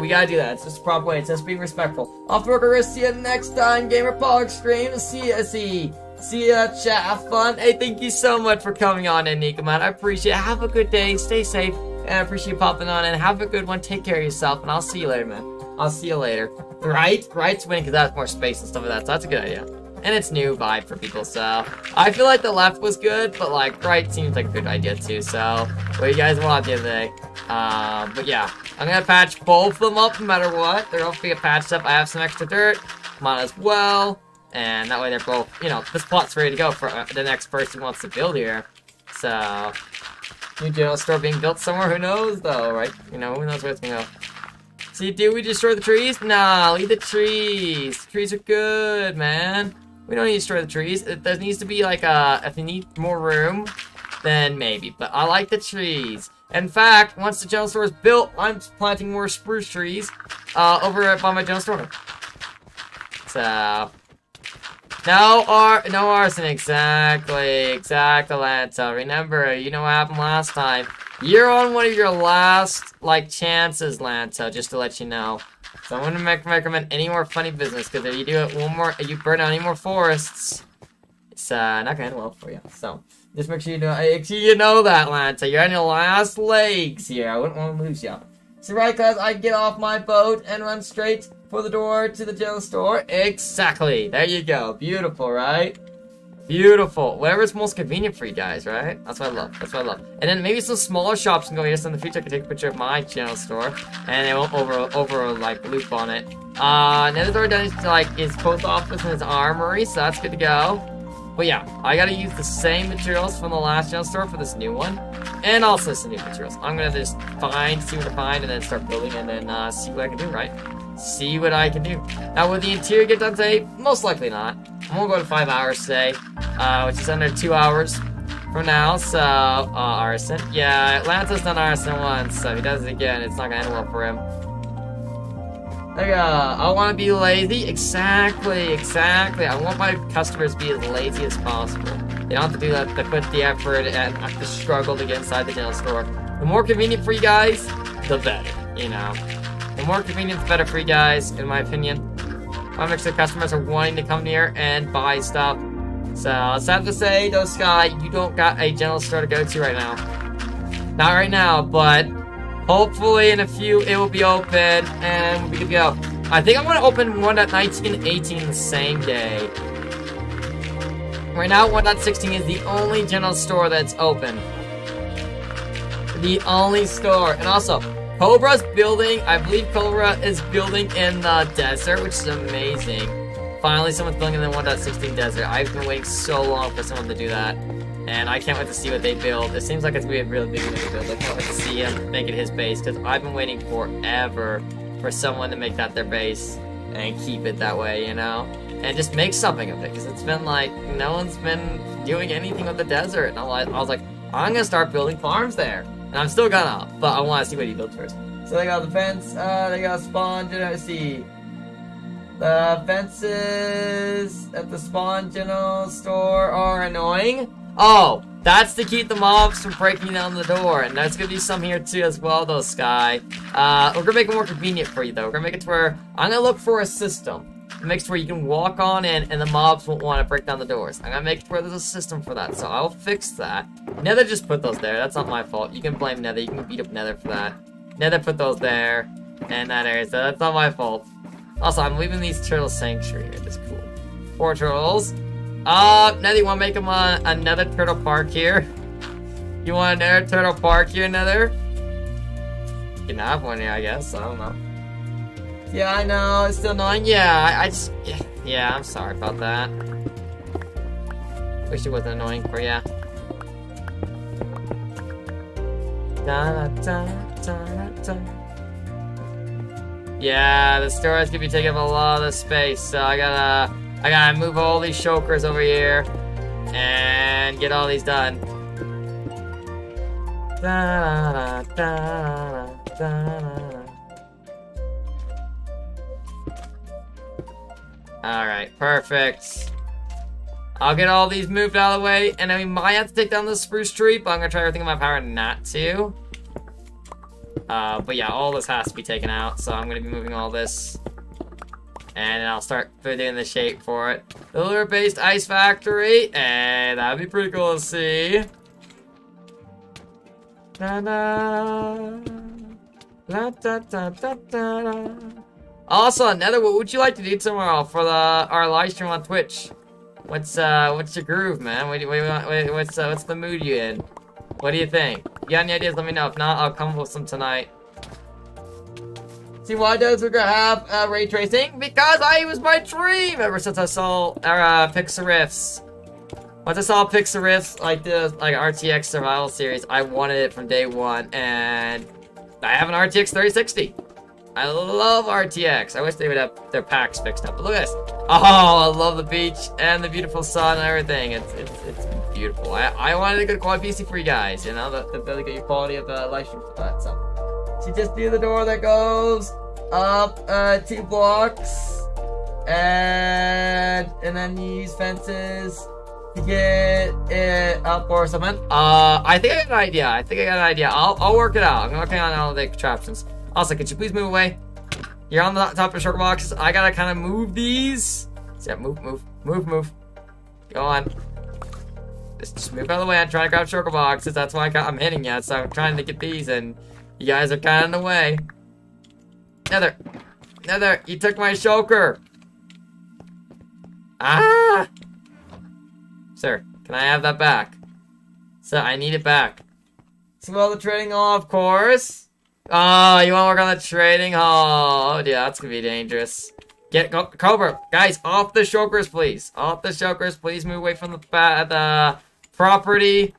We gotta do that. It's just the proper way. It's just being respectful. Off the worker, see you next time. Gamer Pog stream. See ya, see. See ya, chat. Have fun. Hey, thank you so much for coming on man. I appreciate it. Have a good day. Stay safe. And I appreciate you popping on and have a good one. Take care of yourself. And I'll see you later, man. I'll see you later. Right? Right's winning because that's more space and stuff like that. So that's a good idea. And it's new vibe for people, so... I feel like the left was good, but like, right seems like a good idea too, so... What you guys want the the day? Uh, but yeah, I'm gonna patch both of them up no matter what. They're all gonna get patched up. I have some extra dirt, might as well. And that way they're both, you know, this plot's ready to go for uh, the next person wants to build here. So, new general store being built somewhere, who knows though, right? You know, who knows where it's gonna go. See, do we destroy the trees? Nah, leave the trees. The trees are good, man. We don't need to destroy the trees. There needs to be like a, if you need more room, then maybe. But I like the trees. In fact, once the general store is built, I'm planting more spruce trees uh, over by my general store. So, no ar no arson, exactly, exact Atlanta. Remember, you know what happened last time. You're on one of your last, like, chances, Lanta, just to let you know. So I'm gonna make, recommend any more funny business, because if you do it one more, you burn out any more forests, it's uh, not gonna end well for you. So, just make sure you know, make sure you know that, Lanta. You're on your last legs here. I wouldn't want to lose you. So right, guys, I get off my boat and run straight for the door to the general store. Exactly. There you go. Beautiful, right? Beautiful. Whatever's most convenient for you guys, right? That's what I love. That's what I love. And then maybe some smaller shops can go here. So in the future, I can take a picture of my channel store, and it won't over over like loop on it. Uh, another door down is like his post office and his armory, so that's good to go. But yeah, I gotta use the same materials from the last gen store for this new one. And also some new materials. I'm gonna just find, see what I find, and then start building, and then uh, see what I can do, right? See what I can do. Now, will the interior get done today? Most likely not. I'm gonna go to five hours today, uh, which is under two hours from now, so, uh, arson. Yeah, Atlanta's done arson once, so if he does it again, it's not gonna end well for him. Like, uh, I want to be lazy. Exactly, exactly. I want my customers to be as lazy as possible. They don't have to do that, They put the effort and have to struggle to get inside the general store. The more convenient for you guys, the better, you know. More convenient, the better for you guys, in my opinion. Make sure customers are wanting to come here and buy stuff. So, sad to say, though, Sky, you don't got a general store to go to right now. Not right now, but hopefully in a few it will be open and we'll be good to go. I think I'm going to open 1.19 the same day. Right now, 1.16 is the only general store that's open. The only store. And also, Cobra's building, I believe Cobra is building in the desert, which is amazing. Finally, someone's building in the 1.16 desert. I've been waiting so long for someone to do that. And I can't wait to see what they build. It seems like it's going to be a really big build. I can't wait to see him make it his base, because I've been waiting forever for someone to make that their base and keep it that way, you know? And just make something of it, because it's been like, no one's been doing anything with the desert. And I was like, I'm going to start building farms there. And I'm still gonna, but I want to see what he builds first. So they got the fence, uh, they got spawn, let's see. The fences at the spawn general store are annoying. Oh, that's to keep the mobs from breaking down the door. And there's gonna be some here too as well though, Sky. Uh, we're gonna make it more convenient for you though. We're gonna make it to where, I'm gonna look for a system. It where you can walk on in and the mobs won't want to break down the doors. I'm gonna make sure there's a system for that, so I'll fix that. Nether just put those there, that's not my fault. You can blame Nether, you can beat up Nether for that. Nether put those there, and that area, so that's not my fault. Also, I'm leaving these turtle sanctuary here, cool. Four turtles. Uh, Nether, you wanna make them a, another turtle park here? <laughs> You want another turtle park here, Nether? You can have one here, I guess, I don't know. Yeah, I know, it's still annoying. Yeah, I, I just, yeah, yeah, I'm sorry about that. Wish it wasn't annoying for ya. Da, da, da, da. Yeah, the store is gonna be taking up a lot of space, so I gotta, I gotta move all these shulkers over here and get all these done. Da, da, da, da, da. Alright, perfect. I'll get all these moved out of the way, and then we might have to take down the spruce tree, but I'm gonna try everything in my power not to. Uh, but yeah, all this has to be taken out, so I'm gonna be moving all this. And I'll start putting the shape for it. The lure-based ice factory, and that'd be pretty cool to see. Da -da. La da da da da da. Also, Nether, what would you like to do tomorrow for the our live stream on Twitch? What's uh what's your groove, man? What, what, what, what's uh, what's the mood you in? What do you think? You got any ideas? Let me know. If not, I'll come up with some tonight. See why does we're gonna have uh, ray tracing? Because I was my dream ever since I saw our uh, Pixarifts. Once I saw Pixarifts like the like RTX Survival Series, I wanted it from day one, and I have an RTX 3060. I love RTX. I wish they would have their packs fixed up. But look at this. Oh, I love the beach and the beautiful sun and everything. It's it's, it's beautiful. I, I wanted a good quality PC for you guys, you know, the, the really good quality of the live stream for that. So, so just do the door that goes up uh, two blocks, and and then you use fences to get it up or something. Uh, I think I got an idea. I think I got an idea. I'll I'll work it out. I'm working on all the contraptions. Also, could you please move away? You're on the top of the shulker boxes. I gotta kind of move these. Yeah, move, move, move, move. Go on. Just, just move out of the way. I'm trying to grab shulker boxes. That's why I I'm hitting you. So I'm trying to get these, and you guys are kind of in the way. Nether. Nether, you took my shulker. Ah! Sir, can I have that back? So I need it back. So all the trading hall, of course. Oh, you want to work on the trading hall? Oh, yeah, that's gonna be dangerous. Get go, Cobra, guys, off the shulkers, please. Off the shulkers, please move away from the the property.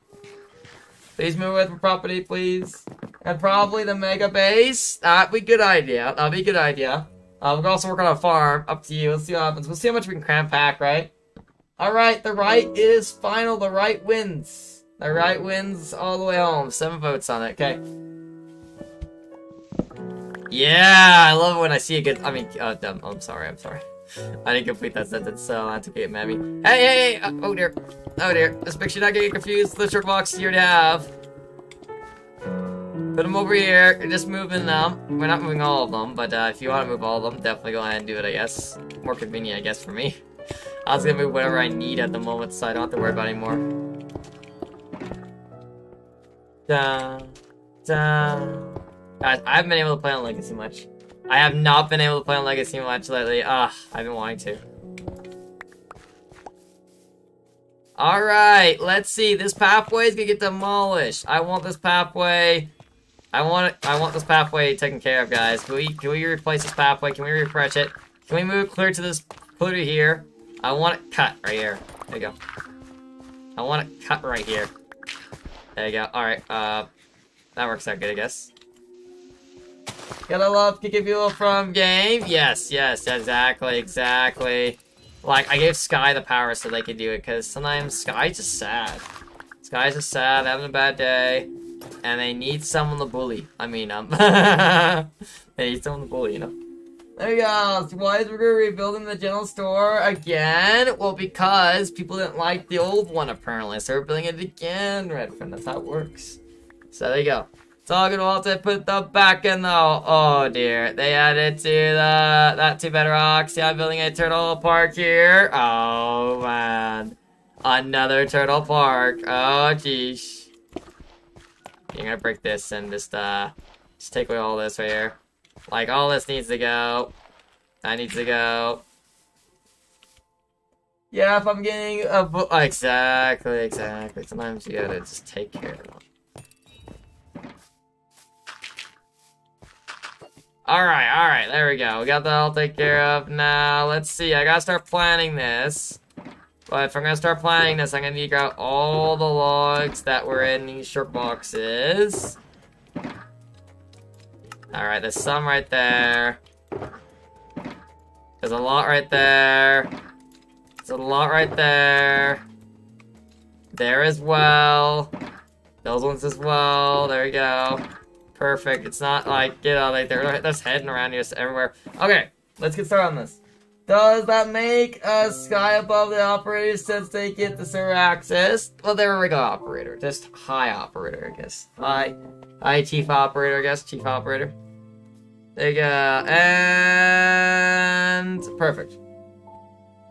Please move away from property, please. And probably the mega base. That'd be a good idea. That'd be a good idea. Uh, we can also work on a farm. Up to you. Let's see what happens. We'll see how much we can cram pack, right? Alright, the right is final. The right wins. The right wins all the way home. Seven votes on it. Okay. Yeah, I love when I see a good. I mean, uh, dumb. I'm sorry. I'm sorry. I didn't complete that sentence, so to get Mammy. Hey, hey, hey! Uh, oh dear. Oh dear. Sure not getting confused. The shulker box you already have. Put them over here. You're just moving them. We're not moving all of them, but uh, if you want to move all of them, definitely go ahead and do it, I guess. More convenient, I guess, for me. I was gonna move whatever I need at the moment, so I don't have to worry about anymore. Da, da. Guys, I haven't been able to play on Legacy much. I have not been able to play on Legacy much lately. Ugh, I've been wanting to. Alright, let's see. This pathway is gonna get demolished. I want this pathway. I want it, I want this pathway taken care of, guys. Can we can we replace this pathway? Can we refresh it? Can we move clear to this clear to here? I want it cut right here. There you go. I want it cut right here. There you go. Alright, uh that works out good, I guess. Gotta love kicking people from game. Yes, yes, exactly, exactly. Like, I gave Sky the power so they could do it, because sometimes Sky's just sad. Sky's just sad, having a bad day, and they need someone to bully. I mean, um, <laughs> they need someone to bully, you know? There you go. So why is we're rebuilding the general store again? Well, because people didn't like the old one, apparently, so we're building it again, Redfin. That's how it works. So there you go. About to put the back in though. Oh dear. They added to the that two bedrocks. Yeah, I'm building a turtle park here. Oh man. Another turtle park. Oh geez. You're gonna break this and just uh just take away all this right here. Like all this needs to go. That needs to go. Yeah, if I'm getting a book. Exactly, exactly. Sometimes you gotta just take care of Alright, alright, there we go. We got that all taken care of. Now, let's see. I gotta start planning this. But if I'm gonna start planning this, I'm gonna need to grab all the logs that were in these shulker boxes. Alright, there's some right there. There's a lot right there. There's a lot right there. There as well. Those ones as well. There we go. Perfect. It's not like, you know, like they're just heading around just everywhere. Okay, let's get started on this. Does that make a sky above the operator since they get the server access? Well, they're a regular operator. Just high operator, I guess. High, high chief operator, I guess. Chief operator. There you go. And perfect.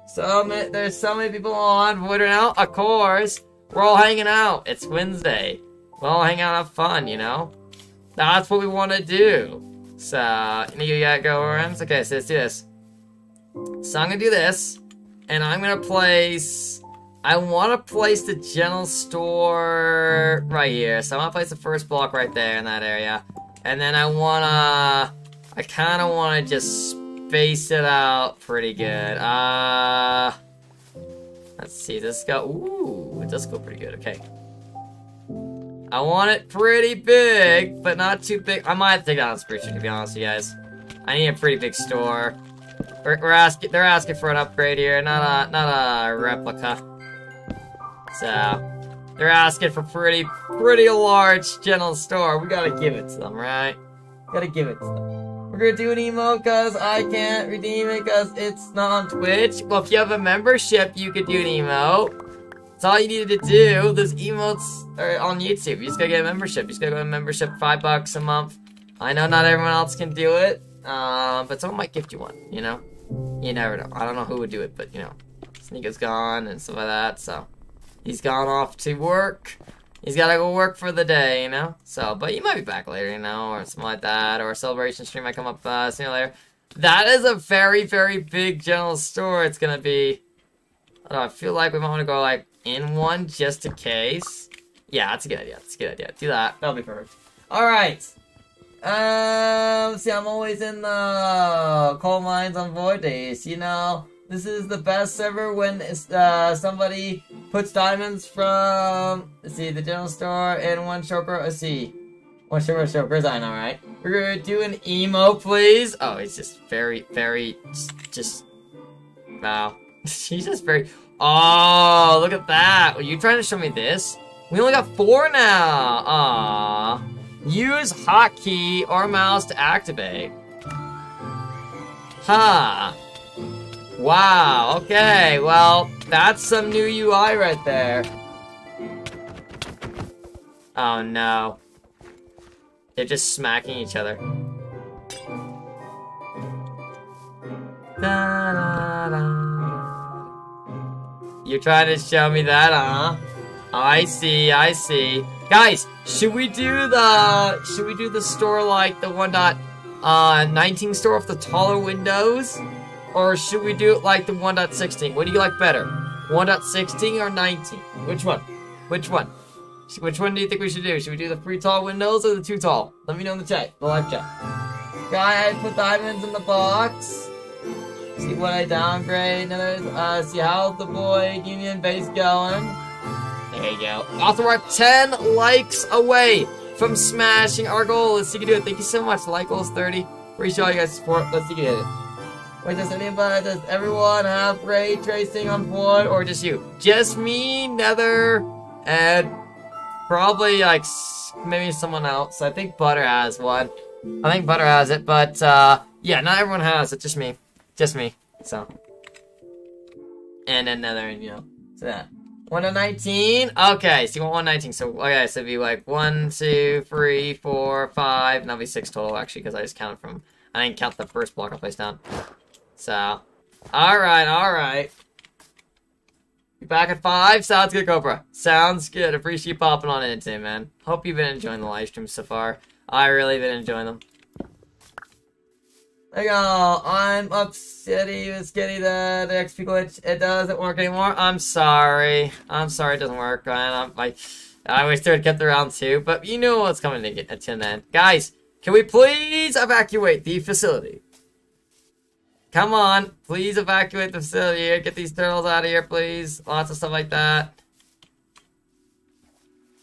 So many, there's so many people on Void now. Of course, we're all hanging out. It's Wednesday. We'll all hang out have fun, you know? That's what we want to do. So, you got go around. Okay, so let's do this. So I'm gonna do this, and I'm gonna place. I want to place the general store right here. So I want to place the first block right there in that area, and then I wanna. I kind of want to just space it out pretty good. Uh, let's see. This go. Ooh, it does go pretty good. Okay. I want it pretty big, but not too big. I might take down the to be honest with you guys. I need a pretty big store. We're, we're, asking, they're asking for an upgrade here, not a, not a replica. So, they're asking for pretty, pretty large general store. We gotta give it to them, right? Gotta give it to them. We're gonna do an emote because I can't redeem it because it's not on Twitch. Well, if you have a membership, you could do an emote. That's all you needed to do. Those emotes are on YouTube. You just gotta get a membership. You just gotta go to membership, five bucks a month. I know not everyone else can do it, uh, but someone might gift you one, you know? You never know. I don't know who would do it, but, you know. Sneaker's gone and stuff like that, so. He's gone off to work. He's gotta go work for the day, you know? So, but he might be back later, you know, or something like that, or a celebration stream might come up uh, sooner or later. That is a very, very big general store. It's gonna be. I, know, I feel like we might want to go like in one just in case. Yeah, that's a good idea. That's a good idea. Do that. That'll be perfect. Alright. Um, see, I'm always in the coal mines on void days, you know? This is the best server when uh, somebody puts diamonds from, see, the general store in one shopper, let's see. One shopper shopers, I know, right? We're gonna do an emo, please. Oh, it's just very, very, just, wow. <laughs> She's just very, oh, look at that. Are you trying to show me this? We only got four now. Ah. Use hotkey or mouse to activate. Huh. Wow, okay, well, that's some new UI right there. Oh no. They're just smacking each other. Da, da, da. You're trying to show me that, huh? I see, I see. Guys, should we do the should we do the store like the one dot uh 19 store with the taller windows? Or should we do it like the 1.16? What do you like better? 1.16 or 19? Which one? Which one? Which one do you think we should do? Should we do the three tall windows or the two tall? Let me know in the chat, the live chat. Guy, I put diamonds in the box. See what I downgrade. Another, uh, see how the boy Union base going. There you go. Also, we're 10 likes away from smashing our goal. Let's see if you do it. Thank you so much. Like goal is 30. Appreciate all you guys' support. Let's see if you hit it. Wait, does anybody, does everyone have ray tracing on board, or just you? Just me, Nether, and probably, like, maybe someone else. I think Butter has one. I think Butter has it, but, uh, yeah, not everyone has it, just me. Just me, so. And another, you know, so that. 1 to 19? Okay, so you want 119. So, okay, so it'd be like 1, 2, 3, 4, 5, and that'll be 6 total, actually, because I just counted from... I didn't count the first block I placed down. So, alright, alright. Be back at 5? Sounds good, Cobra. Sounds good. Appreciate you popping on in today, man. Hope you've been enjoying the live streams so far. I really been enjoying them. There you go. I'm upset with getting the, the XP glitch. It doesn't work anymore. I'm sorry. I'm sorry it doesn't work. I'm, I, I wish they would kept the round two, but you know what's coming to get to an. Guys, can we please evacuate the facility? Come on, please evacuate the facility. Get these turtles out of here, please. Lots of stuff like that.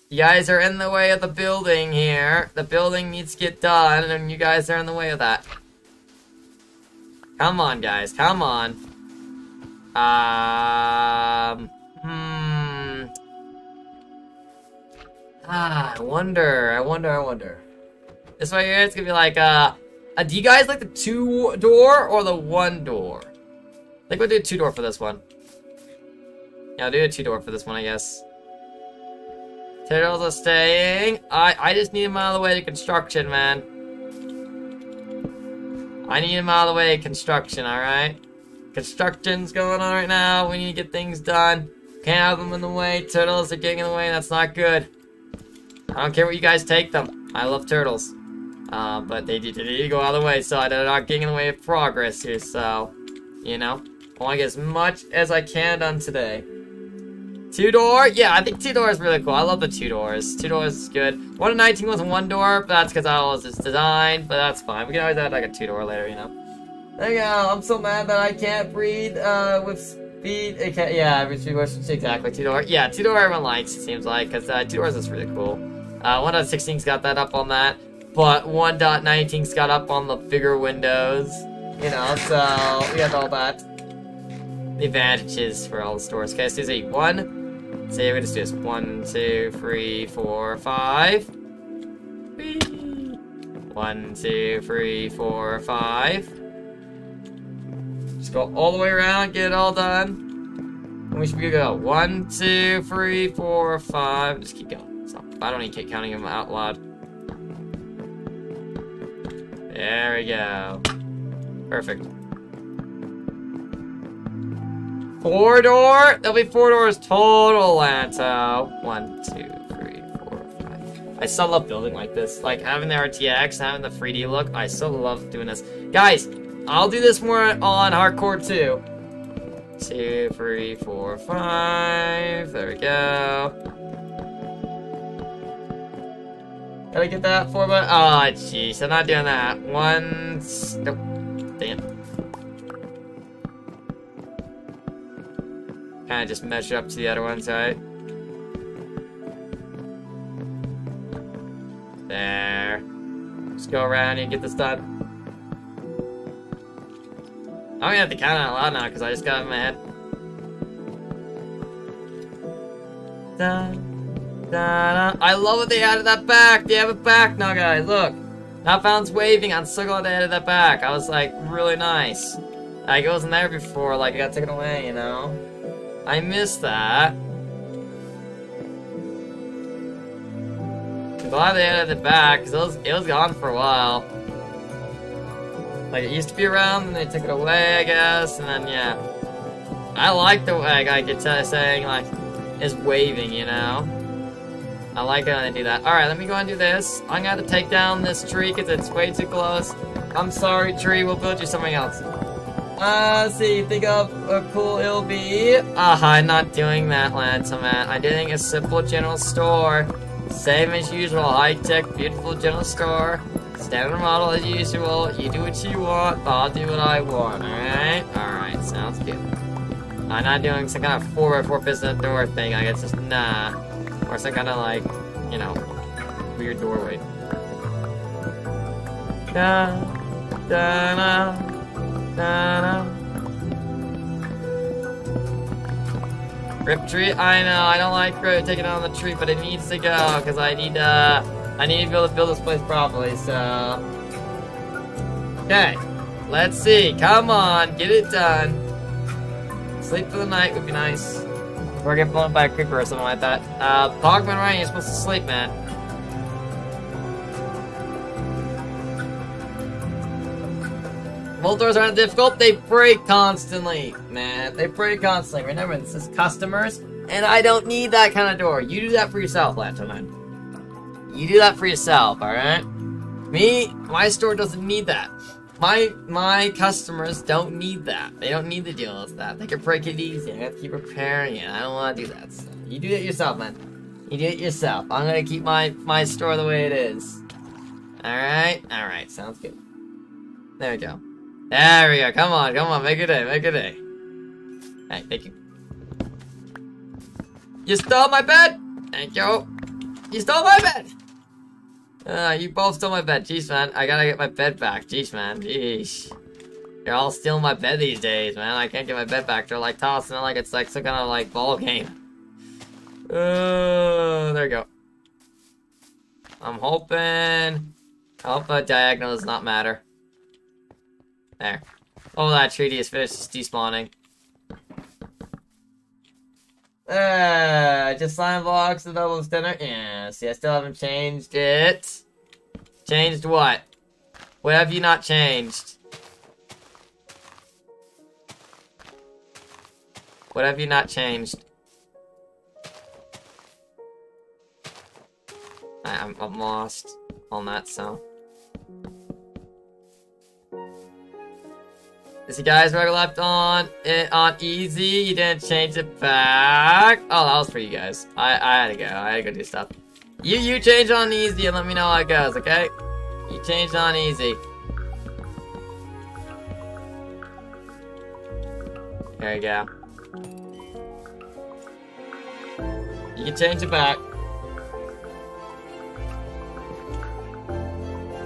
You guys are in the way of the building here. The building needs to get done, and you guys are in the way of that. Come on, guys. Come on. Um... Hmm... Ah, I wonder. I wonder, I wonder. This right here, it's gonna be like, uh... Uh, do you guys like the two door or the one door? I think we'll do a two door for this one. Yeah, I'll do a two door for this one, I guess. Turtles are staying. I I just need them out of the way to construction, man. I need them out of the way construction, alright? Construction's going on right now. We need to get things done. Can't have them in the way. Turtles are getting in the way. That's not good. I don't care what you guys take them. I love turtles. Uh, but they did, they did go out of the way, so they're not getting in the way of progress here, so, you know. I want to get as much as I can done today. Two door? Yeah, I think two door is really cool. I love the two doors. Two doors is good. One to 19 was one door, but that's because I was just designed, but that's fine. We can always add like a two door later, you know. There you go. I'm so mad that I can't breathe uh, with speed. It can't, yeah, exactly. Two door. Yeah, two door everyone likes, it seems like, because uh, two doors is really cool. Uh, 1.16's got that up on that but 1.19's got up on the bigger windows. You know, so we have all that. The advantages for all the stores. Okay, so a one. Say we just do this. One, two, three, four, five. One, two, three, four, five. Just go all the way around, get it all done. And we should be go one, two, three, four, five. Just keep going. So I don't need to keep counting them out loud. There we go. Perfect. Four door? There'll be four doors total, Lanto. One, two, three, four, five. I still love building like this. Like, having the RTX, having the 3D look, I still love doing this. Guys, I'll do this more on Hardcore too. Two, three, four, five. There we go. Gotta get that four by. Oh, jeez, I'm not doing that. One. Nope. Damn. Kind of just measure up to the other ones, right? There. Just go around and get this done. I'm gonna have to count out loud now because I just got in my head. Dun, dun, I love what they added that back. They have it back now, guys. Look. That fountain's waving. I'm so glad they added that back. I was like, really nice. Like, it wasn't there before. Like, it got taken away, you know? I missed that. I'm glad they added it back, because it was, it was gone for a while. Like, it used to be around, and they took it away, I guess, and then, yeah. I like the way, like, it's uh, saying, like, is waving, you know? I like when they do that. Alright, let me go and do this. I'm gonna have to take down this tree because it's way too close. I'm sorry, tree. We'll build you something else. Uh, see, think of a cool it'll be. Ah, uh, I'm not doing that, Lantomat. I'm doing a simple general store. Same as usual, high-tech, beautiful general store. Standard model as usual. You do what you want, but I'll do what I want, alright? Alright, sounds good. I'm not doing some kind of 4x4 business door thing. I guess just nah. Or some kind of like, you know, weird doorway. Da, da, da. Rip tree? I know, I don't like taking down the tree, but it needs to go, because I need, uh, I need to be able to build this place properly, so... Okay, let's see, come on, get it done. Sleep for the night would be nice. Or get blown by a creeper or something like that. Uh, Bogman Ryan, you're supposed to sleep, man. Vault doors aren't difficult, they break constantly, man. They break constantly. Remember, this is customers, and I don't need that kind of door. You do that for yourself, Lantoman. You do that for yourself, alright? Me, my store doesn't need that. My my customers don't need that. They don't need to deal with that. They can break it easy. I have to keep repairing it. I don't want to do that. So you do it yourself, man. You do it yourself. I'm gonna keep my my store the way it is. All right, all right. Sounds good. There we go. There we go. Come on, come on. Make a day. Make a day. Hey, thank you. You stole my bed. Thank you. You stole my bed. Uh, you both stole my bed. Jeez, man. I gotta get my bed back. Jeez, man. Jeez. You're all stealing my bed these days, man. I can't get my bed back. They're like tossing it like it's like some kind of like ball game. Uh, there you go. I'm hoping... I hope a diagonal does not matter. There. Oh, that treaty is finished despawning. Uh, just slime blocks, the double dinner. Yeah, see, I still haven't changed it. Changed what? What have you not changed? What have you not changed? I, I'm, I'm lost on that, so. Is you guys were left on it on easy? You didn't change it back? Oh, that was for you guys. I I had to go. I had to go do stuff. You you change on easy and let me know how it goes, okay? You changed on easy. There you go. You can change it back.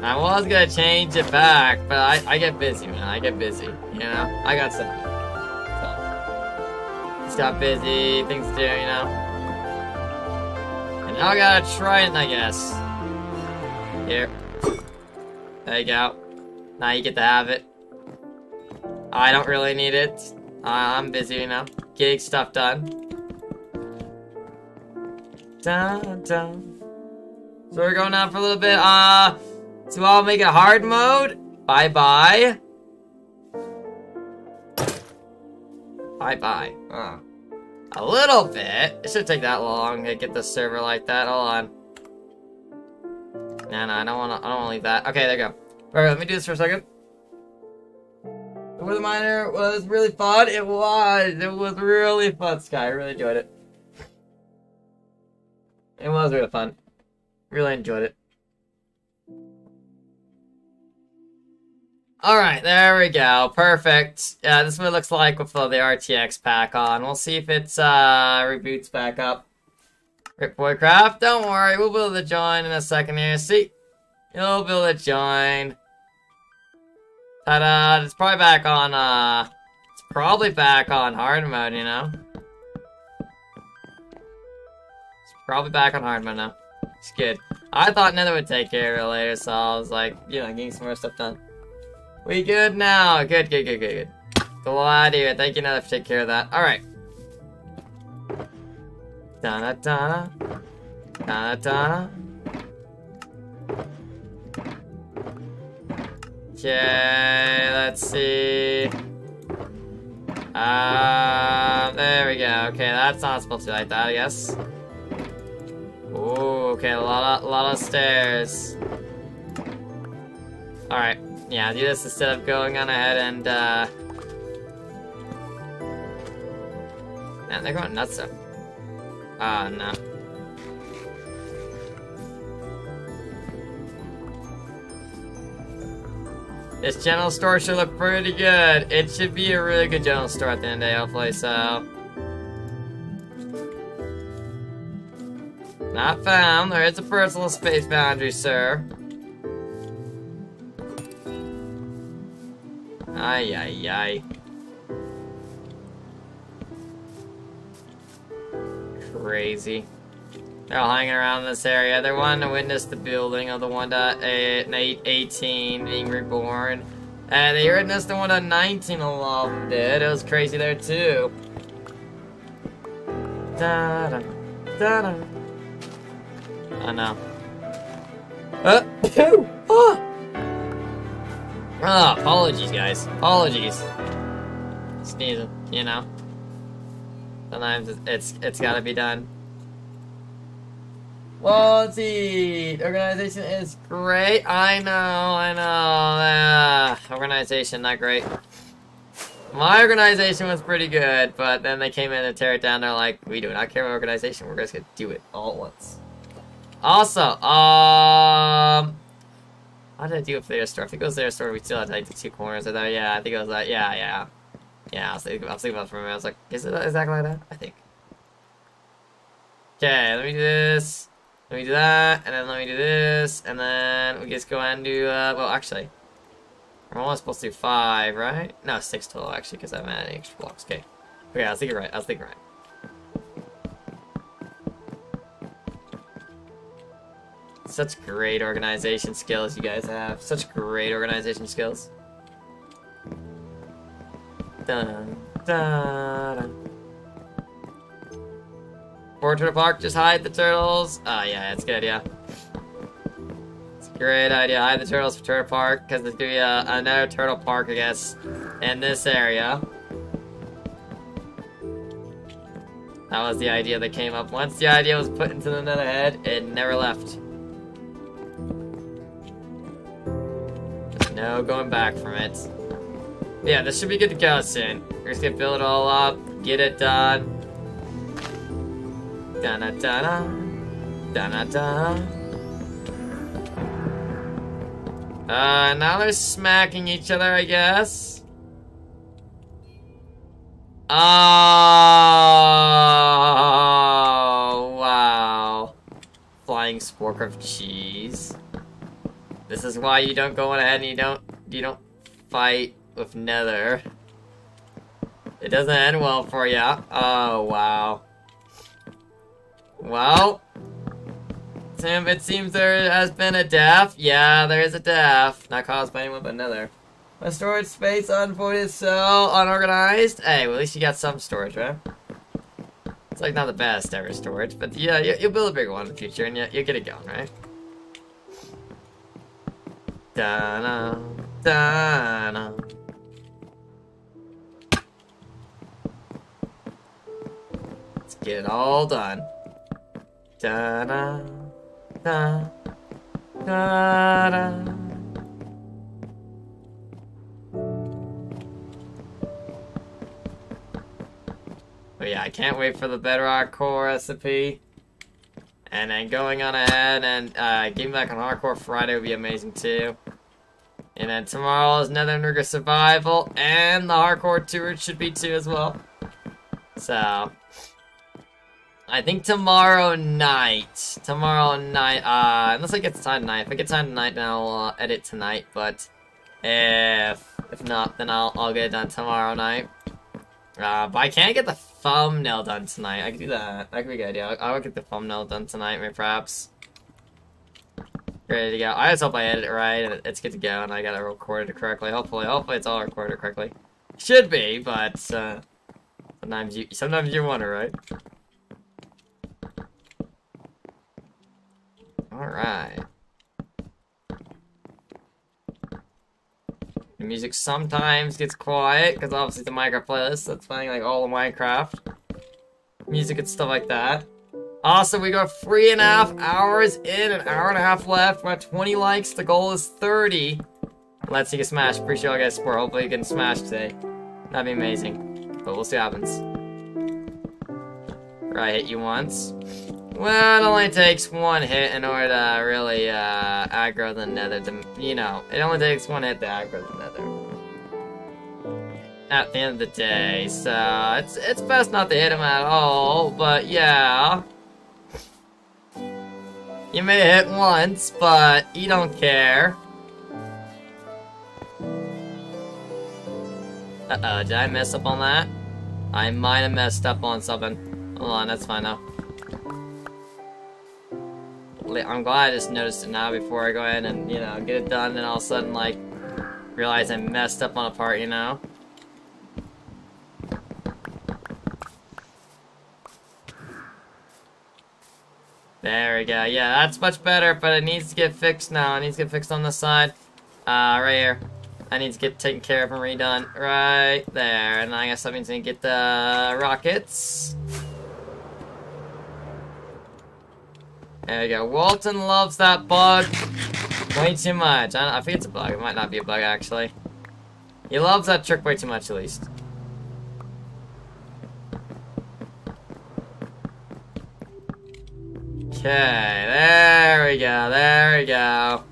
I was gonna change it back, but I, I get busy, man. I get busy. You know? I got stuff. So, got busy, things to do, you know? And now I gotta try it, I guess. Here. There you go. Now you get to have it. I don't really need it. I'm busy, you know? Getting stuff done. Dun, dun. So we're going out for a little bit. Uh, so I'll make it hard mode. Bye-bye. Bye-bye. Oh. A little bit. It should take that long to get the server like that. Hold on. No, no, I don't want to. I don't want to leave that. Okay, there you go. All right, let me do this for a second. The Wither Miner was really fun. It was. It was really fun, Sky. I really enjoyed it. It was really fun. Really enjoyed it. Alright, there we go. Perfect. Yeah, this is what it looks like with uh, the RTX pack on. We'll see if it's uh reboots back up. Rip Voidcraft, don't worry, we'll build a join in a second here. See? You'll build a join. Ta-da! It's probably back on, uh... It's probably back on hard mode, you know? It's probably back on hard mode now. It's good. I thought Nether would take care of it later, so I was like, you know, getting some more stuff done. We good now. Good, good, good, good, good. Glad it. Thank you, Nether, for taking care of that. Alright. Da da da da da. Okay, let's see. Uh, there we go. Okay, that's not supposed to be like that, I guess. Ooh, okay, a lot of, a lot of stairs. Alright, yeah, do this instead of going on ahead and, uh... Man, they're going nuts though. Ah, uh, no. This general store should look pretty good. It should be a really good general store at the end of the day, hopefully, so... Not found. There is a personal space boundary, sir. Ay, ay, ay. Crazy. They're all hanging around this area. They're wanting to witness the building of the 1.18 being reborn. And they witnessed the 1.19 a lot of them did. It was crazy there too. Da da da da. I know. Uh, <laughs> oh! Ah, apologies, guys. Apologies. Sneezing, you know. Sometimes it's it's gotta be done. Well, let's see. Organization is great. I know, I know. Uh, organization, not great. My organization was pretty good, but then they came in and tear it down. They're like, we do not care about organization. We're just gonna do it all at once. Also, um, how did I do for their store? I think it was their store. We still had like the two corners. I thought, yeah, I think it was that. Yeah, yeah. Yeah, I was thinking, I was thinking about it for a minute. I was like, is it exactly like that? I think. Okay, let me do this. Let me do that, and then let me do this, and then we just go and do, uh, well, actually, we're only supposed to do five, right? No, six total, actually, because I'm adding extra blocks. Okay. Okay, I was thinking right. I was thinking right. Such great organization skills you guys have. Such great organization skills. Dun, dun, dun. Turtle Park, just hide the turtles. Uh, yeah, that's a good idea. It's a great idea. Hide the turtles for Turtle Park, because there's gonna be a, another Turtle Park, I guess, in this area. That was the idea that came up. Once the idea was put into the netherhead, it never left. No going back from it. Yeah, this should be good to go soon. We're just gonna fill it all up, get it done. Da da da da. Da da da. Uh, now they're smacking each other, I guess. Oh, wow. Flying spork of cheese. This is why you don't go on ahead and you don't you don't fight with Nether. It doesn't end well for you. Oh wow. Well, Sam, it seems there has been a death. Yeah, there is a death. Not caused by anyone but Nether. My storage space unvoided so unorganized. Hey, well, at least you got some storage, right? It's like not the best ever storage, but yeah, you, will build a bigger one in the future and you, you'll get it going, right? Da na da na. Let's get it all done. Da da da da da. But yeah, I can't wait for the Bedrock Core recipe. And then going on ahead and uh, getting back on Hardcore Friday would be amazing too. And then tomorrow is Nether Nurgle Survival, and the Hardcore Tour should be too as well. So, I think tomorrow night, tomorrow night, uh, unless I get time tonight. If I get time tonight, then I'll uh, edit tonight, but if, if not, then I'll, I'll get it done tomorrow night. Uh, but I can't get the thumbnail done tonight. I can do that. That could be a good idea. I'll, I'll get the thumbnail done tonight, maybe perhaps. Ready to go. I just hope I edit it right and it's good to go and I got it recorded correctly. Hopefully, hopefully it's all recorded correctly. Should be, but uh, sometimes you sometimes you want wonder, right? All The music sometimes gets quiet because obviously the Minecraft playlist that's playing like all of Minecraft music and stuff like that. Awesome, we got three and a half hours in, an hour and a half left. At 20 likes. The goal is 30. Let's see a smash. Appreciate all guys' support. Hopefully you can smash today. That'd be amazing. But we'll see what happens. Right, hit you once. Well, it only takes one hit in order to really uh, aggro the nether. To, you know, it only takes one hit to aggro the nether at the end of the day, so it's it's best not to hit him at all, but yeah. You may hit once, but you don't care. Uh-oh, did I mess up on that? I might have messed up on something. Hold on, that's fine now. I'm glad I just noticed it now before I go in and, you know, get it done and all of a sudden, like, realize I messed up on a part, you know? There we go. Yeah, that's much better, but it needs to get fixed now. It needs to get fixed on the side. Uh, right here. I need to get taken care of and redone right there. And I guess that means I need to get the rockets. There we go. Walton loves that bug way too much. I, I think it's a bug. It might not be a bug, actually. He loves that trick way too much, at least. Okay, there we go, there we go.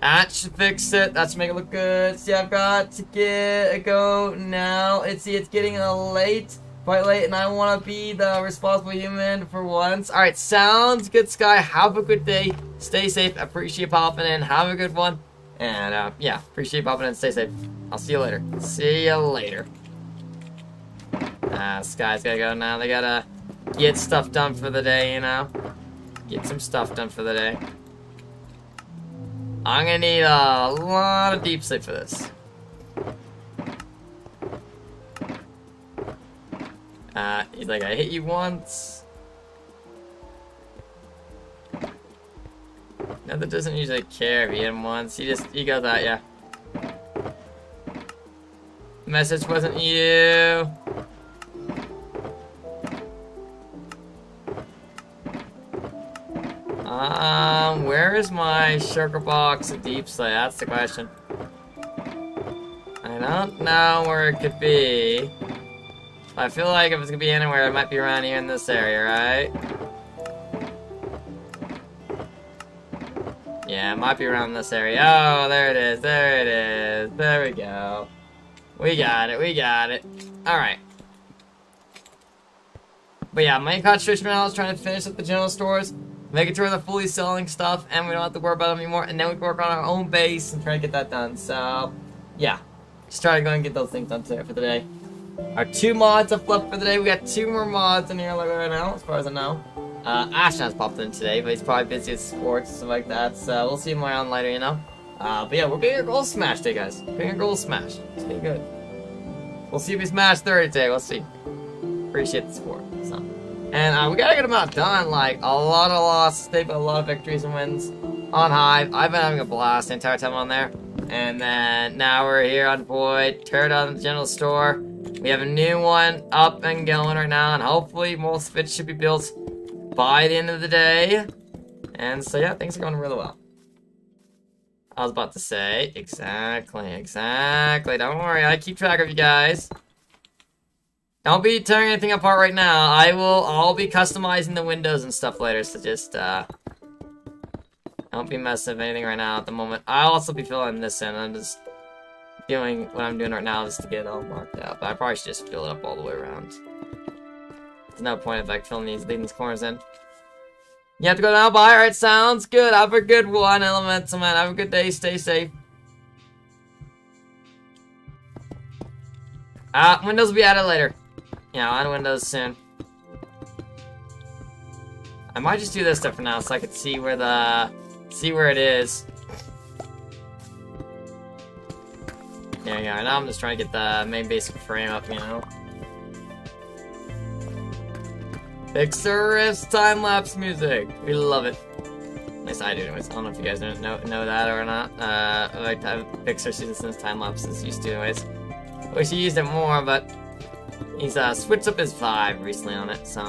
That should fix it. That should make it look good. See, I've got to get a go now. It's see, it's getting a late, quite late, and I want to be the responsible human for once. All right, sounds good, Sky. Have a good day. Stay safe. Appreciate popping in. Have a good one. And uh, yeah, appreciate popping in. Stay safe. I'll see you later. See you later. Uh, Sky's gotta go now. They gotta get stuff done for the day, you know? Get some stuff done for the day. I'm gonna need a lot of deep sleep for this. Uh, he's like, I hit you once. Nether doesn't usually care if you hit him once. He just, he goes out, yeah. Message wasn't you. Um, where is my shulker box of deep slate? That's the question. I don't know where it could be. I feel like if it's gonna be anywhere, it might be around here in this area, right? Yeah, it might be around this area. Oh, there it is, there it is. There we go. We got it, we got it. Alright. But yeah, main concentration right now is trying to finish up the general stores. Make where they're fully selling stuff and we don't have to worry about them anymore. And then we can work on our own base and try to get that done. So, yeah. Just try to go and get those things done today for the day. Our two mods have left for the day. We got two more mods in here like right now, as far as I know. Uh, Ashton's popped in today, but he's probably busy with sports and stuff like that. So we'll see him around later, you know. Uh, but yeah, we're getting a goal smash today, guys. Getting a goal smash. It's good. We'll see if we smash 30 today. We'll see. Appreciate the support. So. And uh, we gotta get them out done. Like, a lot of losses, they've a lot of victories and wins on Hive. I've been having a blast the entire time on there. And then now we're here on Void, tear down the general store. We have a new one up and going right now, and hopefully most of it should be built by the end of the day. And so yeah, things are going really well. I was about to say, exactly, exactly. Don't worry, I keep track of you guys. Don't be tearing anything apart right now. I will, I'll be customizing the windows and stuff later, so just, uh, I won't be messing with anything right now at the moment. I'll also be filling this in. I'm just doing what I'm doing right now is to get all marked out. But I probably should just fill it up all the way around. There's no point of like filling these, leaving these corners in. You have to go down by. Alright, sounds good. Have a good one, Elemental Man. Have a good day. Stay safe. Uh, Windows will be added later. Yeah, I'll Windows soon. I might just do this stuff for now so I can see where the... see where it is. You go. Now I'm just trying to get the main basic frame up, you know. Riffs time-lapse music. We love it. At least I do anyways. I don't know if you guys know, know that or not. Uh, I like Pixar Citizens time-lapses used to anyways. Wish he used it more, but he's uh, switched up his vibe recently on it, so.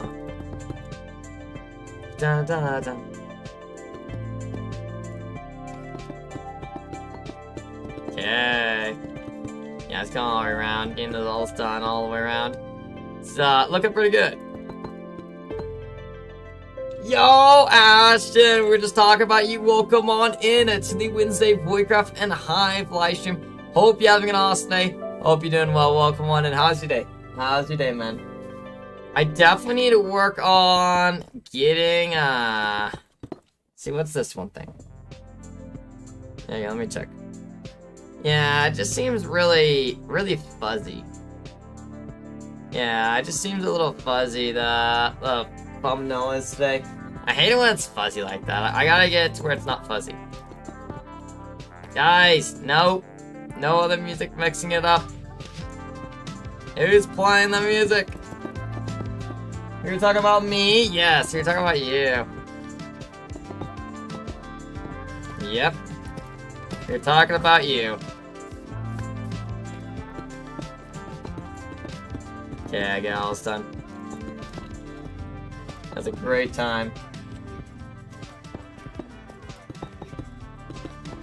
Da. Okay. Yeah, it's going all the way around. Getting those all done all the way around. It's uh, looking pretty good. Yo, Ashton, we are just talking about you. Welcome on in to the Wednesday Voidcraft and Hive livestream. Hope you're having an awesome day. Hope you're doing well. Welcome on in. How's your day? How's your day, man? I definitely need to work on getting, uh... See, what's this one thing? Yeah, let me check. Yeah, it just seems really, really fuzzy. Yeah, it just seems a little fuzzy, the, the thumbnail is today. I hate it when it's fuzzy like that. I gotta get it to where it's not fuzzy. Guys, no. No other music mixing it up. Who's playing the music? You're talking about me? Yes, you're talking about you. Yep. You're talking about you. Okay, I get all this done. That's a great time.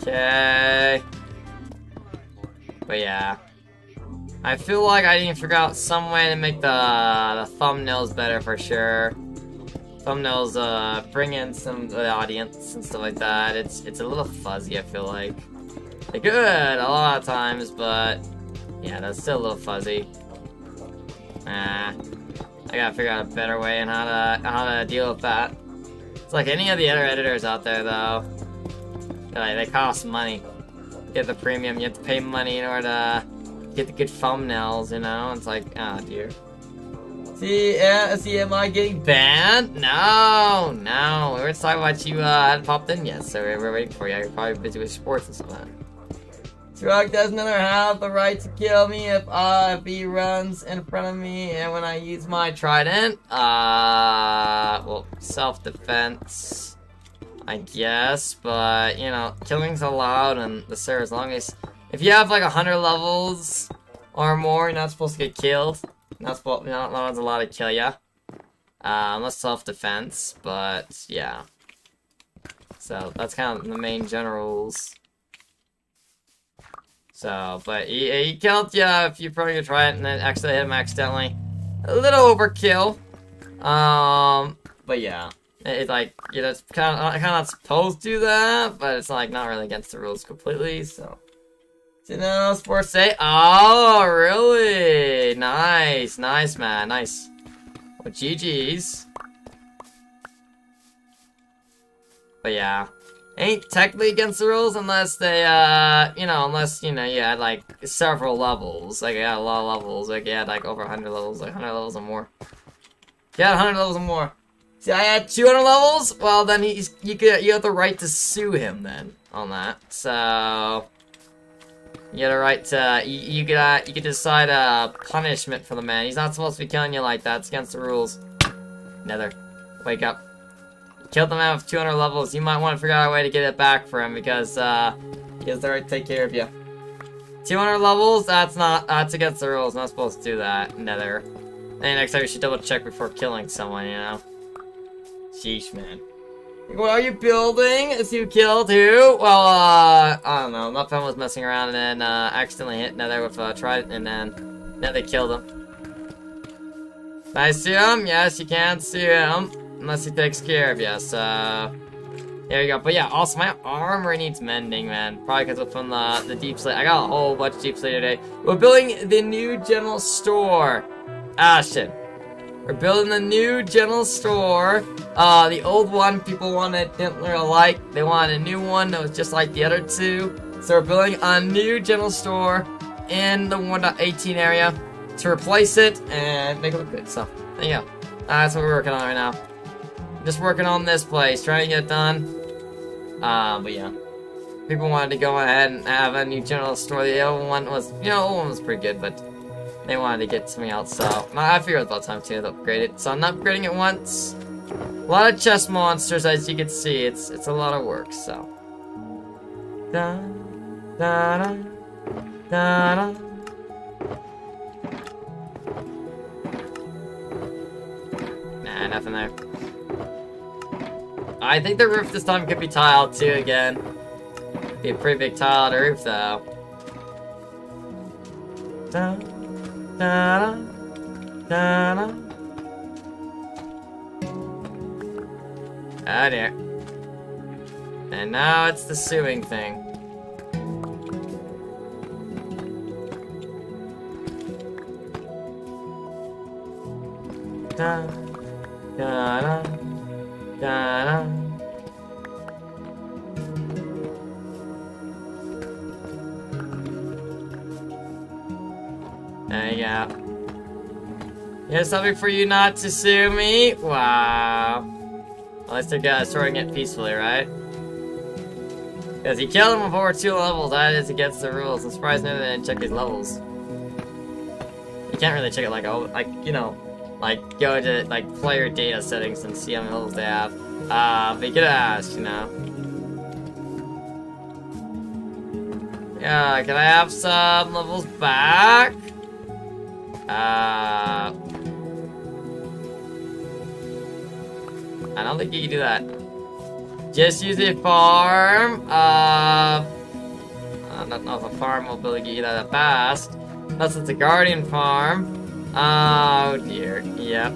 Okay. But yeah. I feel like I to figure out some way to make the, the thumbnails better for sure. Thumbnails uh, bring in some of the audience and stuff like that. It's it's a little fuzzy, I feel like. Good a lot of times, but yeah, that's still a little fuzzy. Nah, I gotta figure out a better way and how to how to deal with that. It's like any of the other editors out there, though. Like, they cost money. Get the premium, you have to pay money in order to get the good thumbnails, you know? It's like, oh, dear. See, uh, see, am I getting banned? No, no. We were talking about you uh, hadn't popped in yet, so we're waiting for you. You're probably busy with sports and stuff like that. Truck doesn't have the right to kill me if uh, if he runs in front of me and when I use my trident. Uh, well, self-defense, I guess, but you know, killing's allowed and the server as long as if you have like 100 levels or more, you're not supposed to get killed. Not supposed, not, not allowed to kill ya. Uh, unless self-defense, but yeah. So that's kind of the main general rules. So, but he, killed ya if you're probably try it and then actually hit him accidentally. A little overkill. Um, but yeah. It's like, you know, it's kind of, kind of not supposed to do that, but it's like not really against the rules completely, so. You know, Sports Say. Oh, really? Nice, nice, man, nice. Well, GG's. But yeah. Ain't technically against the rules unless they, uh, you know, unless, you know, you had, like, several levels. Like, you had a lot of levels. Like, you had, like, over 100 levels, like, 100 levels or more. You had 100 levels or more. See, I had 200 levels? Well, then he's, you, could, you have the right to sue him, then, on that. So... You got a right to, you, you could, uh, you could decide a punishment for the man. He's not supposed to be killing you like that. It's against the rules. Nether, wake up. Killed the man with 200 levels. You might want to figure out a way to get it back for him because, uh, he has the right to take care of you. 200 levels? That's not, that's against the rules. Not supposed to do that, Nether. And next time you should double check before killing someone, you know? Sheesh, man. What are you building? Is you killed who? Well, uh, I don't know. Muffin was messing around and then, uh, accidentally hit Nether with a uh, trident and then, now they killed him. Can I see him? Yes, you can see him. Unless he takes care of you, so... There you go. But yeah, also my armor needs mending, man. Probably because from the, the deep slate. I got a whole bunch of deep slate today. We're building the new general store. Ashton. We're building the new general store. Uh, the old one people wanted, didn't really like. They wanted a new one that was just like the other two. So we're building a new general store in the 1.18 area to replace it and make it look good. So, there you go. that's what we're working on right now. Just working on this place, trying to get it done. Uh, but yeah. People wanted to go ahead and have a new general store. The old one was, you know, the old one was pretty good, but they wanted to get something else, so I figured it was about time to upgrade it. So I'm upgrading it once. A lot of chest monsters, as you can see. It's it's a lot of work, so. Da, da, da, da, da. Nah, nothing there. I think the roof this time could be tiled too again. Be a pretty big tiled roof though. Da, da, da, da. Ah dear. And now it's the suing thing. Da, da, da, da. There you go. Here's something for you not to sue me. Wow. Least they're uh, sorting it peacefully, right? Because he killed him before two levels, that is against the rules. I'm surprised maybe they didn't check his levels. You can't really check it like, oh, like, you know, like, go to, like, player data settings and see how many levels they have. Uh, but you could ask, you know. Yeah, can I have some levels back? Uh... I don't think you can do that. Just use a farm. Uh... I don't know if a farm will be able to get you that fast. Unless it's a guardian farm. Oh dear. Yep.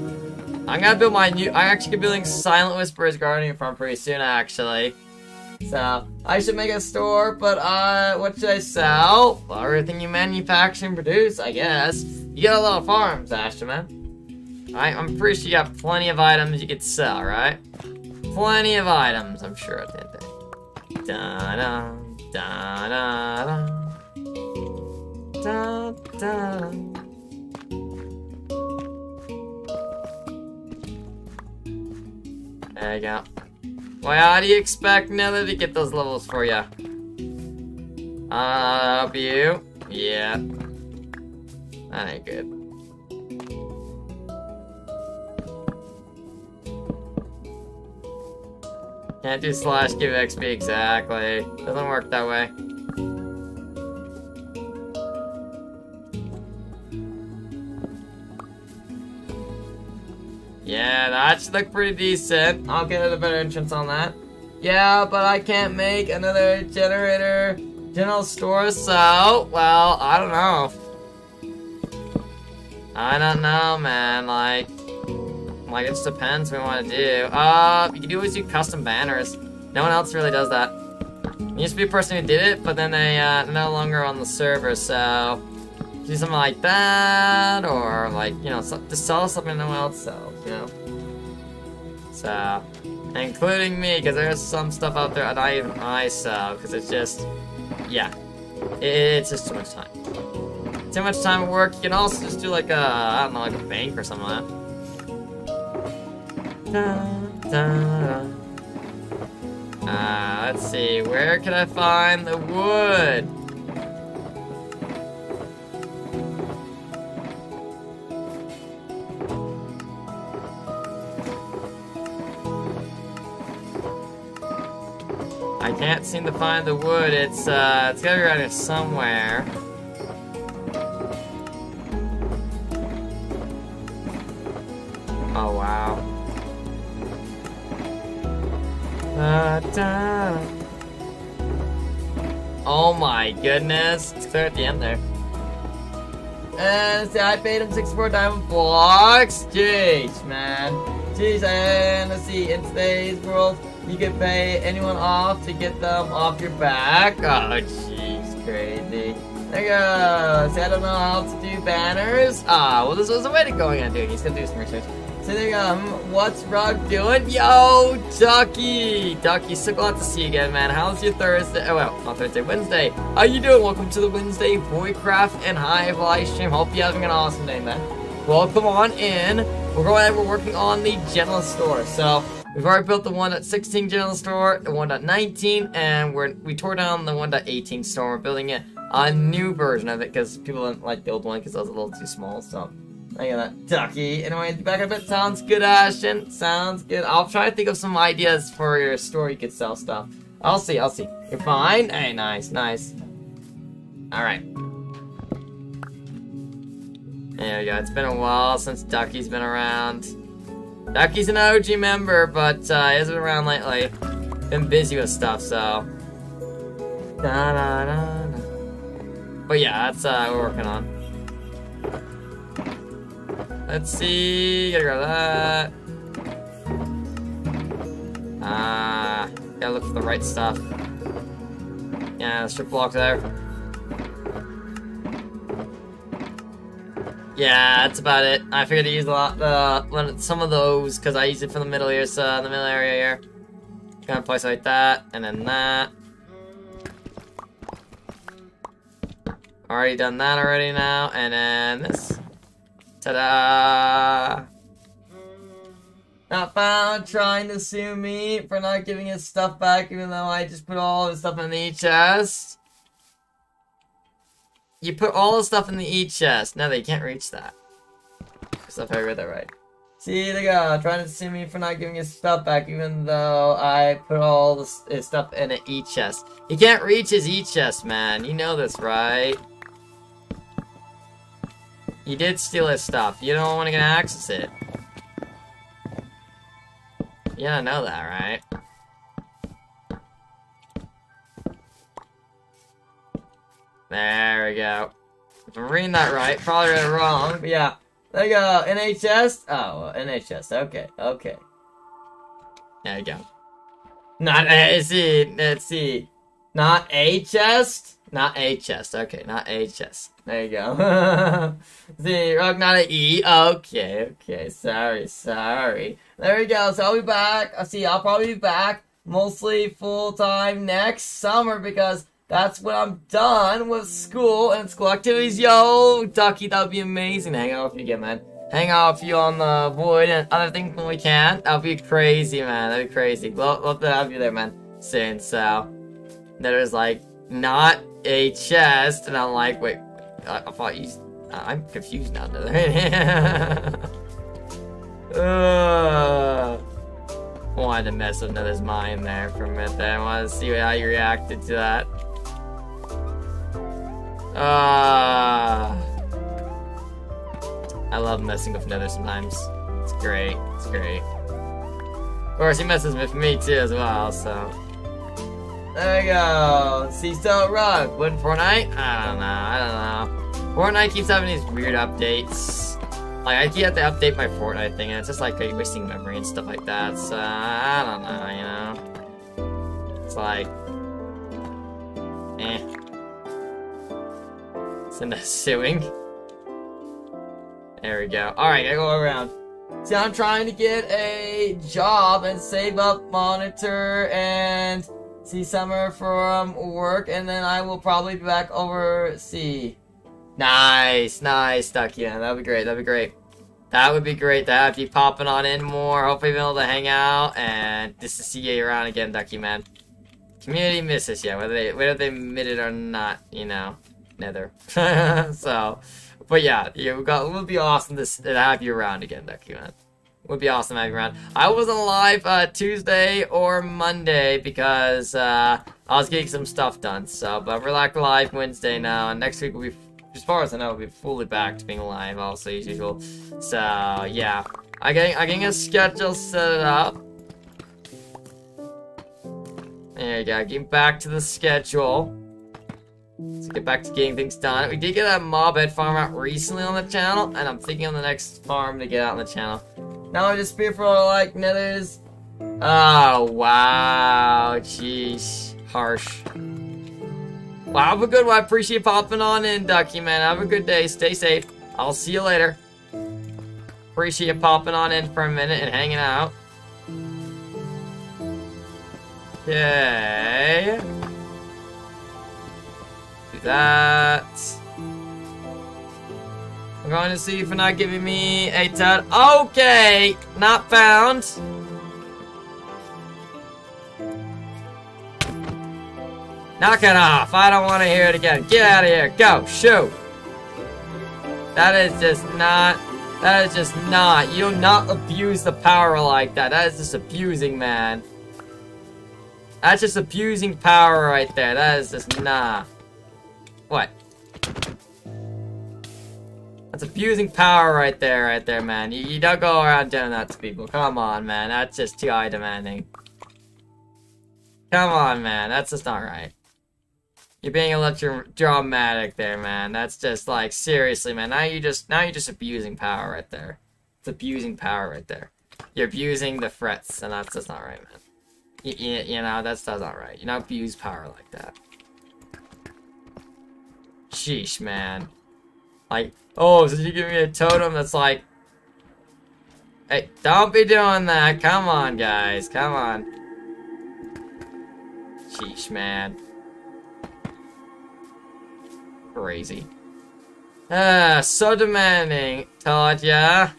I'm gonna build my new. I'm actually building Silent Whispers Guardian Farm pretty soon, actually. So I should make a store, but uh, what should I sell? Well, everything you manufacture and produce, I guess. You got a lot of farms, Ashton. I, I'm pretty sure you got plenty of items you could sell, right? Plenty of items, I'm sure of Da da da da da da da. There you go. Well, how do you expect Nether to get those levels for you? Uh, help you? Yeah. That ain't good. Can't do slash give XP exactly. Doesn't work that way. Yeah, that should look pretty decent. I'll get a better entrance on that. Yeah, but I can't make another generator general store, so, well, I don't know. I don't know, man, like, like, it just depends what we want to do. Uh, you can always do custom banners. No one else really does that. There used to be a person who did it, but then they, uh, no longer on the server, so, do something like that, or, like, you know, so, just sell something else sells, you know? So, including me, because there's some stuff out there that I even I sell, because it's just, yeah, it's just too much time. Too much time at work. You can also just do like a, I don't know, like a bank or something like that. Da, da, da. Uh, let's see, where can I find the wood? I can't seem to find the wood. It's, uh, it's gotta be around here somewhere. Oh, wow. Da, da. Oh my goodness. It's clear at the end there. And see, I paid him 64 diamond blocks. Jeez, man. Jeez, and let's see, in today's world, you can pay anyone off to get them off your back. Oh, jeez, crazy. There you go. See, I don't know how to do banners. Ah, well, this was a way to going on doing. He's gonna do some research. So there you go. Hmm, What's Rug doing? Yo, Ducky! Ducky, so glad to see you again, man. How's your Thursday? Oh, well, not Thursday, Wednesday. How you doing? Welcome to the Wednesday Voidcraft and Hive live stream. Hope you're having an awesome day, man. Welcome on in. We're going. We're working on the general store. So we've already built the 1.16 general store, the 1.19, and we're we tore down the 1.18 store. We're building it a new version of it because people didn't like the old one because it was a little too small. So. I got that ducky. Anyway, back up it sounds good, Ashton. Sounds good. I'll try to think of some ideas for your store you could sell stuff. I'll see, I'll see. You're fine? Hey, nice, nice. Alright. There we go. It's been a while since Ducky's been around. Ducky's an OG member, but uh, been around lately. Been busy with stuff, so. Da, da, da. But yeah, that's uh, we're working on. Let's see. Gotta grab that. Ah, uh, gotta look for the right stuff. Yeah, strip block there. Yeah, that's about it. I figured to use a lot, uh, some of those because I use it for the middle here, so the middle area here. Kind of place like that, and then that. Already done that already now, and then this. Ta-da! Not found trying to sue me for not giving his stuff back even though I just put all his stuff in the chest. You put all the stuff in the E chest. No, they can't reach that. Stuff I read that right. See, they go, trying to sue me for not giving his stuff back, even though I put all the, his stuff in an E chest. He can't reach his E chest, man. You know this, right? You did steal his stuff. You don't want to get access it. You don't know that, right? There we go. I'm reading that right, probably read it wrong, but yeah. There you go, NHS? Oh, NHS, okay, okay. There you go. Not, let's see, let's see. Not a chest? Not a chest, okay, not a chest. There you go. <laughs> see, Rug, not an E, okay, okay, sorry, sorry. There we go, so I'll be back, I'll see, I'll probably be back mostly full-time next summer because that's when I'm done with school and school activities. Yo, Ducky, that would be amazing. Hang out with you again, man. Hang out with you on the void and other things when we can. That would be crazy, man. That'd be crazy. Love, love to have you there, man. Soon, so. There's like, not a chest, and I'm like, wait, I, I thought you. I'm confused now. <laughs> uh, wanted to mess with Nether's mind there for a minute there. I wanted to see how you reacted to that. Ah. I love messing with Nether sometimes. It's great. It's great. Of course, he messes with me too as well, so. There we go. See, so rug. Win Fortnite? I don't know. I don't know. Fortnite keeps having these weird updates. Like, I keep have to update my Fortnite thing, and it's just like wasting memory and stuff like that, so I don't know, you know? It's like. Eh. Send us suing. There we go. Alright, I go around. See, I'm trying to get a job and save up monitor and see summer from work, and then I will probably be back overseas. Nice, nice, Ducky. Yeah, that'd be great. That'd be great. That would be great to have you popping on in more. Hopefully, be able to hang out and just to see you around again, Ducky man. Community misses you, whether they whether they admit it or not. You know, Nether. <laughs> so, but yeah, you got. It would be awesome to, to have you around again, Ducky man. Would be awesome having you around. I wasn't live uh, Tuesday or Monday because uh, I was getting some stuff done. So, but we're like live Wednesday now, and next week will be as far as I know, we'll be fully back to being live, also, as usual. So, yeah. I getting, I getting a schedule set up. There you go, getting back to the schedule. Let's get back to getting things done. We did get a mob head farm out recently on the channel, and I'm thinking on the next farm to get out on the channel. Now I'm just fear for like nethers. Oh wow, jeez, harsh. Well, have a good one. I appreciate popping on in, Ducky man. Have a good day. Stay safe. I'll see you later. Appreciate you popping on in for a minute and hanging out. Okay. That. I'm going to see if not giving me a tad. Okay, not found. Knock it off. I don't want to hear it again. Get out of here. Go. Shoot. That is just not... That is just not. You do not abuse the power like that. That is just abusing, man. That's just abusing power right there. That is just nah. What? That's abusing power right there, right there, man. You, you don't go around doing that to people. Come on, man. That's just too high demanding. Come on, man. That's just not right. You're being a little dramatic there, man. That's just like seriously, man. Now you just now you're just abusing power right there. It's abusing power right there. You're abusing the threats, and that's just not right, man. You, you, you know that's that's not right. You don't abuse power like that. Sheesh, man. Like, oh, so you give me a totem that's like, hey, don't be doing that. Come on, guys. Come on. Sheesh, man crazy. Ah, so demanding. Told ya.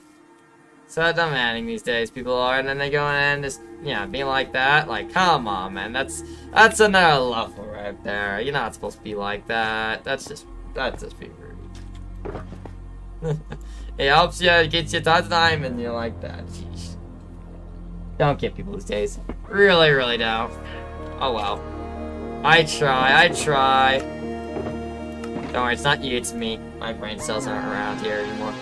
So demanding these days, people are, and then they go in and just, yeah, be like that. Like, come on, man. That's that's another level right there. You're not supposed to be like that. That's just, that's just being rude. <laughs> it helps you, it gets you to time, and you're like that. Jeez. Don't get people these days. Really, really don't. Oh well. I try, I try. Don't worry, it's not you, it's me. My brain cells aren't around here anymore.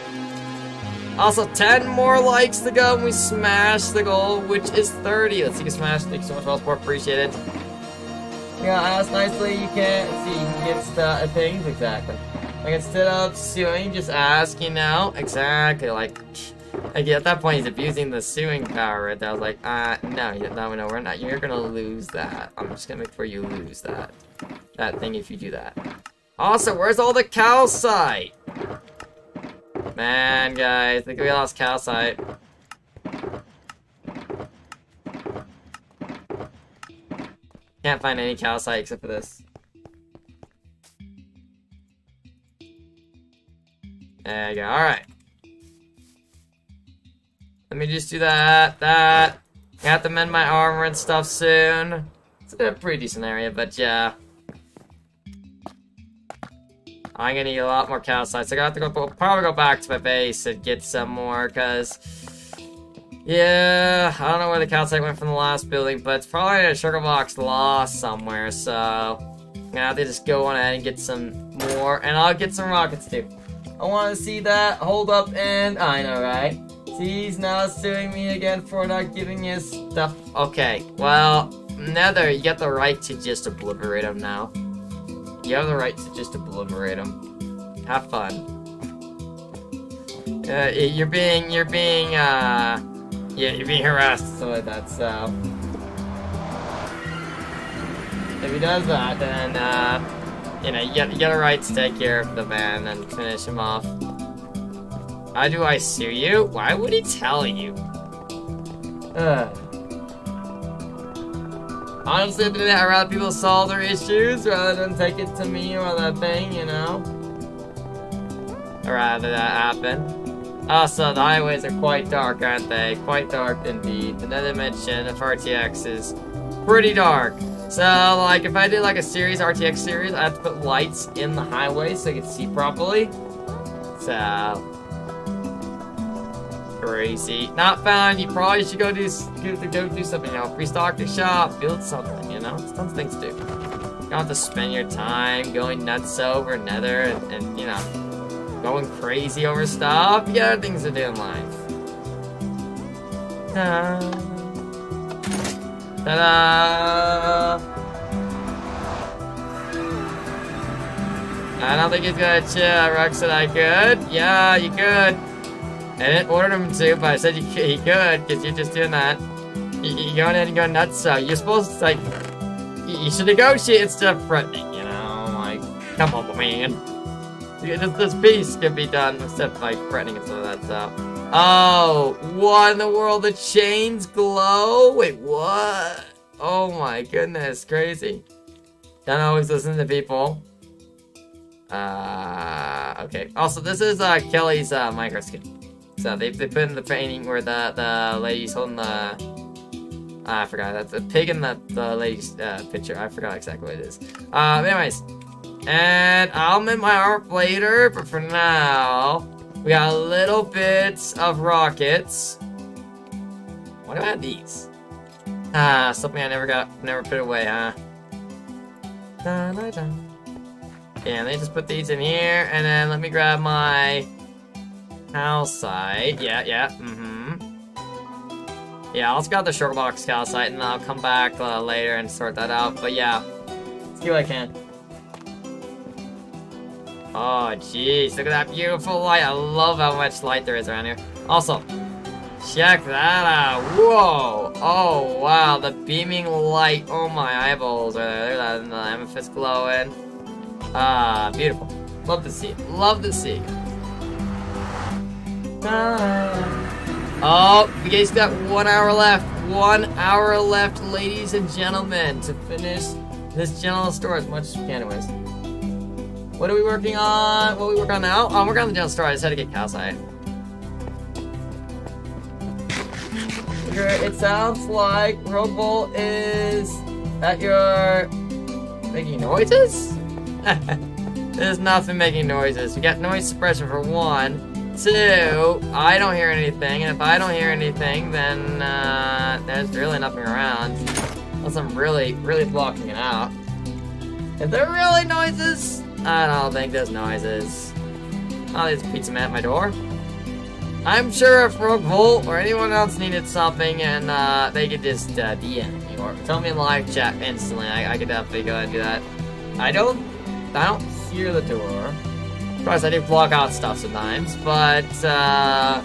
Also, 10 more likes to go and we smash the goal, which is 30. Let's see you smash. Thank you so much for all support. Appreciate it. Yeah, ask nicely, you can't see, you can get the things, exactly. Like, instead of suing, just ask, you know? Exactly, like, <sniffs> like at that point, he's abusing the suing power right there. I was like, uh, no, no, no, we're not. You're gonna lose that. I'm just gonna make sure you lose that. That thing if you do that. Also, where's all the calcite? Man, guys, I think we lost calcite. Can't find any calcite except for this. There you go, alright. Let me just do that, that. I have to mend my armor and stuff soon. It's a pretty decent area, but yeah. I'm gonna need a lot more calcite. So I got to go probably go back to my base and get some more because yeah, I don't know where the calcite went from the last building, but it's probably a shulker box lost somewhere. So I'm gonna have to just go on ahead and get some more, and I'll get some rockets too. I want to see that. Hold up, and I know, right? See, he's now suing me again for not giving his stuff. Okay, well, Nether, you got the right to just obliterate him now. You have the right to just obliterate them. Have fun. Uh, you're being, you're being, uh, yeah, you're being harassed, so like that, so. If he does that, then, uh, you know, you got, you got a right to take care of the man and finish him off. How do I sue you? Why would he tell you? Ugh. Honestly, I'd rather people solve their issues rather than take it to me or that thing, you know? I'd rather that happen. Also, the highways are quite dark, aren't they? Quite dark indeed. Another mention of RTX is pretty dark. So, like, if I did, like, a series, RTX series, I have to put lights in the highway so I can see properly. So, crazy. Not found. You probably should go do go do something. You know, restock the shop, build something. You know, there's tons of things to do. You don't have to spend your time going nuts over Nether and, and you know, going crazy over stuff. You got other things to do in life. Ta-da! Ta-da! I don't think he's gonna chill. Rock said I could. Yeah, you could. I didn't order him to, but I said he, he could, because you're just doing that. You, you're going in and going nuts, so you're supposed to, like, you should negotiate instead of threatening, you know? Like, come on, man. This, this piece can be done instead of, like, threatening and stuff like that, so. Oh, what in the world? The chains glow? Wait, what? Oh my goodness, crazy. Don't always listen to people. Uh, okay. Also, this is uh, Kelly's uh, micro skin. So they, they put in the painting where the, the lady's holding the... Uh, I forgot. That's a pig in the, the lady's uh, picture. I forgot exactly what it is. Uh, anyways. And I'll make my art later, but for now, we got little bits of rockets. What about these? Ah, something I never got, never put away, huh? Da, da, da. Yeah, let me just put these in here, and then let me grab my calcite. Yeah, yeah, mm-hmm. Yeah, I'll grab the shulker box calcite, and I'll come back uh, later and sort that out. But yeah, let's see what I can. Oh, jeez, look at that beautiful light. I love how much light there is around here. Also, check that out. Whoa. Oh, wow, the beaming light. Oh, my eyeballs are there. Look at that, the amethyst glowing. Ah, beautiful. Love to see it. Love to see it. Oh, we guys got one hour left. One hour left, ladies and gentlemen, to finish this general store as much as we can, anyways. What are we working on? What are we working on now? Oh, working on the general store. I just had to get calcite. It sounds like Robo is at your making noises? <laughs> There's nothing making noises. We got noise suppression for one. Two, I don't hear anything, and if I don't hear anything, then uh, there's really nothing around. Unless I'm really, really blocking it out. If there really noises? I don't think there's noises. Oh, there's pizza man at my door. I'm sure if Rogue Volt or anyone else needed something and uh, they could just uh, DM me or tell me in live chat instantly, I, I could definitely go and do that. I don't I don't hear the door. Course, I do block out stuff sometimes, but, uh...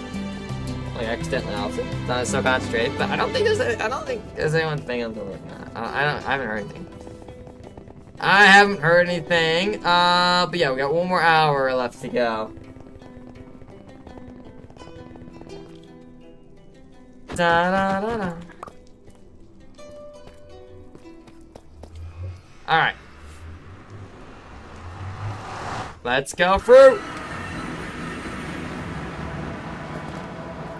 Like, accidentally also. Not so concentrated, but I don't think there's any, I don't think there's anyone thinking of the door. I, I don't, I haven't heard anything. I haven't heard anything, uh, but yeah, we got one more hour left to go. Da da da da. Alright. Let's go fruit!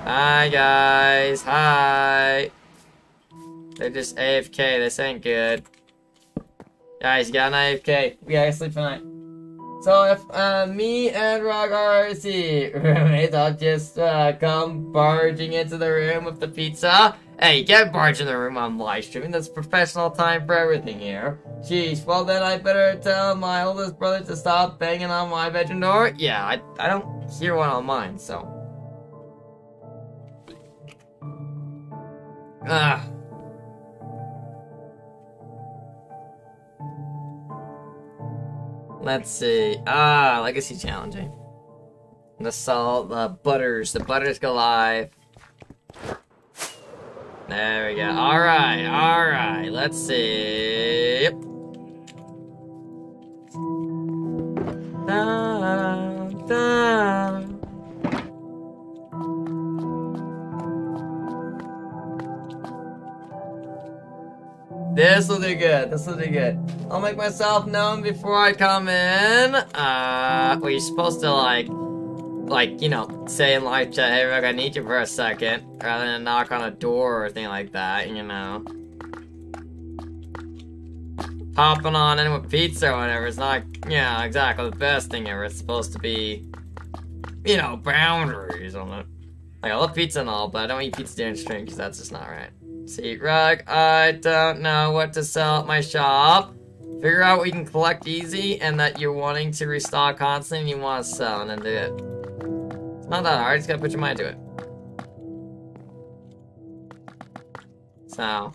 Hi guys, hi! They're just AFK, this ain't good. Guys, got an AFK. We gotta sleep tonight. So if uh, me and Rock the roommates, I'll just uh, come barging into the room with the pizza. Hey, get barge in the room on live streaming. That's professional time for everything here. Jeez, well then I better tell my oldest brother to stop banging on my bedroom door. Yeah, I, I don't hear one on mine, so. Ah. Let's see. Ah, legacy challenging. The salt, the butters, the butters go live. There we go. Alright, alright. Let's see. Da, da. This will do good. This will do good. I'll make myself known before I come in. Uh, well, you're supposed to like like, you know, say in live chat, hey, Rick, I need you for a second, rather than knock on a door or anything like that, you know. Popping on in with pizza or whatever, it's not, yeah, exactly the best thing ever. It's supposed to be, you know, boundaries on it. Like, I love pizza and all, but I don't eat pizza during stream, because that's just not right. See, Rug, I don't know what to sell at my shop. Figure out what you can collect easy and that you're wanting to restock constantly and you want to sell and then do it. It's not that hard, just gotta put your mind to it. So.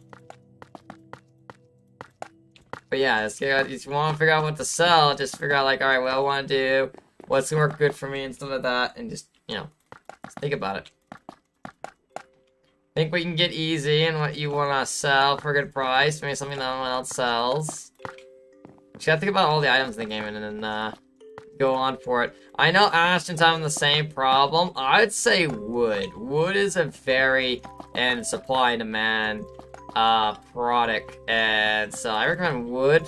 But yeah, just, if you want to figure out what to sell, just figure out like, alright, what I want to do, what's gonna work good for me and stuff like that, and just, you know, Think about it. Think we can get easy and what you want to sell for a good price. Maybe something that no one else sells. You gotta think about all the items in the game and then uh, go on for it. I know Ashton's having the same problem. I'd say wood. Wood is a very and supply and demand uh, product, and so I recommend wood.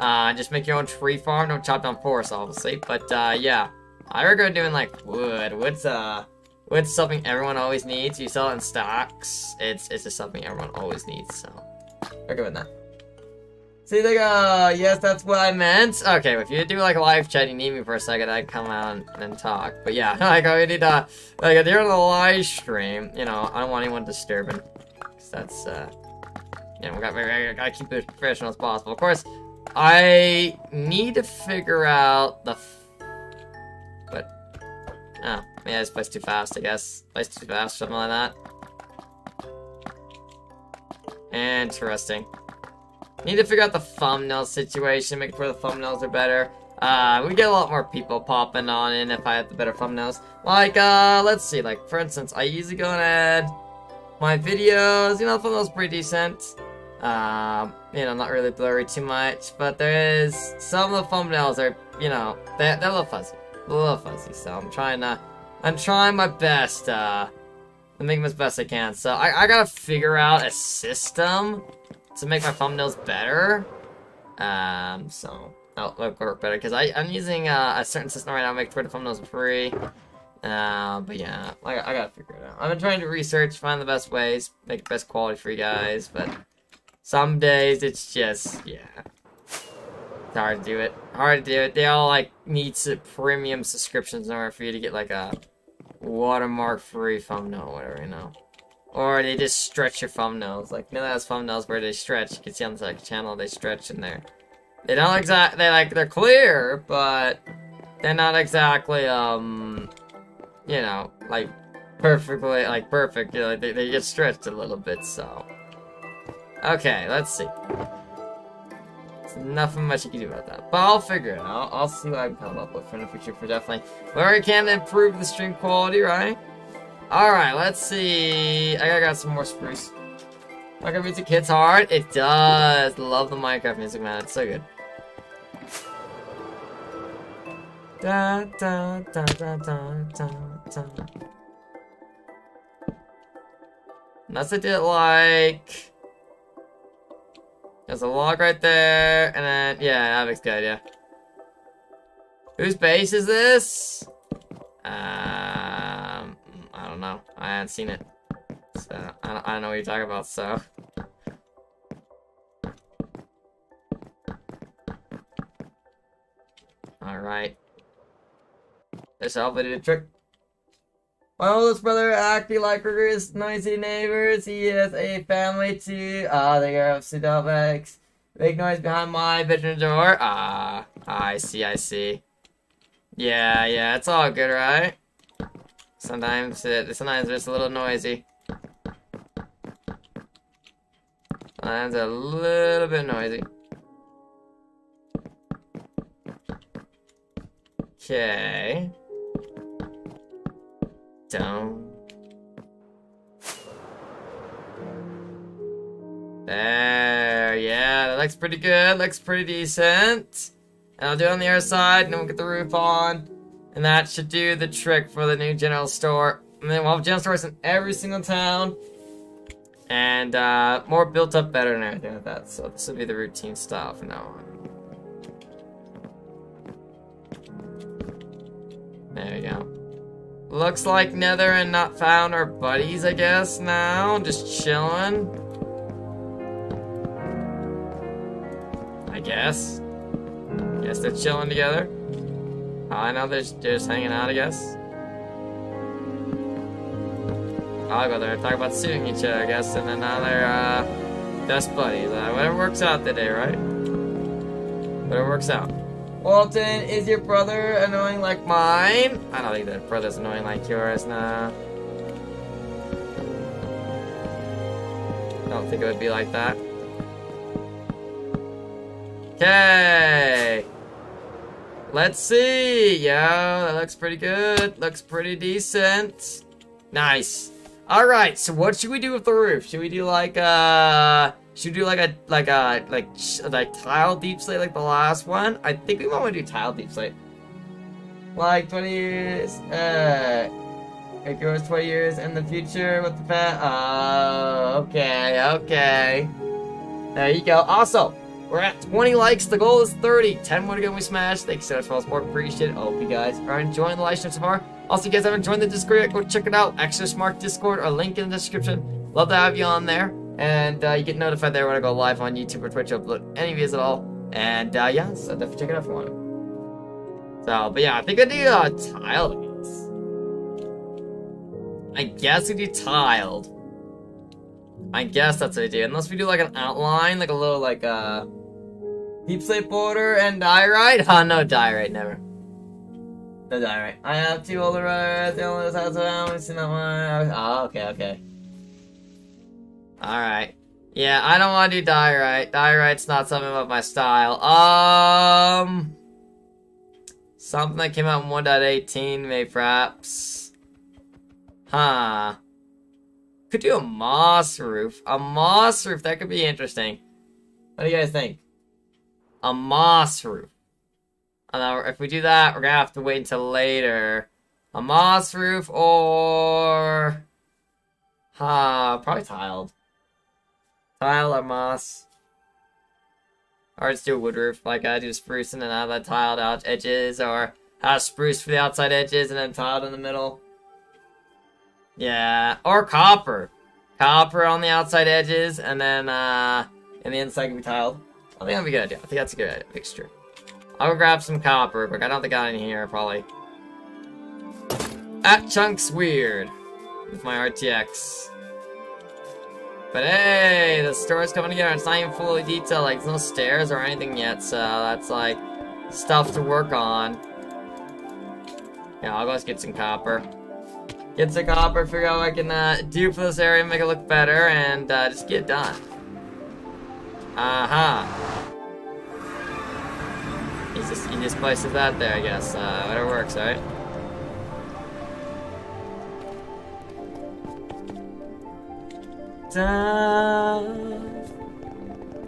Uh, just make your own tree farm. Don't chop down forests, obviously. But uh, yeah, I recommend doing like wood. Wood's uh, wood's something everyone always needs. You sell it in stocks. It's it's just something everyone always needs. So recommend that. See, like, uh, yes, that's what I meant. Okay, if you do, like, a live chat, you need me for a second, I'd come out and, talk. But yeah, <laughs> like, I need, uh, like, during the live stream, you know, I don't want anyone disturbing. Because that's, uh, know, we got, I gotta keep it as professional as possible. Of course, I need to figure out the, but, oh, yeah, this place too fast, I guess. Place too fast, something like that. Interesting. Need to figure out the thumbnail situation, make sure the thumbnails are better. Uh, we get a lot more people popping on in if I have the better thumbnails. Like, uh, let's see, like, for instance, I usually go and add my videos, you know, the thumbnail's pretty decent. Um, you know, not really blurry too much, but there is, some of the thumbnails are, you know, they're, they're a little fuzzy. A little fuzzy, so I'm trying to, I'm trying my best, uh, to make them as best I can. So I, I gotta figure out a system to make my thumbnails better. Um, so that'll work better because I'm using uh, a certain system right now to make Twitter thumbnails free. Uh, but yeah, I, I gotta figure it out. I've been trying to research, find the best ways, make the best quality for you guys, but some days it's just, yeah. It's hard to do it. Hard to do it. They all, like, need premium subscriptions in order for you to get, like, a watermark-free thumbnail or whatever, you know. Or they just stretch your thumbnails. Like Mila has thumbnails where they stretch. You can see on the like, channel they stretch in there. They don't exact they like they're clear, but they're not exactly um you know, like perfectly like perfect. You know, they, they get stretched a little bit, so Okay, let's see. There's nothing much you can do about that. But I'll figure it out. I'll see what I can come up with for the future for definitely where I can improve the stream quality, right? Alright, let's see. I got some more spruce. Minecraft music hits hard. It does. Love the Minecraft music, man. It's so good. Da, da, da, da, da, da, da. Unless I did like... There's a log right there, and then, yeah, that looks good, yeah. Whose base is this? Um... I don't know. I haven't seen it. So, I don't, I don't know what you're talking about, so... Alright. This a trick. My oldest brother acting like his noisy neighbors. He has a family too. Ah, they are Sudovex. Big noise behind my bedroom door. Ah, I see, I see. Yeah, yeah, it's all good, right? Sometimes it, sometimes it's a little noisy. Sometimes a little bit noisy. Okay. Down. There, yeah, that looks pretty good, looks pretty decent. And I'll do it on the other side, and then we'll get the roof on. And that should do the trick for the new general store. And then we'll have general stores in every single town. And uh, more built up better and everything like that. So this will be the routine style from now on. There we go. Looks like Nether and Not Found are buddies, I guess, now. Just chilling. I guess. Guess they're chilling together. I know they're just hanging out, I guess. I'll go there talk about suing each other, I guess, and then now they're, uh, best buddies. Uh, whatever works out today, right? Whatever works out. Walton, is your brother annoying like mine? I don't think that brother's annoying like yours, nah. I don't think it would be like that. Okay. Let's see. Yeah, that looks pretty good. Looks pretty decent. Nice. All right. So what should we do with the roof? Should we do like uh? Should we do like a like a like like tile deep slate like the last one? I think we want to do tile deep slate. Like 20 years. Uh. It goes 20 years in the future with the pet. Oh, okay, okay. There you go. Also, we're at 20 likes. The goal is 30. 10 more to go we smash. Thanks so much for all the support. Appreciate it. Hope you guys are enjoying the live stream so far. Also, if you guys haven't joined the Discord go check it out. Extra Smart Discord or link in the description. Love to have you on there. And uh, you get notified there when I go live on YouTube or Twitch, upload any videos at all. And uh, yeah, so definitely check it out if you want. So, but yeah, I think I do uh, tile I guess we do tiled. I guess that's we do. Unless we do like an outline, like a little like uh deep slate border and diorite. Huh, <laughs> no diorite, never. No diorite. I have two older brothers, the only house around, we seen that one. Oh, okay, okay. Alright. Yeah, I don't want to do diorite. Diorite's not something about my style. Um something that came out in 1.18, maybe perhaps. Huh. Could do a moss roof. A moss roof, that could be interesting. What do you guys think? A moss roof. Uh, if we do that, we're gonna have to wait until later. A moss roof or... Huh, probably tiled. Tile or moss. Or just do a wood roof, like I do spruce and then have that tiled out edges, or have spruce for the outside edges and then tiled in the middle. Yeah, or copper. Copper on the outside edges, and then, uh, and the inside can be tiled. I think that'd be a good idea. I think that's a good idea. mixture. I'll grab some copper, but I don't think I got any here, probably. At Chunks Weird. With my RTX. But hey, the store's coming together. It's not even fully detailed. Like, there's no stairs or anything yet, so that's, like, stuff to work on. Yeah, I'll go get some copper. Get some copper, figure out what I can uh, do for this area, make it look better, and uh, just get done. Uh-huh. He just, he just places that there, I guess. Uh, whatever works, right?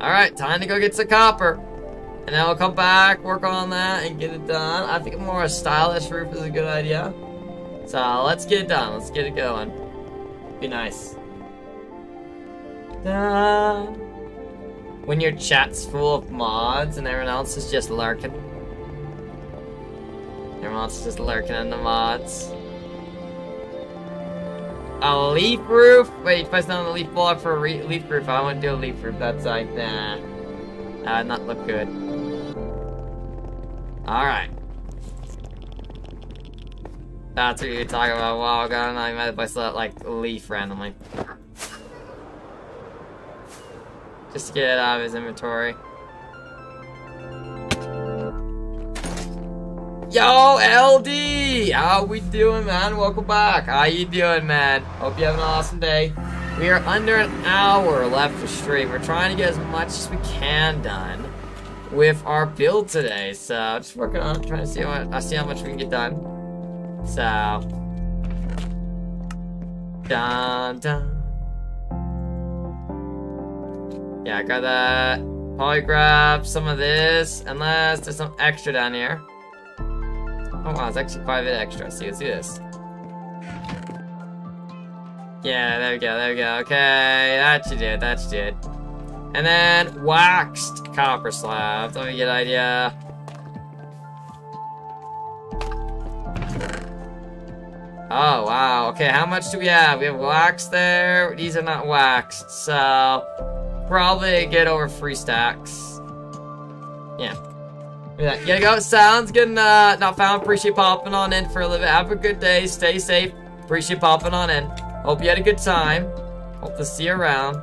Alright, time to go get some copper. And then we'll come back, work on that, and get it done. I think a more stylish roof is a good idea. So let's get it done. Let's get it going. Be nice. Da. When your chat's full of mods and everyone else is just lurking. Everyone else is just lurking in the mods. A leaf roof? Wait, if I stand on the leaf block for a leaf roof, I want to do a leaf roof. That's like, nah. That would not look good. Alright. That's what you're talking about a while ago, and I might have like, leaf randomly. Just to get it out of his inventory. Yo, LD! How we doing, man? Welcome back. How you doing, man? Hope you have an awesome day. We are under an hour left for stream. We're trying to get as much as we can done with our build today. So, just working on it, trying to see how, I see how much we can get done. So. Dun dun. Yeah, I got that. Grab some of this, unless there's some extra down here. Oh wow, it's actually quite a bit extra. See, let's do this. Yeah, there we go, there we go. Okay, that do it, that do it. And then waxed copper slab. Let me get an idea. Oh, wow. Okay, how much do we have? We have wax there. These are not waxed, so probably get over three stacks. Yeah. Yeah, gotta go. Sounds good. Uh, not found. Appreciate popping on in for a little bit. Have a good day. Stay safe. Appreciate popping on in. Hope you had a good time. Hope to see you around.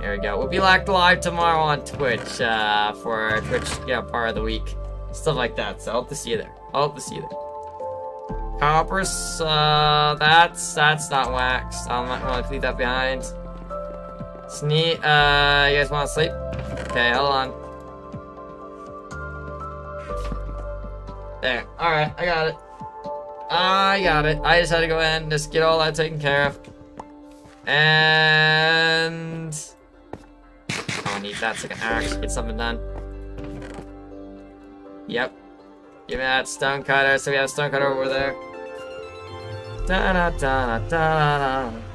There we go. We'll be like live tomorrow on Twitch uh, for Twitch, you know, part of the week. Stuff like that. So hope to see you there. Hope to see you there. Coppers, uh, that's, that's not waxed. I might want to leave that behind. Sneak, uh, you guys want to sleep? Okay, hold on. There, alright, I got it. I got it. I just had to go in and just get all that taken care of. And... I need that can actually get something done. Yep. Give me that stone cutter. So we have a stone cutter over there. Da da da da da da.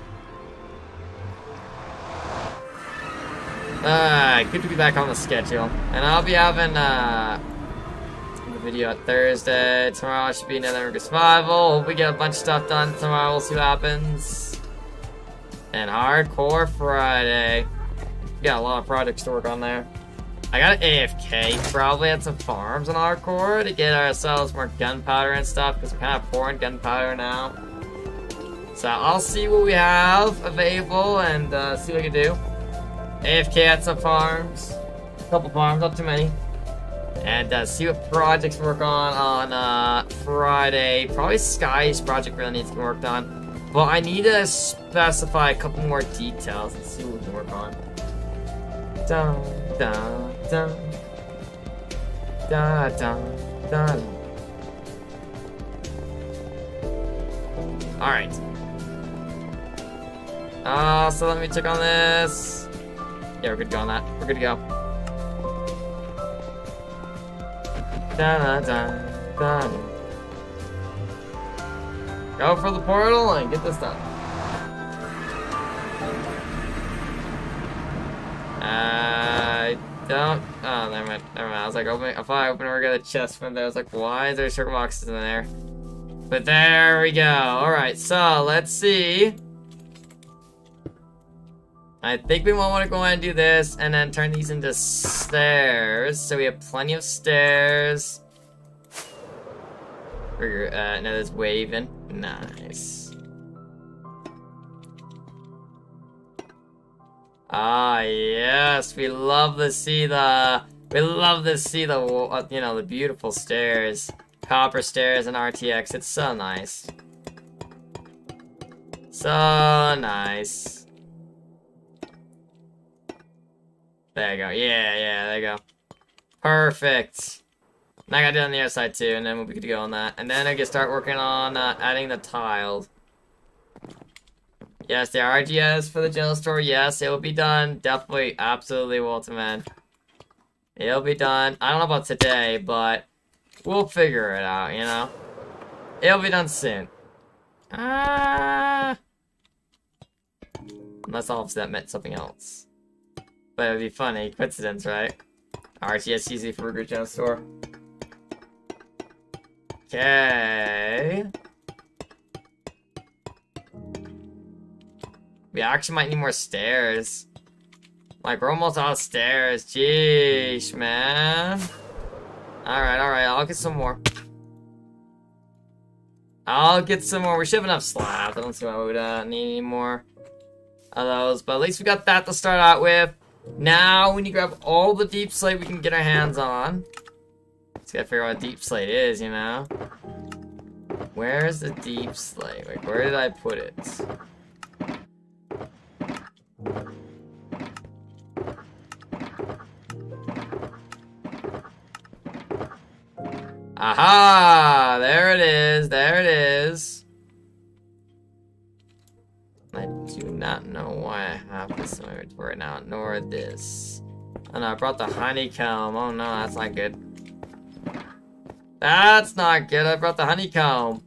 Alright, good to be back on the schedule. And I'll be having uh, the video on Thursday. Tomorrow should be another Survival. Hope we get a bunch of stuff done tomorrow. We'll see what happens. And Hardcore Friday. Got a lot of projects to work on there. I got AFK probably at some farms on Hardcore to get ourselves more gunpowder and stuff because we're kind of poor in gunpowder now. So I'll see what we have available and uh, see what we can do. AFK at some farms. A couple farms, not too many. And uh, see what projects work on on uh, Friday. Probably Sky's project really needs to be worked on. But I need to specify a couple more details and see what we can work on. Dun, dun, dun. Da, dun, dun. Alright. Uh, so let me check on this. Yeah, we're good to go on that. We're good to go. Da da da da. Go for the portal and get this done. I don't. Oh, never mind. Never mind. I was like, open. If I open, we're gonna chest from there. I was like, why is there certain boxes in there? But there we go. All right. So let's see. I think we want to go and do this and then turn these into stairs. So we have plenty of stairs. For, uh, now there's waving. Nice. Ah, yes. We love to see the... We love to see the, uh, you know, the beautiful stairs. Copper stairs and RTX. It's so nice. So nice. There you go. Yeah, yeah, there you go. Perfect. And I got it on the other side too, and then we'll be good to go on that. And then I can start working on uh, adding the tiles. Yes, the RGS for the general store. Yes, it will be done. Definitely, absolutely will man. It'll be done. I don't know about today, but we'll figure it out, you know? It'll be done soon. Ah. Uh, unless obviously that meant something else. But it'd be funny. Coincidence, right? RTS easy for a good store. Okay. We actually might need more stairs. Like, we're almost out of stairs. Jeez, man. Alright, alright. I'll get some more. I'll get some more. We should have enough slabs. I don't see why we would uh, need any more of those. But at least we got that to start out with. Now we need to grab all the deep slate we can get our hands on. Just gotta figure out what deep slate is, you know? Where's the deep slate? Like, where did I put it? Aha! There it is, there it is. I do not know why I have this in my inventory now, nor this. Oh no, I brought the honeycomb. Oh no, that's not good. That's not good. I brought the honeycomb.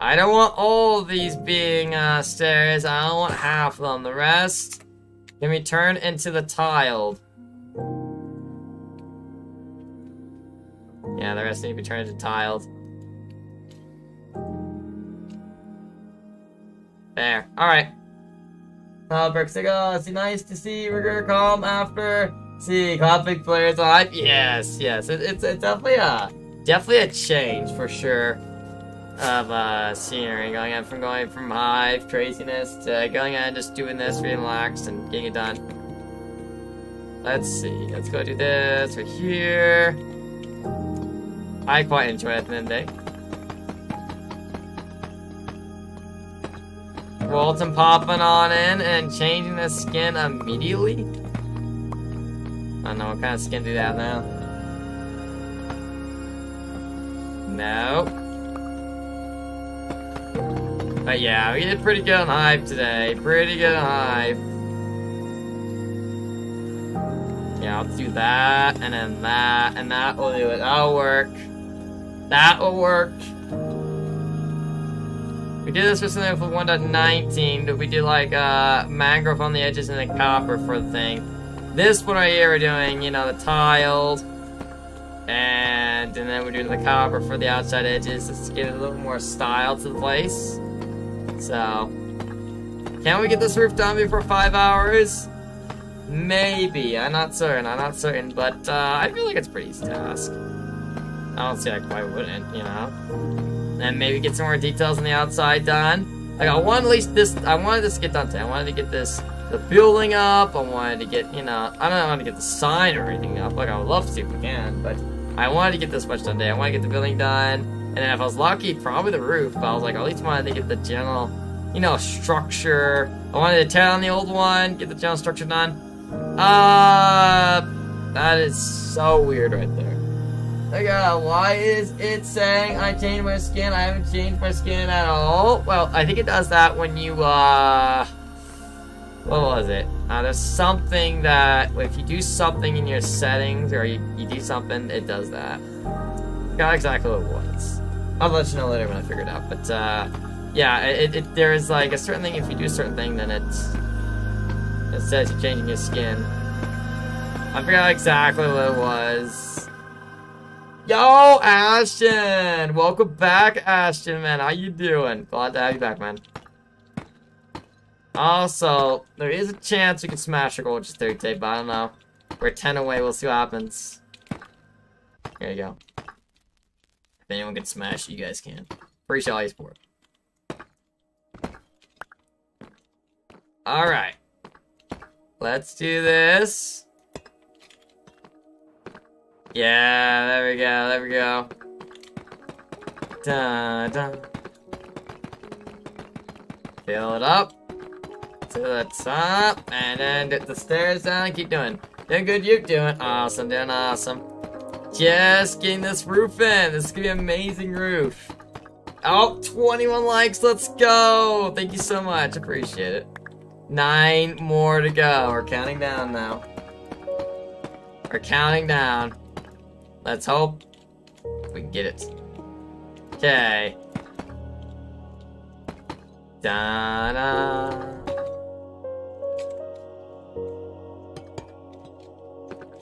I don't want all these being uh, stairs. I don't want half of them. The rest can be turned into the tiled. Yeah, the rest need to be turned into tiled. There. Alright. Uh, oh, it's nice to see Ruger calm after. See, conflict players alive. Yes, yes. It, it's, it's definitely a definitely a change for sure of uh, scenery going on from going from hive craziness to going on just doing this, relaxed and getting it done. Let's see. Let's go do this right here. I quite enjoy it at the end of the day. Walton popping on in and changing the skin immediately. I don't know what kind of skin do that now. No. But yeah, we did pretty good on Hive today. Pretty good on Hive. Yeah, I'll do that, and then that, and that will do it. That'll work. That will work. We did this for something for 1.19, but we did like uh, mangrove on the edges and then copper for the thing. This one right here we're doing, you know, the tiled, and, and then we're doing the copper for the outside edges just to give it a little more style to the place. So, can we get this roof done before five hours? Maybe. I'm not certain. I'm not certain, but uh, I feel like it's pretty easy task. I don't see like why wouldn't, you know? And maybe get some more details on the outside done. Like I want at least this. I wanted this to get done today. I wanted to get this the building up. I wanted to get you know. I don't want to get the sign or anything up. Like I would love to if we can, but I wanted to get this much done today. I want to get the building done, and then if I was lucky, probably the roof. But I was like, at least wanted to get the general, you know, structure. I wanted to tear down the old one, get the general structure done. Uh, that is so weird right there. Uh, why is it saying I changed my skin? I haven't changed my skin at all. Well, I think it does that when you, uh... What was it? Uh, there's something that, if you do something in your settings, or you, you do something, it does that. Got exactly what it was. I'll let you know later when I figure it out. But, uh, yeah, it, it, there is, like, a certain thing, if you do a certain thing, then it's... It says you're changing your skin. I forgot exactly what it was. Yo, Ashton! Welcome back, Ashton, man. How you doing? Glad to have you back, man. Also, there is a chance we can smash a goal just Thursday, but I don't know. We're 10 away, we'll see what happens. Here you go. If anyone can smash, you guys can. Appreciate all your support. Alright. Let's do this. Yeah, there we go, there we go. Dun, dun. Fill it up to the top, and then get the stairs down. Keep doing. Doing good, You're doing awesome, doing awesome. Just getting this roof in. This is gonna be an amazing roof. Oh, 21 likes, let's go. Thank you so much, appreciate it. Nine more to go. We're counting down now. We're counting down. Let's hope we can get it. Okay. Da da.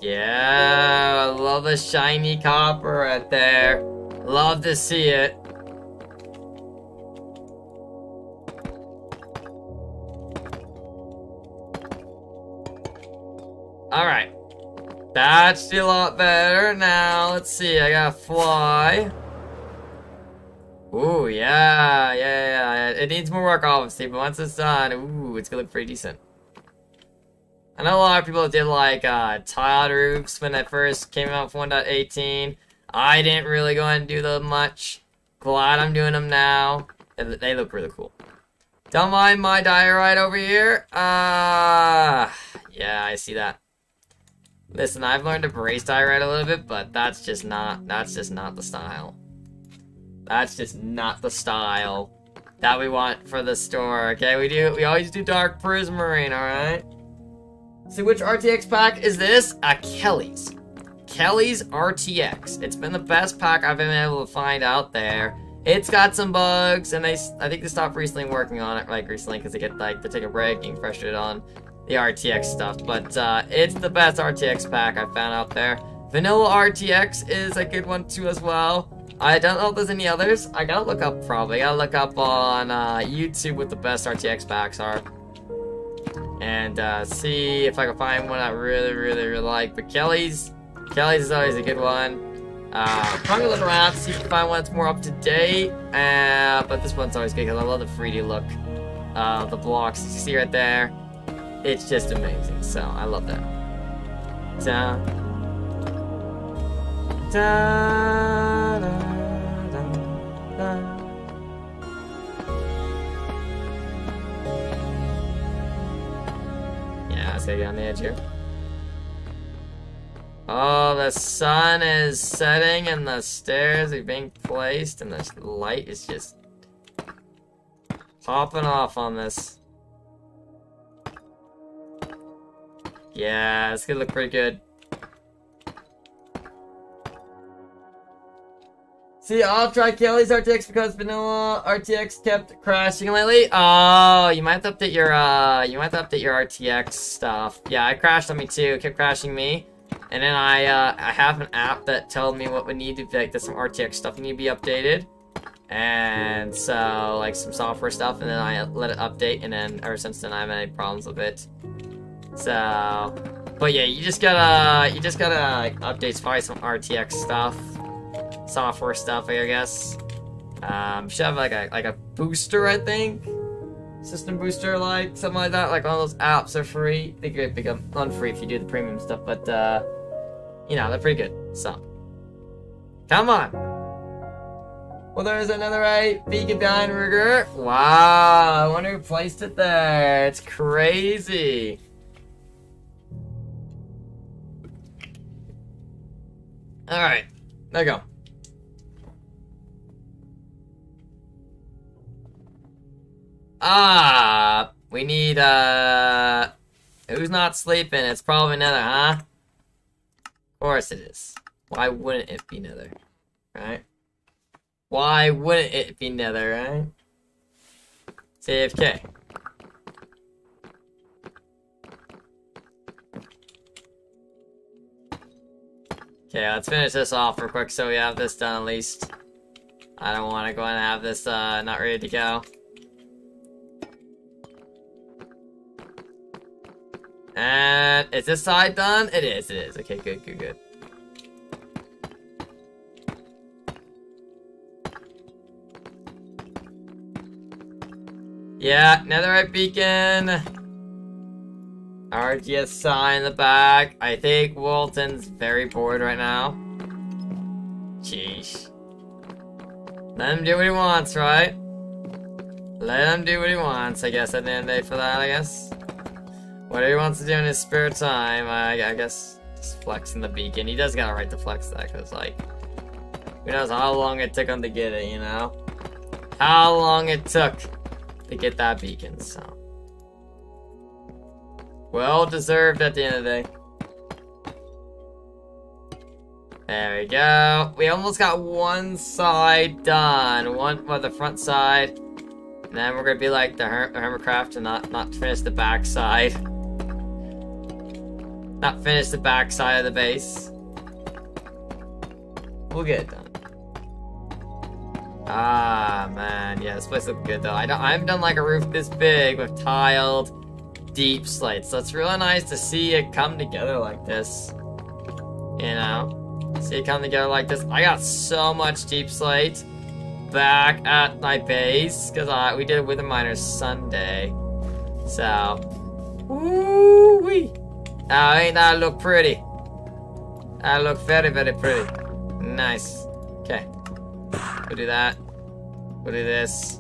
Yeah, I love the shiny copper right there. Love to see it. Alright. That's a lot better. Now, let's see. I got fly. Ooh, yeah, yeah, yeah. It needs more work, obviously, but once it's done, ooh, it's gonna look pretty decent. I know a lot of people did like uh, tiled roofs when they first came out with 1.18. I didn't really go and do them much. Glad I'm doing them now. They look really cool. Don't mind my diorite over here. Uh, yeah, I see that. Listen, I've learned to brace tie right a little bit, but that's just not, that's just not the style. That's just not the style that we want for the store, okay? We do, we always do dark prismarine, alright? See, which RTX pack is this? A Kelly's. Kelly's RTX. It's been the best pack I've been able to find out there. It's got some bugs, and they I think they stopped recently working on it, like recently, because they get like to take a break and frustrated on the RTX stuff. But uh, it's the best RTX pack I found out there. Vanilla RTX is a good one too as well. I don't know if there's any others. I gotta look up probably. I gotta look up on uh, YouTube what the best RTX packs are and uh, see if I can find one I really, really, really like. But Kelly's, Kelly's is always a good one. Uh, probably look around, see if you can find one that's more up to date. Uh, but this one's always good because I love the 3D look of the blocks. You see right there, it's just amazing. So I love that. Da, da, da, da, da. let's get on the edge here. Oh, the sun is setting and the stairs are being placed and the light is just popping off on this. Yeah, it's gonna look pretty good. See, I'll try Kelly's RTX because vanilla RTX kept crashing lately. Oh, you might have to update your, uh, you might have to update your RTX stuff. Yeah, it crashed on me too, kept crashing me. And then I, uh, I have an app that tells me what would need to like, there's some RTX stuff need to be updated. And so, like, some software stuff, and then I let it update, and then ever since then I haven't had any problems with it. So, but yeah, you just gotta, you just gotta like, update probably some RTX stuff, software stuff, I guess. Um, should have like a like a booster, I think, system booster, like something like that. Like all those apps are free. They could become unfree if you do the premium stuff, but uh, you know they're pretty good. So, come on. Well, there's another right vegan burger. Wow, I wonder who placed it there. It's crazy. Alright, there you go. Ah, we need, uh, who's not sleeping? It's probably Nether, huh? Of course it is. Why wouldn't it be Nether, right? Why wouldn't it be Nether, right? CFK. Okay, let's finish this off real quick so we have this done at least. I don't want to go and have this uh, not ready to go. And is this side done? It is, it is. Okay, good, good, good. Yeah, netherite beacon. RGS sign in the back. I think Walton's very bored right now. Jeez. Let him do what he wants, right? Let him do what he wants, I guess, at the end of the day for that, I guess. Whatever he wants to do in his spare time, I, I guess just flexing the beacon. He does got a right to flex that, because, like, who knows how long it took him to get it, you know? How long it took to get that beacon, so. Well deserved at the end of the day. There we go. We almost got one side done. One, well, the front side. And then we're gonna be like the Her Hermitcraft and not, not finish the back side. Not finish the back side of the base. We'll get it done. Ah, man. Yeah, this place looks good, though. I, don't, I haven't done, like, a roof this big with tiled deep slates. It's really nice to see it come together like this. You know? See it come together like this. I got so much deep slate back at my base because I we did it with the miners Sunday. So, woo wee. Now, ain't that look pretty? That look very, very pretty. Nice. Okay. We'll do that. We'll do this.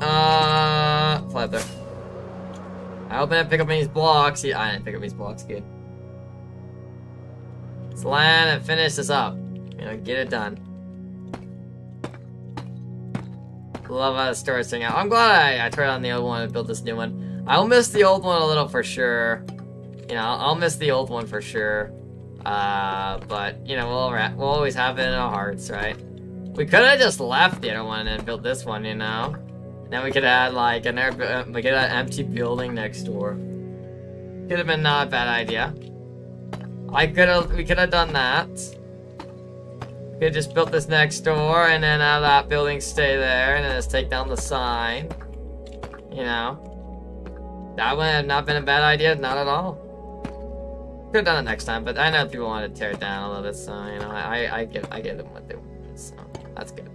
Uh, there. I hope I didn't pick up any blocks. Yeah, I didn't pick up these blocks. Good. Let's land and finish this up. You know, get it done. Love how the story's turning out. I'm glad I, I turned on the old one and built this new one. I'll miss the old one a little for sure. You know, I'll miss the old one for sure. Uh, but, you know, we'll, we'll always have it in our hearts, right? We could have just left the other one and built this one, you know? Then we could add like an uh, we an empty building next door. Could have been not a bad idea. I could have we could have done that. We could just built this next door and then have that building stay there and then just take down the sign. You know. That would have not been a bad idea, not at all. Could have done it next time, but I know people want to tear it down a little bit, so you know, I I get I get them what they want, so that's good.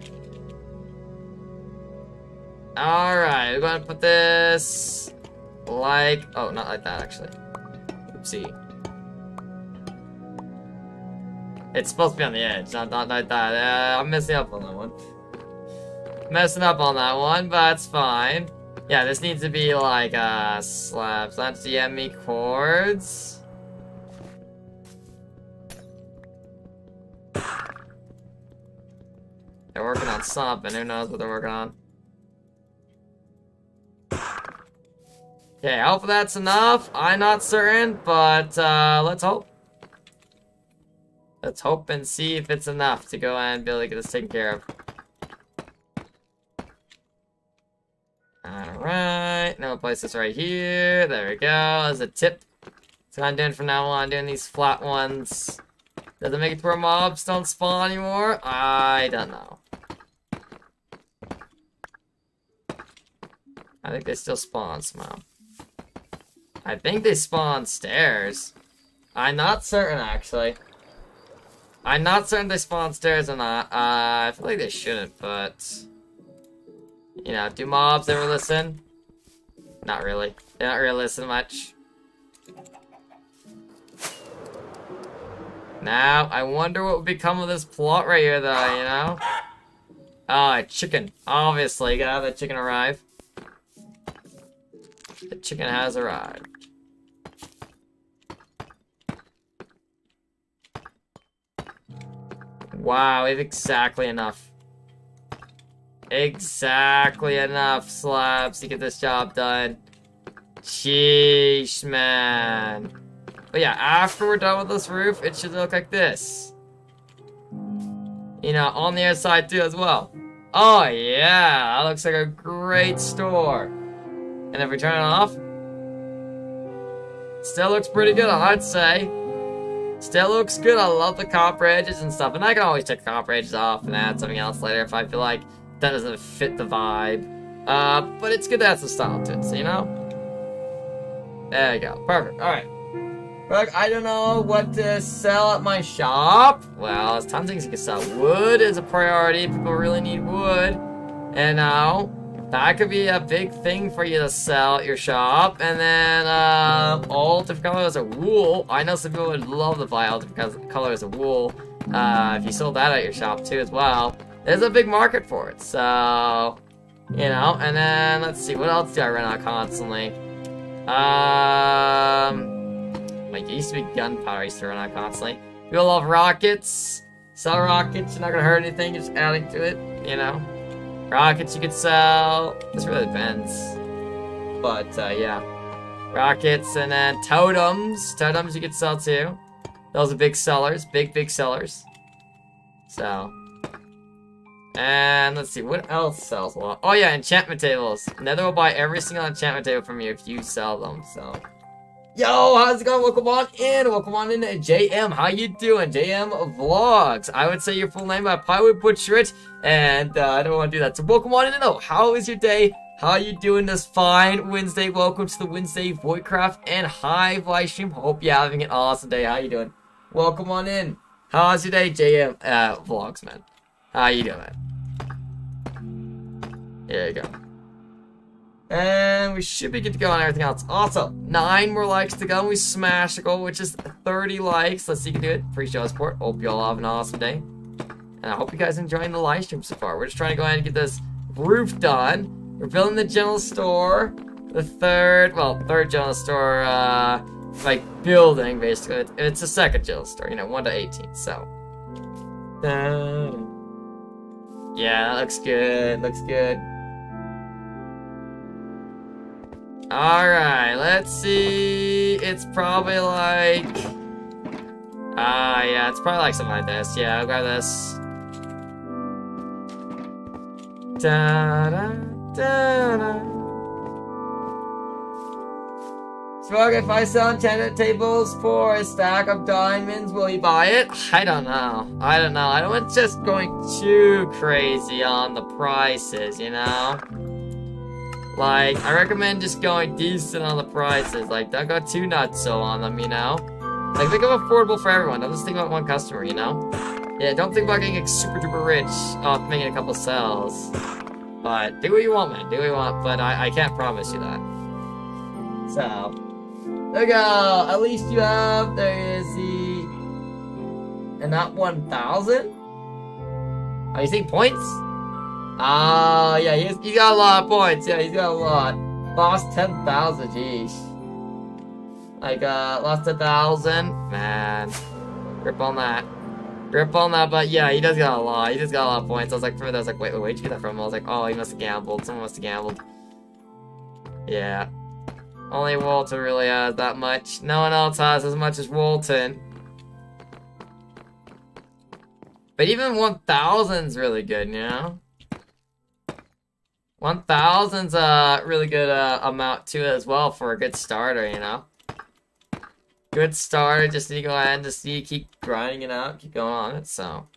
Alright, we're gonna put this like, oh, not like that actually. Oopsie. It's supposed to be on the edge, not, not like that. Uh, I'm messing up on that one. Messing up on that one, but it's fine. Yeah, this needs to be like, uh, that's the CME chords. They're working on something, who knows what they're working on. Okay, hopefully that's enough. I'm not certain, but uh, let's hope. Let's hope and see if it's enough to go and be able to get this taken care of. Alright, now place this right here. There we go. As a tip. So I'm doing from now on, doing these flat ones. Does it make it to where mobs don't spawn anymore? I don't know. I think they still spawn somehow. I think they spawn stairs. I'm not certain, actually. I'm not certain they spawn stairs or not. Uh, I feel like they shouldn't, but... You know, do mobs ever listen? Not really. They don't really listen much. Now, I wonder what would become of this plot right here, though, you know? Ah, oh, chicken. Obviously, gotta have that chicken arrive. The chicken has arrived. Wow, we have exactly enough. Exactly enough slabs to get this job done. Sheesh, man. But yeah, after we're done with this roof, it should look like this. You know, on the other side too as well. Oh yeah, that looks like a great store. And if we turn it off, still looks pretty good, I'd say. Still looks good. I love the copper edges and stuff. And I can always take the copper edges off and add something else later if I feel like that doesn't fit the vibe. Uh, but it's good to have some style to it, so you know? There you go. Perfect. Alright. Look, I don't know what to sell at my shop. Well, there's tons of things you can sell. Wood is a priority. People really need wood. And now, that could be a big thing for you to sell at your shop. And then, uh, all different colors of wool. I know some people would love to buy all different colors of wool. Uh, if you sold that at your shop too as well there's a big market for it. So, you know, and then let's see, what else do I run out constantly? Um, like it used to be gunpowder I used to run out constantly. People love rockets. Sell rockets, you're not gonna hurt anything, just adding to it, you know. Rockets you could sell. This really depends. But uh, yeah. Rockets and then totems. Totems you could sell too. Those are big sellers, big, big sellers. So, and let's see, what else sells a lot? Oh yeah, enchantment tables. Nether will buy every single enchantment table from you if you sell them, so. Yo, how's it going? Welcome on in. Welcome on in JM. How you doing? JM Vlogs. I would say your full name, but I probably would butcher it, and uh, I don't want to do that. So welcome on in. though. how is your day? How are you doing this fine Wednesday? Welcome to the Wednesday Voidcraft and Hive livestream. Hope you're having an awesome day. How you doing? Welcome on in. How's your day, JM uh, Vlogs, man? How you doing? There you go. And we should be good to go on everything else. Also, nine more likes to go. And we smashed the goal, which is 30 likes. Let's see if you can do it. Appreciate the support. Hope you all have an awesome day. And I hope you guys enjoying the live stream so far. We're just trying to go ahead and get this roof done. We're building the general store. The third, well, third general store, uh, like building, basically. It's a second general store, you know, 1 to 18, so. Yeah, looks good. Looks good. Alright, let's see. It's probably like... Ah, uh, yeah, it's probably like something like this. Yeah, I'll grab this. Da da da da. Frog, if I sell enchanted tables for a stack of diamonds, will you buy it? I don't know. I don't know. I don't want just going too crazy on the prices, you know? Like, I recommend just going decent on the prices. Like, don't go too nuts so on them, you know? Like, think of affordable for everyone. Don't just think about one customer, you know? Yeah, don't think about getting super duper rich off making a couple sales. But do what you want, man. Do what you want. But I, I can't promise you that. So, there we go. At least you have, there is the, and not 1,000? Are you seeing points? Ah, yeah, he's, he got a lot of points. Yeah, he's got a lot. Lost 10,000, jeez. Like, uh, lost a thousand. Man. Grip on that. Rip on that, but yeah, he does got a lot. He just got a lot of points. I was like, for that, I was like, wait, wait, where'd you get that from? I was like, oh, he must have gambled. Someone must have gambled. Yeah. Only Walton really has that much. No one else has as much as Walton. But even 1,000's really good, you know? 1,000's a really good uh, amount too as well for a good starter, you know? Good starter, just need to go ahead and just need to keep grinding it out, keep going on it, so...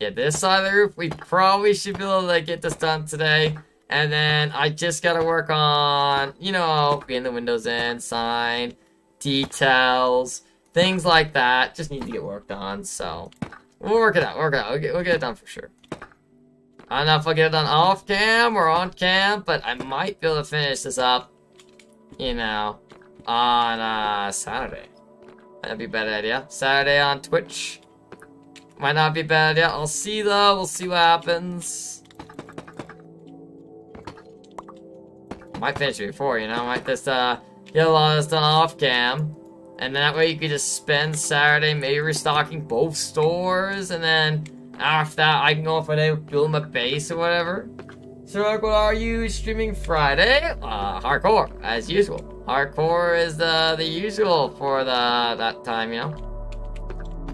Yeah, this side of the roof, we probably should be able to get this done today. And then I just gotta work on, you know, getting the windows in, sign, details, things like that. Just need to get worked on, so we'll work it out, work it out. We'll get, we'll get it done for sure. I don't know if I'll get it done off cam or on cam, but I might be able to finish this up, you know, on uh, Saturday. That'd be a bad idea. Saturday on Twitch. Might not be a bad idea. I'll see though. We'll see what happens. might finish it before, you know? Might just, uh, get a lot of this done off cam. And that way you could just spend Saturday maybe restocking both stores, and then after that I can go for a day build my base or whatever. So what are you streaming Friday? Uh, hardcore, as usual. Hardcore is the, the usual for the that time, you know?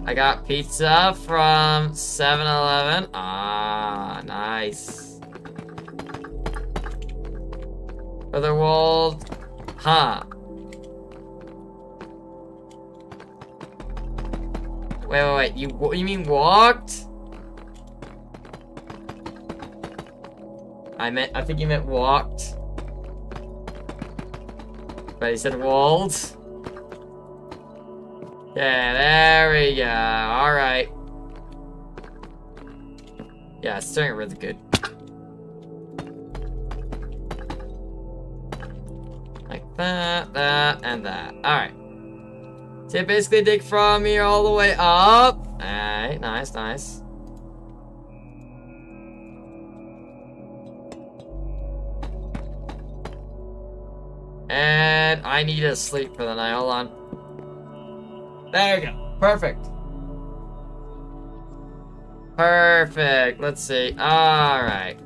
I got pizza from 7-Eleven. Ah, nice. Otherworld. Huh. Wait, wait, wait. You you mean walked? I meant I think you meant walked. But he said walled. Yeah, there we go. Alright. Yeah, it's doing really good. Like that, that, and that. Alright. So basically dig from here all the way up. Alright, nice, nice. And I need to sleep for the night. Hold on. There you go. Perfect. Perfect. Let's see. Alright.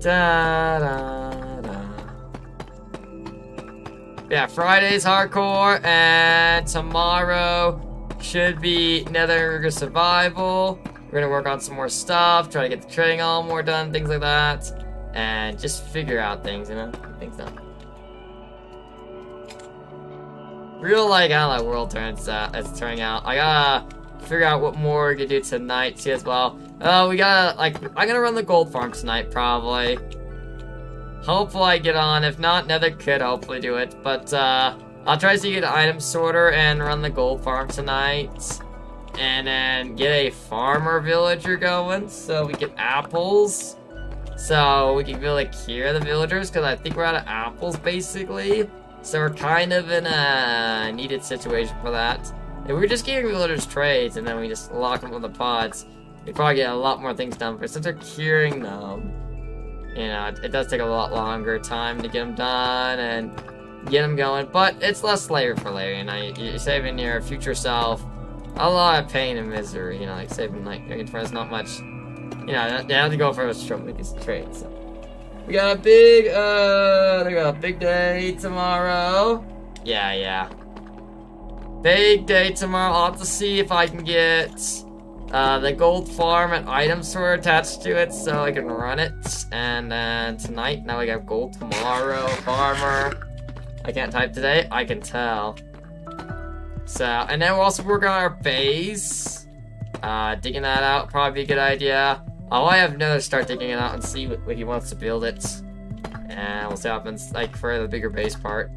Da da da. yeah, Friday's hardcore, and tomorrow should be Nether Survival. We're gonna work on some more stuff, try to get the trading all more done, things like that, and just figure out things, you know, I think so. Real like how that world turns out, it's turning out. I gotta figure out what more we can do tonight too as well. Uh, we gotta like, I'm gonna run the gold farm tonight probably. Hopefully I get on. If not, Nether could hopefully do it. But uh, I'll try to get an item sorter and run the gold farm tonight. And then get a farmer villager going so we get apples. So we can really cure the villagers because I think we're out of apples basically. So we're kind of in a needed situation for that. If we are just giving villagers trades and then we just lock them on the pods, we probably get a lot more things done. But since we're curing them, you know, it, it, does take a lot longer time to get them done and get them going, but it's less labor for labor, you know, you, are saving your future self a lot of pain and misery, you know, like saving, like, your friends not much, you know, they have to go for a with these trades, so. We got a big, uh, we got a big day tomorrow. Yeah, yeah. Big day tomorrow. I'll have to see if I can get uh, the gold farm and item sorter attached to it so I can run it. And then tonight, now we got gold tomorrow, farmer. I can't type today, I can tell. So, and then we're also working on our base. Uh, digging that out, probably a good idea. Oh, I have no start digging it out and see what, he wants to build it. And we'll see what happens, like, for the bigger base part.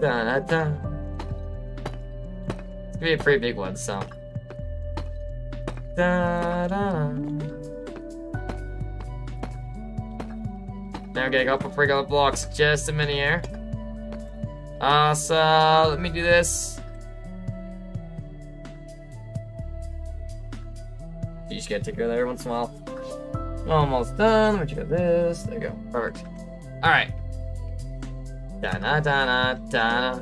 Da da da. It's gonna be a pretty big one, so. Da, da. Now getting up a regular blocks just a minute here. Uh, so let me do this. You just gotta take care of that every once in a while. Almost done. Let me check this. There you go. Perfect. Alright. Da da da da da.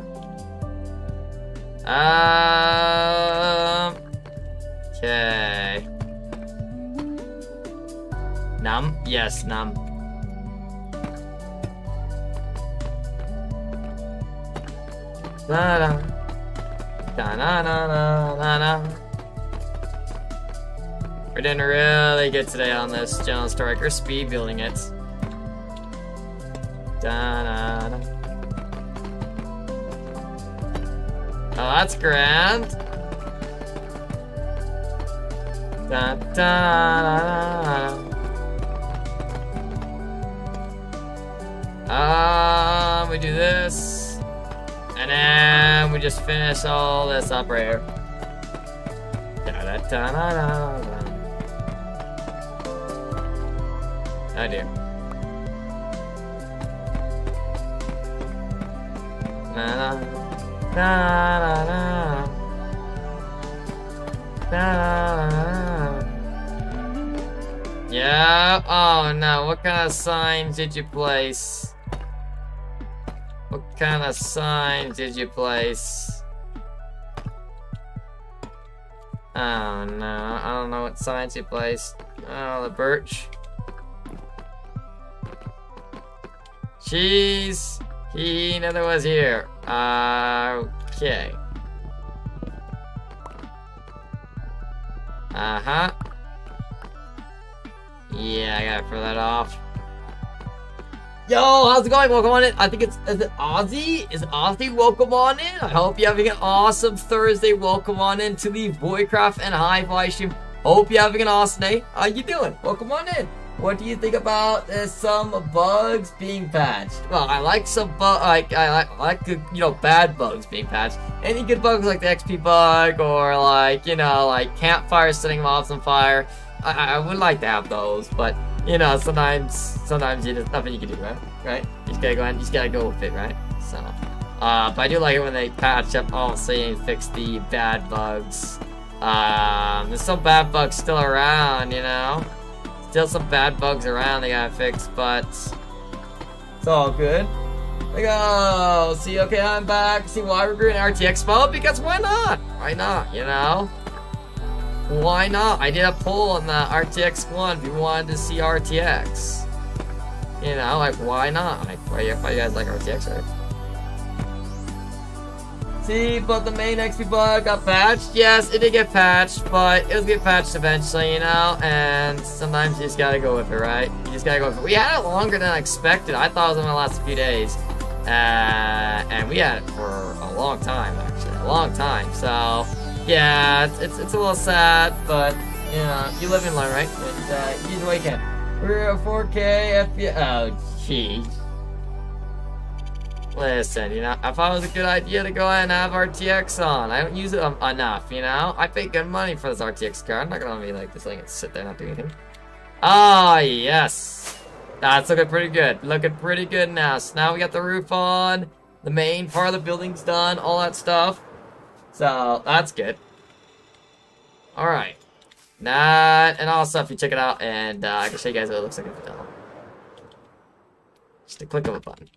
Um. Okay. Num? Yes, num. Da da da da da da da. We're doing really good today on this General Striker, speed building it. Da da da. Oh, that's grand. Da da da. Um, we do this, and then we just finish all this up right here. Da da da da da. Oh dear. Na na na na na. Na, na, na. Yeah. Oh no. What kind of signs did you place? What kind of signs did you place? Oh no. I don't know what signs you placed. Oh, the birch. Cheese. He never was here. Uh, okay. Uh-huh. Yeah, I gotta throw that off. Yo, how's it going? Welcome on in. I think it's, is it Ozzy? Is Ozzy? Welcome on in. I hope you're having an awesome Thursday. Welcome on in to the Voidcraft and Hive live stream. Hope you're having an awesome day. How you doing? Welcome on in. What do you think about uh, some bugs being patched? Well, I like some bug, like I I like good, you know, bad bugs being patched. Any good bugs like the XP bug or like you know, like campfire setting mobs on fire. I, I would like to have those, but you know, sometimes sometimes you just nothing you can do, right? Right? You just gotta go and you just gotta go with it, right? So, uh, but I do like it when they patch up all say and fix the bad bugs. Um, there's some bad bugs still around, you know. Still some bad bugs around they gotta fix, but it's all good. We go. See, okay, I'm back. See why we're doing RTX mode? Because why not? Why not? You know. Why not? I did a poll on the RTX one if you wanted to see RTX. You know, like why not? Like why, why you guys like RTX, right? See, but the main XP bug got patched. Yes, it did get patched, but it'll get patched eventually, you know? And sometimes you just gotta go with it, right? You just gotta go with it. We had it longer than I expected. I thought it was gonna last a few days. Uh, and we had it for a long time, actually. A long time. So, yeah, it's, it's, it's a little sad, but, you know, you live and learn, right? And, uh, use way you can. We're at 4K FPS. Oh, jeez. Listen, you know, I thought it was a good idea to go ahead and have RTX on. I don't use it um, enough, you know? I pay good money for this RTX card. I'm not gonna be like this thing and sit there and not do anything. Ah, yes. That's looking pretty good. Looking pretty good now. So now we got the roof on. The main part of the building's done. All that stuff. So, that's good. Alright. That, and all stuff, you check it out, and uh, I can show you guys what it looks like in vanilla. Just a click of a button.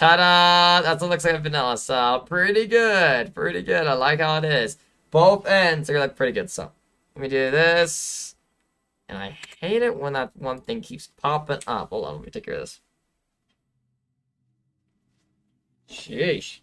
Ta-da! That's what looks like a vanilla, so pretty good. Pretty good. I like how it is. Both ends are gonna look pretty good, so. Let me do this. And I hate it when that one thing keeps popping up. Hold on, let me take care of this. Sheesh.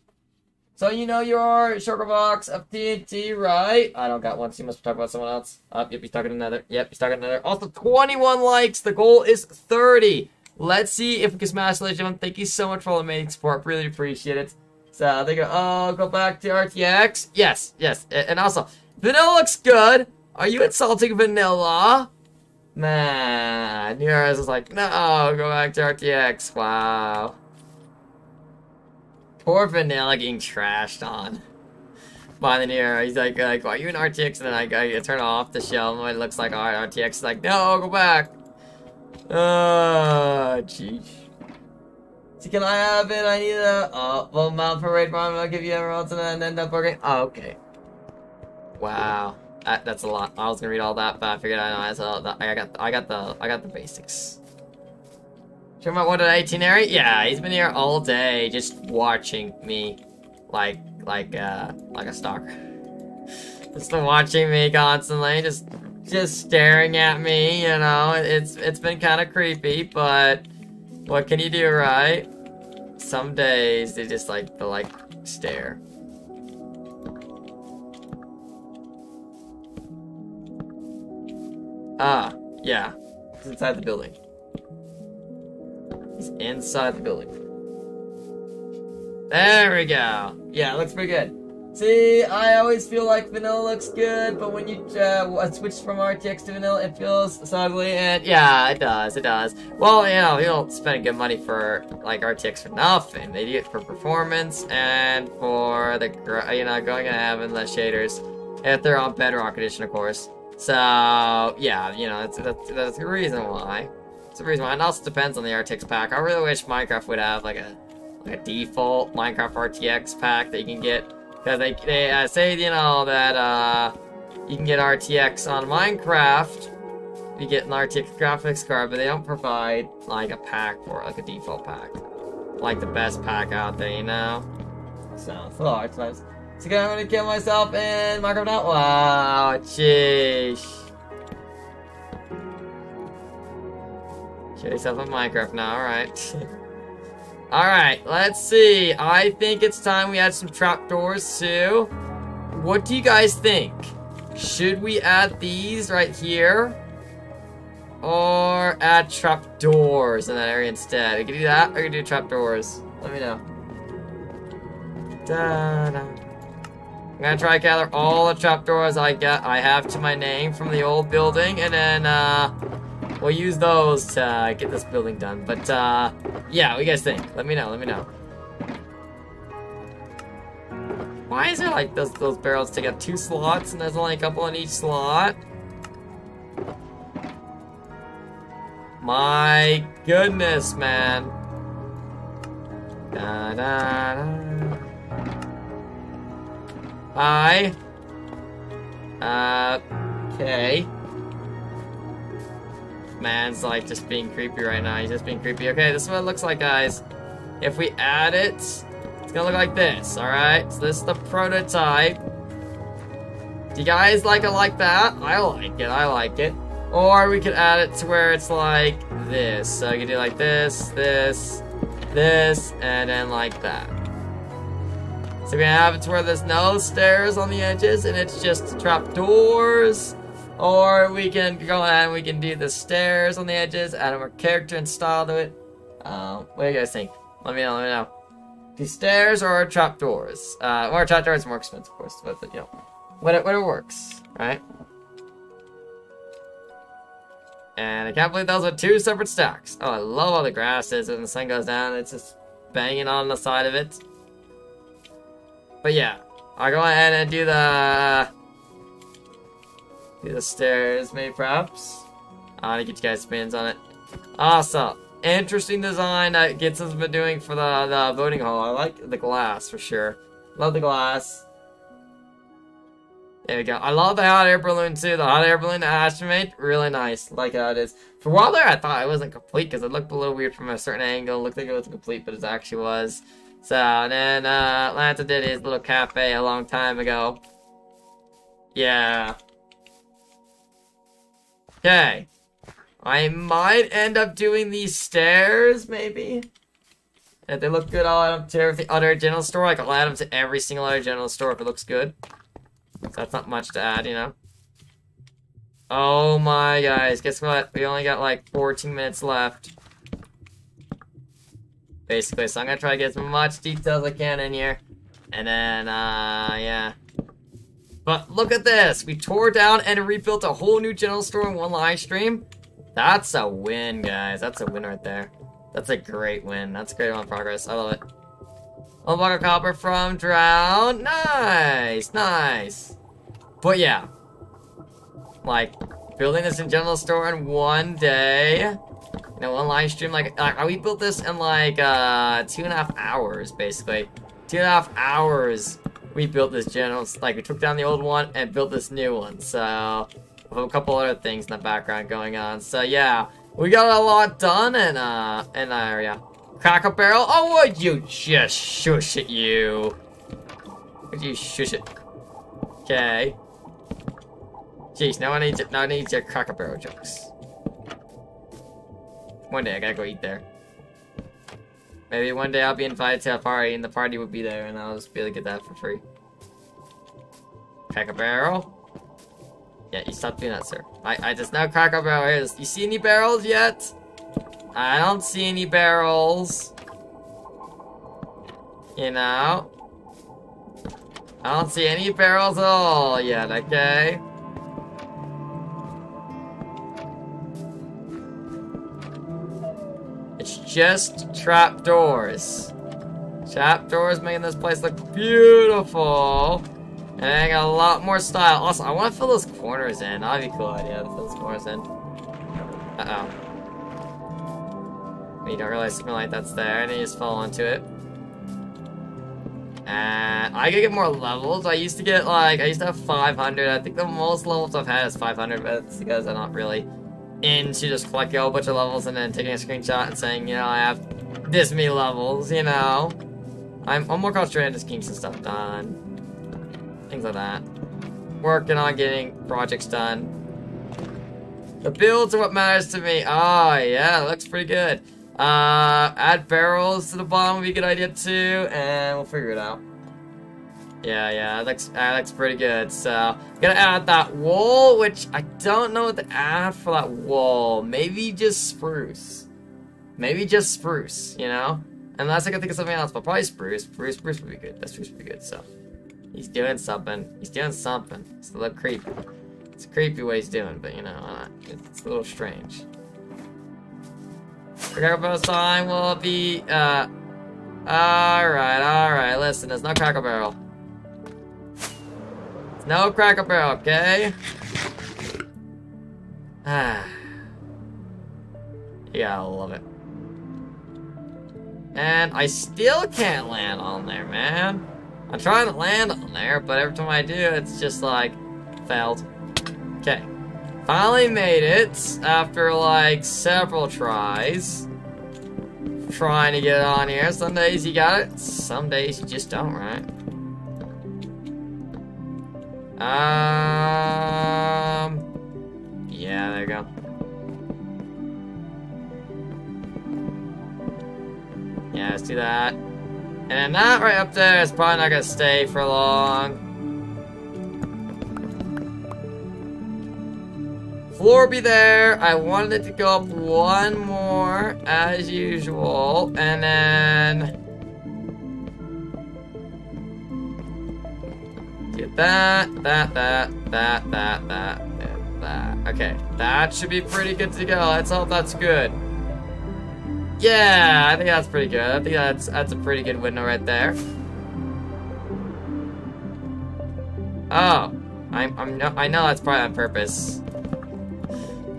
So you know your shulker box of TNT, right? I don't got one, so you must be talking about someone else. Oh, yep, he's talking to another. Yep, he's talking to another. Also, 21 likes. The goal is 30. Let's see if we can smash Legend. Gentlemen. Thank you so much for all the amazing support. Really appreciate it. So they go, oh, go back to RTX. Yes, yes. And also, vanilla looks good. Are you insulting vanilla? Man, yours is like, no, go back to RTX. Wow. Poor vanilla getting trashed on by the Nero. He's like, like, are you in RTX? And then I, I turn off the shell and it looks like RTX is like, no, go back. Ah, jeez. So can I have it? I need a uh, well mount parade bomb. I'll give you emeralds and then end up working. Oh, okay. Wow, that, that's a lot. I was gonna read all that, but I figured I know I, saw I got I got the I got the basics. Sure about what an itinerary? Yeah, he's been here all day, just watching me. like, like, uh, like a stalker. <laughs> Just watching me constantly, just, just staring at me, you know, it's, it's been kind of creepy, but what can you do, right? Some days they just like, they like, stare. Ah, yeah. He's inside the building. He's inside the building. There we go. Yeah, looks pretty good. See, I always feel like vanilla looks good, but when you uh, switch from RTX to vanilla, it feels ugly, and yeah, it does, it does. Well, you know, you don't spend good money for, like, RTX for nothing. They do it for performance and for the, you know, going and having the shaders. If they're on Bedrock Edition, of course. So, yeah, you know, that's, that's, that's the reason why. It's the reason why. It also depends on the RTX pack. I really wish Minecraft would have, like, a, like a default Minecraft RTX pack that you can get because they, they uh, say, you know, that uh, you can get RTX on Minecraft. You get an RTX graphics card, but they don't provide, like, a pack for like a default pack. Like the best pack out there, you know? So, it's a. So I'm gonna kill myself in Minecraft now? Wow, jeez. Kill yourself in Minecraft now, alright. <laughs> Alright, let's see. I think it's time we add some trapdoors too. What do you guys think? Should we add these right here? Or add trapdoors in that area instead? We can do that, or we can do trapdoors. Let me know. Da -da. I'm gonna try to gather all the trapdoors I got I have to my name from the old building, and then uh We'll use those to uh, get this building done. But, uh, yeah, what do you guys think? Let me know, let me know. Why is it like those, those barrels take up two slots and there's only a couple in each slot? My goodness, man. Da, da, da. Hi. Uh, okay. Man's like just being creepy right now. He's just being creepy. Okay, this is what it looks like, guys. If we add it, it's gonna look like this, alright? So this is the prototype. Do you guys like it like that? I like it, I like it. Or we could add it to where it's like this. So you can do like this, this, this, and then like that. So we're have it to where there's no stairs on the edges and it's just trap doors or we can go ahead and we can do the stairs on the edges, add more character and style to it. Um, what do you guys think? Let me know, let me know. The stairs or trapdoors? Uh, or trapdoors more expensive, of course, but, you know, whatever, it works, right? And I can't believe those are two separate stacks. Oh, I love all the grasses when the sun goes down. It's just banging on the side of it. But yeah, I'll go ahead and do the the stairs, maybe perhaps. I want to get you guys spins on it. Awesome. Interesting design that Gitson's been doing for the, the voting hall. I like the glass for sure. Love the glass. There we go. I love the hot air balloon too. The hot air balloon made, really nice. Like how it is. For a while there, I thought it wasn't complete because it looked a little weird from a certain angle. It looked like it was complete, but it actually was. So, and then uh, Atlanta did his little cafe a long time ago. Yeah. Okay. I might end up doing these stairs, maybe. If they look good, I'll add them to every other general store. Like, I'll add them to every single other general store if it looks good. So that's not much to add, you know. Oh my guys, guess what? We only got like 14 minutes left. Basically, so I'm gonna try to get as much detail as I can in here. And then, uh, yeah. But look at this. We tore down and rebuilt a whole new general store in one live stream. That's a win, guys. That's a win right there. That's a great win. That's great on progress. I love it. One block of copper from Drown. Nice, nice. But yeah. Like, building this in general store in one day. You know, one live stream. Like, like we built this in like uh, two and a half hours, basically. Two and a half hours we built this general, like we took down the old one and built this new one. So, with a couple other things in the background going on. So yeah, we got a lot done in uh in that area. Cracker Barrel, oh would you just shush at you? Would you shush it? Okay. Jeez, no one needs no one needs your Cracker Barrel jokes. One day I gotta go eat there. Maybe one day I'll be invited to a party and the party will be there and I'll just be able to get that for free. Cracker Barrel? Yeah, you stop doing that, sir. I, I just now Cracker Barrel is. You see any barrels yet? I don't see any barrels. You know? I don't see any barrels at all yet, okay? Just trapdoors. Trapdoors making this place look beautiful. And got a lot more style. Also, I want to fill those corners in. That'd be a cool idea to fill those corners in. Uh-oh. You don't realize something like that's there, and you just fall onto it. And I could get more levels. I used to get, like, I used to have 500. I think the most levels I've had is 500, but it's because I'm not really into just collecting a whole bunch of levels and then taking a screenshot and saying, you know, I have this many levels, you know? I'm, I'm more concentrated on just getting some stuff done. Things like that. Working on getting projects done. The builds are what matters to me. Oh, yeah, looks pretty good. Uh, add barrels to the bottom would be a good idea too, and we'll figure it out. Yeah, yeah, that looks, that looks pretty good. So, gonna add that wall, which I don't know what to add for that wall. Maybe just spruce. Maybe just spruce, you know? Unless I can think of something else, but probably spruce. Spruce, spruce would be good. That spruce would be good, so. He's doing something. He's doing something. It's a little creepy. It's creepy what he's doing, but you know, it's a little strange. Cracker sign will be, uh... Alright, alright, listen, there's no Cracker Barrel. No Cracker Barrel, okay? Ah. you gotta love it. And I still can't land on there, man. I'm trying to land on there, but every time I do, it's just like, failed. Okay. Finally made it after like several tries. Trying to get on here. Some days you got it, some days you just don't, right? Um. Yeah, there you go. Yeah, let's do that. And that right up there is probably not gonna stay for long. Floor be there. I wanted it to go up one more, as usual. And then... Get that, that, that, that, that, that, and that. Okay, that should be pretty good to go. Let's hope that's good. Yeah, I think that's pretty good. I think that's that's a pretty good window right there. Oh, I'm I'm no, I know that's probably on purpose.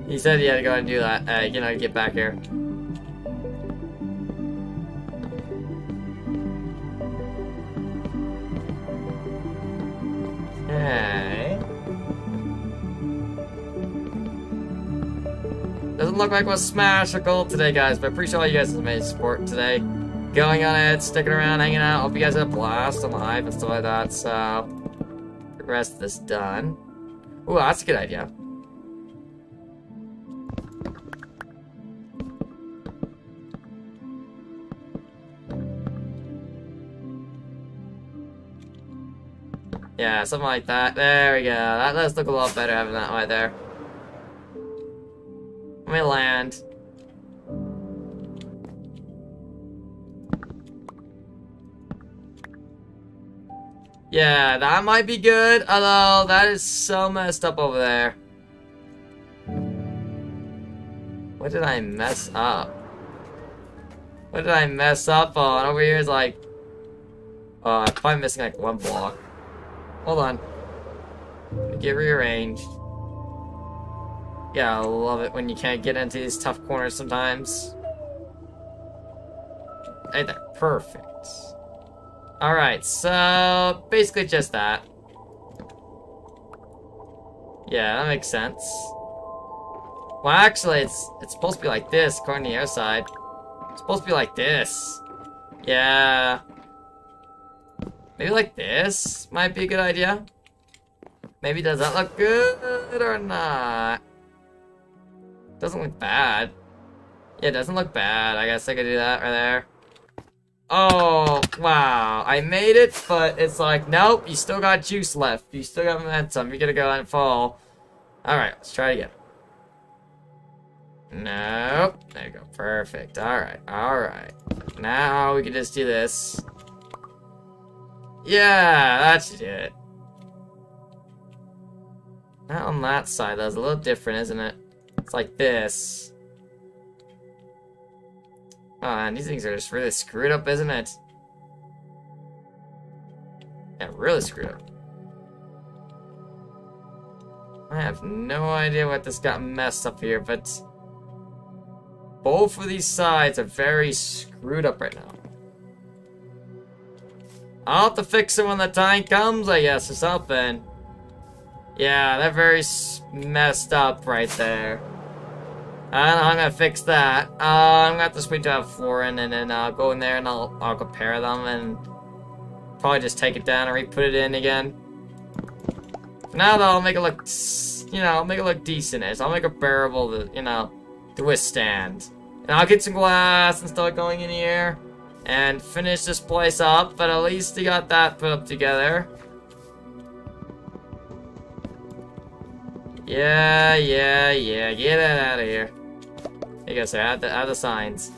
He said he had to go and do that. Uh, you know, get back here. Okay. Doesn't look like we'll smash a goal today, guys, but I appreciate all you guys' amazing support today. Going on it, sticking around, hanging out. Hope you guys had a blast on Hive and stuff like that, so... The rest of this done. Ooh, that's a good idea. Yeah, something like that. There we go. That does look a lot better having that right there. Let me land. Yeah, that might be good, although that is so messed up over there. What did I mess up? What did I mess up on? Over here is like... Oh, I'm probably missing like one block. Hold on. Get rearranged. Yeah, I love it when you can't get into these tough corners sometimes. Hey there, perfect. Alright, so basically just that. Yeah, that makes sense. Well, actually, it's it's supposed to be like this, according to the other side. It's supposed to be like this. Yeah. Maybe like this might be a good idea. Maybe does that look good or not? Doesn't look bad. Yeah, it doesn't look bad. I guess I could do that right there. Oh, wow. I made it, but it's like, nope, you still got juice left. You still got momentum. You're gonna go and fall. Alright, let's try again. Nope. There you go. Perfect. Alright, alright. Now we can just do this. Yeah, that's it. Not on that side, that's a little different, isn't it? It's like this. Oh, and these things are just really screwed up, isn't it? Yeah, really screwed up. I have no idea what this got messed up here, but both of these sides are very screwed up right now. I'll have to fix it when the time comes, I guess, or something. Yeah, they're very messed up right there. I'm gonna fix that. Uh, I'm gonna have to switch to Florin and then I'll go in there and I'll, I'll compare them and probably just take it down and re-put it in again. For now though, I'll make it look, you know, I'll make it look decent. As I'll make it bearable to, you know, to withstand. And I'll get some glass and start going in here and finish this place up, but at least you got that put up together. Yeah, yeah, yeah, get it out of here. There you go, sir. Add the, add the signs.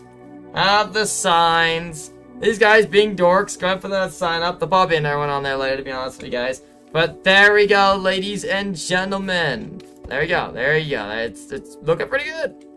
Add the signs. These guys being dorks, going for that sign up. The Bobby and everyone on there later, to be honest with you guys. But there we go, ladies and gentlemen. There we go. There you go. It's, it's looking pretty good.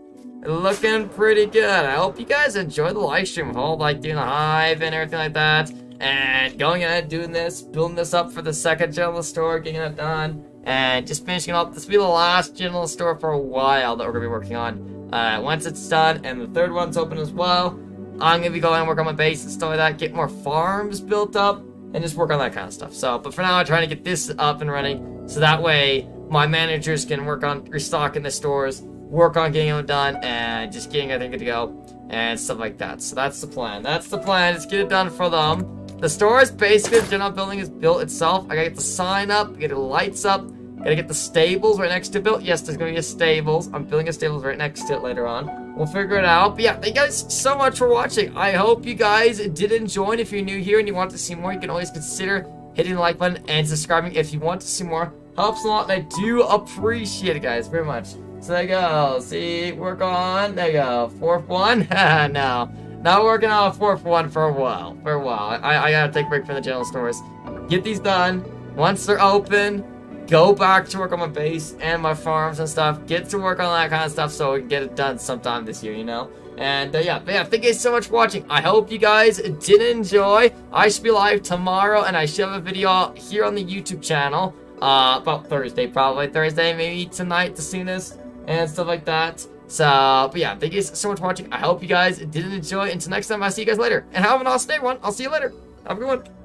Looking pretty good. I hope you guys enjoy the live stream of all like doing the hive and everything like that. And going ahead doing this, building this up for the second general store, getting it done. And just finishing up. This will be the last general store for a while that we're to be working on. Uh, once it's done and the third one's open as well, I'm to be going and work on my base and stuff like that, get more farms built up, and just work on that kind of stuff. So, but for now, I'm trying to get this up and running, so that way my managers can work on restocking the stores, work on getting them done, and just getting everything good to go, and stuff like that. So that's the plan. That's the plan, just get it done for them. The store is basically, the general building is built itself. I gotta get the sign up, get the lights up, Gotta get the stables right next to it built. Yes, there's gonna be a stables. I'm building a stables right next to it later on. We'll figure it out. But yeah, thank you guys so much for watching. I hope you guys did enjoy. if you're new here and you want to see more, you can always consider hitting the like button and subscribing if you want to see more. Helps a lot, and I do appreciate it, guys, very much. So there you go. See, work on. There you go. Fourth one. <laughs> no. Not working on a fourth one for a while. For a while. I, I gotta take a break from the general stores. Get these done. Once they're open, go back to work on my base and my farms and stuff. Get to work on that kind of stuff so we can get it done sometime this year, you know? And uh, yeah, yeah, thank you guys so much for watching. I hope you guys did enjoy. I should be live tomorrow, and I should have a video here on the YouTube channel. Uh, about Thursday, probably Thursday, maybe tonight, the soonest, and stuff like that. So, but yeah, thank you guys so much for watching. I hope you guys did enjoy. Until next time, I'll see you guys later. And have an awesome day, everyone. I'll see you later. Have a good one.